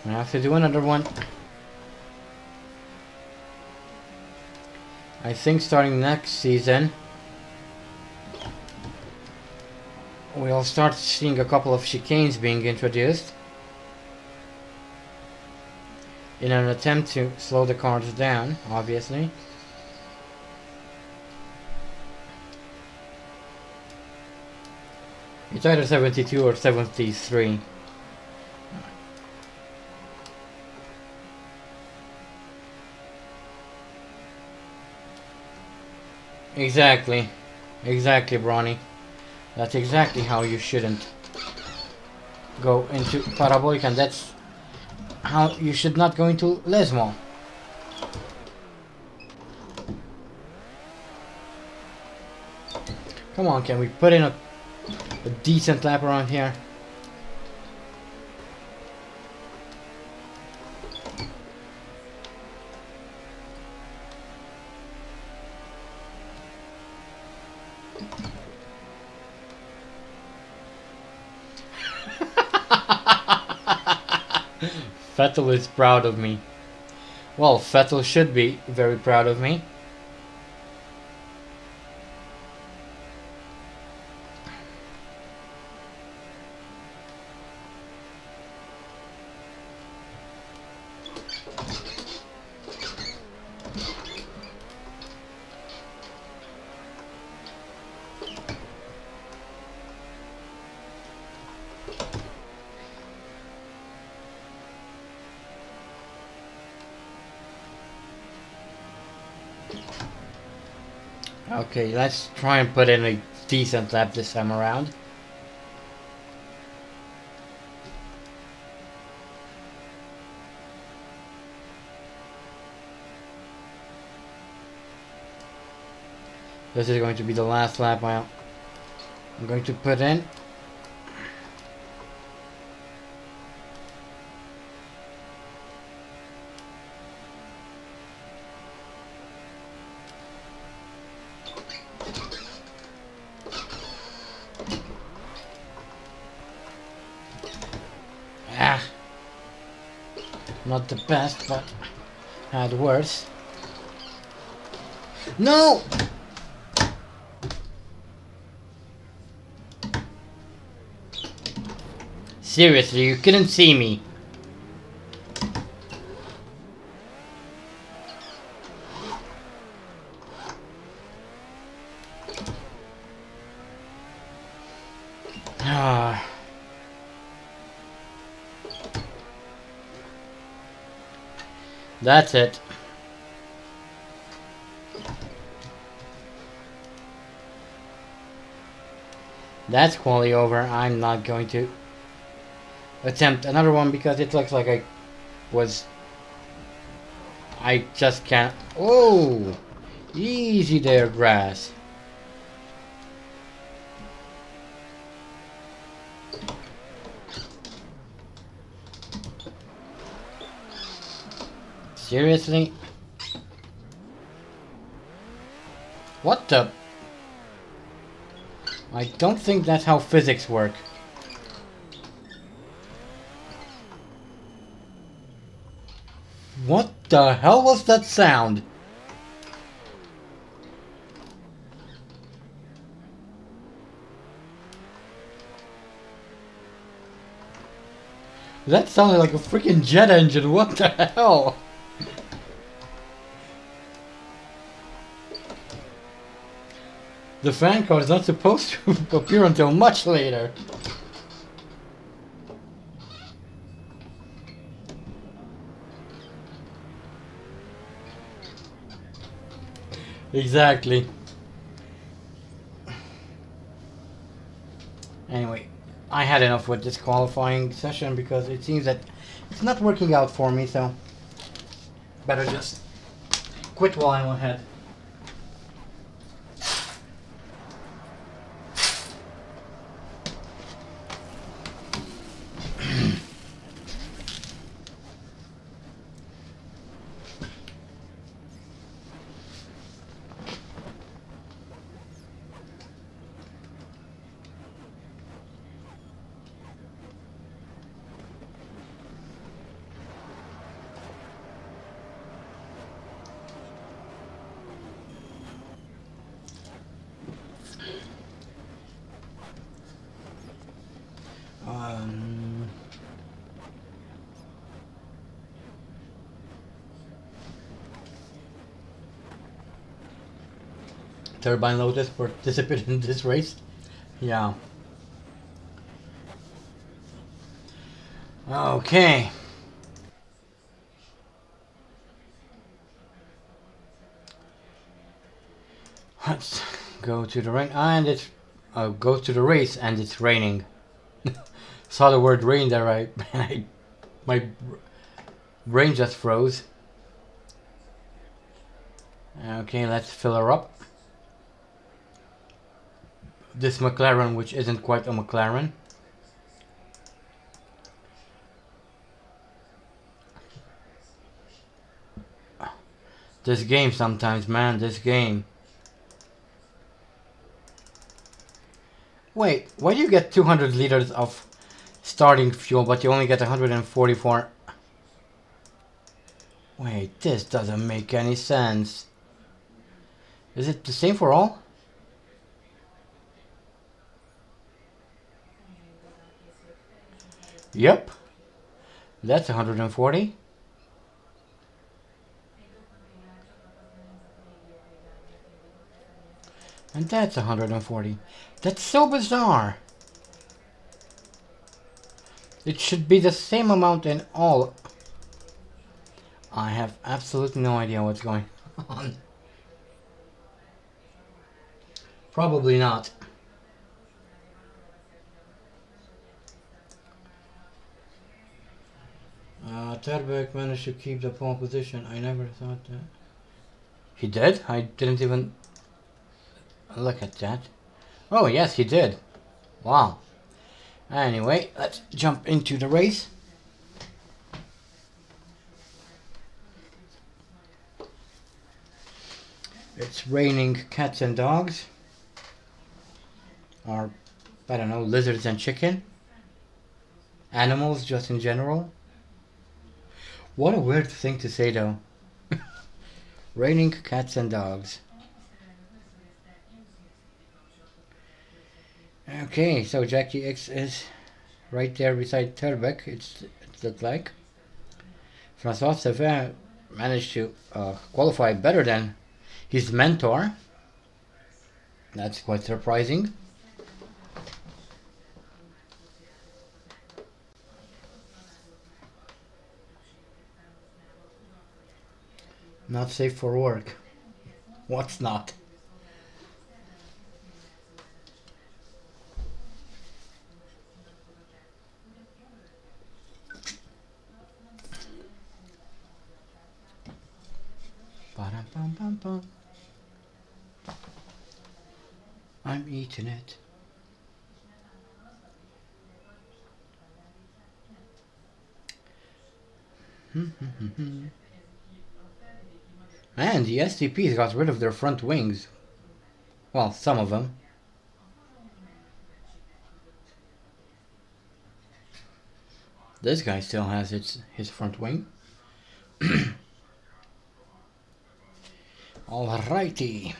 I have to do another one. I think starting next season, we'll start seeing a couple of chicanes being introduced. in an attempt to slow the cars down, obviously. It's either 72 or 73. Exactly. Exactly, Bronny. That's exactly how you shouldn't go into Parabolica and that's how you should not go into Lesmo. Come on, can we put in a, a decent lap around here? Vettel is proud of me. Well, Vettel should be very proud of me. Okay, let's try and put in a decent lap this time around. This is going to be the last lap I'm going to put in. Not the best, but had worse. No! Seriously, you couldn't see me. That's it. That's quality over. I'm not going to attempt another one because it looks like I was... I just can't... Oh! Easy there, grass. Seriously? What the? I don't think that's how physics work. What the hell was that sound? That sounded like a freaking jet engine, what the hell? The fan code is not supposed to appear until much later. Exactly. Anyway, I had enough with this qualifying session because it seems that it's not working out for me, so better just quit while I'm ahead. Um, Turbine Lotus participated in this race? Yeah. Okay. Let's go to the rain and it's uh, go to the race and it's raining. Saw the word rain there, I, I my brain just froze. Okay, let's fill her up. This McLaren, which isn't quite a McLaren. This game sometimes, man, this game. Wait, why do you get 200 liters of starting fuel, but you only get 144? Wait, this doesn't make any sense. Is it the same for all? Yep. That's 140. And that's 140. That's so bizarre. It should be the same amount in all. I have absolutely no idea what's going on. Probably not. Uh, Terbeck managed to keep the pole position. I never thought that. He did? I didn't even look at that. Oh, yes, he did. Wow. Anyway, let's jump into the race. It's raining cats and dogs. Or, I don't know, lizards and chicken. Animals just in general. What a weird thing to say though. raining cats and dogs. Okay, so Jacky Ickx is right there beside Terbeck, it's, it looks like. Francois Cevert managed to uh, qualify better than his mentor. That's quite surprising. Not safe for work. What's not? I'm eating it. Hmm, hmm, hmm, Man, the SCPs got rid of their front wings. Well, some of them. This guy still has its his front wing. Alrighty.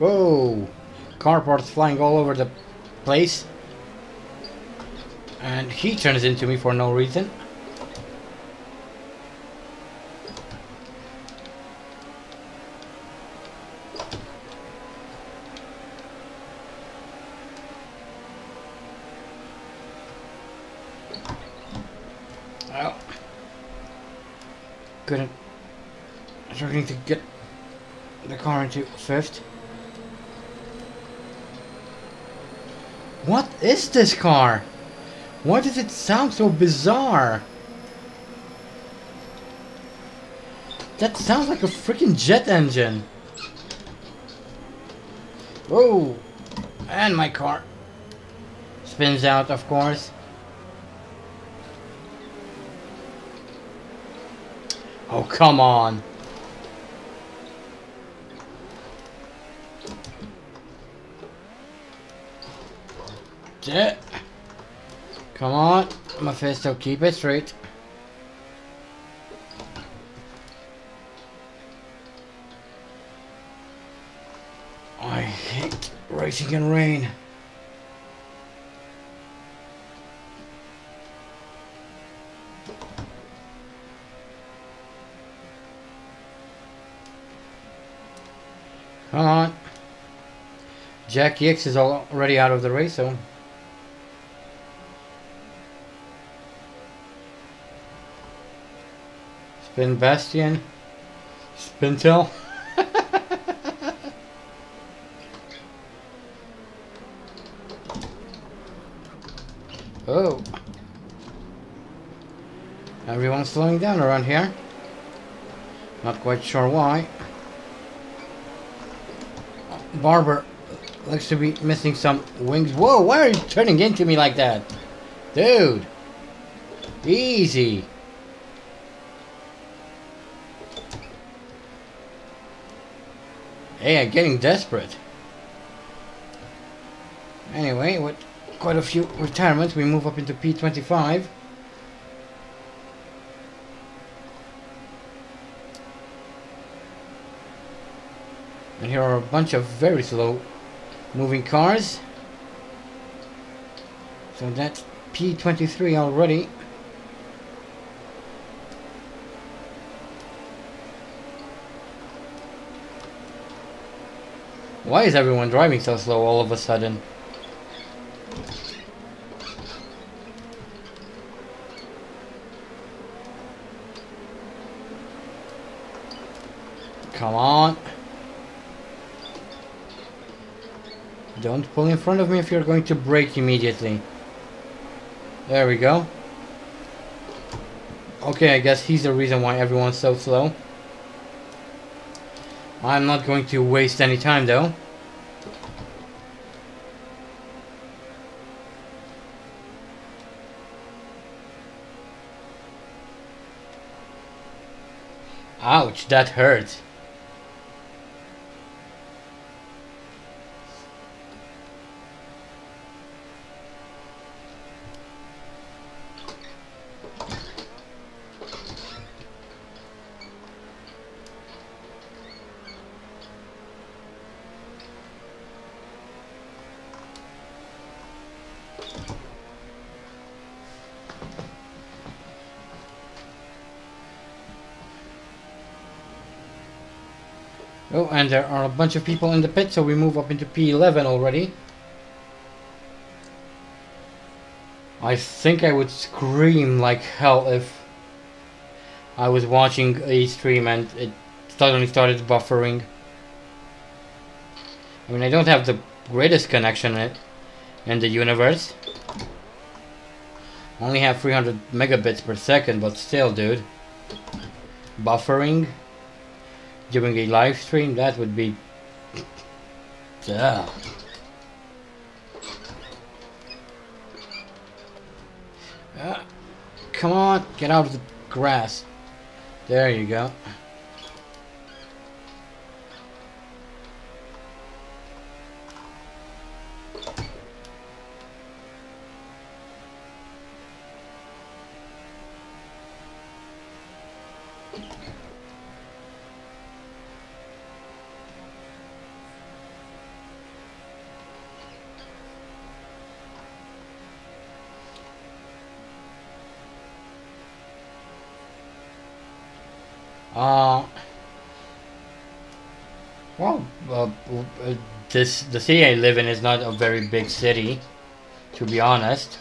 Whoa! Car parts flying all over the place. And he turns into me for no reason. Well, couldn't struggling to get the car into fifth. What is this car? Why does it sound so bizarre? That sounds like a freaking jet engine. Whoa! And my car spins out, of course. Oh, come on. Come on, Mephisto, keep it straight. I hate racing in rain. Come on. Jack X is already out of the race, so Spin Bastion. Spintel. oh. Everyone's slowing down around here. Not quite sure why. Barber looks to be missing some wings. Whoa, why are you turning into me like that? Dude. Easy. Hey, I'm getting desperate. Anyway, with quite a few retirements, we move up into P25. And here are a bunch of very slow moving cars. So that's P23 already. Why is everyone driving so slow all of a sudden? Come on. Don't pull in front of me if you're going to brake immediately. There we go. Okay, I guess he's the reason why everyone's so slow. I'm not going to waste any time though. Ouch, that hurt. Are a bunch of people in the pit, so we move up into P11 already. I think I would scream like hell if I was watching a stream and it suddenly started buffering. I mean, I don't have the greatest connection in, in the universe. Only have 300 megabits per second, but still, dude. Buffering during a live stream, that would be... Duh. Uh, come on, get out of the grass. There you go. Uh, well, uh, uh, this the city I live in is not a very big city, to be honest.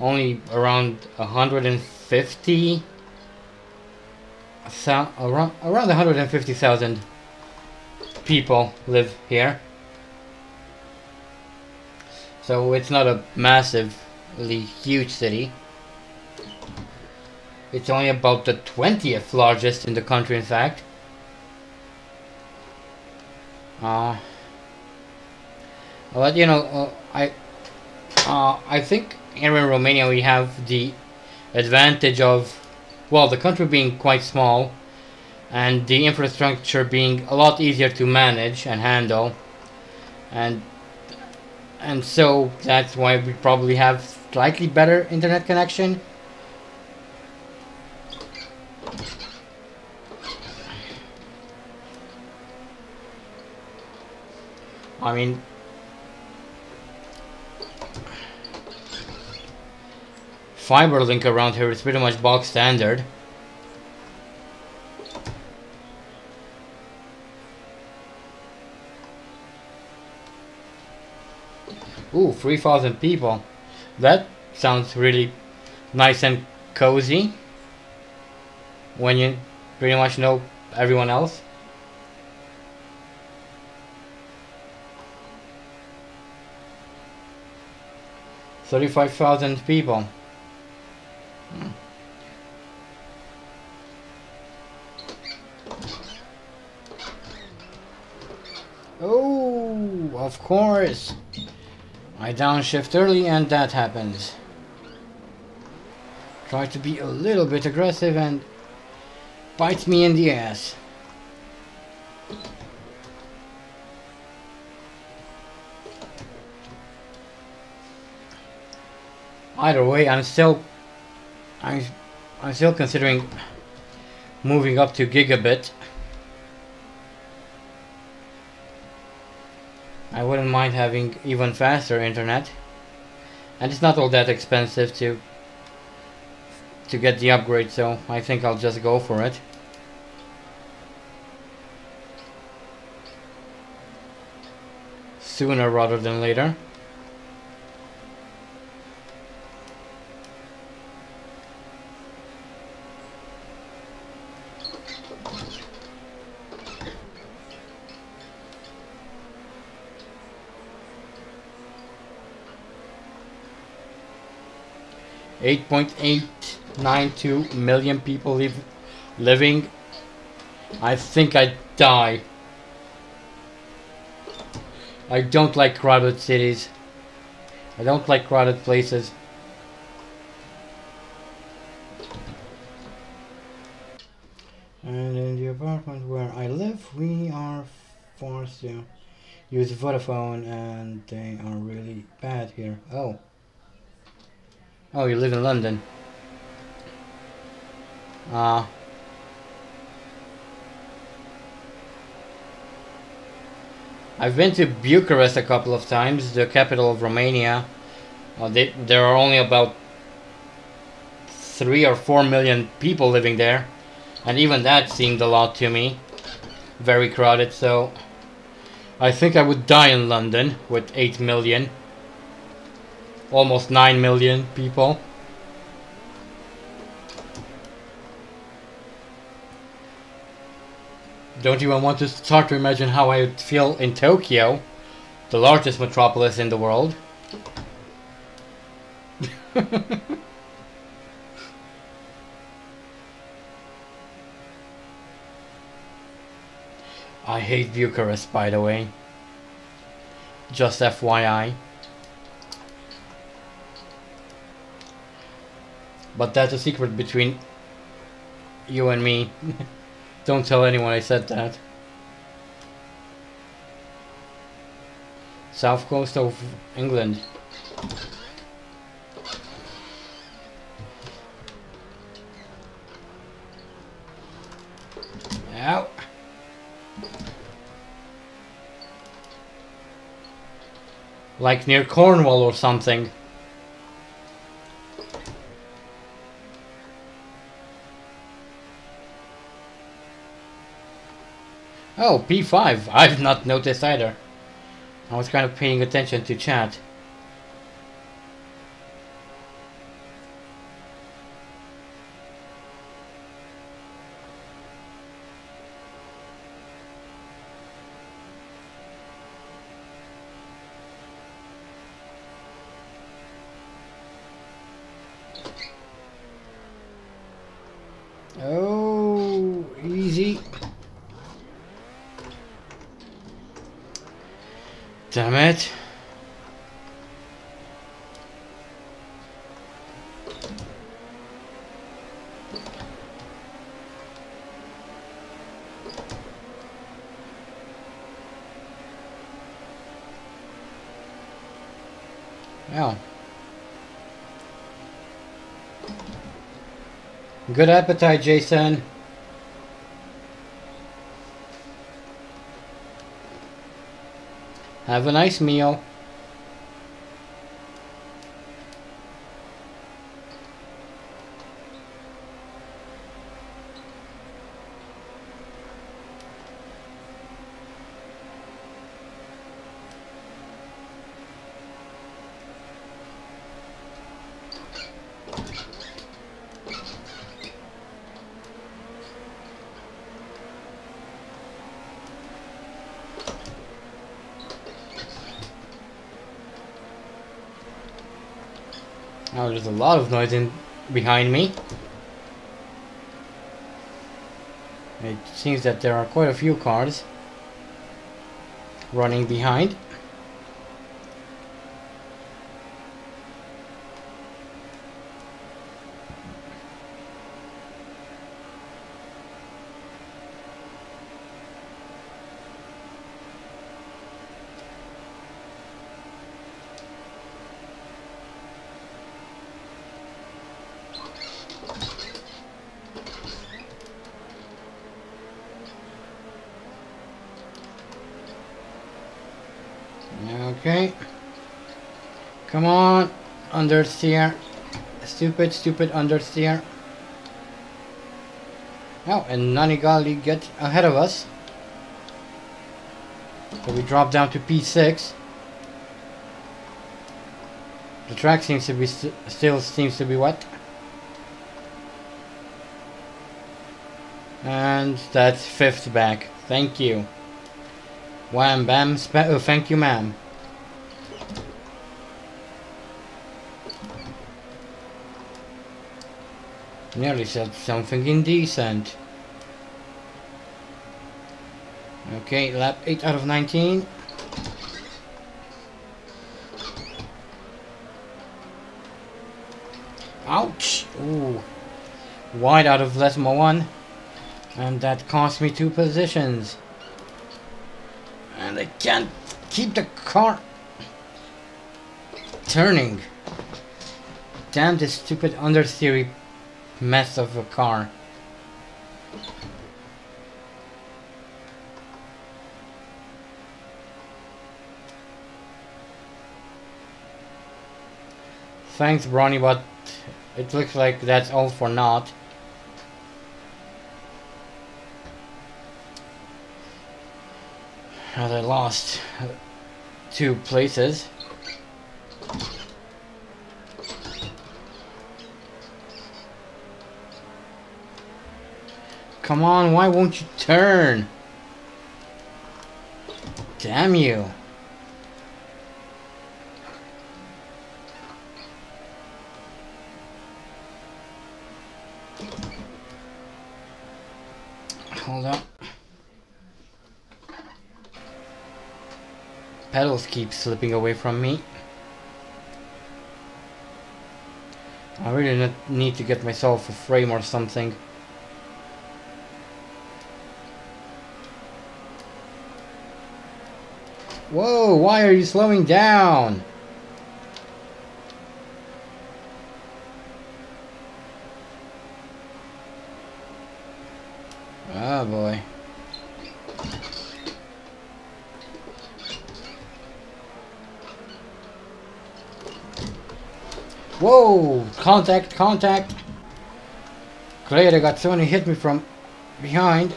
Only around 150 around around 150,000 people live here. So it's not a massively huge city. It's only about the 20th largest in the country, in fact. Uh, but you know, uh, I, uh, I think here in Romania we have the advantage of, well, the country being quite small, and the infrastructure being a lot easier to manage and handle, and and so that's why we probably have slightly better internet connection. I mean, fiber link around here is pretty much bog standard. Ooh, 3,000 people. That sounds really nice and cozy when you pretty much know everyone else. 35,000 people. Hmm. Oh, of course. I downshift early and that happens. Try to be a little bit aggressive and bites me in the ass. either way, I'm still I'm I'm still considering moving up to gigabit. I wouldn't mind having even faster internet. And it's not all that expensive to to get the upgrade, so I think I'll just go for it. Sooner rather than later. 8.892 million people live, living. I think I'd die. I don't like crowded cities. I don't like crowded places. And in the apartment where I live, we are forced to use Vodafone and they are really bad here. Oh. Oh, you live in London. Ah. Uh, I've been to Bucharest a couple of times, the capital of Romania. Uh, they, there are only about three or four million people living there, and even that seemed a lot to me. very crowded, so I think I would die in London with 8 million. Almost 9 million people. Don't even want to start to imagine how I would feel in Tokyo, the largest metropolis in the world. I hate Bucharest, by the way. Just FYI. But that's a secret between you and me. Don't tell anyone I said that. South coast of England. Ow. Like near Cornwall or something. Oh, P5. I've not noticed either. I was kind of paying attention to chat. Oh, easy. Damn it. Good appetite, Jason. Have a nice meal. Oh, there's a lot of noise in behind me. It seems that there are quite a few cars running behind. Okay. Come on, understeer. Stupid, stupid understeer. Oh, and Nanni Galli get ahead of us. So we drop down to P6. The track seems to be st still seems to be wet. And that's fifth back. Thank you. Wham bam. oh, thank you, ma'am. Said something indecent. Okay, lap 8 out of 19. Ouch! Ooh. Wide out of Lesmo 1. And that cost me two positions. And I can't keep the car turning. Damn this stupid understeer mess of a car. Thanks, Bronny, but it looks like that's all for naught. as I lost two places. Come on, why won't you turn? Damn you. Hold up. Pedals keep slipping away from me. I really need to get myself a frame or something. Whoa, why are you slowing down? Oh boy. Whoa! Contact, contact! Great, I got someone who hit me from behind.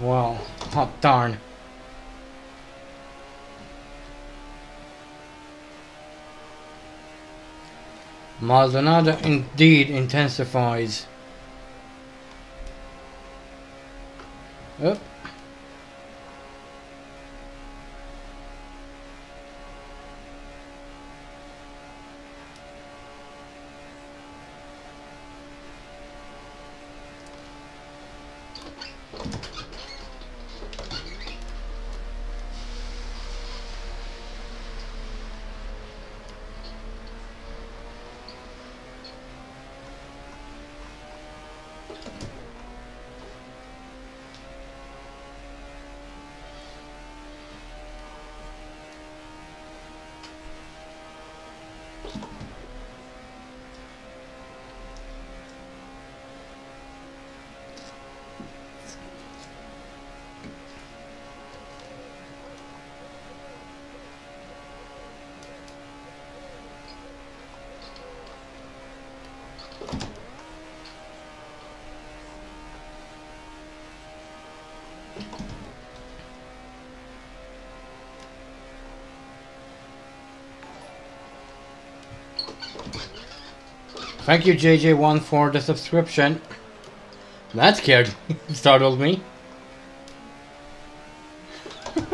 Well, hot darn. Maldonado indeed intensifies. Up. Thank you, JJ1, for the subscription. That scared, startled me. I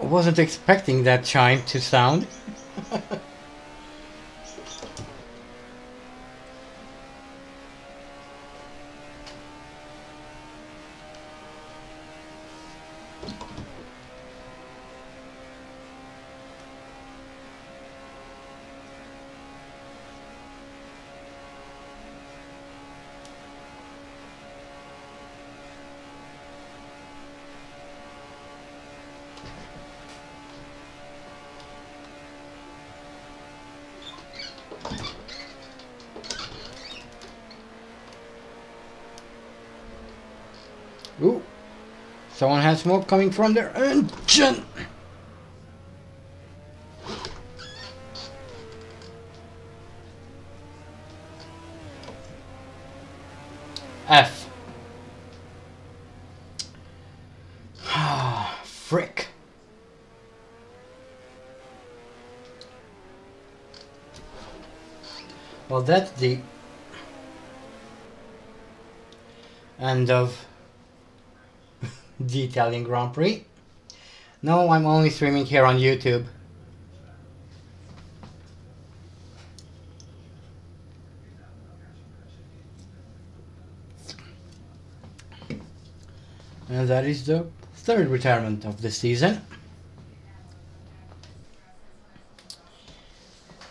wasn't expecting that chime to sound. Ooh. Someone has smoke coming from their engine. F. Ah, frick. Well, that's the end of the Italian Grand Prix. No, I'm only streaming here on YouTube. And that is the third retirement of the season.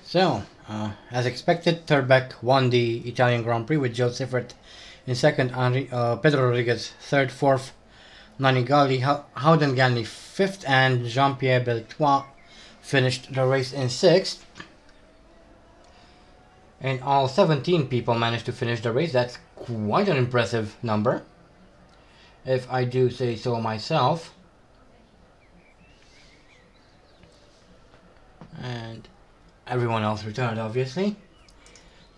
So, uh, as expected, Terbeck won the Italian Grand Prix with Jo Siffert in second, and uh, Pedro Rodriguez third, fourth, Nanni Galli, Howden Ganley fifth, and Jean-Pierre Beltoise finished the race in sixth. And all 17 people managed to finish the race. That's quite an impressive number, if I do say so myself. And everyone else returned, obviously.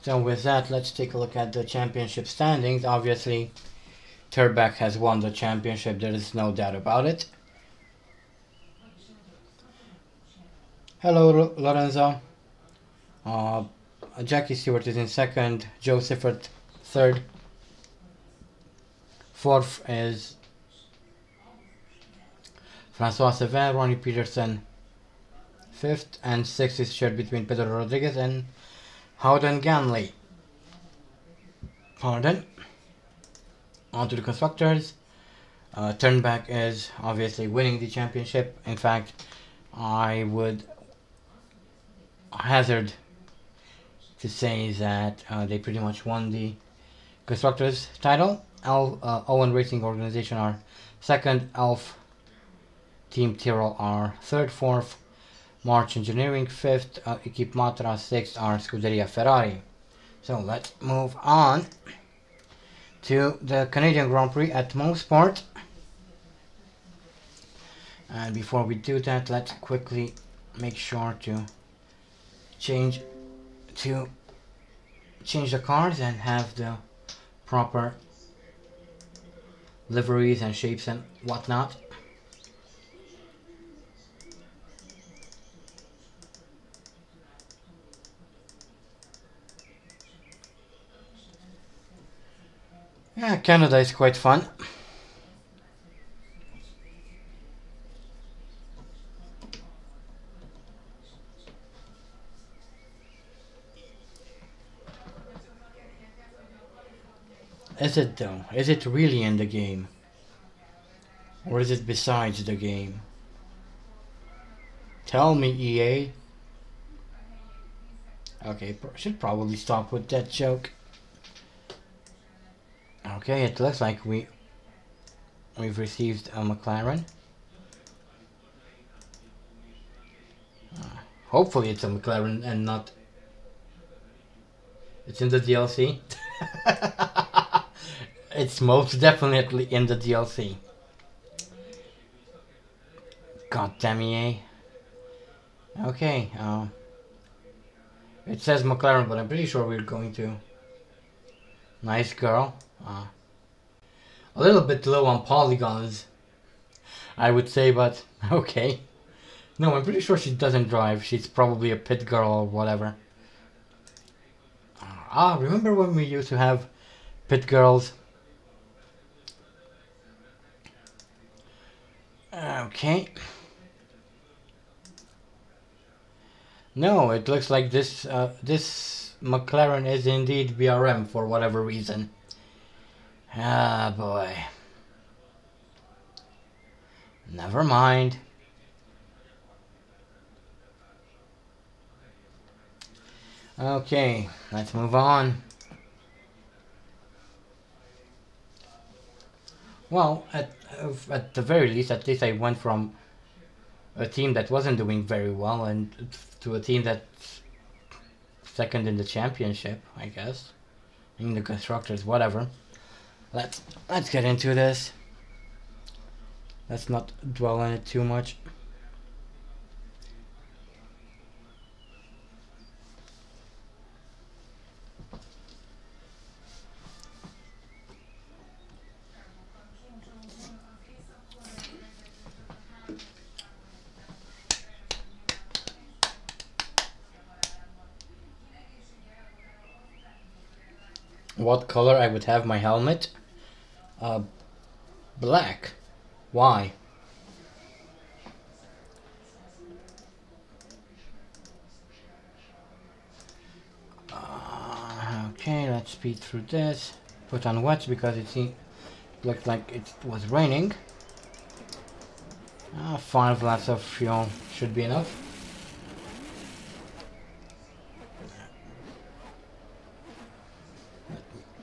So with that, let's take a look at the championship standings. Obviously, Terbeck has won the championship. There is no doubt about it. Hello, Lorenzo. Uh, Jackie Stewart is in second. Jo Siffert third. Fourth is Francois Cevert, Ronnie Peterson fifth, and sixth is shared between Pedro Rodriguez and Howden Ganley. Pardon. On to the constructors. Uh, Terbeck is obviously winning the championship. In fact, I would hazard to say that uh, they pretty much won the constructors title. Al, uh, Owen Racing Organization are second, Elf Team Tyrrell are third, fourth, March Engineering fifth, uh, Equipe Matra sixth are Scuderia Ferrari. So let's move on to the Canadian Grand Prix at Mosport. And before we do that, let's quickly make sure to change to change the cars and have the proper liveries and shapes and whatnot. Yeah, Canada is quite fun. Is it though? Is it really in the game? Or is it besides the game? Tell me, EA. Okay, should probably stop with that joke. Okay, it looks like we we've received a McLaren. Uh, hopefully it's a McLaren and not it's in the DLC. it's most definitely in the DLC. God damn EA. Okay, uh, it says McLaren, but I'm pretty sure we're going to. Nice girl. Uh, a little bit low on polygons, I would say, but okay. No, I'm pretty sure she doesn't drive. She's probably a pit girl or whatever. Ah, remember when we used to have pit girls? Okay. No, it looks like this uh, this McLaren is indeed BRM for whatever reason. Ah, boy. Never mind. Okay, let's move on. Well, at, at the very least, at least I went from a team that wasn't doing very well and to a team that's second in the championship, I guess. In the constructors, whatever let's let's get into this. Let's not dwell on it too much. What color I would have my helmet? Uh, black. Why? Uh, okay, let's speed through this. Put on wet because it looked like it was raining. Uh, five laps of fuel should be enough.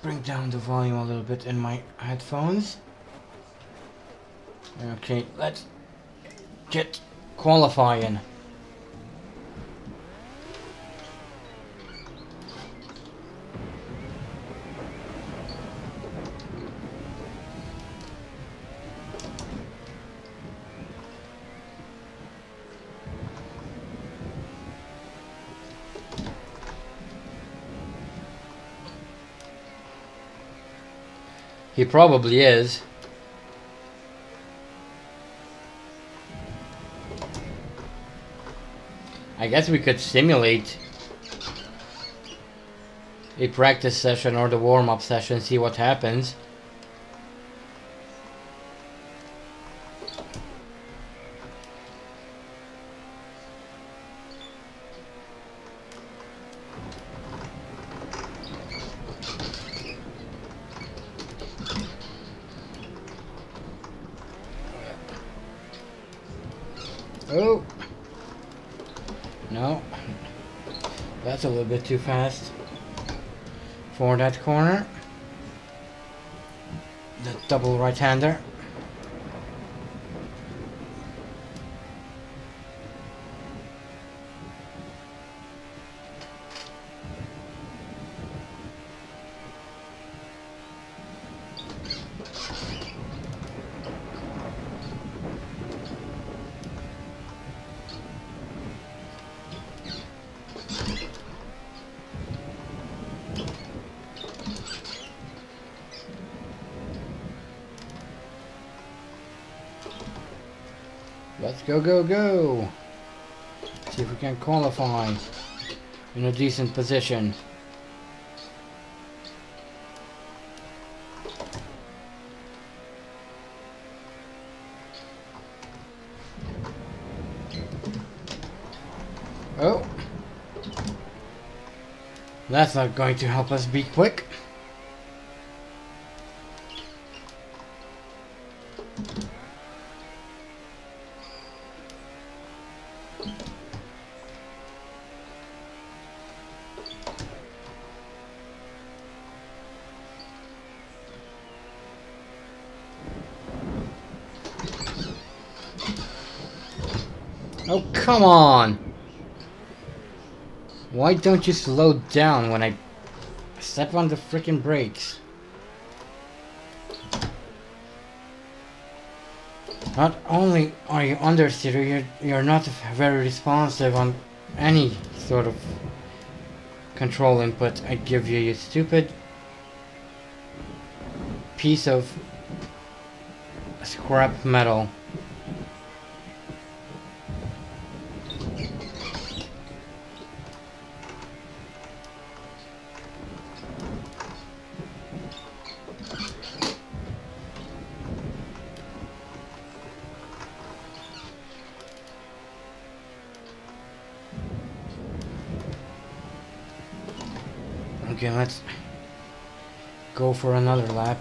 Bring down the volume a little bit in my headphones. Okay, let's get qualifying. He probably is. I guess we could simulate a practice session or the warm-up session, see what happens. Oh. No. That's a little bit too fast for that corner. The double right-hander. Qualify in a decent position. Oh. That's not going to help us be quick. Come on! Why don't you slow down when I step on the freaking brakes? Not only are you understeer, you're, you're not very responsive on any sort of control input I give you, you stupid piece of scrap metal.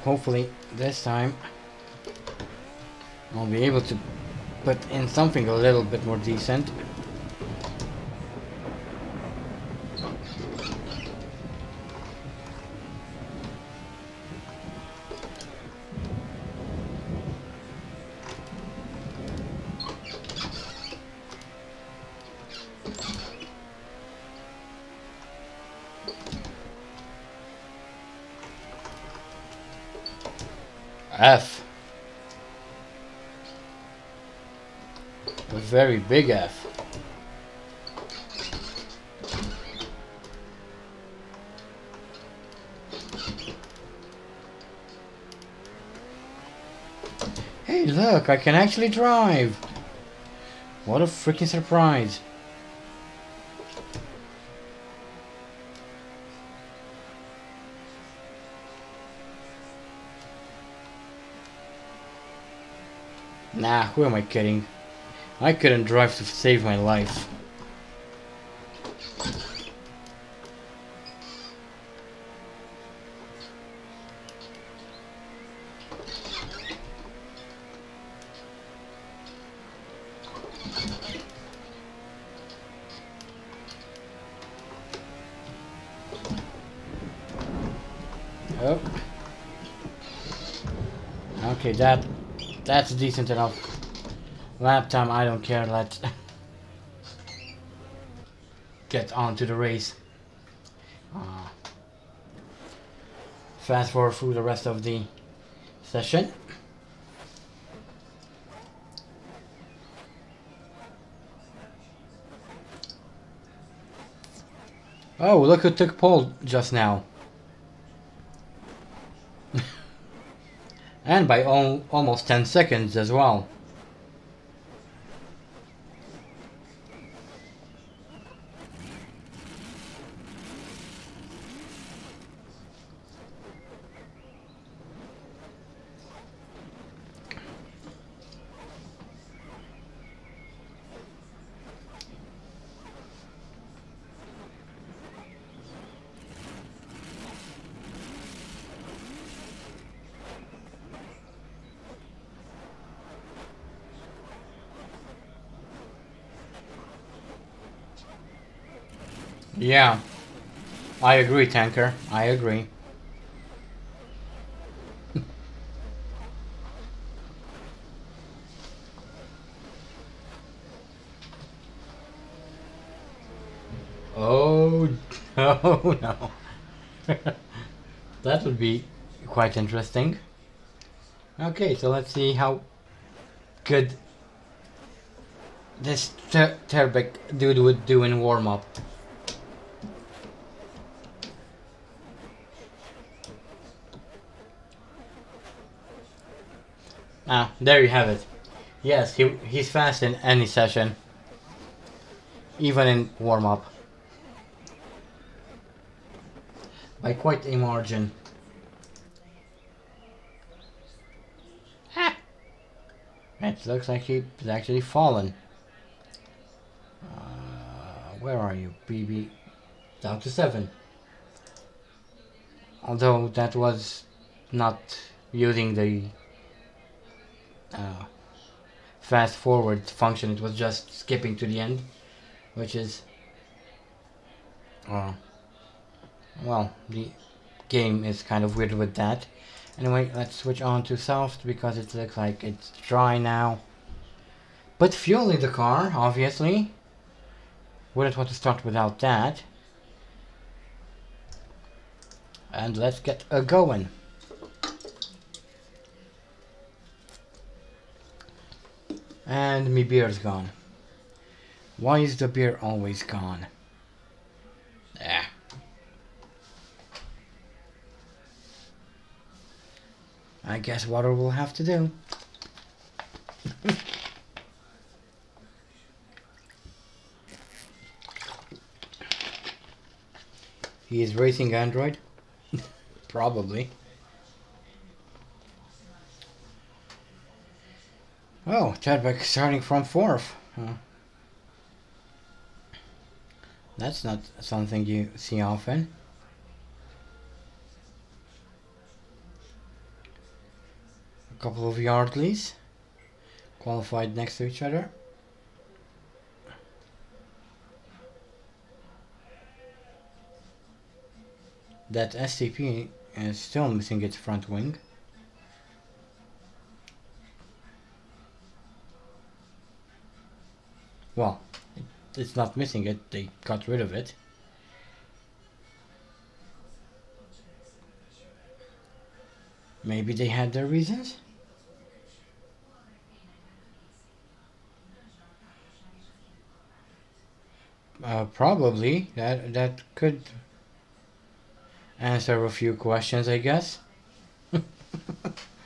Hopefully this time I'll be able to put in something a little bit more decent. Big F. Hey look, I can actually drive! What a freaking surprise! Nah, who am I kidding? I couldn't drive to save my life. Oh. Okay, that that's decent enough. Lap time, I don't care. Let's get on to the race. Uh, fast forward through the rest of the session. Oh, look who took pole just now. And by al almost 10 seconds as well. Yeah. I agree, Tanker. I agree. oh, oh no. that would be quite interesting. Okay, so let's see how good this ter dude would do in warm-up. Ah, there you have it. Yes, he, he's fast in any session. Even in warm-up. By quite a margin. Ha! It looks like he's actually fallen. Uh, where are you, BB? Down to 7. Although that was not using the uh, fast forward function it was just skipping to the end which is uh, well the game is kind of weird with that. Anyway let's switch on to soft because it looks like it's dry now. But fueling the car obviously. Wouldn't want to start without that. And let's get a going And my beer's gone. Why is the beer always gone? Ah. I guess water will have to do. he is racing Android? Probably. Oh, Chadwick starting from fourth. Huh. That's not something you see often. A couple of Yardleys qualified next to each other. That STP is still missing its front wing. Well, it's not missing it, they got rid of it. Maybe they had their reasons? Uh, probably. That that could answer a few questions, I guess.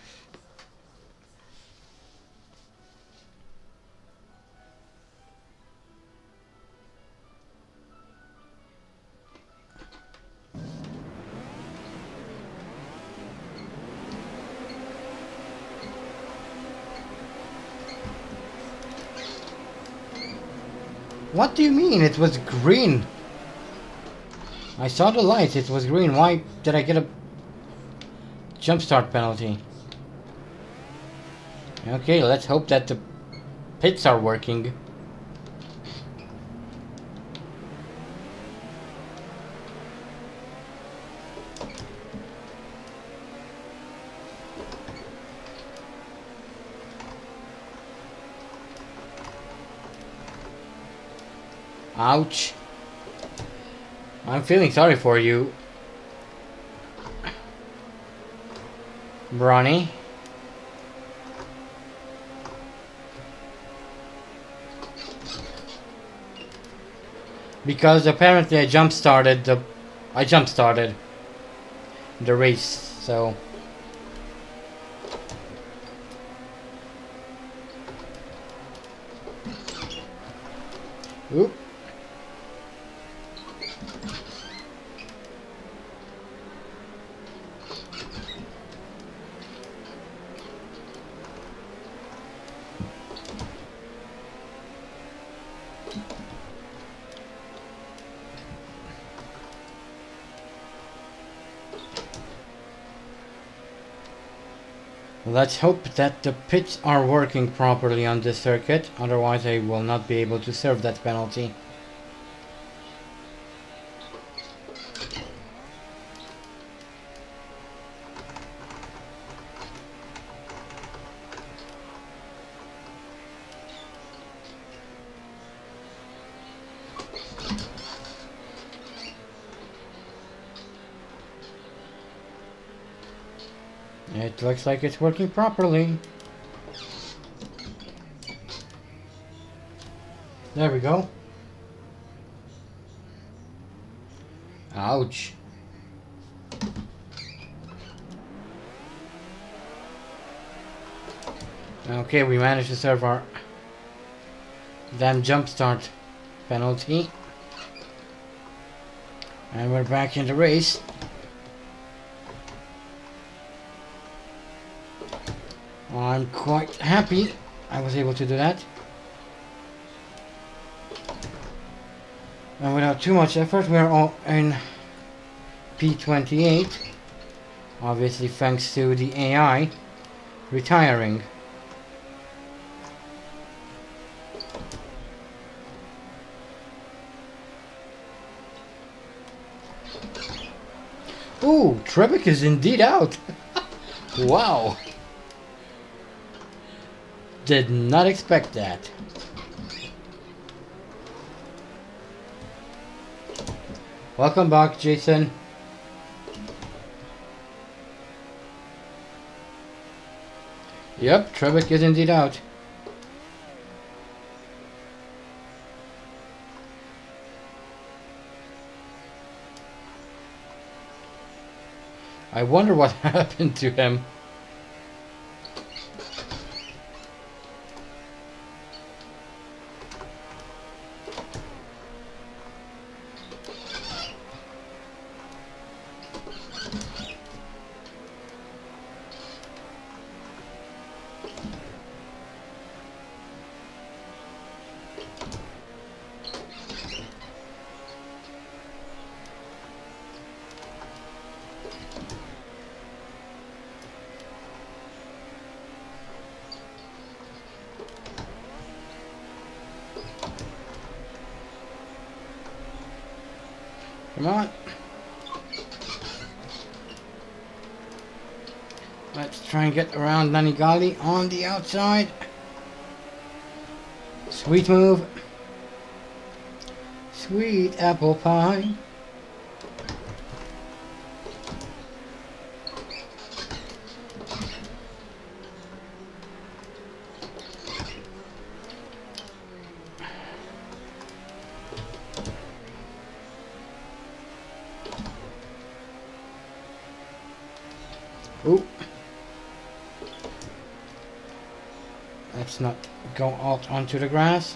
What do you mean? It was green. I saw the lights. It was green. Why did I get a jump start penalty? Okay, let's hope that the pits are working. Ouch. I'm feeling sorry for you. Bronny. Because apparently I jump started the I jump started the race, so Let's hope that the pits are working properly on this circuit, otherwise I will not be able to serve that penalty. Looks like it's working properly. There we go. Ouch. Okay, we managed to serve our damn jump start penalty. And we're back in the race. I'm quite happy I was able to do that. And without too much effort, we're all in P28. Obviously thanks to the AI retiring. Ooh, Terbeck is indeed out. wow. Did not expect that. Welcome back, Jason. Yep, Terbeck is indeed out. I wonder what happened to him. Get on the outside. Sweet move. Sweet apple pie. Ooh. Let's not go onto the grass.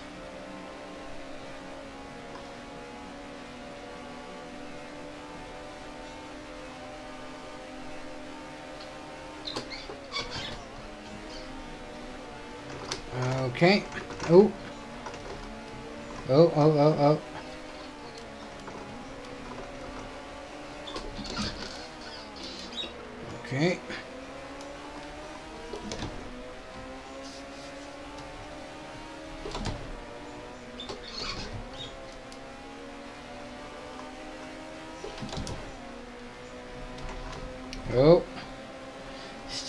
Okay. Oh. Oh, oh, oh, oh. Okay.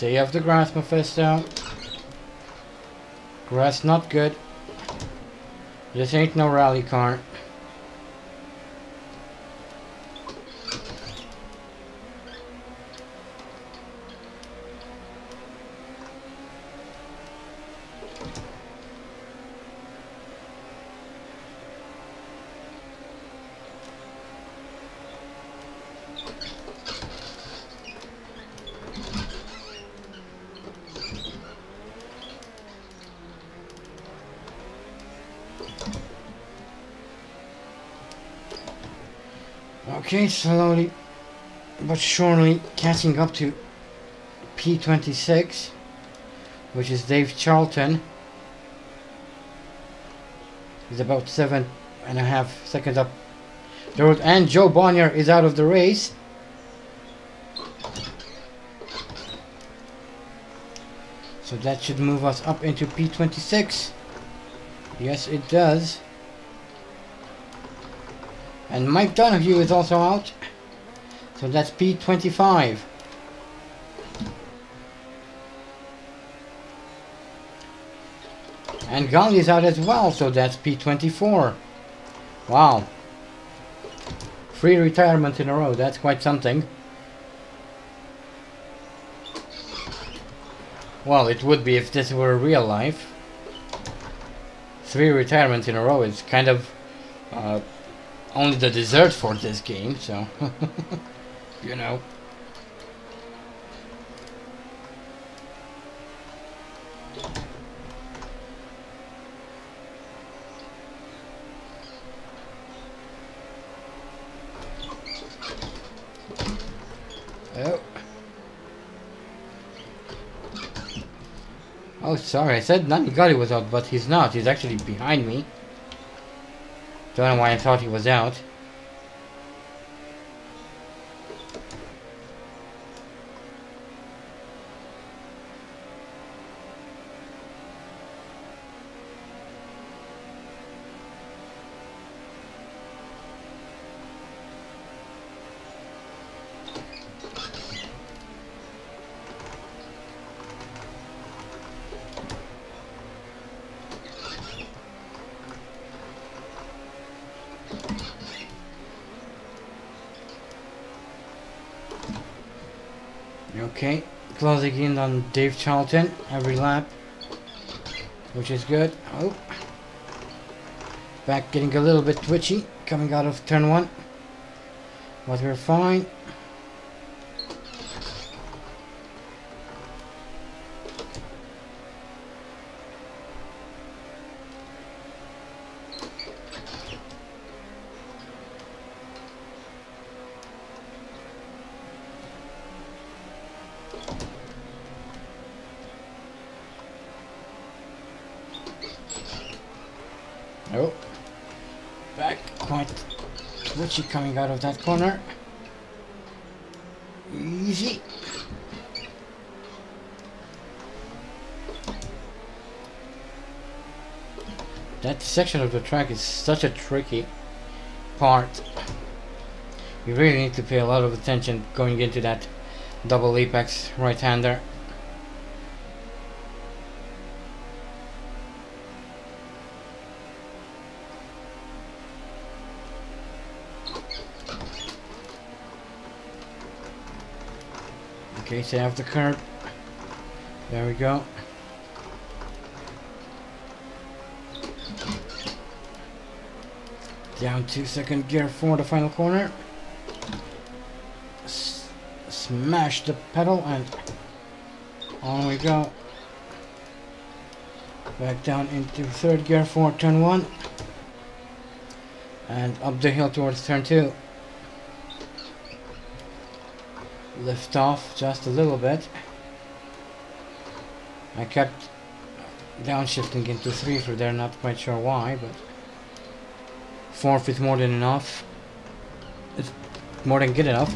Stay off the grass, Mephisto. Grass not good. This ain't no rally car. Okay, slowly but surely catching up to P26, which is Dave Charlton. He's about seven and a half seconds up the road, and Jo Bonnier is out of the race. So that should move us up into P26. Yes, it does. And Mike Donohue is also out. So that's P25. And Gandhi is out as well, so that's P24. Wow. Three retirements in a row, that's quite something. Well, it would be if this were real life. Three retirements in a row is kind of uh, only the dessert for this game, so... you know. Oh. Oh, sorry. I said Nanni Galli was out, but he's not. He's actually behind me. Don't know why I thought he was out. On Dave Charlton every lap, which is good. Oh, back getting a little bit twitchy coming out of turn one, but we're fine. Oh, back quite out of that corner. Easy. That section of the track is such a tricky part. You really need to pay a lot of attention going into that double apex right-hander. Okay, stay off the curb. There we go. Down to second gear for the final corner. S smash the pedal and on we go. Back down into third gear for turn one. And up the hill towards turn two. Lift off just a little bit. I kept downshifting into three for there, not quite sure why, but fourth is more than enough. It's more than good enough.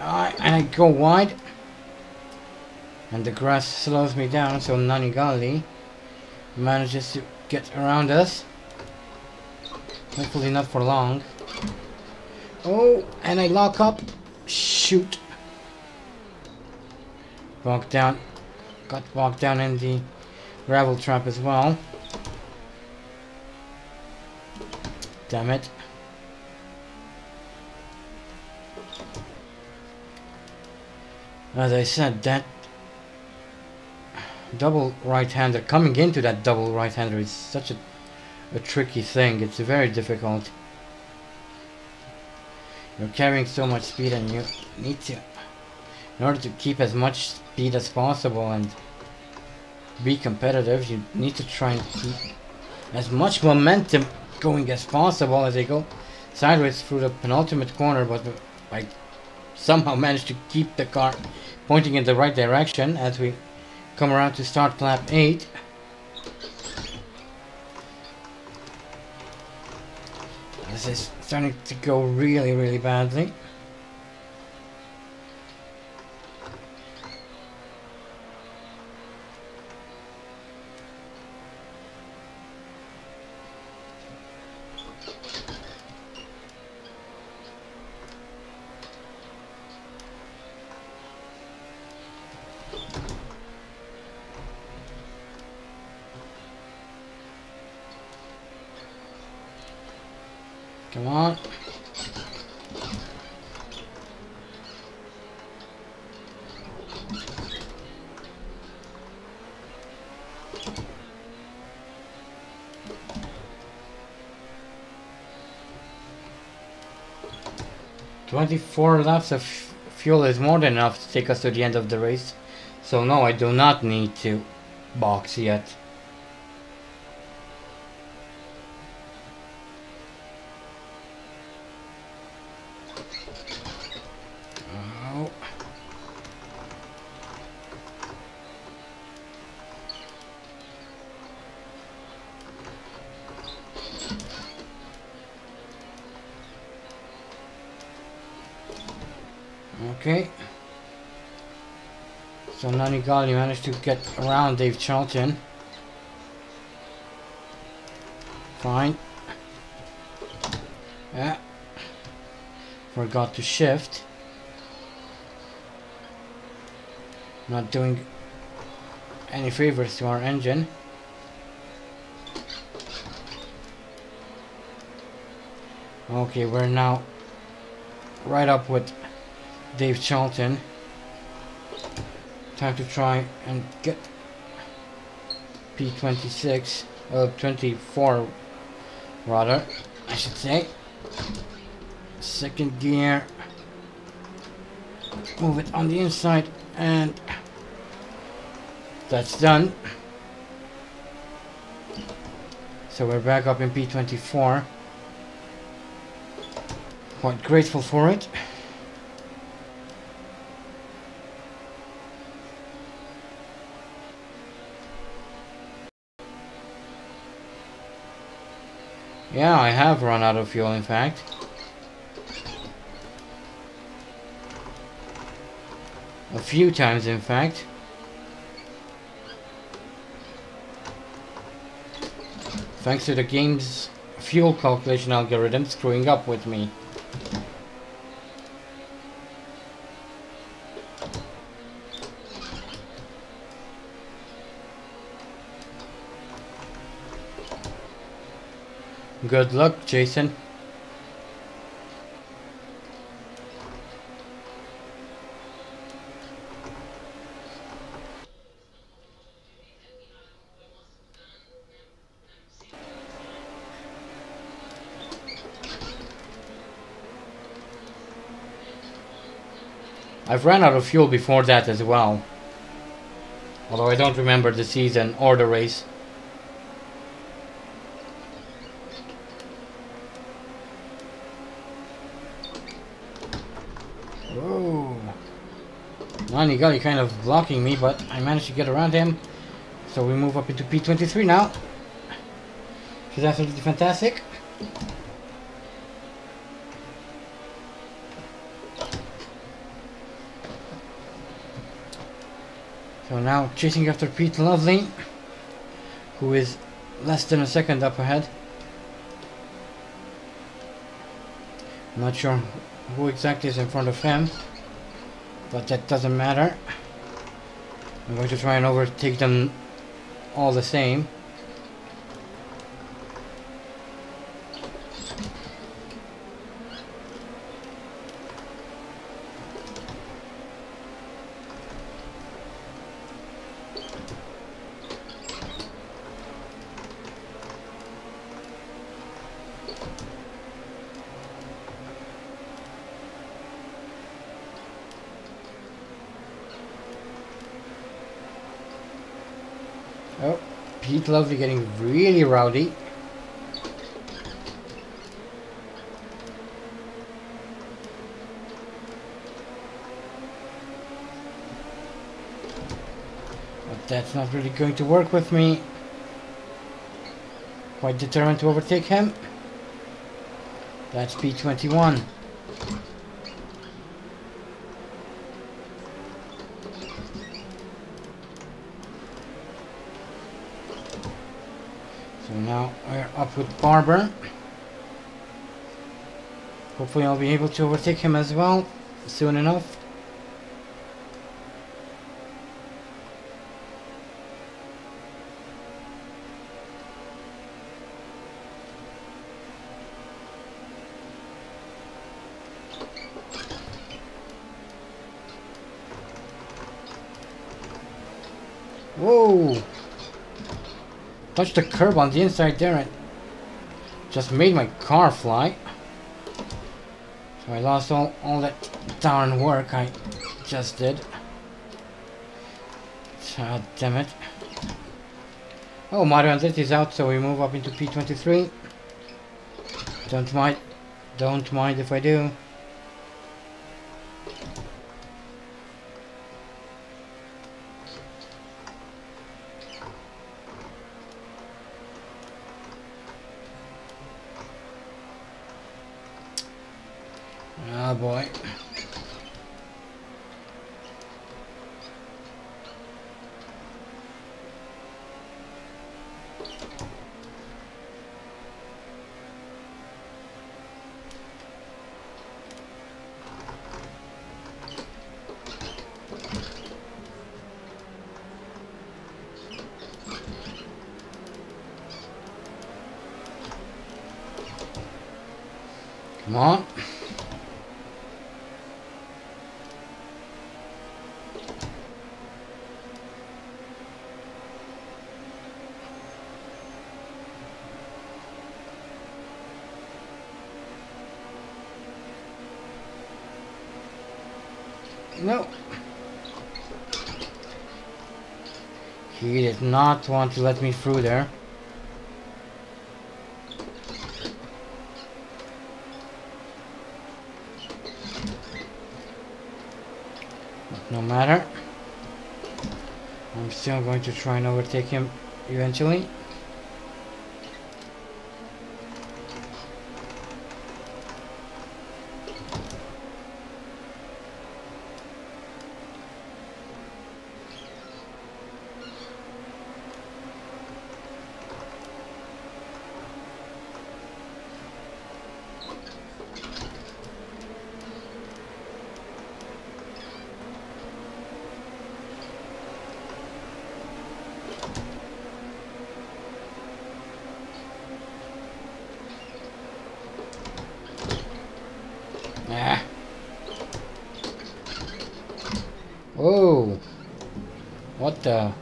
Uh, and I go wide. And the grass slows me down, so Nanni Galli manages to get around us. Hopefully not for long. Oh, and I lock up. Shoot. Walk down. Got walked down in the gravel trap as well. Damn it. As I said, that double right-hander, coming into that double right-hander is such a, a tricky thing. It's very difficult. You're carrying so much speed and you need to, in order to keep as much speed as possible and be competitive, you need to try and keep as much momentum going as possible as they go sideways through the penultimate corner, but I somehow managed to keep the car pointing in the right direction as we come around to start lap 8. This is starting to go really, really badly. 24 laps of fuel is more than enough to take us to the end of the race. So no, I do not need to box yet. So Nanni Galli managed to get around Dave Charlton. Fine. Yeah. Forgot to shift. Not doing any favors to our engine. Okay, we're now right up with Dave Charlton. Time to try and get P26, uh, 24 rather, I should say. Second gear. Move it on the inside and that's done. So we're back up in P24. Quite grateful for it. Yeah, I have run out of fuel in fact. A few times in fact. Thanks to the game's fuel calculation algorithm screwing up with me. Good luck, Jason. I've ran out of fuel before that as well. Although I don't remember the season or the race. Whoa. Nanni Galli kind of blocking me, but I managed to get around him. So we move up into P23 now. Is absolutely fantastic. So now chasing after Pete Lovely, who is less than a second up ahead. Not sure who exactly is in front of him, but that doesn't matter. I'm going to try and overtake them all the same. gloves are getting really rowdy. But that's not really going to work with me. Quite determined to overtake him. That's P21. With Barber. Hopefully I'll be able to overtake him as well soon enough. Whoa! Touched the curb on the inside there just made my car fly. So I lost all, all that darn work I just did. God damn it. Oh, Mario Andretti is out, so we move up into P23. Don't mind, don't mind if I do. Oh boy. Come on. No. He did not want to let me through there. But no matter. I'm still going to try and overtake him eventually. Ah. Oh. What the?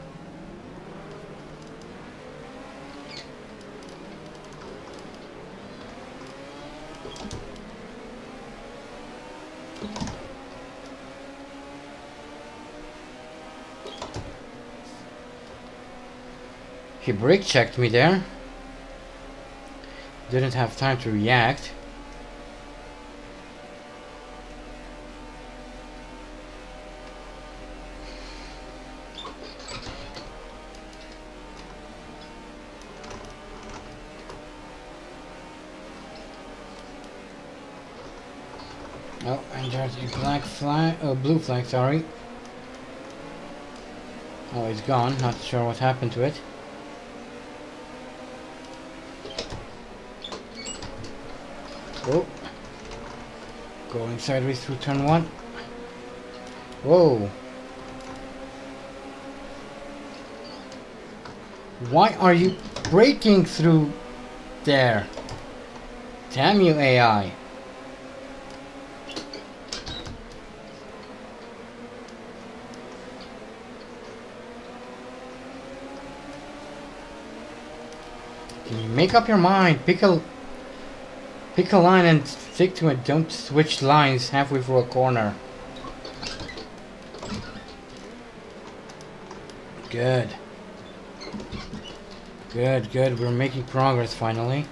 Brake checked me there. Didn't have time to react. Oh, and there's a black flag, uh, blue flag, sorry. Oh, it's gone. Not sure what happened to it. Oh. Going sideways through turn one. Whoa. Why are you breaking through there? Damn you, AI. Can you make up your mind? Pick a pick a line and stick to it. Don't switch lines halfway through a corner. Good. Good, good. We're making progress finally.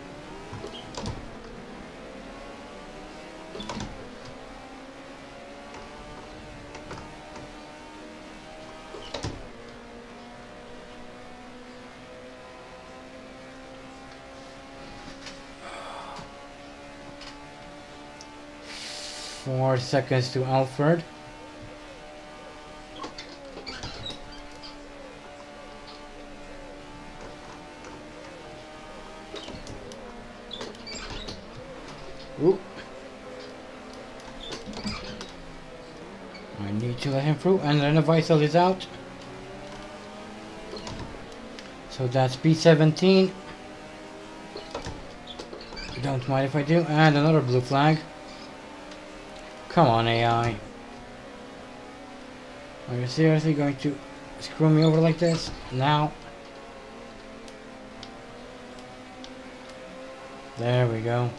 Seconds to Elford. Ooh. I need to let him through, and then the Wisell is out. So that's B17. Don't mind if I do. And another blue flag. Come on, AI. Are you seriously going to screw me over like this? Now. There we go.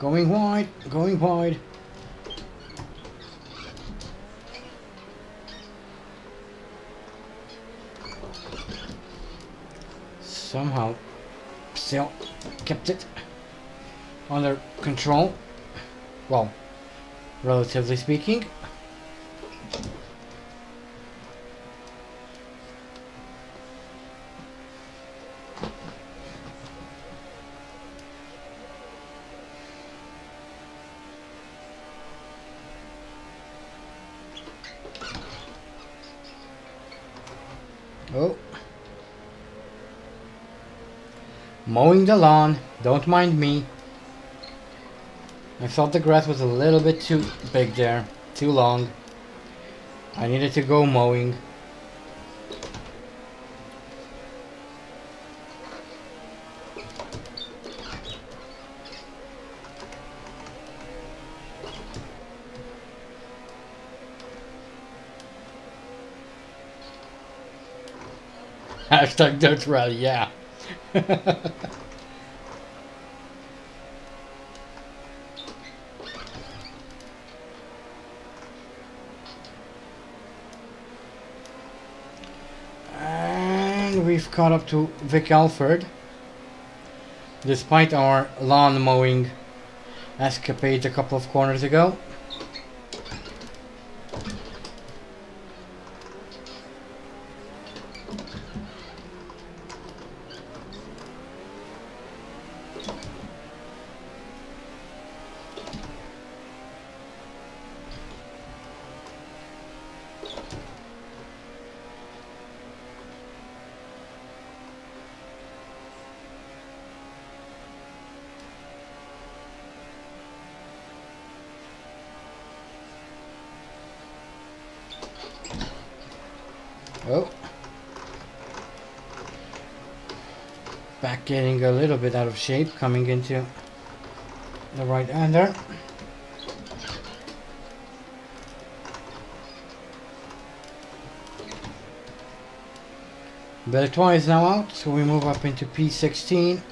Going wide, going wide. Somehow, still kept it under control. Well, relatively speaking. The lawn. Don't mind me. I thought the grass was a little bit too big there. Too long. I needed to go mowing. Hashtag Dirt Rally, yeah. and caught up to Vic Elford. Despite our lawn mowing escapade a couple of corners ago. Shape, coming into the right hander. Beltoise is now out, so we move up into P16.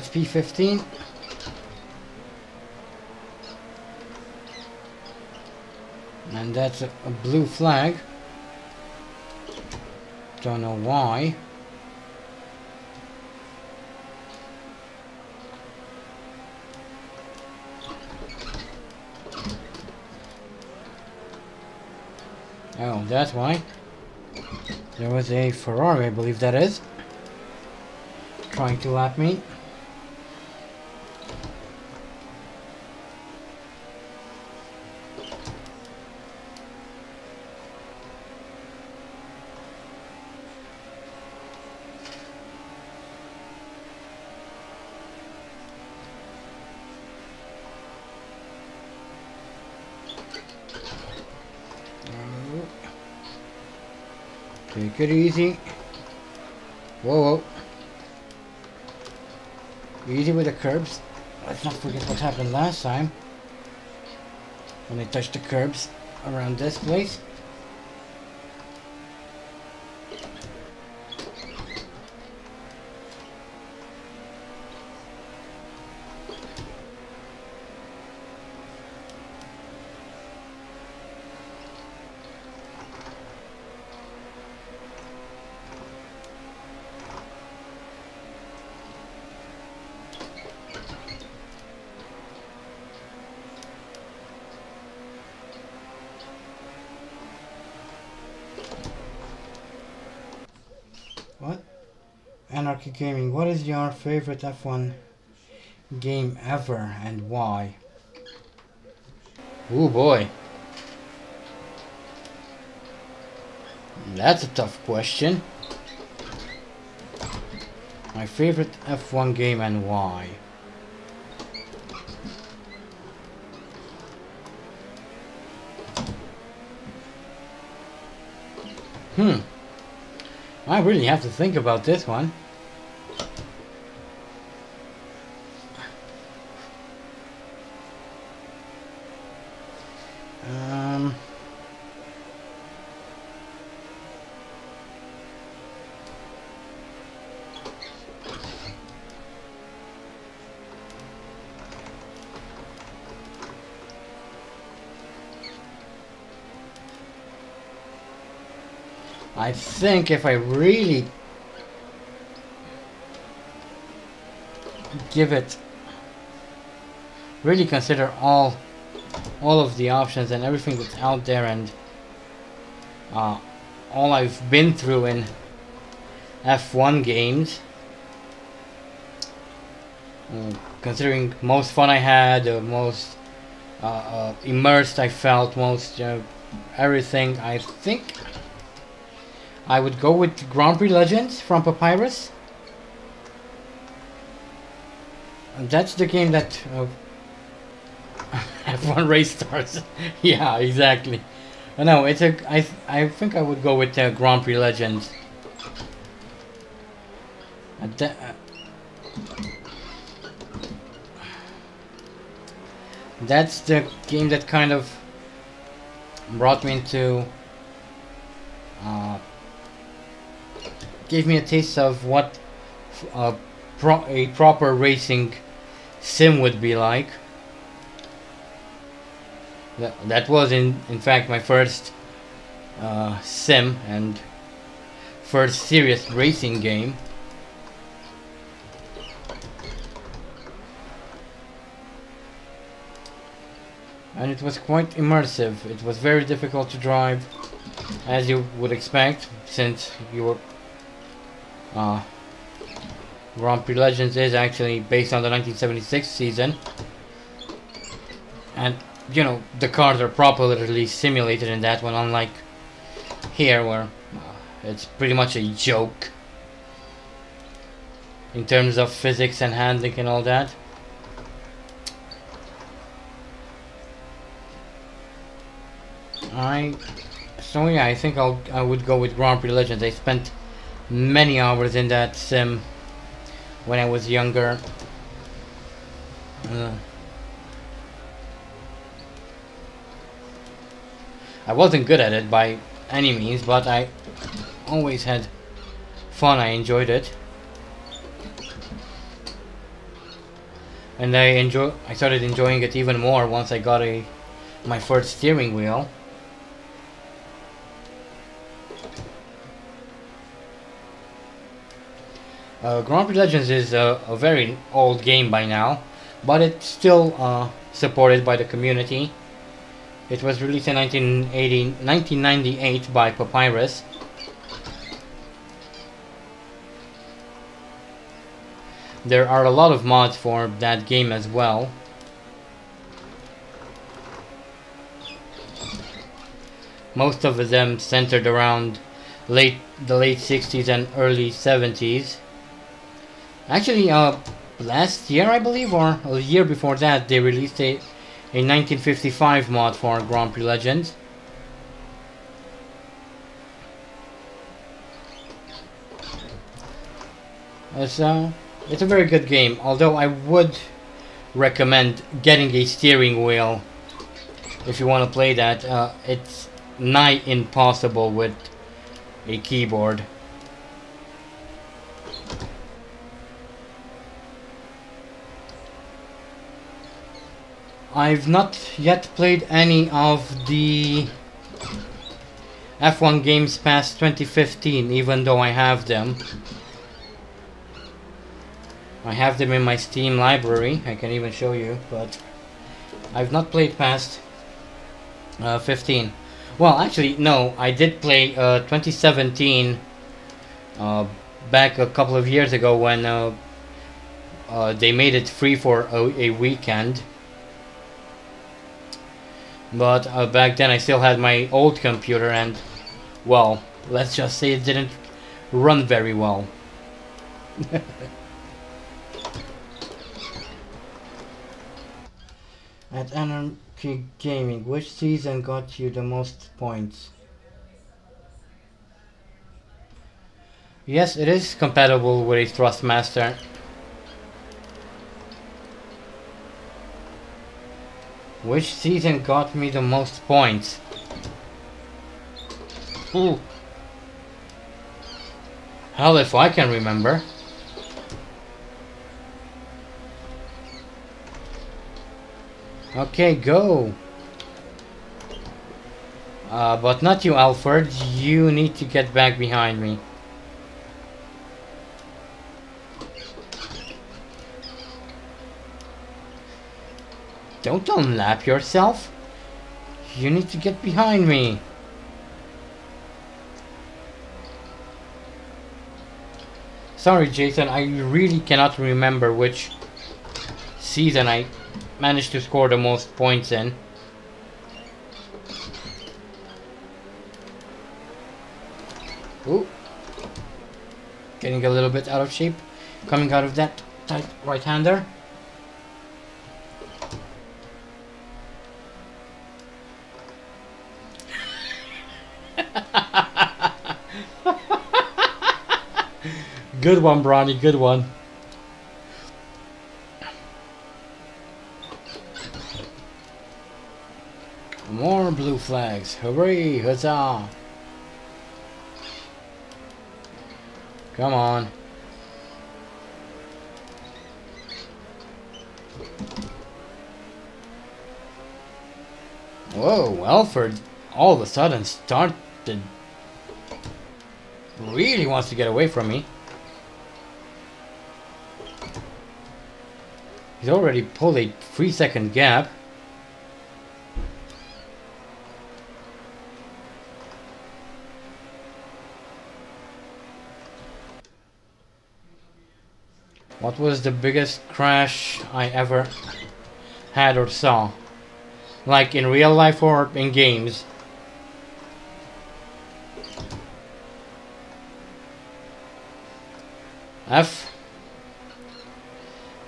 That's P15. And that's a, a blue flag. Don't know why. Oh, that's why. There was a Ferrari, I believe that is. Trying to lap me. Let's not forget what happened last time. When they touched the curbs around this place. Your favorite F1 game ever and why? Oh boy. That's a tough question. My favorite F1 game and why? Hmm. I really have to think about this one. Think if I really give it really consider all all of the options and everything that's out there and uh, all I've been through in F1 games uh, considering most fun I had uh, most uh, immersed I felt most everything I think I would go with Grand Prix Legends from Papyrus. And that's the game that uh, F1 race starts. yeah, exactly. No, it's a. I I think I would go with uh, Grand Prix Legends. Uh, that's the game that kind of brought me into gave me a taste of what uh, pro a proper racing sim would be like. That, that was in, in fact my first uh, sim and first serious racing game. And it was quite immersive. It was very difficult to drive, as you would expect, since you were uh, Grand Prix Legends is actually based on the 1976 season. And, you know, the cars are properly simulated in that one, unlike here where uh, it's pretty much a joke in terms of physics and handling and all that. I so yeah, I think I'll I would go with Grand Prix Legends. I spent many hours in that sim when I was younger. Uh, I wasn't good at it by any means, but I always had fun. I enjoyed it. And I enjoy I started enjoying it even more once I got a my first steering wheel. Uh, Grand Prix Legends is a, a, very old game by now, but it's still uh, supported by the community. It was released in 1980, 1998 by Papyrus. There are a lot of mods for that game as well. Most of them centered around late the late 60s and early 70s. Actually, uh, last year, I believe, or a year before that, they released a, a 1955 mod for Grand Prix Legends. It's, uh, it's a very good game, although I would recommend getting a steering wheel if you want to play that. Uh, it's nigh impossible with a keyboard. I've not yet played any of the F1 games past 2015, even though I have them. I have them in my Steam library, I can even show you, but I've not played past uh, 15. Well, actually, no, I did play uh, 2017 uh, back a couple of years ago when uh, uh, they made it free for a, a weekend. But uh, back then I still had my old computer and, well, let's just say it didn't run very well. At Anarchy Gaming, which season got you the most points? Yes, it is compatible with a Thrustmaster. Which season got me the most points? Ooh. Hell if I can remember. Okay, go. Uh, but not you, Alfred. You need to get back behind me. Don't unlap yourself. You need to get behind me. Sorry, Jason, I really cannot remember which season I managed to score the most points in. Ooh. Getting a little bit out of shape. Coming out of that tight right-hander. good one, Bronny, good one. More blue flags. Hooray! Huzzah! Come on. Whoa, Alfred all of a sudden started... Really wants to get away from me. He's already pulled a three second gap. What was the biggest crash I ever had or saw? Like in real life or in games? F.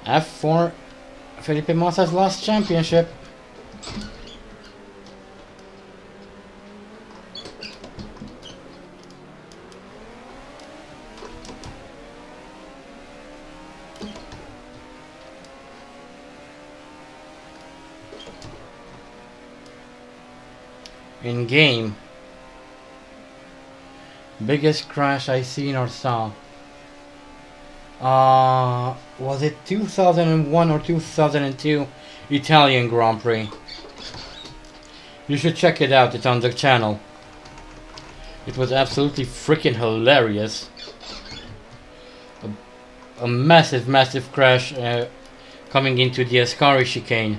F for Felipe Massa's last championship. in game. Biggest crash I seen or saw. Uh, was it 2001 or 2002 Italian Grand Prix? You should check it out, it's on the channel. It was absolutely freaking hilarious. A, a, massive, massive crash uh, coming into the Ascari chicane.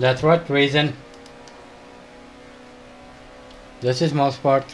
That's right, reason. This is most part.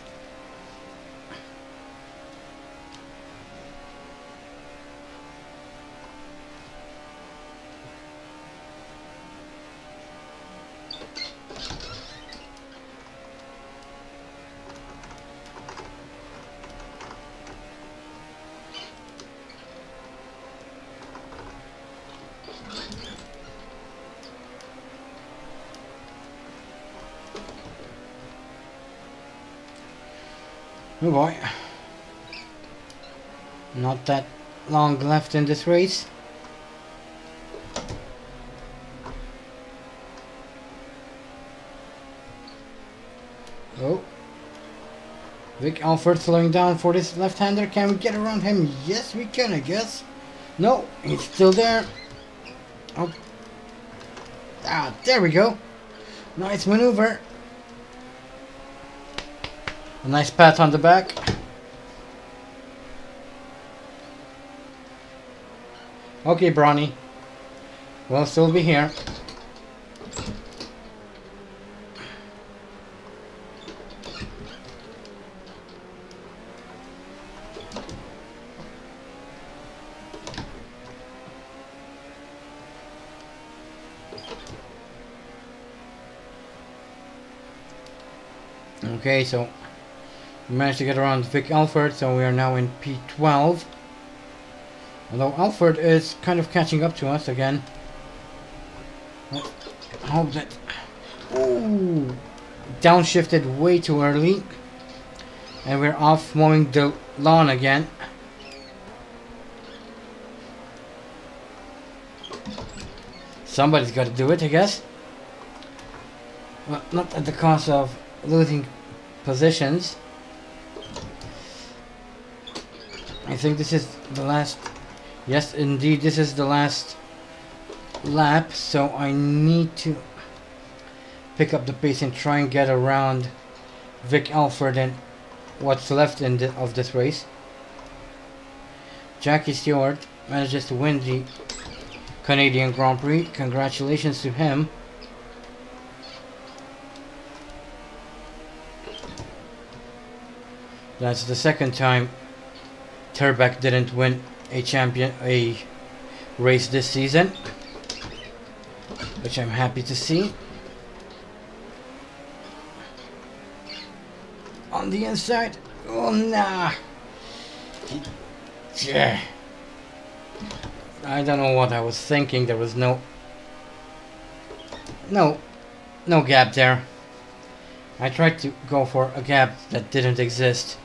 That long left in this race. Oh. Vic Elford slowing down for this left-hander. Can we get around him? Yes, we can, I guess. No, he's still there. Oh. Ah, there we go. Nice maneuver. A nice pat on the back. Okay, Bronny. We'll still be here. Okay, so we managed to get around Vic Elford, so we are now in P12. Although Elford is kind of catching up to us again. I hope that... Ooh! Downshifted way too early. And we're off mowing the lawn again. Somebody's got to do it, I guess. Well, not at the cost of losing positions. I think this is the last Yes, indeed, this is the last lap, so I need to pick up the pace and try and get around Vic Elford and what's left in the, of this race. Jackie Stewart manages to win the Canadian Grand Prix. Congratulations to him. That's the second time Terbeck didn't win a champion a race this season which I'm happy to see. On the inside oh nah. Yeah. I don't know what I was thinking. There was no no no gap there. I tried to go for a gap that didn't exist.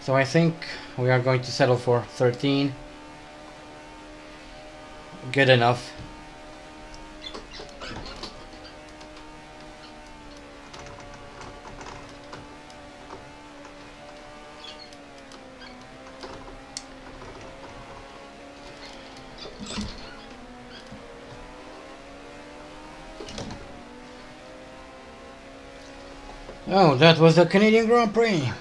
So I think we are going to settle for 13. Good enough. Oh, that was the Canadian Grand Prix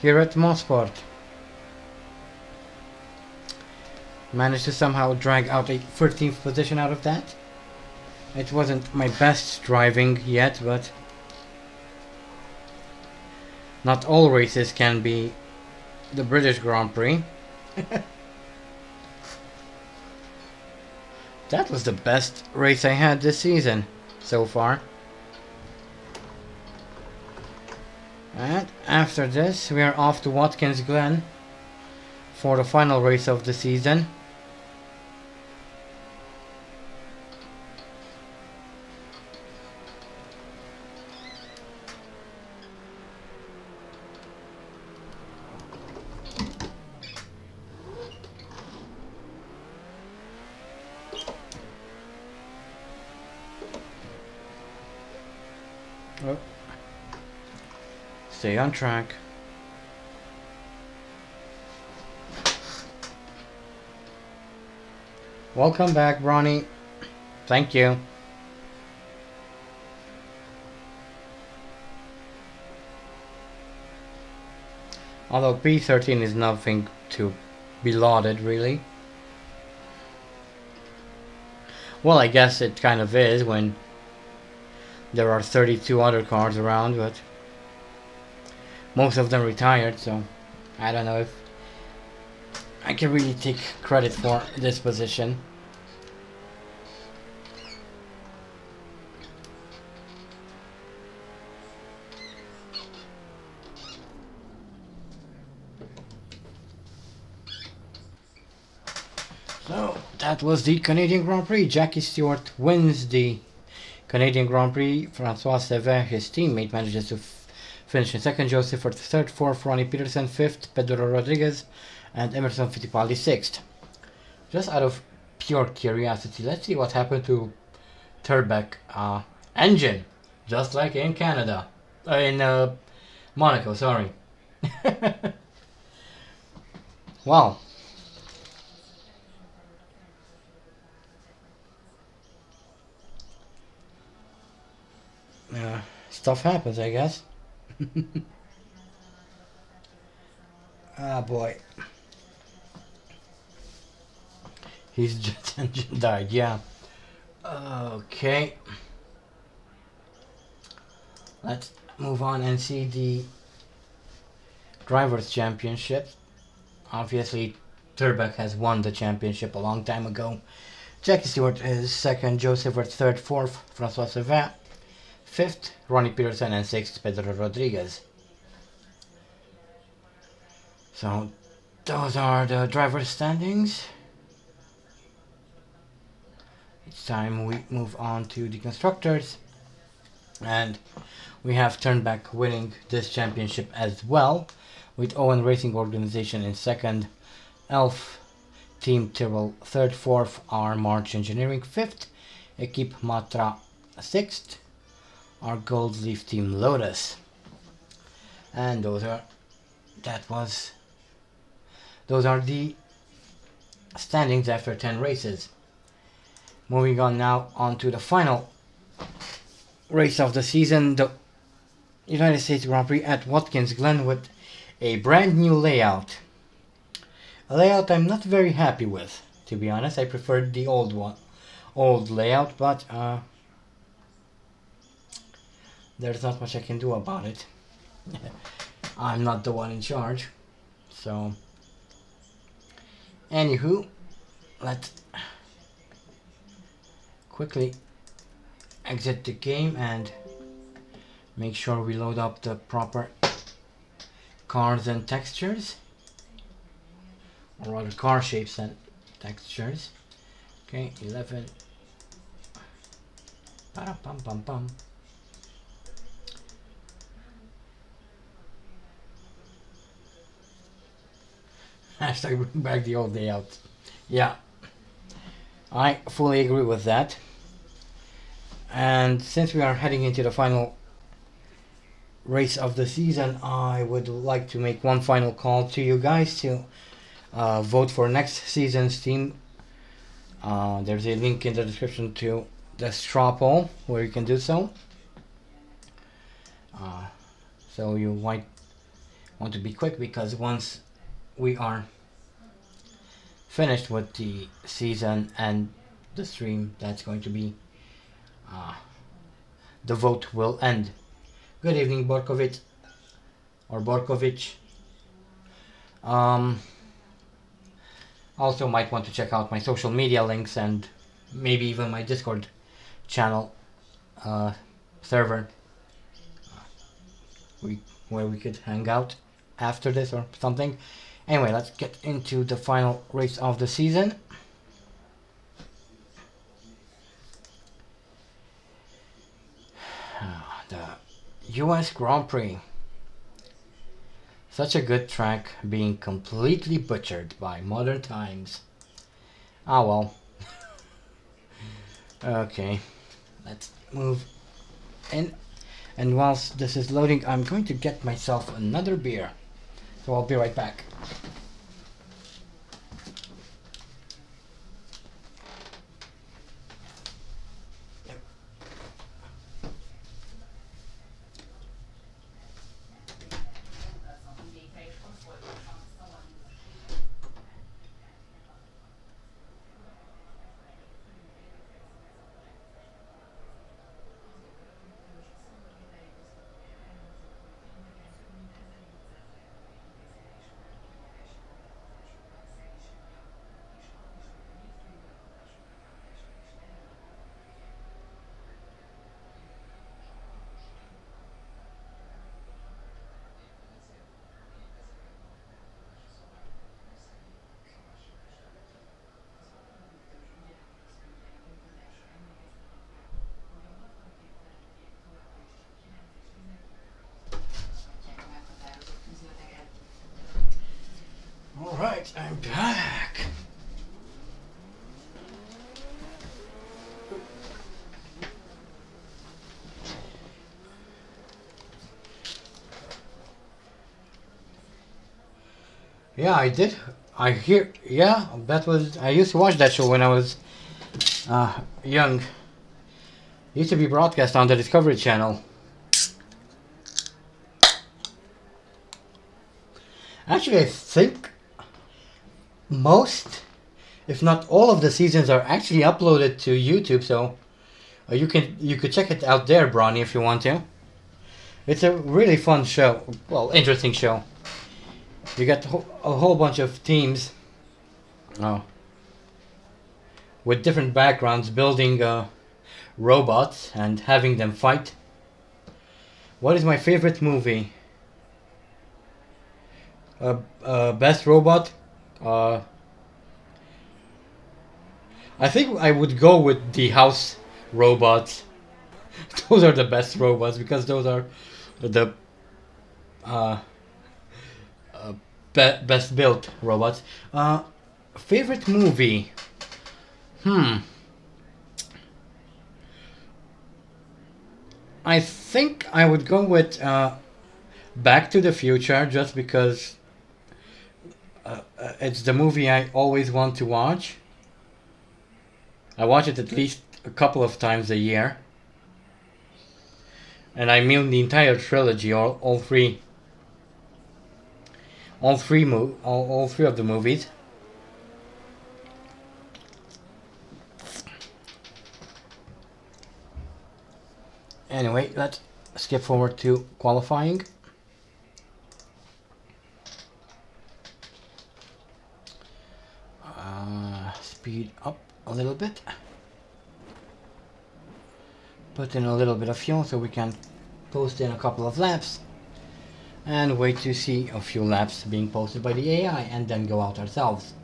here at Mosport. Managed to somehow drag out a 13th position out of that. It wasn't my best driving yet, but not all races can be the British Grand Prix. that was the best race I had this season so far. And after this, we are off to Watkins Glen for the final race of the season. On track. Welcome back, Ronnie. Thank you. Although P13 is nothing to be lauded, really. Well, I guess it kind of is when there are 32 other cars around, but most of them retired, so I don't know if I can really take credit for this position. So that was the Canadian Grand Prix. Jackie Stewart wins the Canadian Grand Prix. Francois Cevert, his teammate, manages to Finishing second, Jo Siffert third, fourth, Ronnie Peterson, fifth, Pedro Rodriguez, and Emerson Fittipaldi sixth. Just out of pure curiosity, let's see what happened to Terbeck uh, engine, just like in Canada, uh, in uh, Monaco. Sorry. wow. Uh, stuff happens, I guess. ah, boy. His jet engine died, yeah. Okay. Let's move on and see the Drivers' Championship. Obviously, Terbeck has won the championship a long time ago. Jackie Stewart is second, Jo Siffert third, fourth, Francois Cevert fifth, Ronnie Peterson, and sixth, Pedro Rodriguez. So, those are the driver standings. It's time we move on to the constructors. And we have Terbeck winning this championship as well, with Owen Racing Organization in second, Elf Team Tyrrell third, fourth, R March Engineering fifth, Equipe Matra sixth, our Gold Leaf Team Lotus. And those are, that was, those are the standings after 10 races. Moving on now on to the final race of the season, the United States Grand Prix at Watkins Glen with a brand new layout. A layout I'm not very happy with, to be honest. I preferred the old one, old layout, but uh, there's not much I can do about it. I'm not the one in charge. So, anywho, let's quickly exit the game and make sure we load up the proper cars and textures or rather car shapes and textures okay 11 Para Hashtag bring back the old day out. Yeah. I fully agree with that. And since we are heading into the final race of the season, I would like to make one final call to you guys to uh, vote for next season's team. Uh, there's a link in the description to the straw poll where you can do so. Uh, so you might want to be quick because once we are finished with the season and the stream that's going to be uh, the vote will end. Good evening Borkovic or Borkovic. Um, also might want to check out my social media links and maybe even my discord channel uh, server uh, we, where we could hang out after this or something Anyway, let's get into the final race of the season. The US Grand Prix. Such a good track being completely butchered by modern times. Ah well. okay, let's move in. And whilst this is loading, I'm going to get myself another beer. So I'll be right back. Yeah, I did. I hear. Yeah, that was. I used to watch that show when I was uh, young. It used to be broadcast on the Discovery Channel. Actually, I think most, if not all, of the seasons are actually uploaded to YouTube. So uh, you can you could check it out there, Bronny, if you want to. It's a really fun show. Well, interesting show. You got a whole bunch of teams. Oh. With different backgrounds, building uh, robots and having them fight. What is my favorite movie? Uh, uh, best robot? Uh, I think I would go with the house robots. those are the best robots because those are the uh, be best built robots. Uh, favorite movie? Hmm. I think I would go with uh, Back to the Future just because uh, uh, it's the movie I always want to watch. I watch it at least a couple of times a year. And I mean the entire trilogy, all, all three. All three mo all, all three of the movies. Anyway, let's skip forward to qualifying. Uh, speed up a little bit. Put in a little bit of fuel so we can post in a couple of laps. And wait to see a few laps being posted by the AI and then go out ourselves.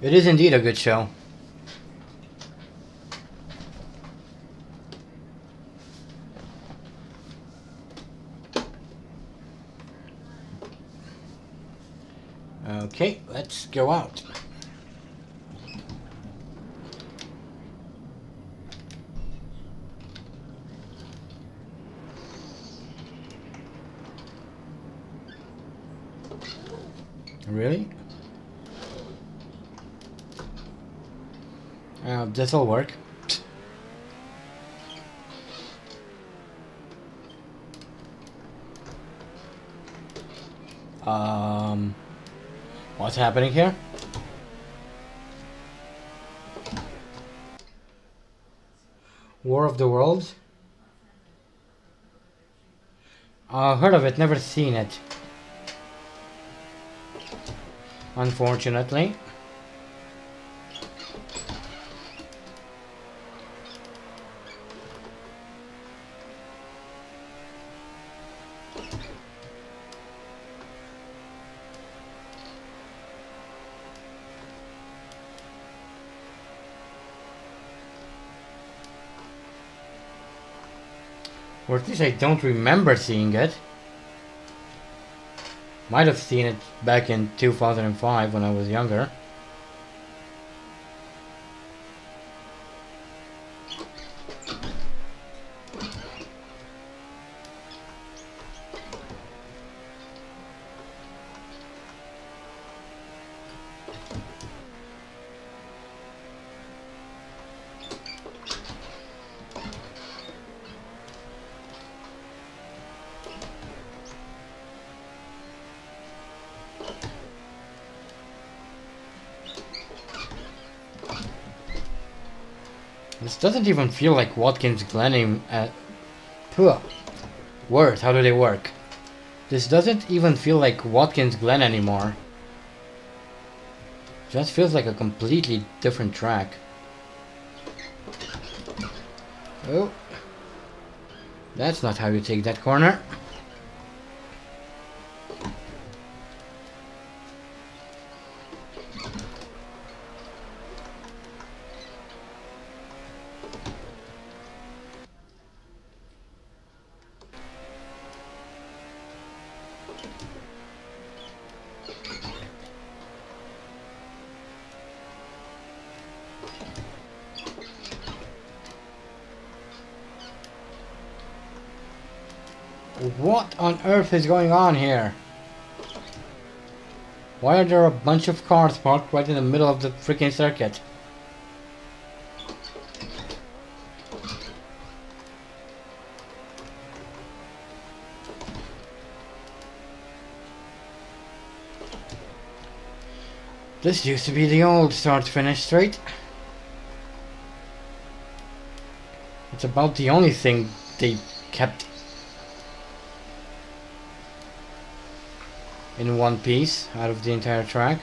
It is indeed a good show. Okay, let's go out. Really? Uh, this'll work. Um, what's happening here? War of the Worlds? Uh, heard of it, never seen it. Unfortunately. Or at least I don't remember seeing it. Might have seen it back in 2005 when I was younger. Doesn't even feel like Watkins Glen at... Puh. Words, how do they work? This doesn't even feel like Watkins Glen anymore. Just feels like a completely different track. Oh. That's not how you take that corner. What on is going on here? Why are there a bunch of cars parked right in the middle of the freaking circuit? This used to be the old start-finish straight. It's about the only thing they kept in one piece out of the entire track.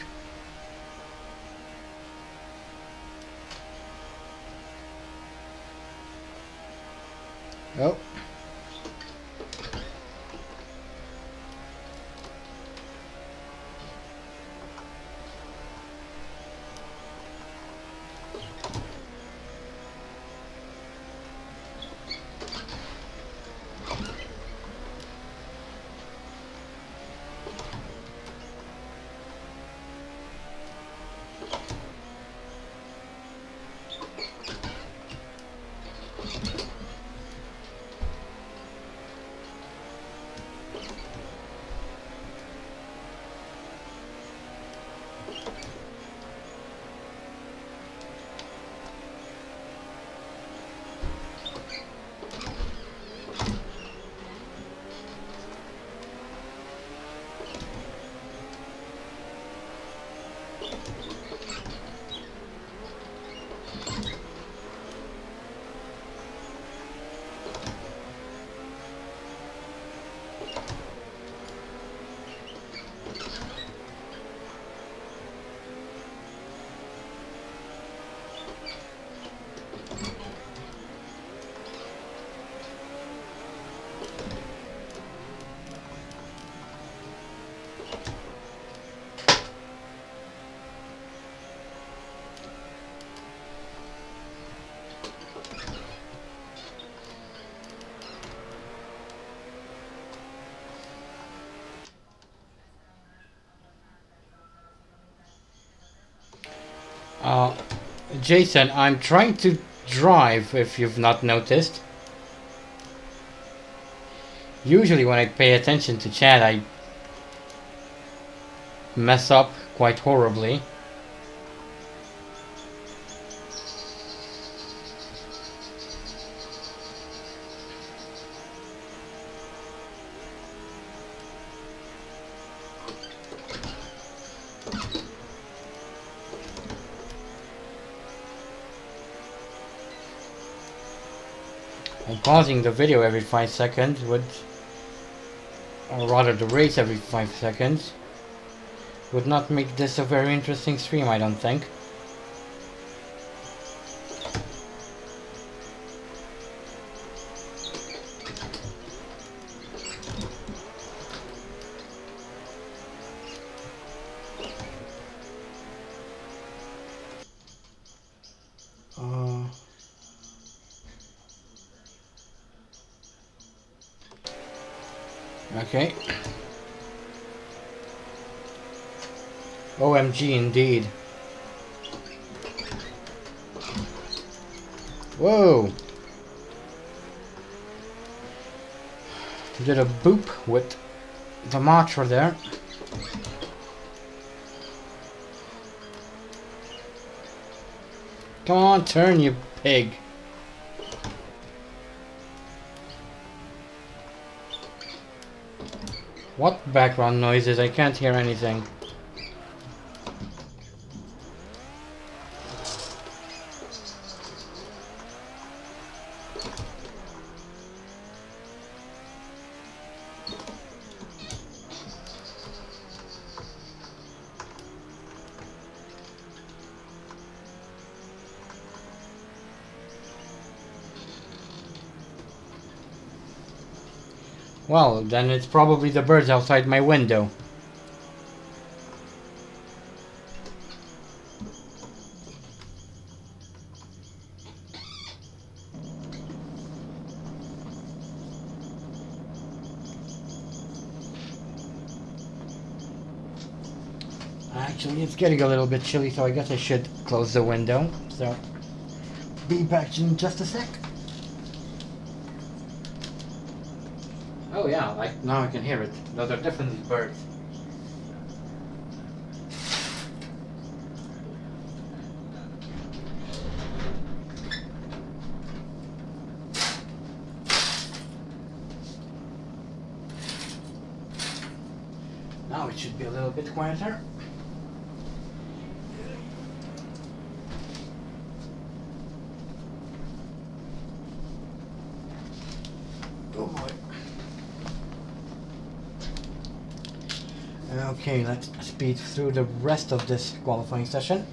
Jason, I'm trying to drive, if you've not noticed. Usually when I pay attention to chat, I mess up quite horribly. Pausing the video every 5 seconds would, or rather the race every 5 seconds, would not make this a very interesting stream, I don't think. Indeed. Whoa! Did a boop with the Matra there. Come on, turn, you pig. What background noises? I can't hear anything. Then it's probably the birds outside my window. Actually, it's getting a little bit chilly, so I guess I should close the window. So, be back in just a sec. Oh yeah, like now I can hear it. Those are definitely birds. Now it should be a little bit quieter. Oh boy. Okay, let's speed through the rest of this qualifying session.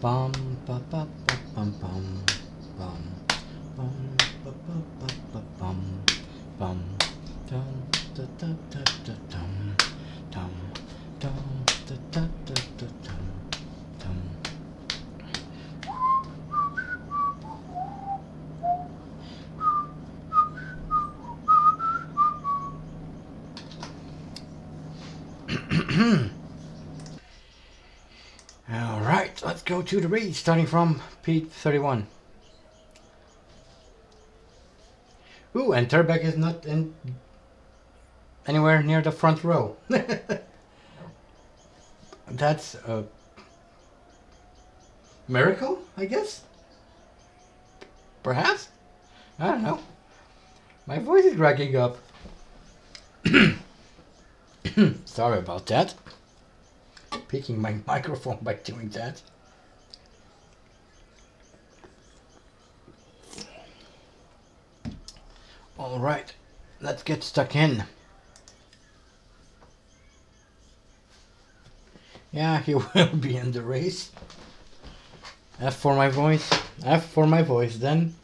Bum ba ba ba bum bum bum bum ba ba ba ba bum bum dum da da da da dum dum dum da da da da dum dum All right, let's to race, starting from P31. Ooh, and Terbeck is not in anywhere near the front row. That's a miracle, I guess. Perhaps. I don't know. My voice is cracking up. Sorry about that picking my microphone by doing that. All right, let's get stuck in. Yeah, he will be in the race. F for my voice. F for my voice then.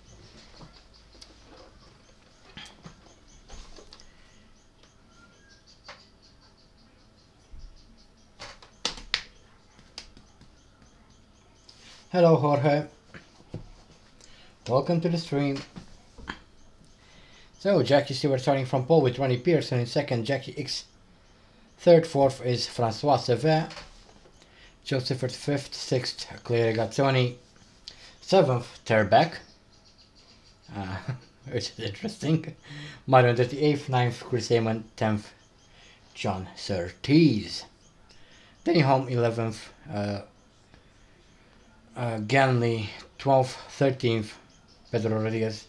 Hello, Jorge. Welcome to the stream. So, Jackie Stewart starting from pole with Ronnie Peterson in second, Jacky Ickx. Third, fourth is Francois Cevert. Joseph fifth, sixth, Clay Regazzoni. Seventh, Terbeck. Uh, which is interesting. Mario 38th, ninth, Chris Amon, 10th, John Surtees. Denny Hulme 11th, uh, uh, Ganley 12th, 13th, Pedro Rodriguez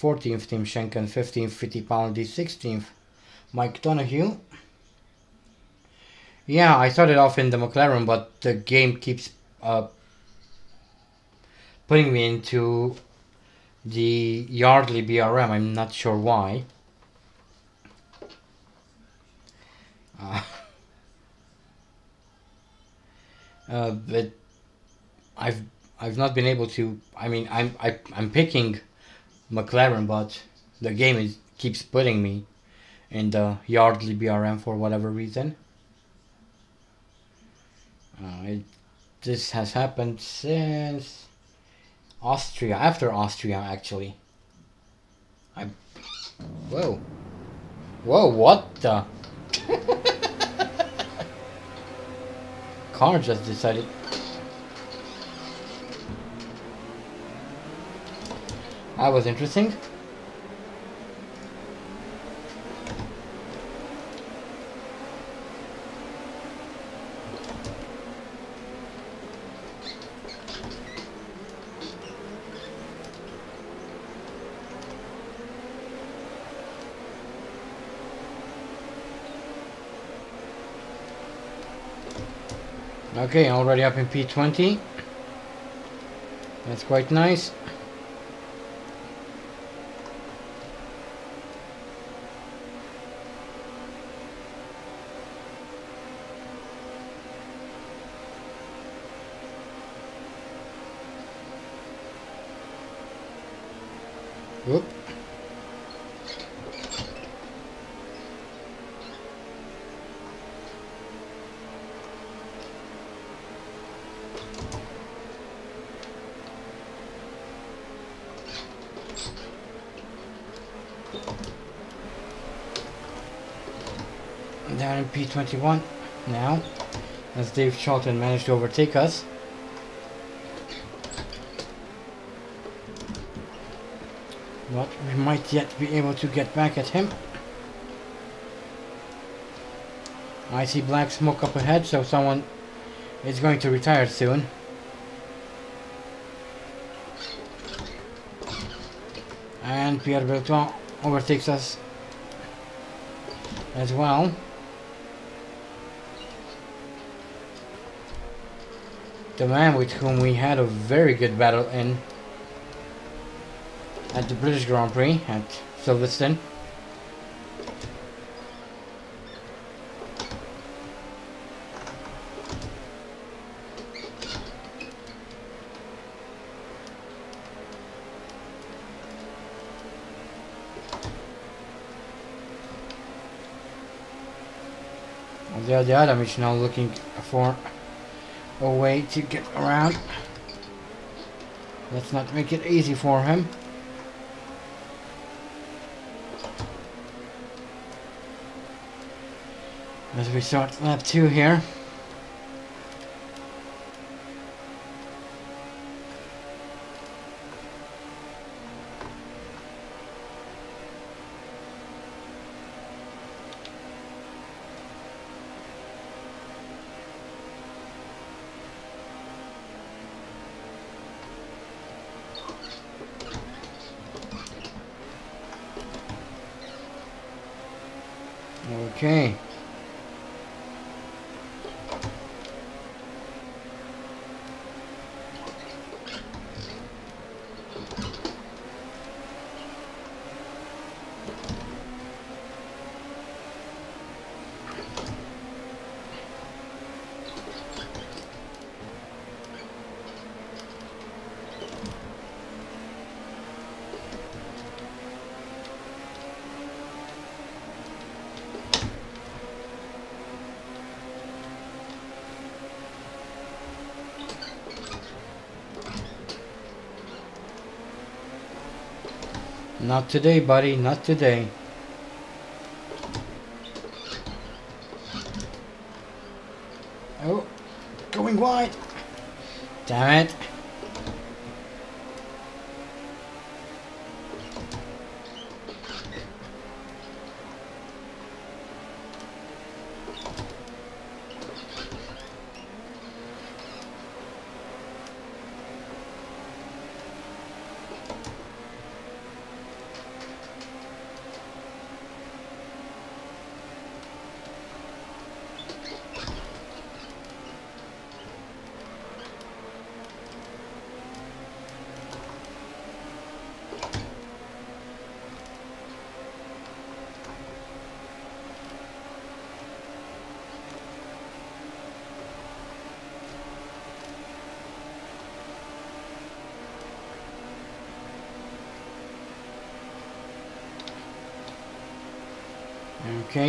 14th, Tim Schenken 15th, Fittipaldi 16th, Mike Donohue. Yeah, I started off in the McLaren, but the game keeps uh, putting me into the Yardley BRM. I'm not sure why. Uh, uh, but I've I've not been able to. I mean, I'm I, I'm picking McLaren, but the game is keeps putting me in the Yardley BRM for whatever reason. Uh, it, this has happened since Austria, after Austria actually. I, whoa, whoa, what the? Car just decided That was interesting. Okay, already up in P20. That's quite nice. Whoop. down in P21 now, as Dave Charlton managed to overtake us. But we might yet be able to get back at him. I see black smoke up ahead, so someone is going to retire soon. And Pierre Bertrand overtakes us as well. The man with whom we had a very good battle in at the British Grand Prix at Silverstone. The, the other is now looking for a way to get around. Let's not make it easy for him. As we start lap 2 here. Not today, buddy. Not today. Oh, going wide. Damn it.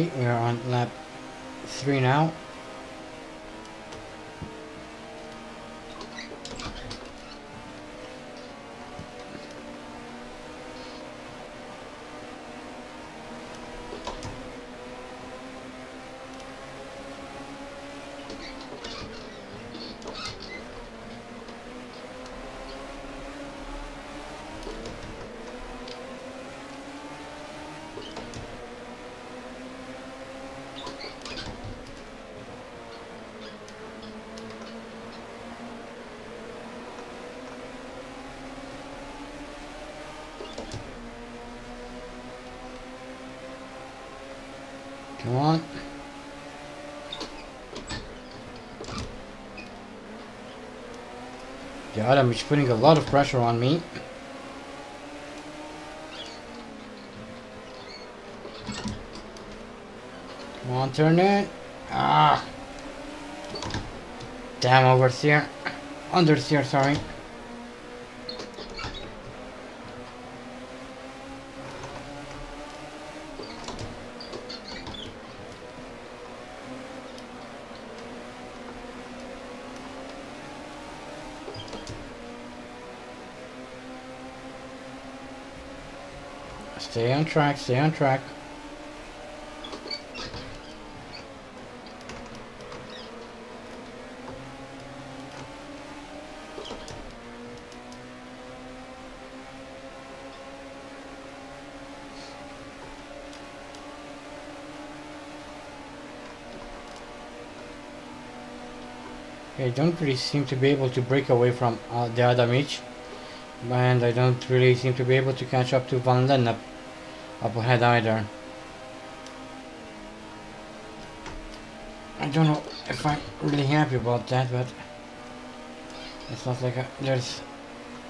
Okay, we're on lap 3 now. Come on. I'm just putting a lot of pressure on me. Come on, turn it. Ah. Damn, oversteer. Understeer, sorry. Stay on track, stay on track. I don't really seem to be able to break away from uh, de Adamich and I don't really seem to be able to catch up to Van Lennep up ahead either. I don't know if I'm really happy about that, but it's not like I, there's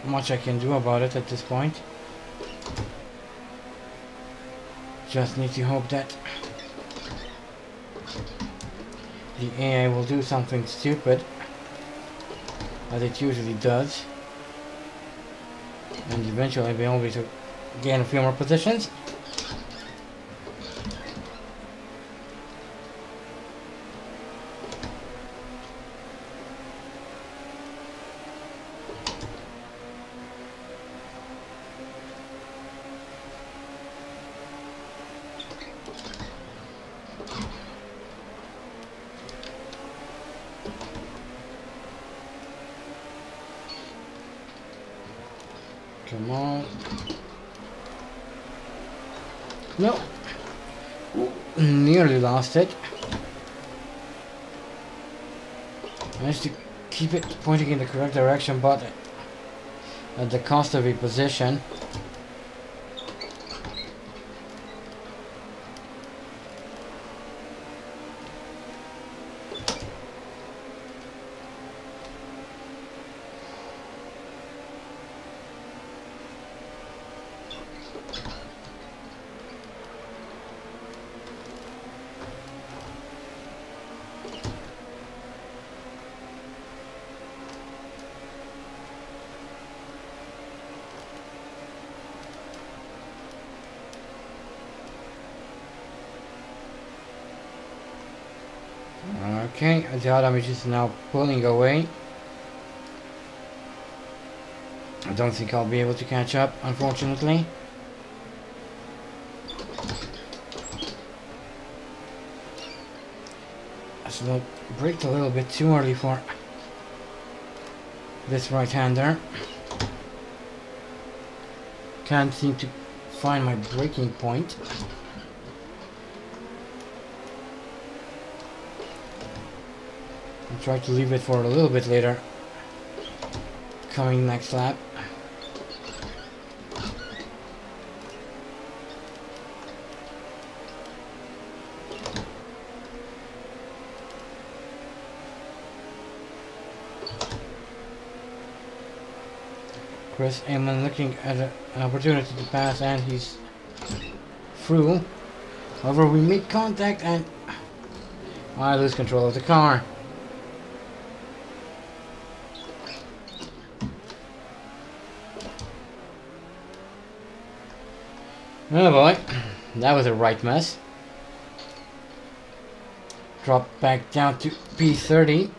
much I can do about it at this point. Just need to hope that the AI will do something stupid as it usually does and eventually be able to gain a few more positions Come on. No. Ooh, nearly lost it. Managed to keep it pointing in the correct direction, but at the cost of a position. Okay, de Adamich is now pulling away. I don't think I'll be able to catch up, unfortunately. So I braked a little bit too early for this right-hander. Can't seem to find my braking point. Try to leave it for a little bit later. Coming next lap. Chris Amon looking at a, an opportunity to pass and he's through. However, we make contact and I lose control of the car. Oh boy, that was a right mess. Drop back down to P30.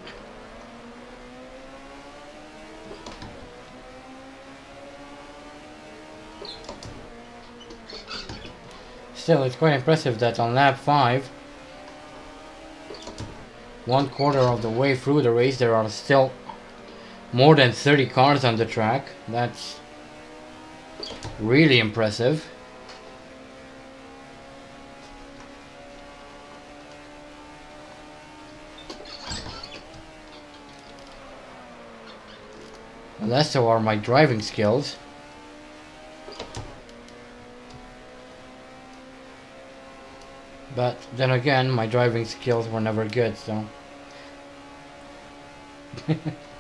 Still, it's quite impressive that on lap 5, one quarter of the way through the race, there are still more than 30 cars on the track. That's really impressive. Less so are my driving skills. But then again, my driving skills were never good, so...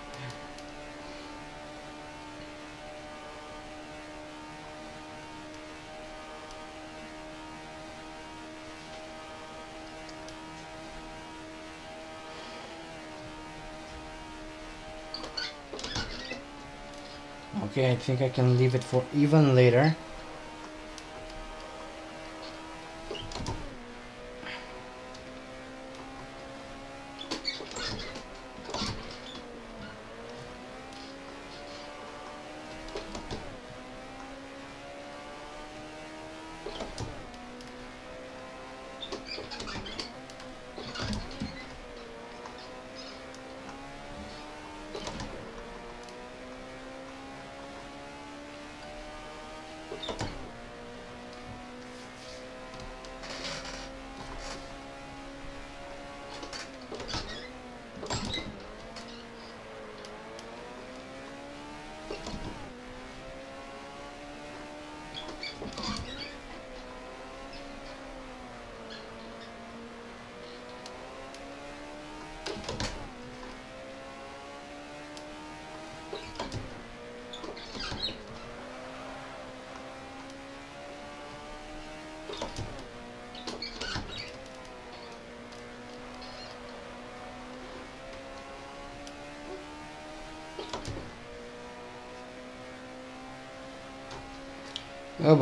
think I can leave it for even later.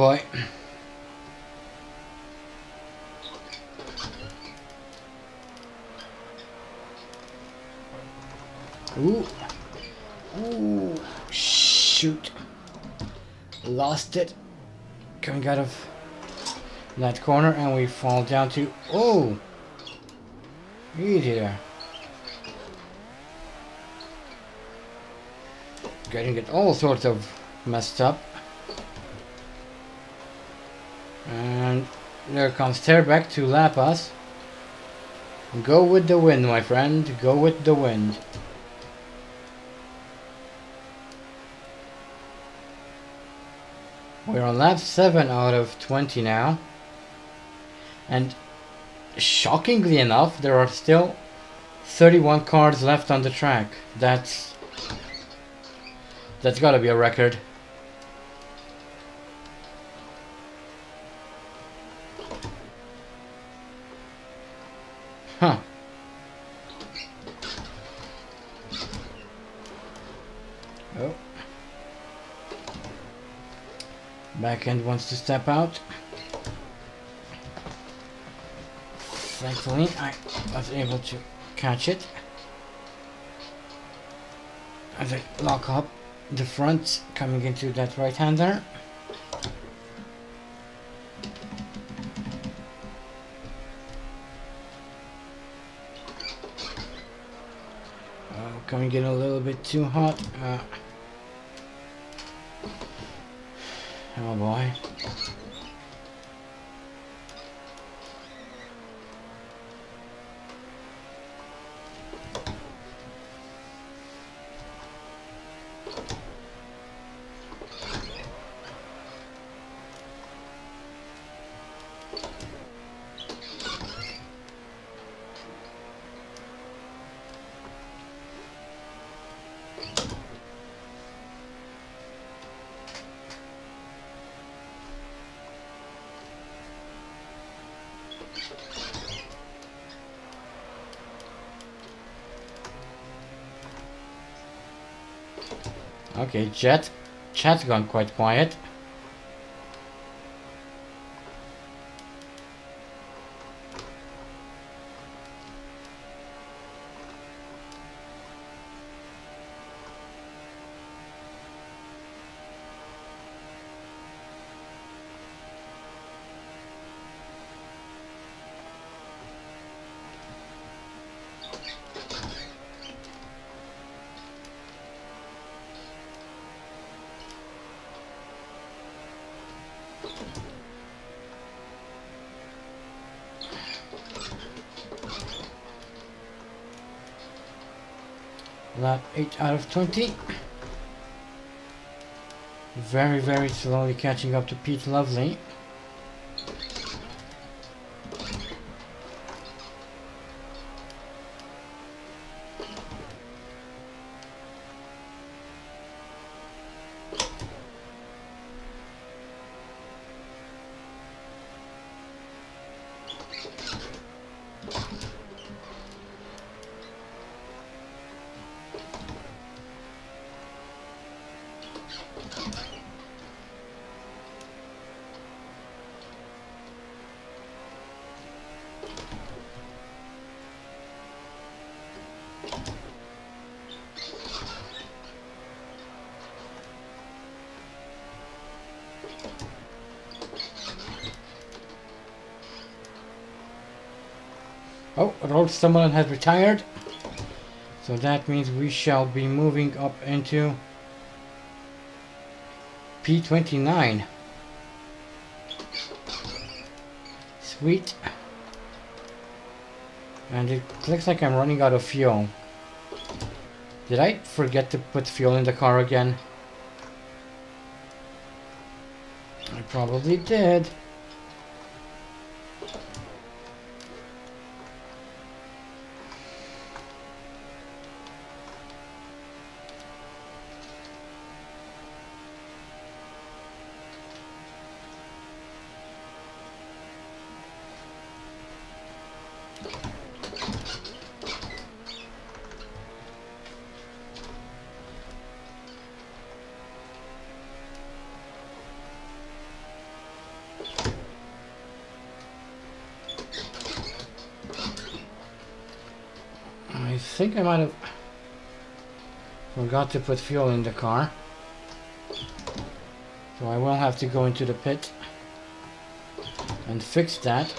Boy. Ooh. Ooh. Shoot. Lost it. Coming out of that corner and we fall down to... Oh! Easy there. Getting it all sorts of messed up. And there comes Terbeck to lap us. Go with the wind, my friend. Go with the wind. We're on lap 7 out of 20 now. And shockingly enough, there are still 31 cars left on the track. That's... That's gotta be a record. Wants to step out. Thankfully, I was able to catch it. As I lock up the front coming into that right hander. coming in a little bit too hot. Uh, oh boy. Okay, chat. Chat's gone quite quiet. Lap 8 out of 20. Very, very slowly catching up to Pete Lovely. Summerlin has retired. So that means we shall be moving up into P29. Sweet. And it looks like I'm running out of fuel. Did I forget to put fuel in the car again? I probably did. I might have forgot to put fuel in the car. So I will have to go into the pit and fix that.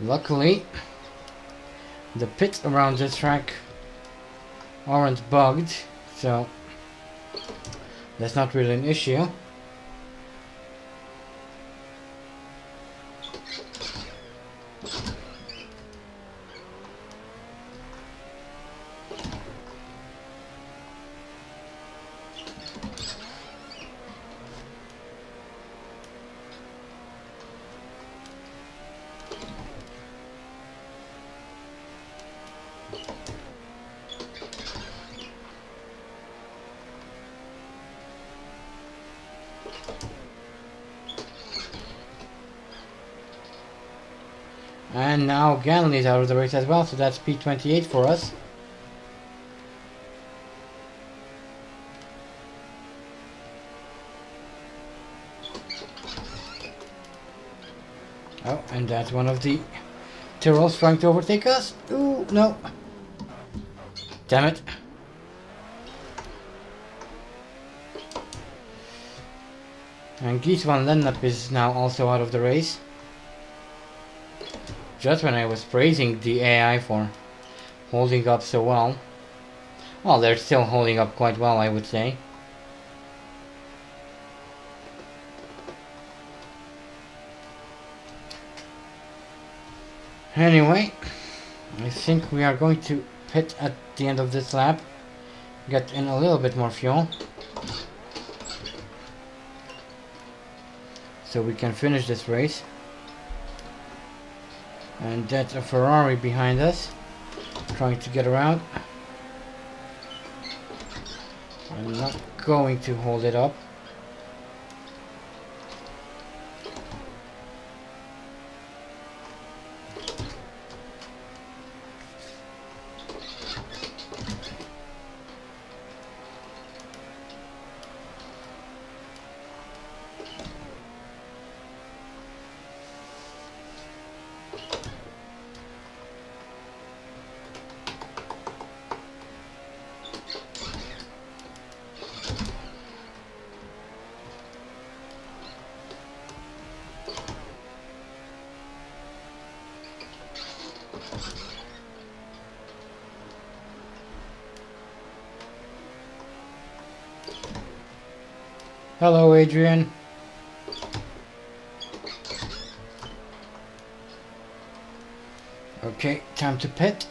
Luckily, the pits around this track aren't bugged, so that's not really an issue. And now Gannon is out of the race as well, so that's P28 for us. Oh, and that's one of the Tyrrells trying to overtake us. Ooh, no. Damn it. And Gijs van Lennep is now also out of the race. Just when I was praising the AI for holding up so well. Well, they're still holding up quite well, I would say. Anyway, I think we are going to pit at the end of this lap. Get in a little bit more fuel. So we can finish this race. And that's a Ferrari behind us. Trying to get around. I'm not going to hold it up. Hello, Adrian. Okay, time to pit.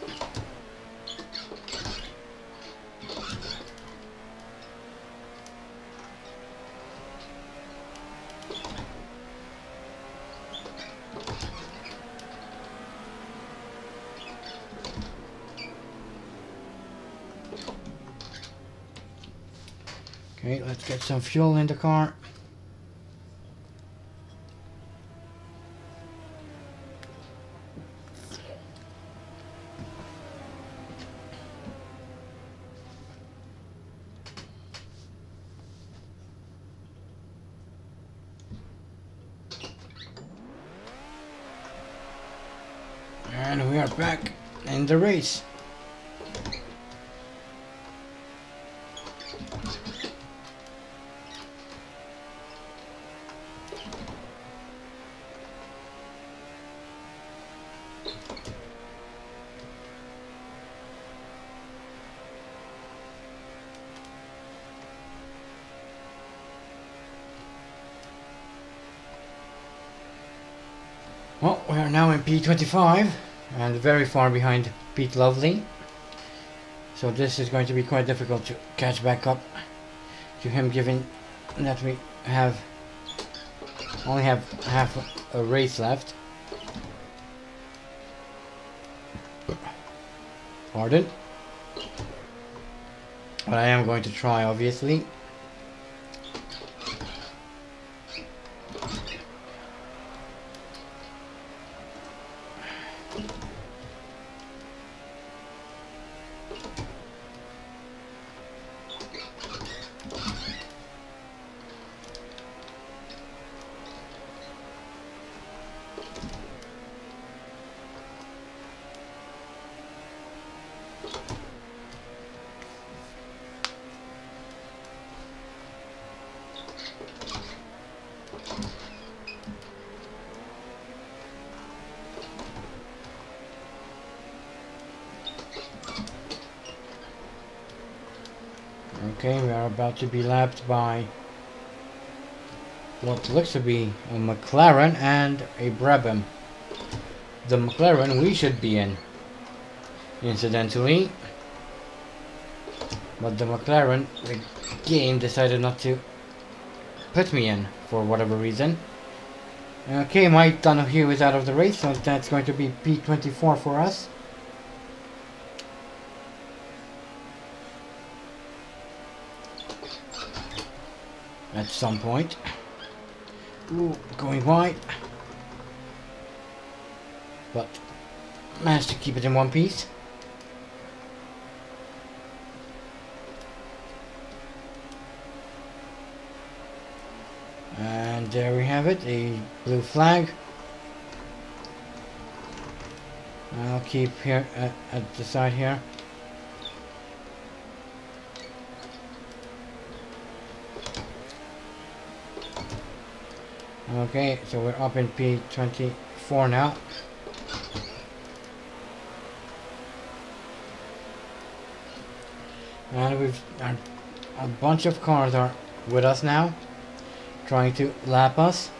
Okay, let's get some fuel in the car. And we are back race. Well, we are now in P25 and very far behind Pete Lovely. So this is going to be quite difficult to catch back up to him given that we have only have half a race left. Pardon. But I am going to try obviously. To be lapped by what looks to be a McLaren and a Brabham. The McLaren we should be in, incidentally. But the McLaren, the game decided not to put me in for whatever reason. Okay, Mike Donohue is out of the race, so that's going to be P24 for us. At some point. Ooh, going wide. But managed to keep it in one piece. And there we have it, a blue flag. I'll keep here at, at the side here. Okay, so we're up in P24 now. And we've a, a bunch of cars are with us now, trying to lap us.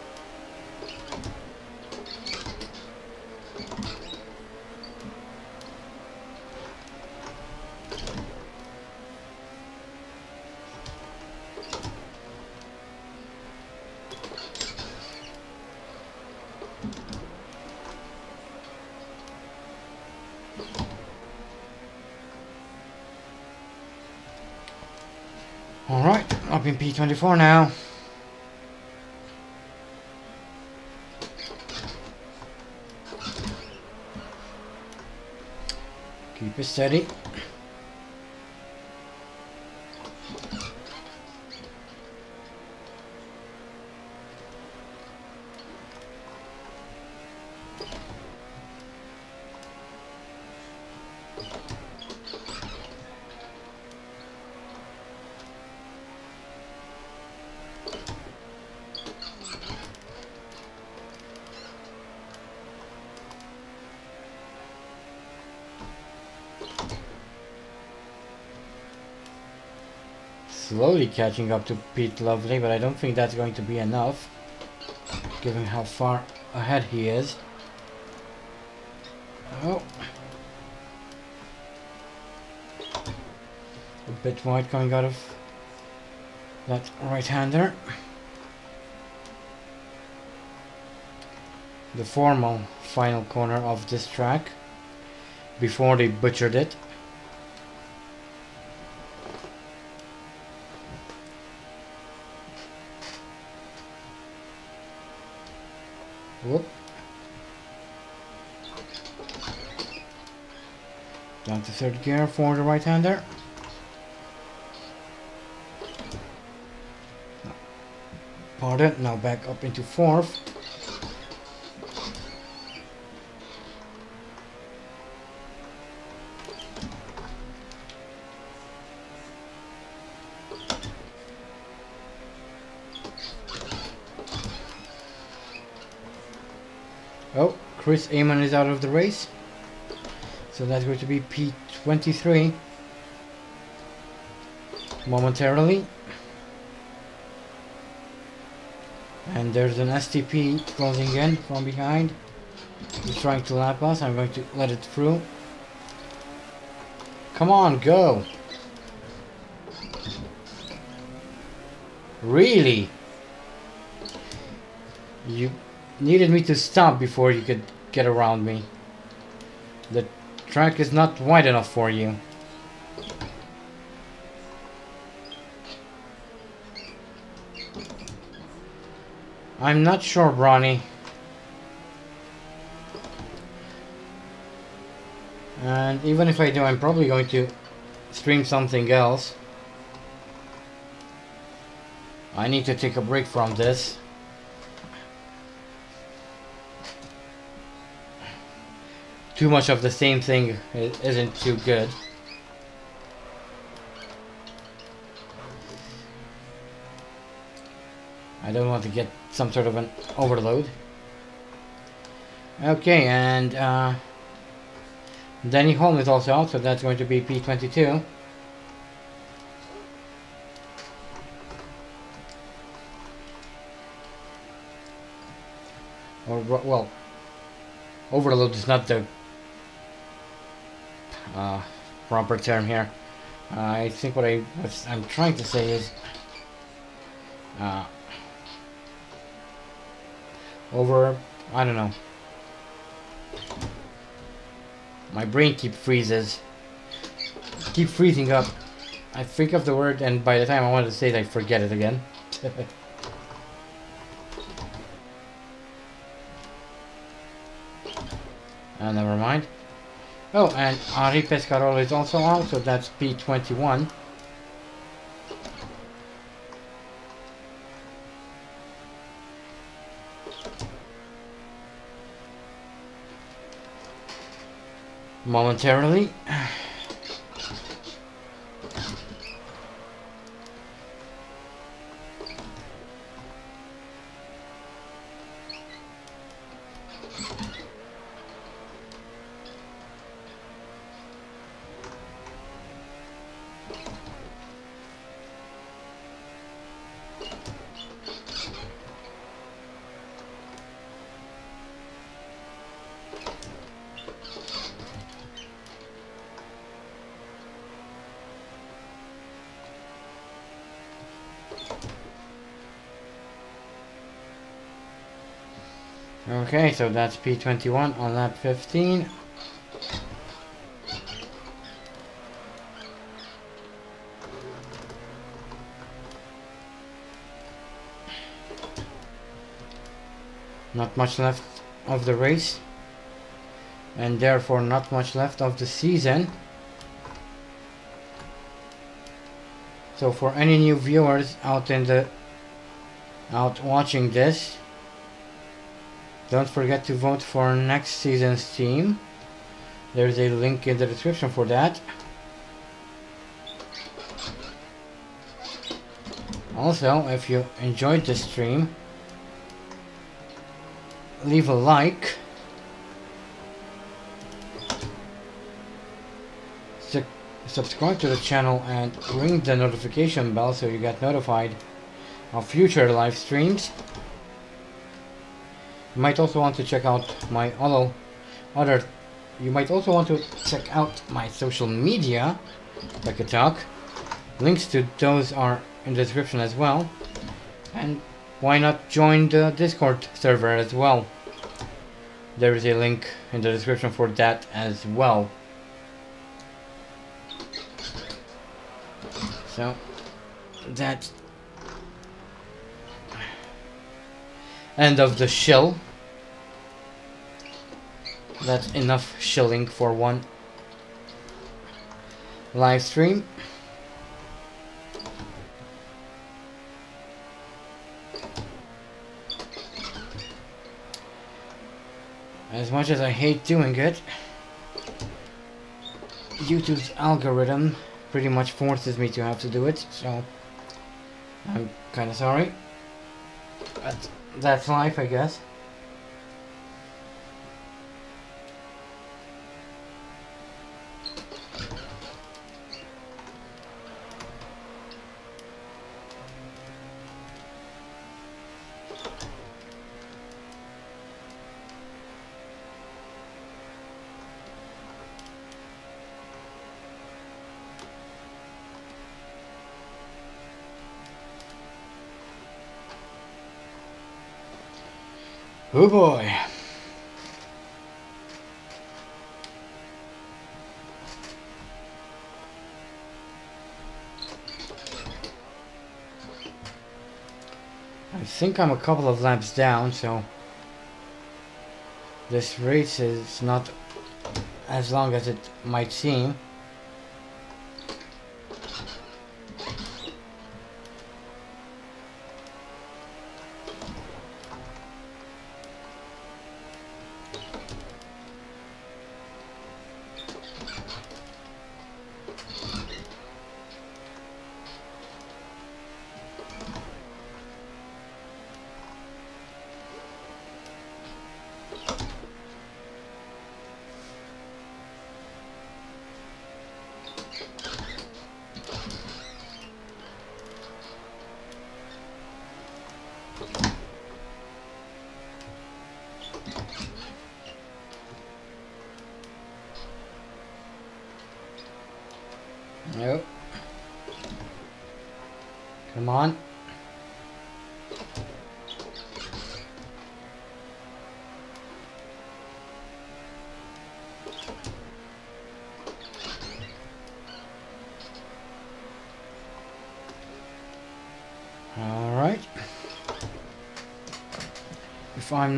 24 now. Keep it steady. Catching up to Pete Lovely, but I don't think that's going to be enough, given how far ahead he is. Oh. A bit wide coming out of that right-hander. The formal final corner of this track before they butchered it. Third gear for the right hander. Pardon, now back up into fourth. Oh, Chris Amon is out of the race. So that's going to be P23 momentarily. And there's an STP closing in from behind. He's trying to lap us. I'm going to let it through. Come on, go. Really? You needed me to stop before you could get around me. Track is not wide enough for you. I'm not sure, Bronny. And even if I do, I'm probably going to stream something else. I need to take a break from this. too much of the same thing isn't too good. I don't want to get some sort of an overload. Okay, and uh, Denny Hulme is also out, so that's going to be P22. Or, well, overload is not the uh, proper term here. Uh, I think what I what I'm trying to say is uh, over I don't know. My brain keep freezes, keep freezing up. I think of the word, and by the time I want to say it, I forget it again. uh, never mind. Oh, and Henri Pescarolo is also on, so that's P21. Momentarily. Okay, so that's P21 on lap 15. Not much left of the race and therefore not much left of the season. So for any new viewers out in the out watching this don't forget to vote for next season's team. There's a link in the description for that. Also, if you enjoyed this stream, leave a like. Su subscribe to the channel and ring the notification bell so you get notified of future live streams. You might also want to check out my other, other you might also want to check out my social media, like a talk. Links to those are in the description as well. And why not join the Discord server as well? There is a link in the description for that as well. So, that's end of the shell. That's enough shilling for one live stream. As much as I hate doing it, YouTube's algorithm pretty much forces me to have to do it, so I'm kinda sorry. But that's life, I guess. Oh boy. I think I'm a couple of laps down, so this race is not as long as it might seem.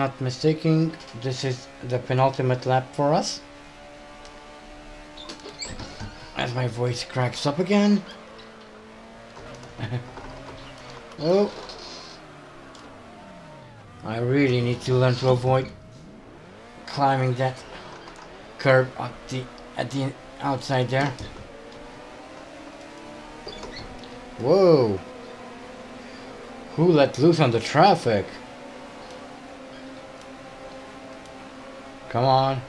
Not mistaken, this is the penultimate lap for us. As my voice cracks up again. oh. I really need to learn to avoid climbing that curb at the at the outside there. Whoa. Who let loose on the traffic? Come on.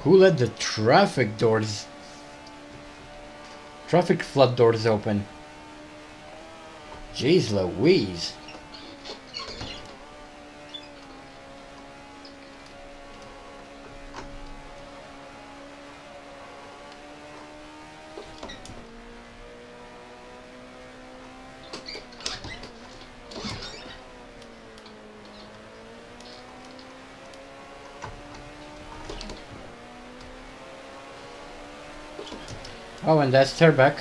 Who let the traffic doors... Traffic flood doors open? Jeez Louise. And that's Terbeck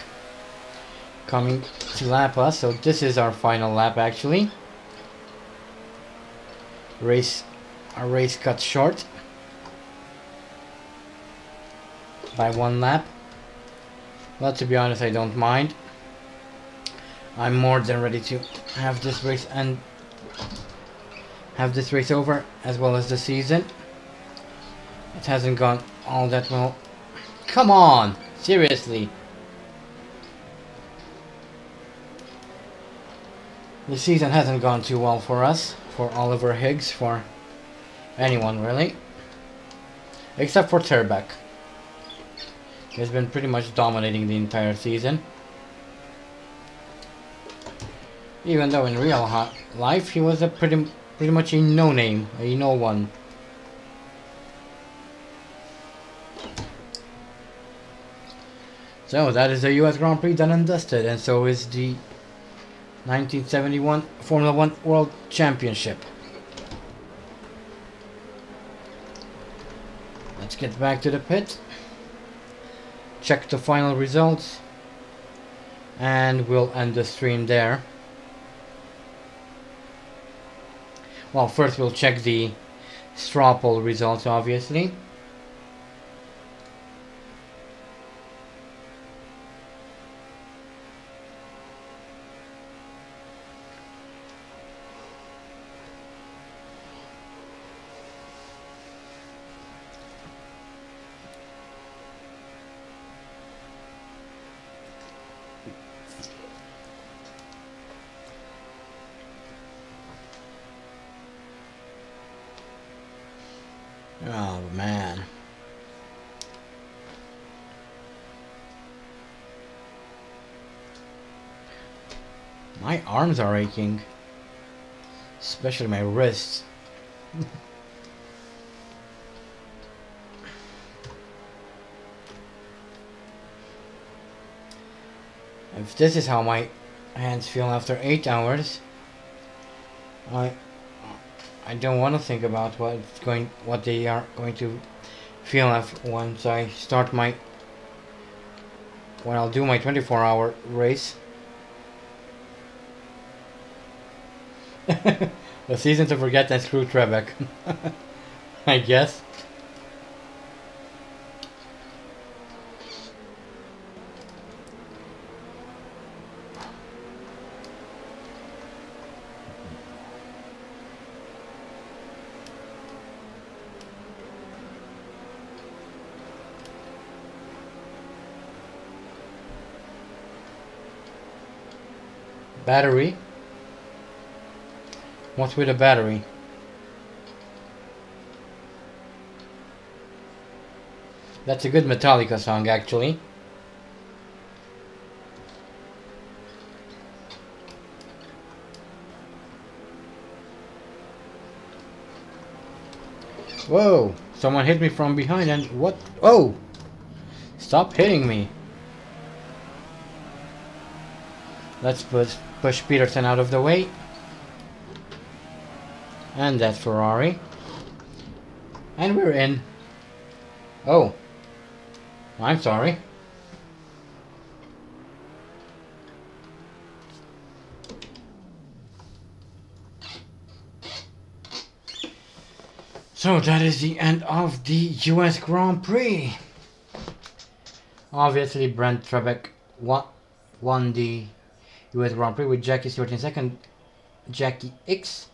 coming to lap us. So this is our final lap, actually. Race, our race cut short by one lap. Well, to be honest, I don't mind. I'm more than ready to have this race and have this race over, as well as the season. It hasn't gone all that well. Come on! Seriously. The season hasn't gone too well for us, for Oliver Higgs, for anyone really. Except for Terbeck. He's been pretty much dominating the entire season. Even though in real life he was a pretty pretty much a no-name, a no-one. So that is the US Grand Prix done and dusted, and so is the 1971 Formula One World Championship. Let's get back to the pit, check the final results, and we'll end the stream there. Well, first we'll check the straw poll results, obviously. Oh man. My arms are aching. Especially my wrists. if this is how my hands feel after 8 hours, I I don't want to think about what's going, what they are going to feel like once I start my, when I'll do my 24 hour race. the season to forget and screw Terbeck. I guess. Battery. What's with the battery? That's a good Metallica song, actually. Whoa! Someone hit me from behind and what? Oh! Stop hitting me! Let's push, push Peterson out of the way. And that Ferrari. And we're in. Oh. I'm sorry. So that is the end of the US Grand Prix. Obviously Brent Terbeck won, won the US Grand Prix with Jackie Stewart in second, Jacky Ickx.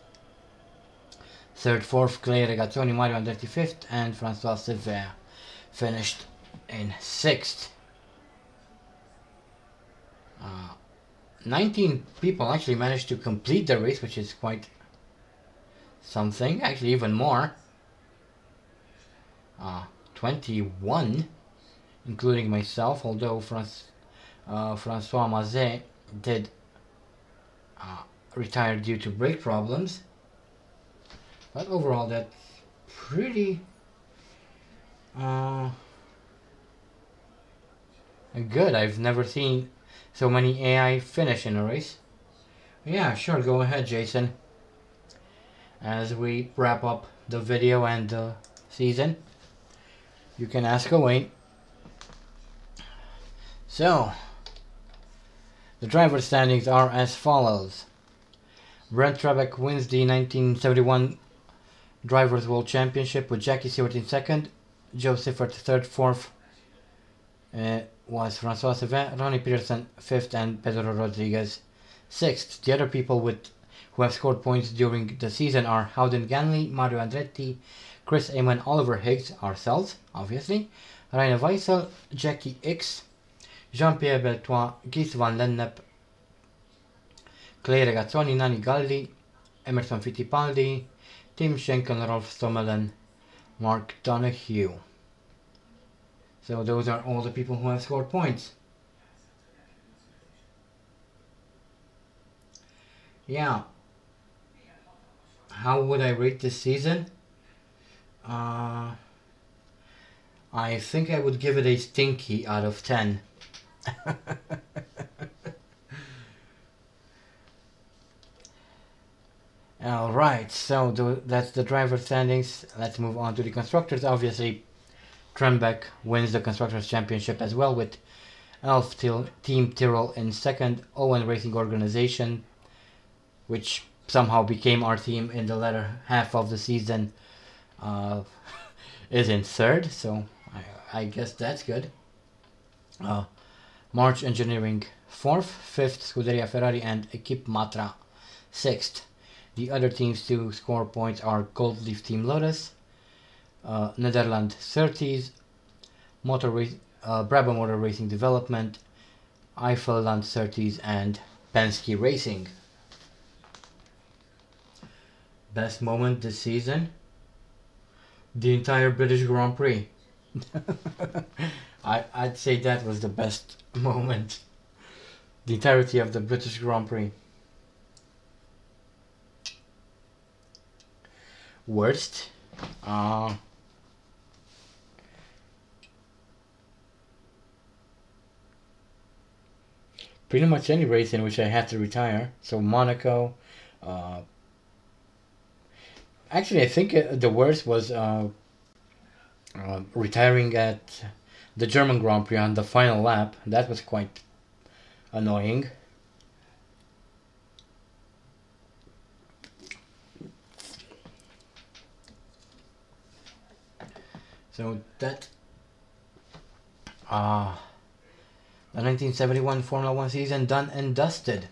Third, fourth, Clay Regazzoni, Mario Andretti fifth, and Francois Cevert finished in sixth. Uh, 19 people actually managed to complete the race, which is quite something, actually even more uh, 21, including myself, although France, uh, Francois Mazet did uh, retire due to brake problems. But overall, that's pretty uh, good. I've never seen so many AI finish in a race. Yeah, sure, go ahead, Jason. As we wrap up the video and the season. You can ask away. So, the driver standings are as follows. Brent Terbeck wins the 1971 Drivers' World Championship with Jackie Stewart in second, Jo Siffert third, fourth uh, was Francois Cevert, Ronnie Peterson fifth, and Pedro Rodriguez sixth. The other people with who have scored points during the season are Howden Ganley, Mario Andretti, Chris Amon, Oliver Higgs, ourselves, obviously, Reine Wisell, Jacky Ickx, Jean-Pierre Beltoise, Gijs van Lennep, Clay Regazzoni, Nanni Galli, Emerson Fittipaldi, Tim Schenken, Rolf Stommelen, Mark Donohue. So those are all the people who have scored points. Yeah. How would I rate this season? Uh, I think I would give it a stinky out of 10. Alright, so the, that's the driver standings. Let's move on to the constructors. Obviously, Terbeck wins the Constructors' Championship as well with Elf Team Tyrrell in second, Owen Racing Organization, which somehow became our team in the latter half of the season, uh, is in third, so I, I guess that's good. Uh, March Engineering fourth, fifth Scuderia Ferrari and Equipe Matra sixth. The other teams to score points are Gold Leaf Team Lotus, uh, Netherlands 30s, Motor uh, Brabham Motor Racing Development, Eifelland 30s, and Penske Racing. Best moment this season? the entire British Grand Prix. I, I'd say that was the best moment. The entirety of the British Grand Prix. Worst? Uh, pretty much any race in which I had to retire. So Monaco, uh, Actually, I think uh, the worst was uh, uh, retiring at the German Grand Prix on the final lap. That was quite annoying. So that uh, the 1971 Formula One season done and dusted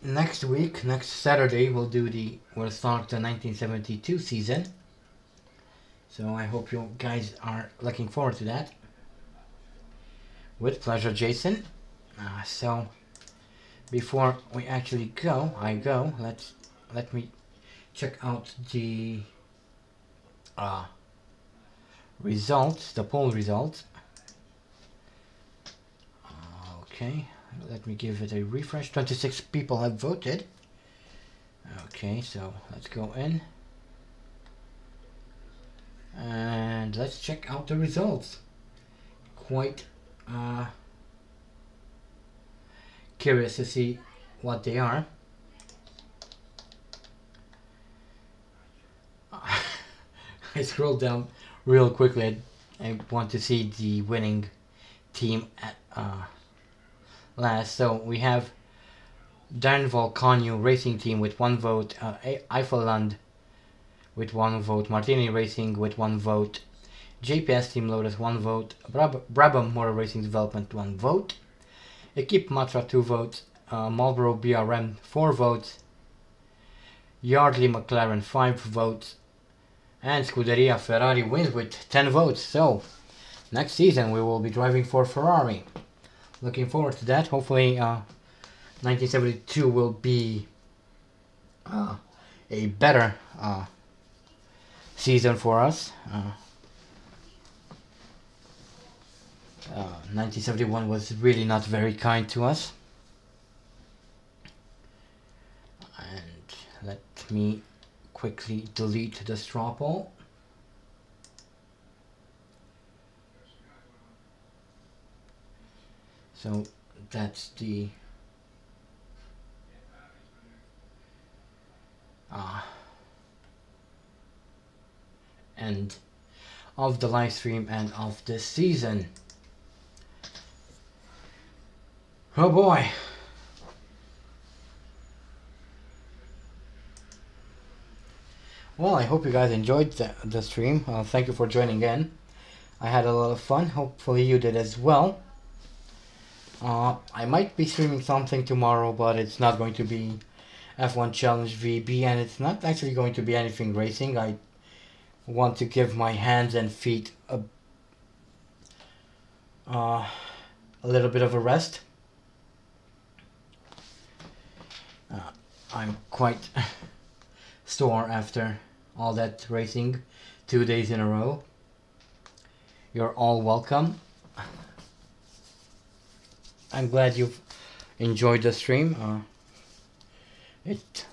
next week, next Saturday, we'll do the we'll start the 1972 season. So I hope you guys are looking forward to that. With pleasure, Jason. Uh, so before we actually go, I go. Let's let me check out the uh, results, the poll results. Okay let me give it a refresh 26 people have voted okay so let's go in and let's check out the results. Quite uh, curious to see what they are. I scrolled down real quickly. I, I, want to see the winning team at uh, last. So we have Dan Volcanu Racing Team with one vote, uh, Eifelland with one vote, Martini Racing with one vote, JPS Team Lotus one vote, Brab Brabham Motor Racing Development one vote, Equipe Matra two votes, uh, Marlboro BRM four votes, Yardley McLaren five votes, and Scuderia Ferrari wins with 10 votes. So next season we will be driving for Ferrari. Looking forward to that. Hopefully uh, 1972 will be uh, a better uh, season for us. 1971 uh, uh, was really not very kind to us. And let me quickly delete the straw poll. So that's the uh, end of the live stream and of this season. Oh boy. Well, I hope you guys enjoyed the, the stream. Uh, thank you for joining in. I had a lot of fun. Hopefully you did as well. Uh, I might be streaming something tomorrow, but it's not going to be F1 Challenge VB, and it's not actually going to be anything racing. I want to give my hands and feet a, uh, a little bit of a rest. Uh, I'm quite sore after all that racing two days in a row. You're all welcome. I'm glad you've enjoyed the stream. Uh, it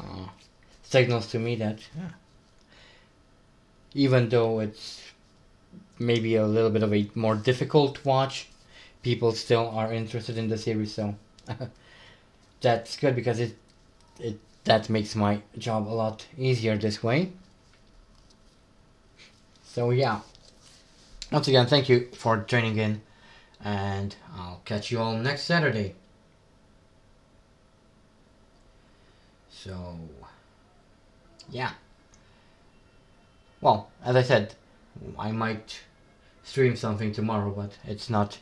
uh, signals to me that yeah, even though it's maybe a little bit of a more difficult watch, people still are interested in the series. So that's good because it it that makes my job a lot easier this way. So yeah, once again, thank you for joining in, and I'll catch you all next Saturday. So, yeah. Well, as I said, I might stream something tomorrow, but it's not,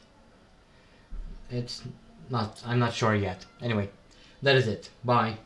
it's not, I'm not sure yet. Anyway, that is it. Bye.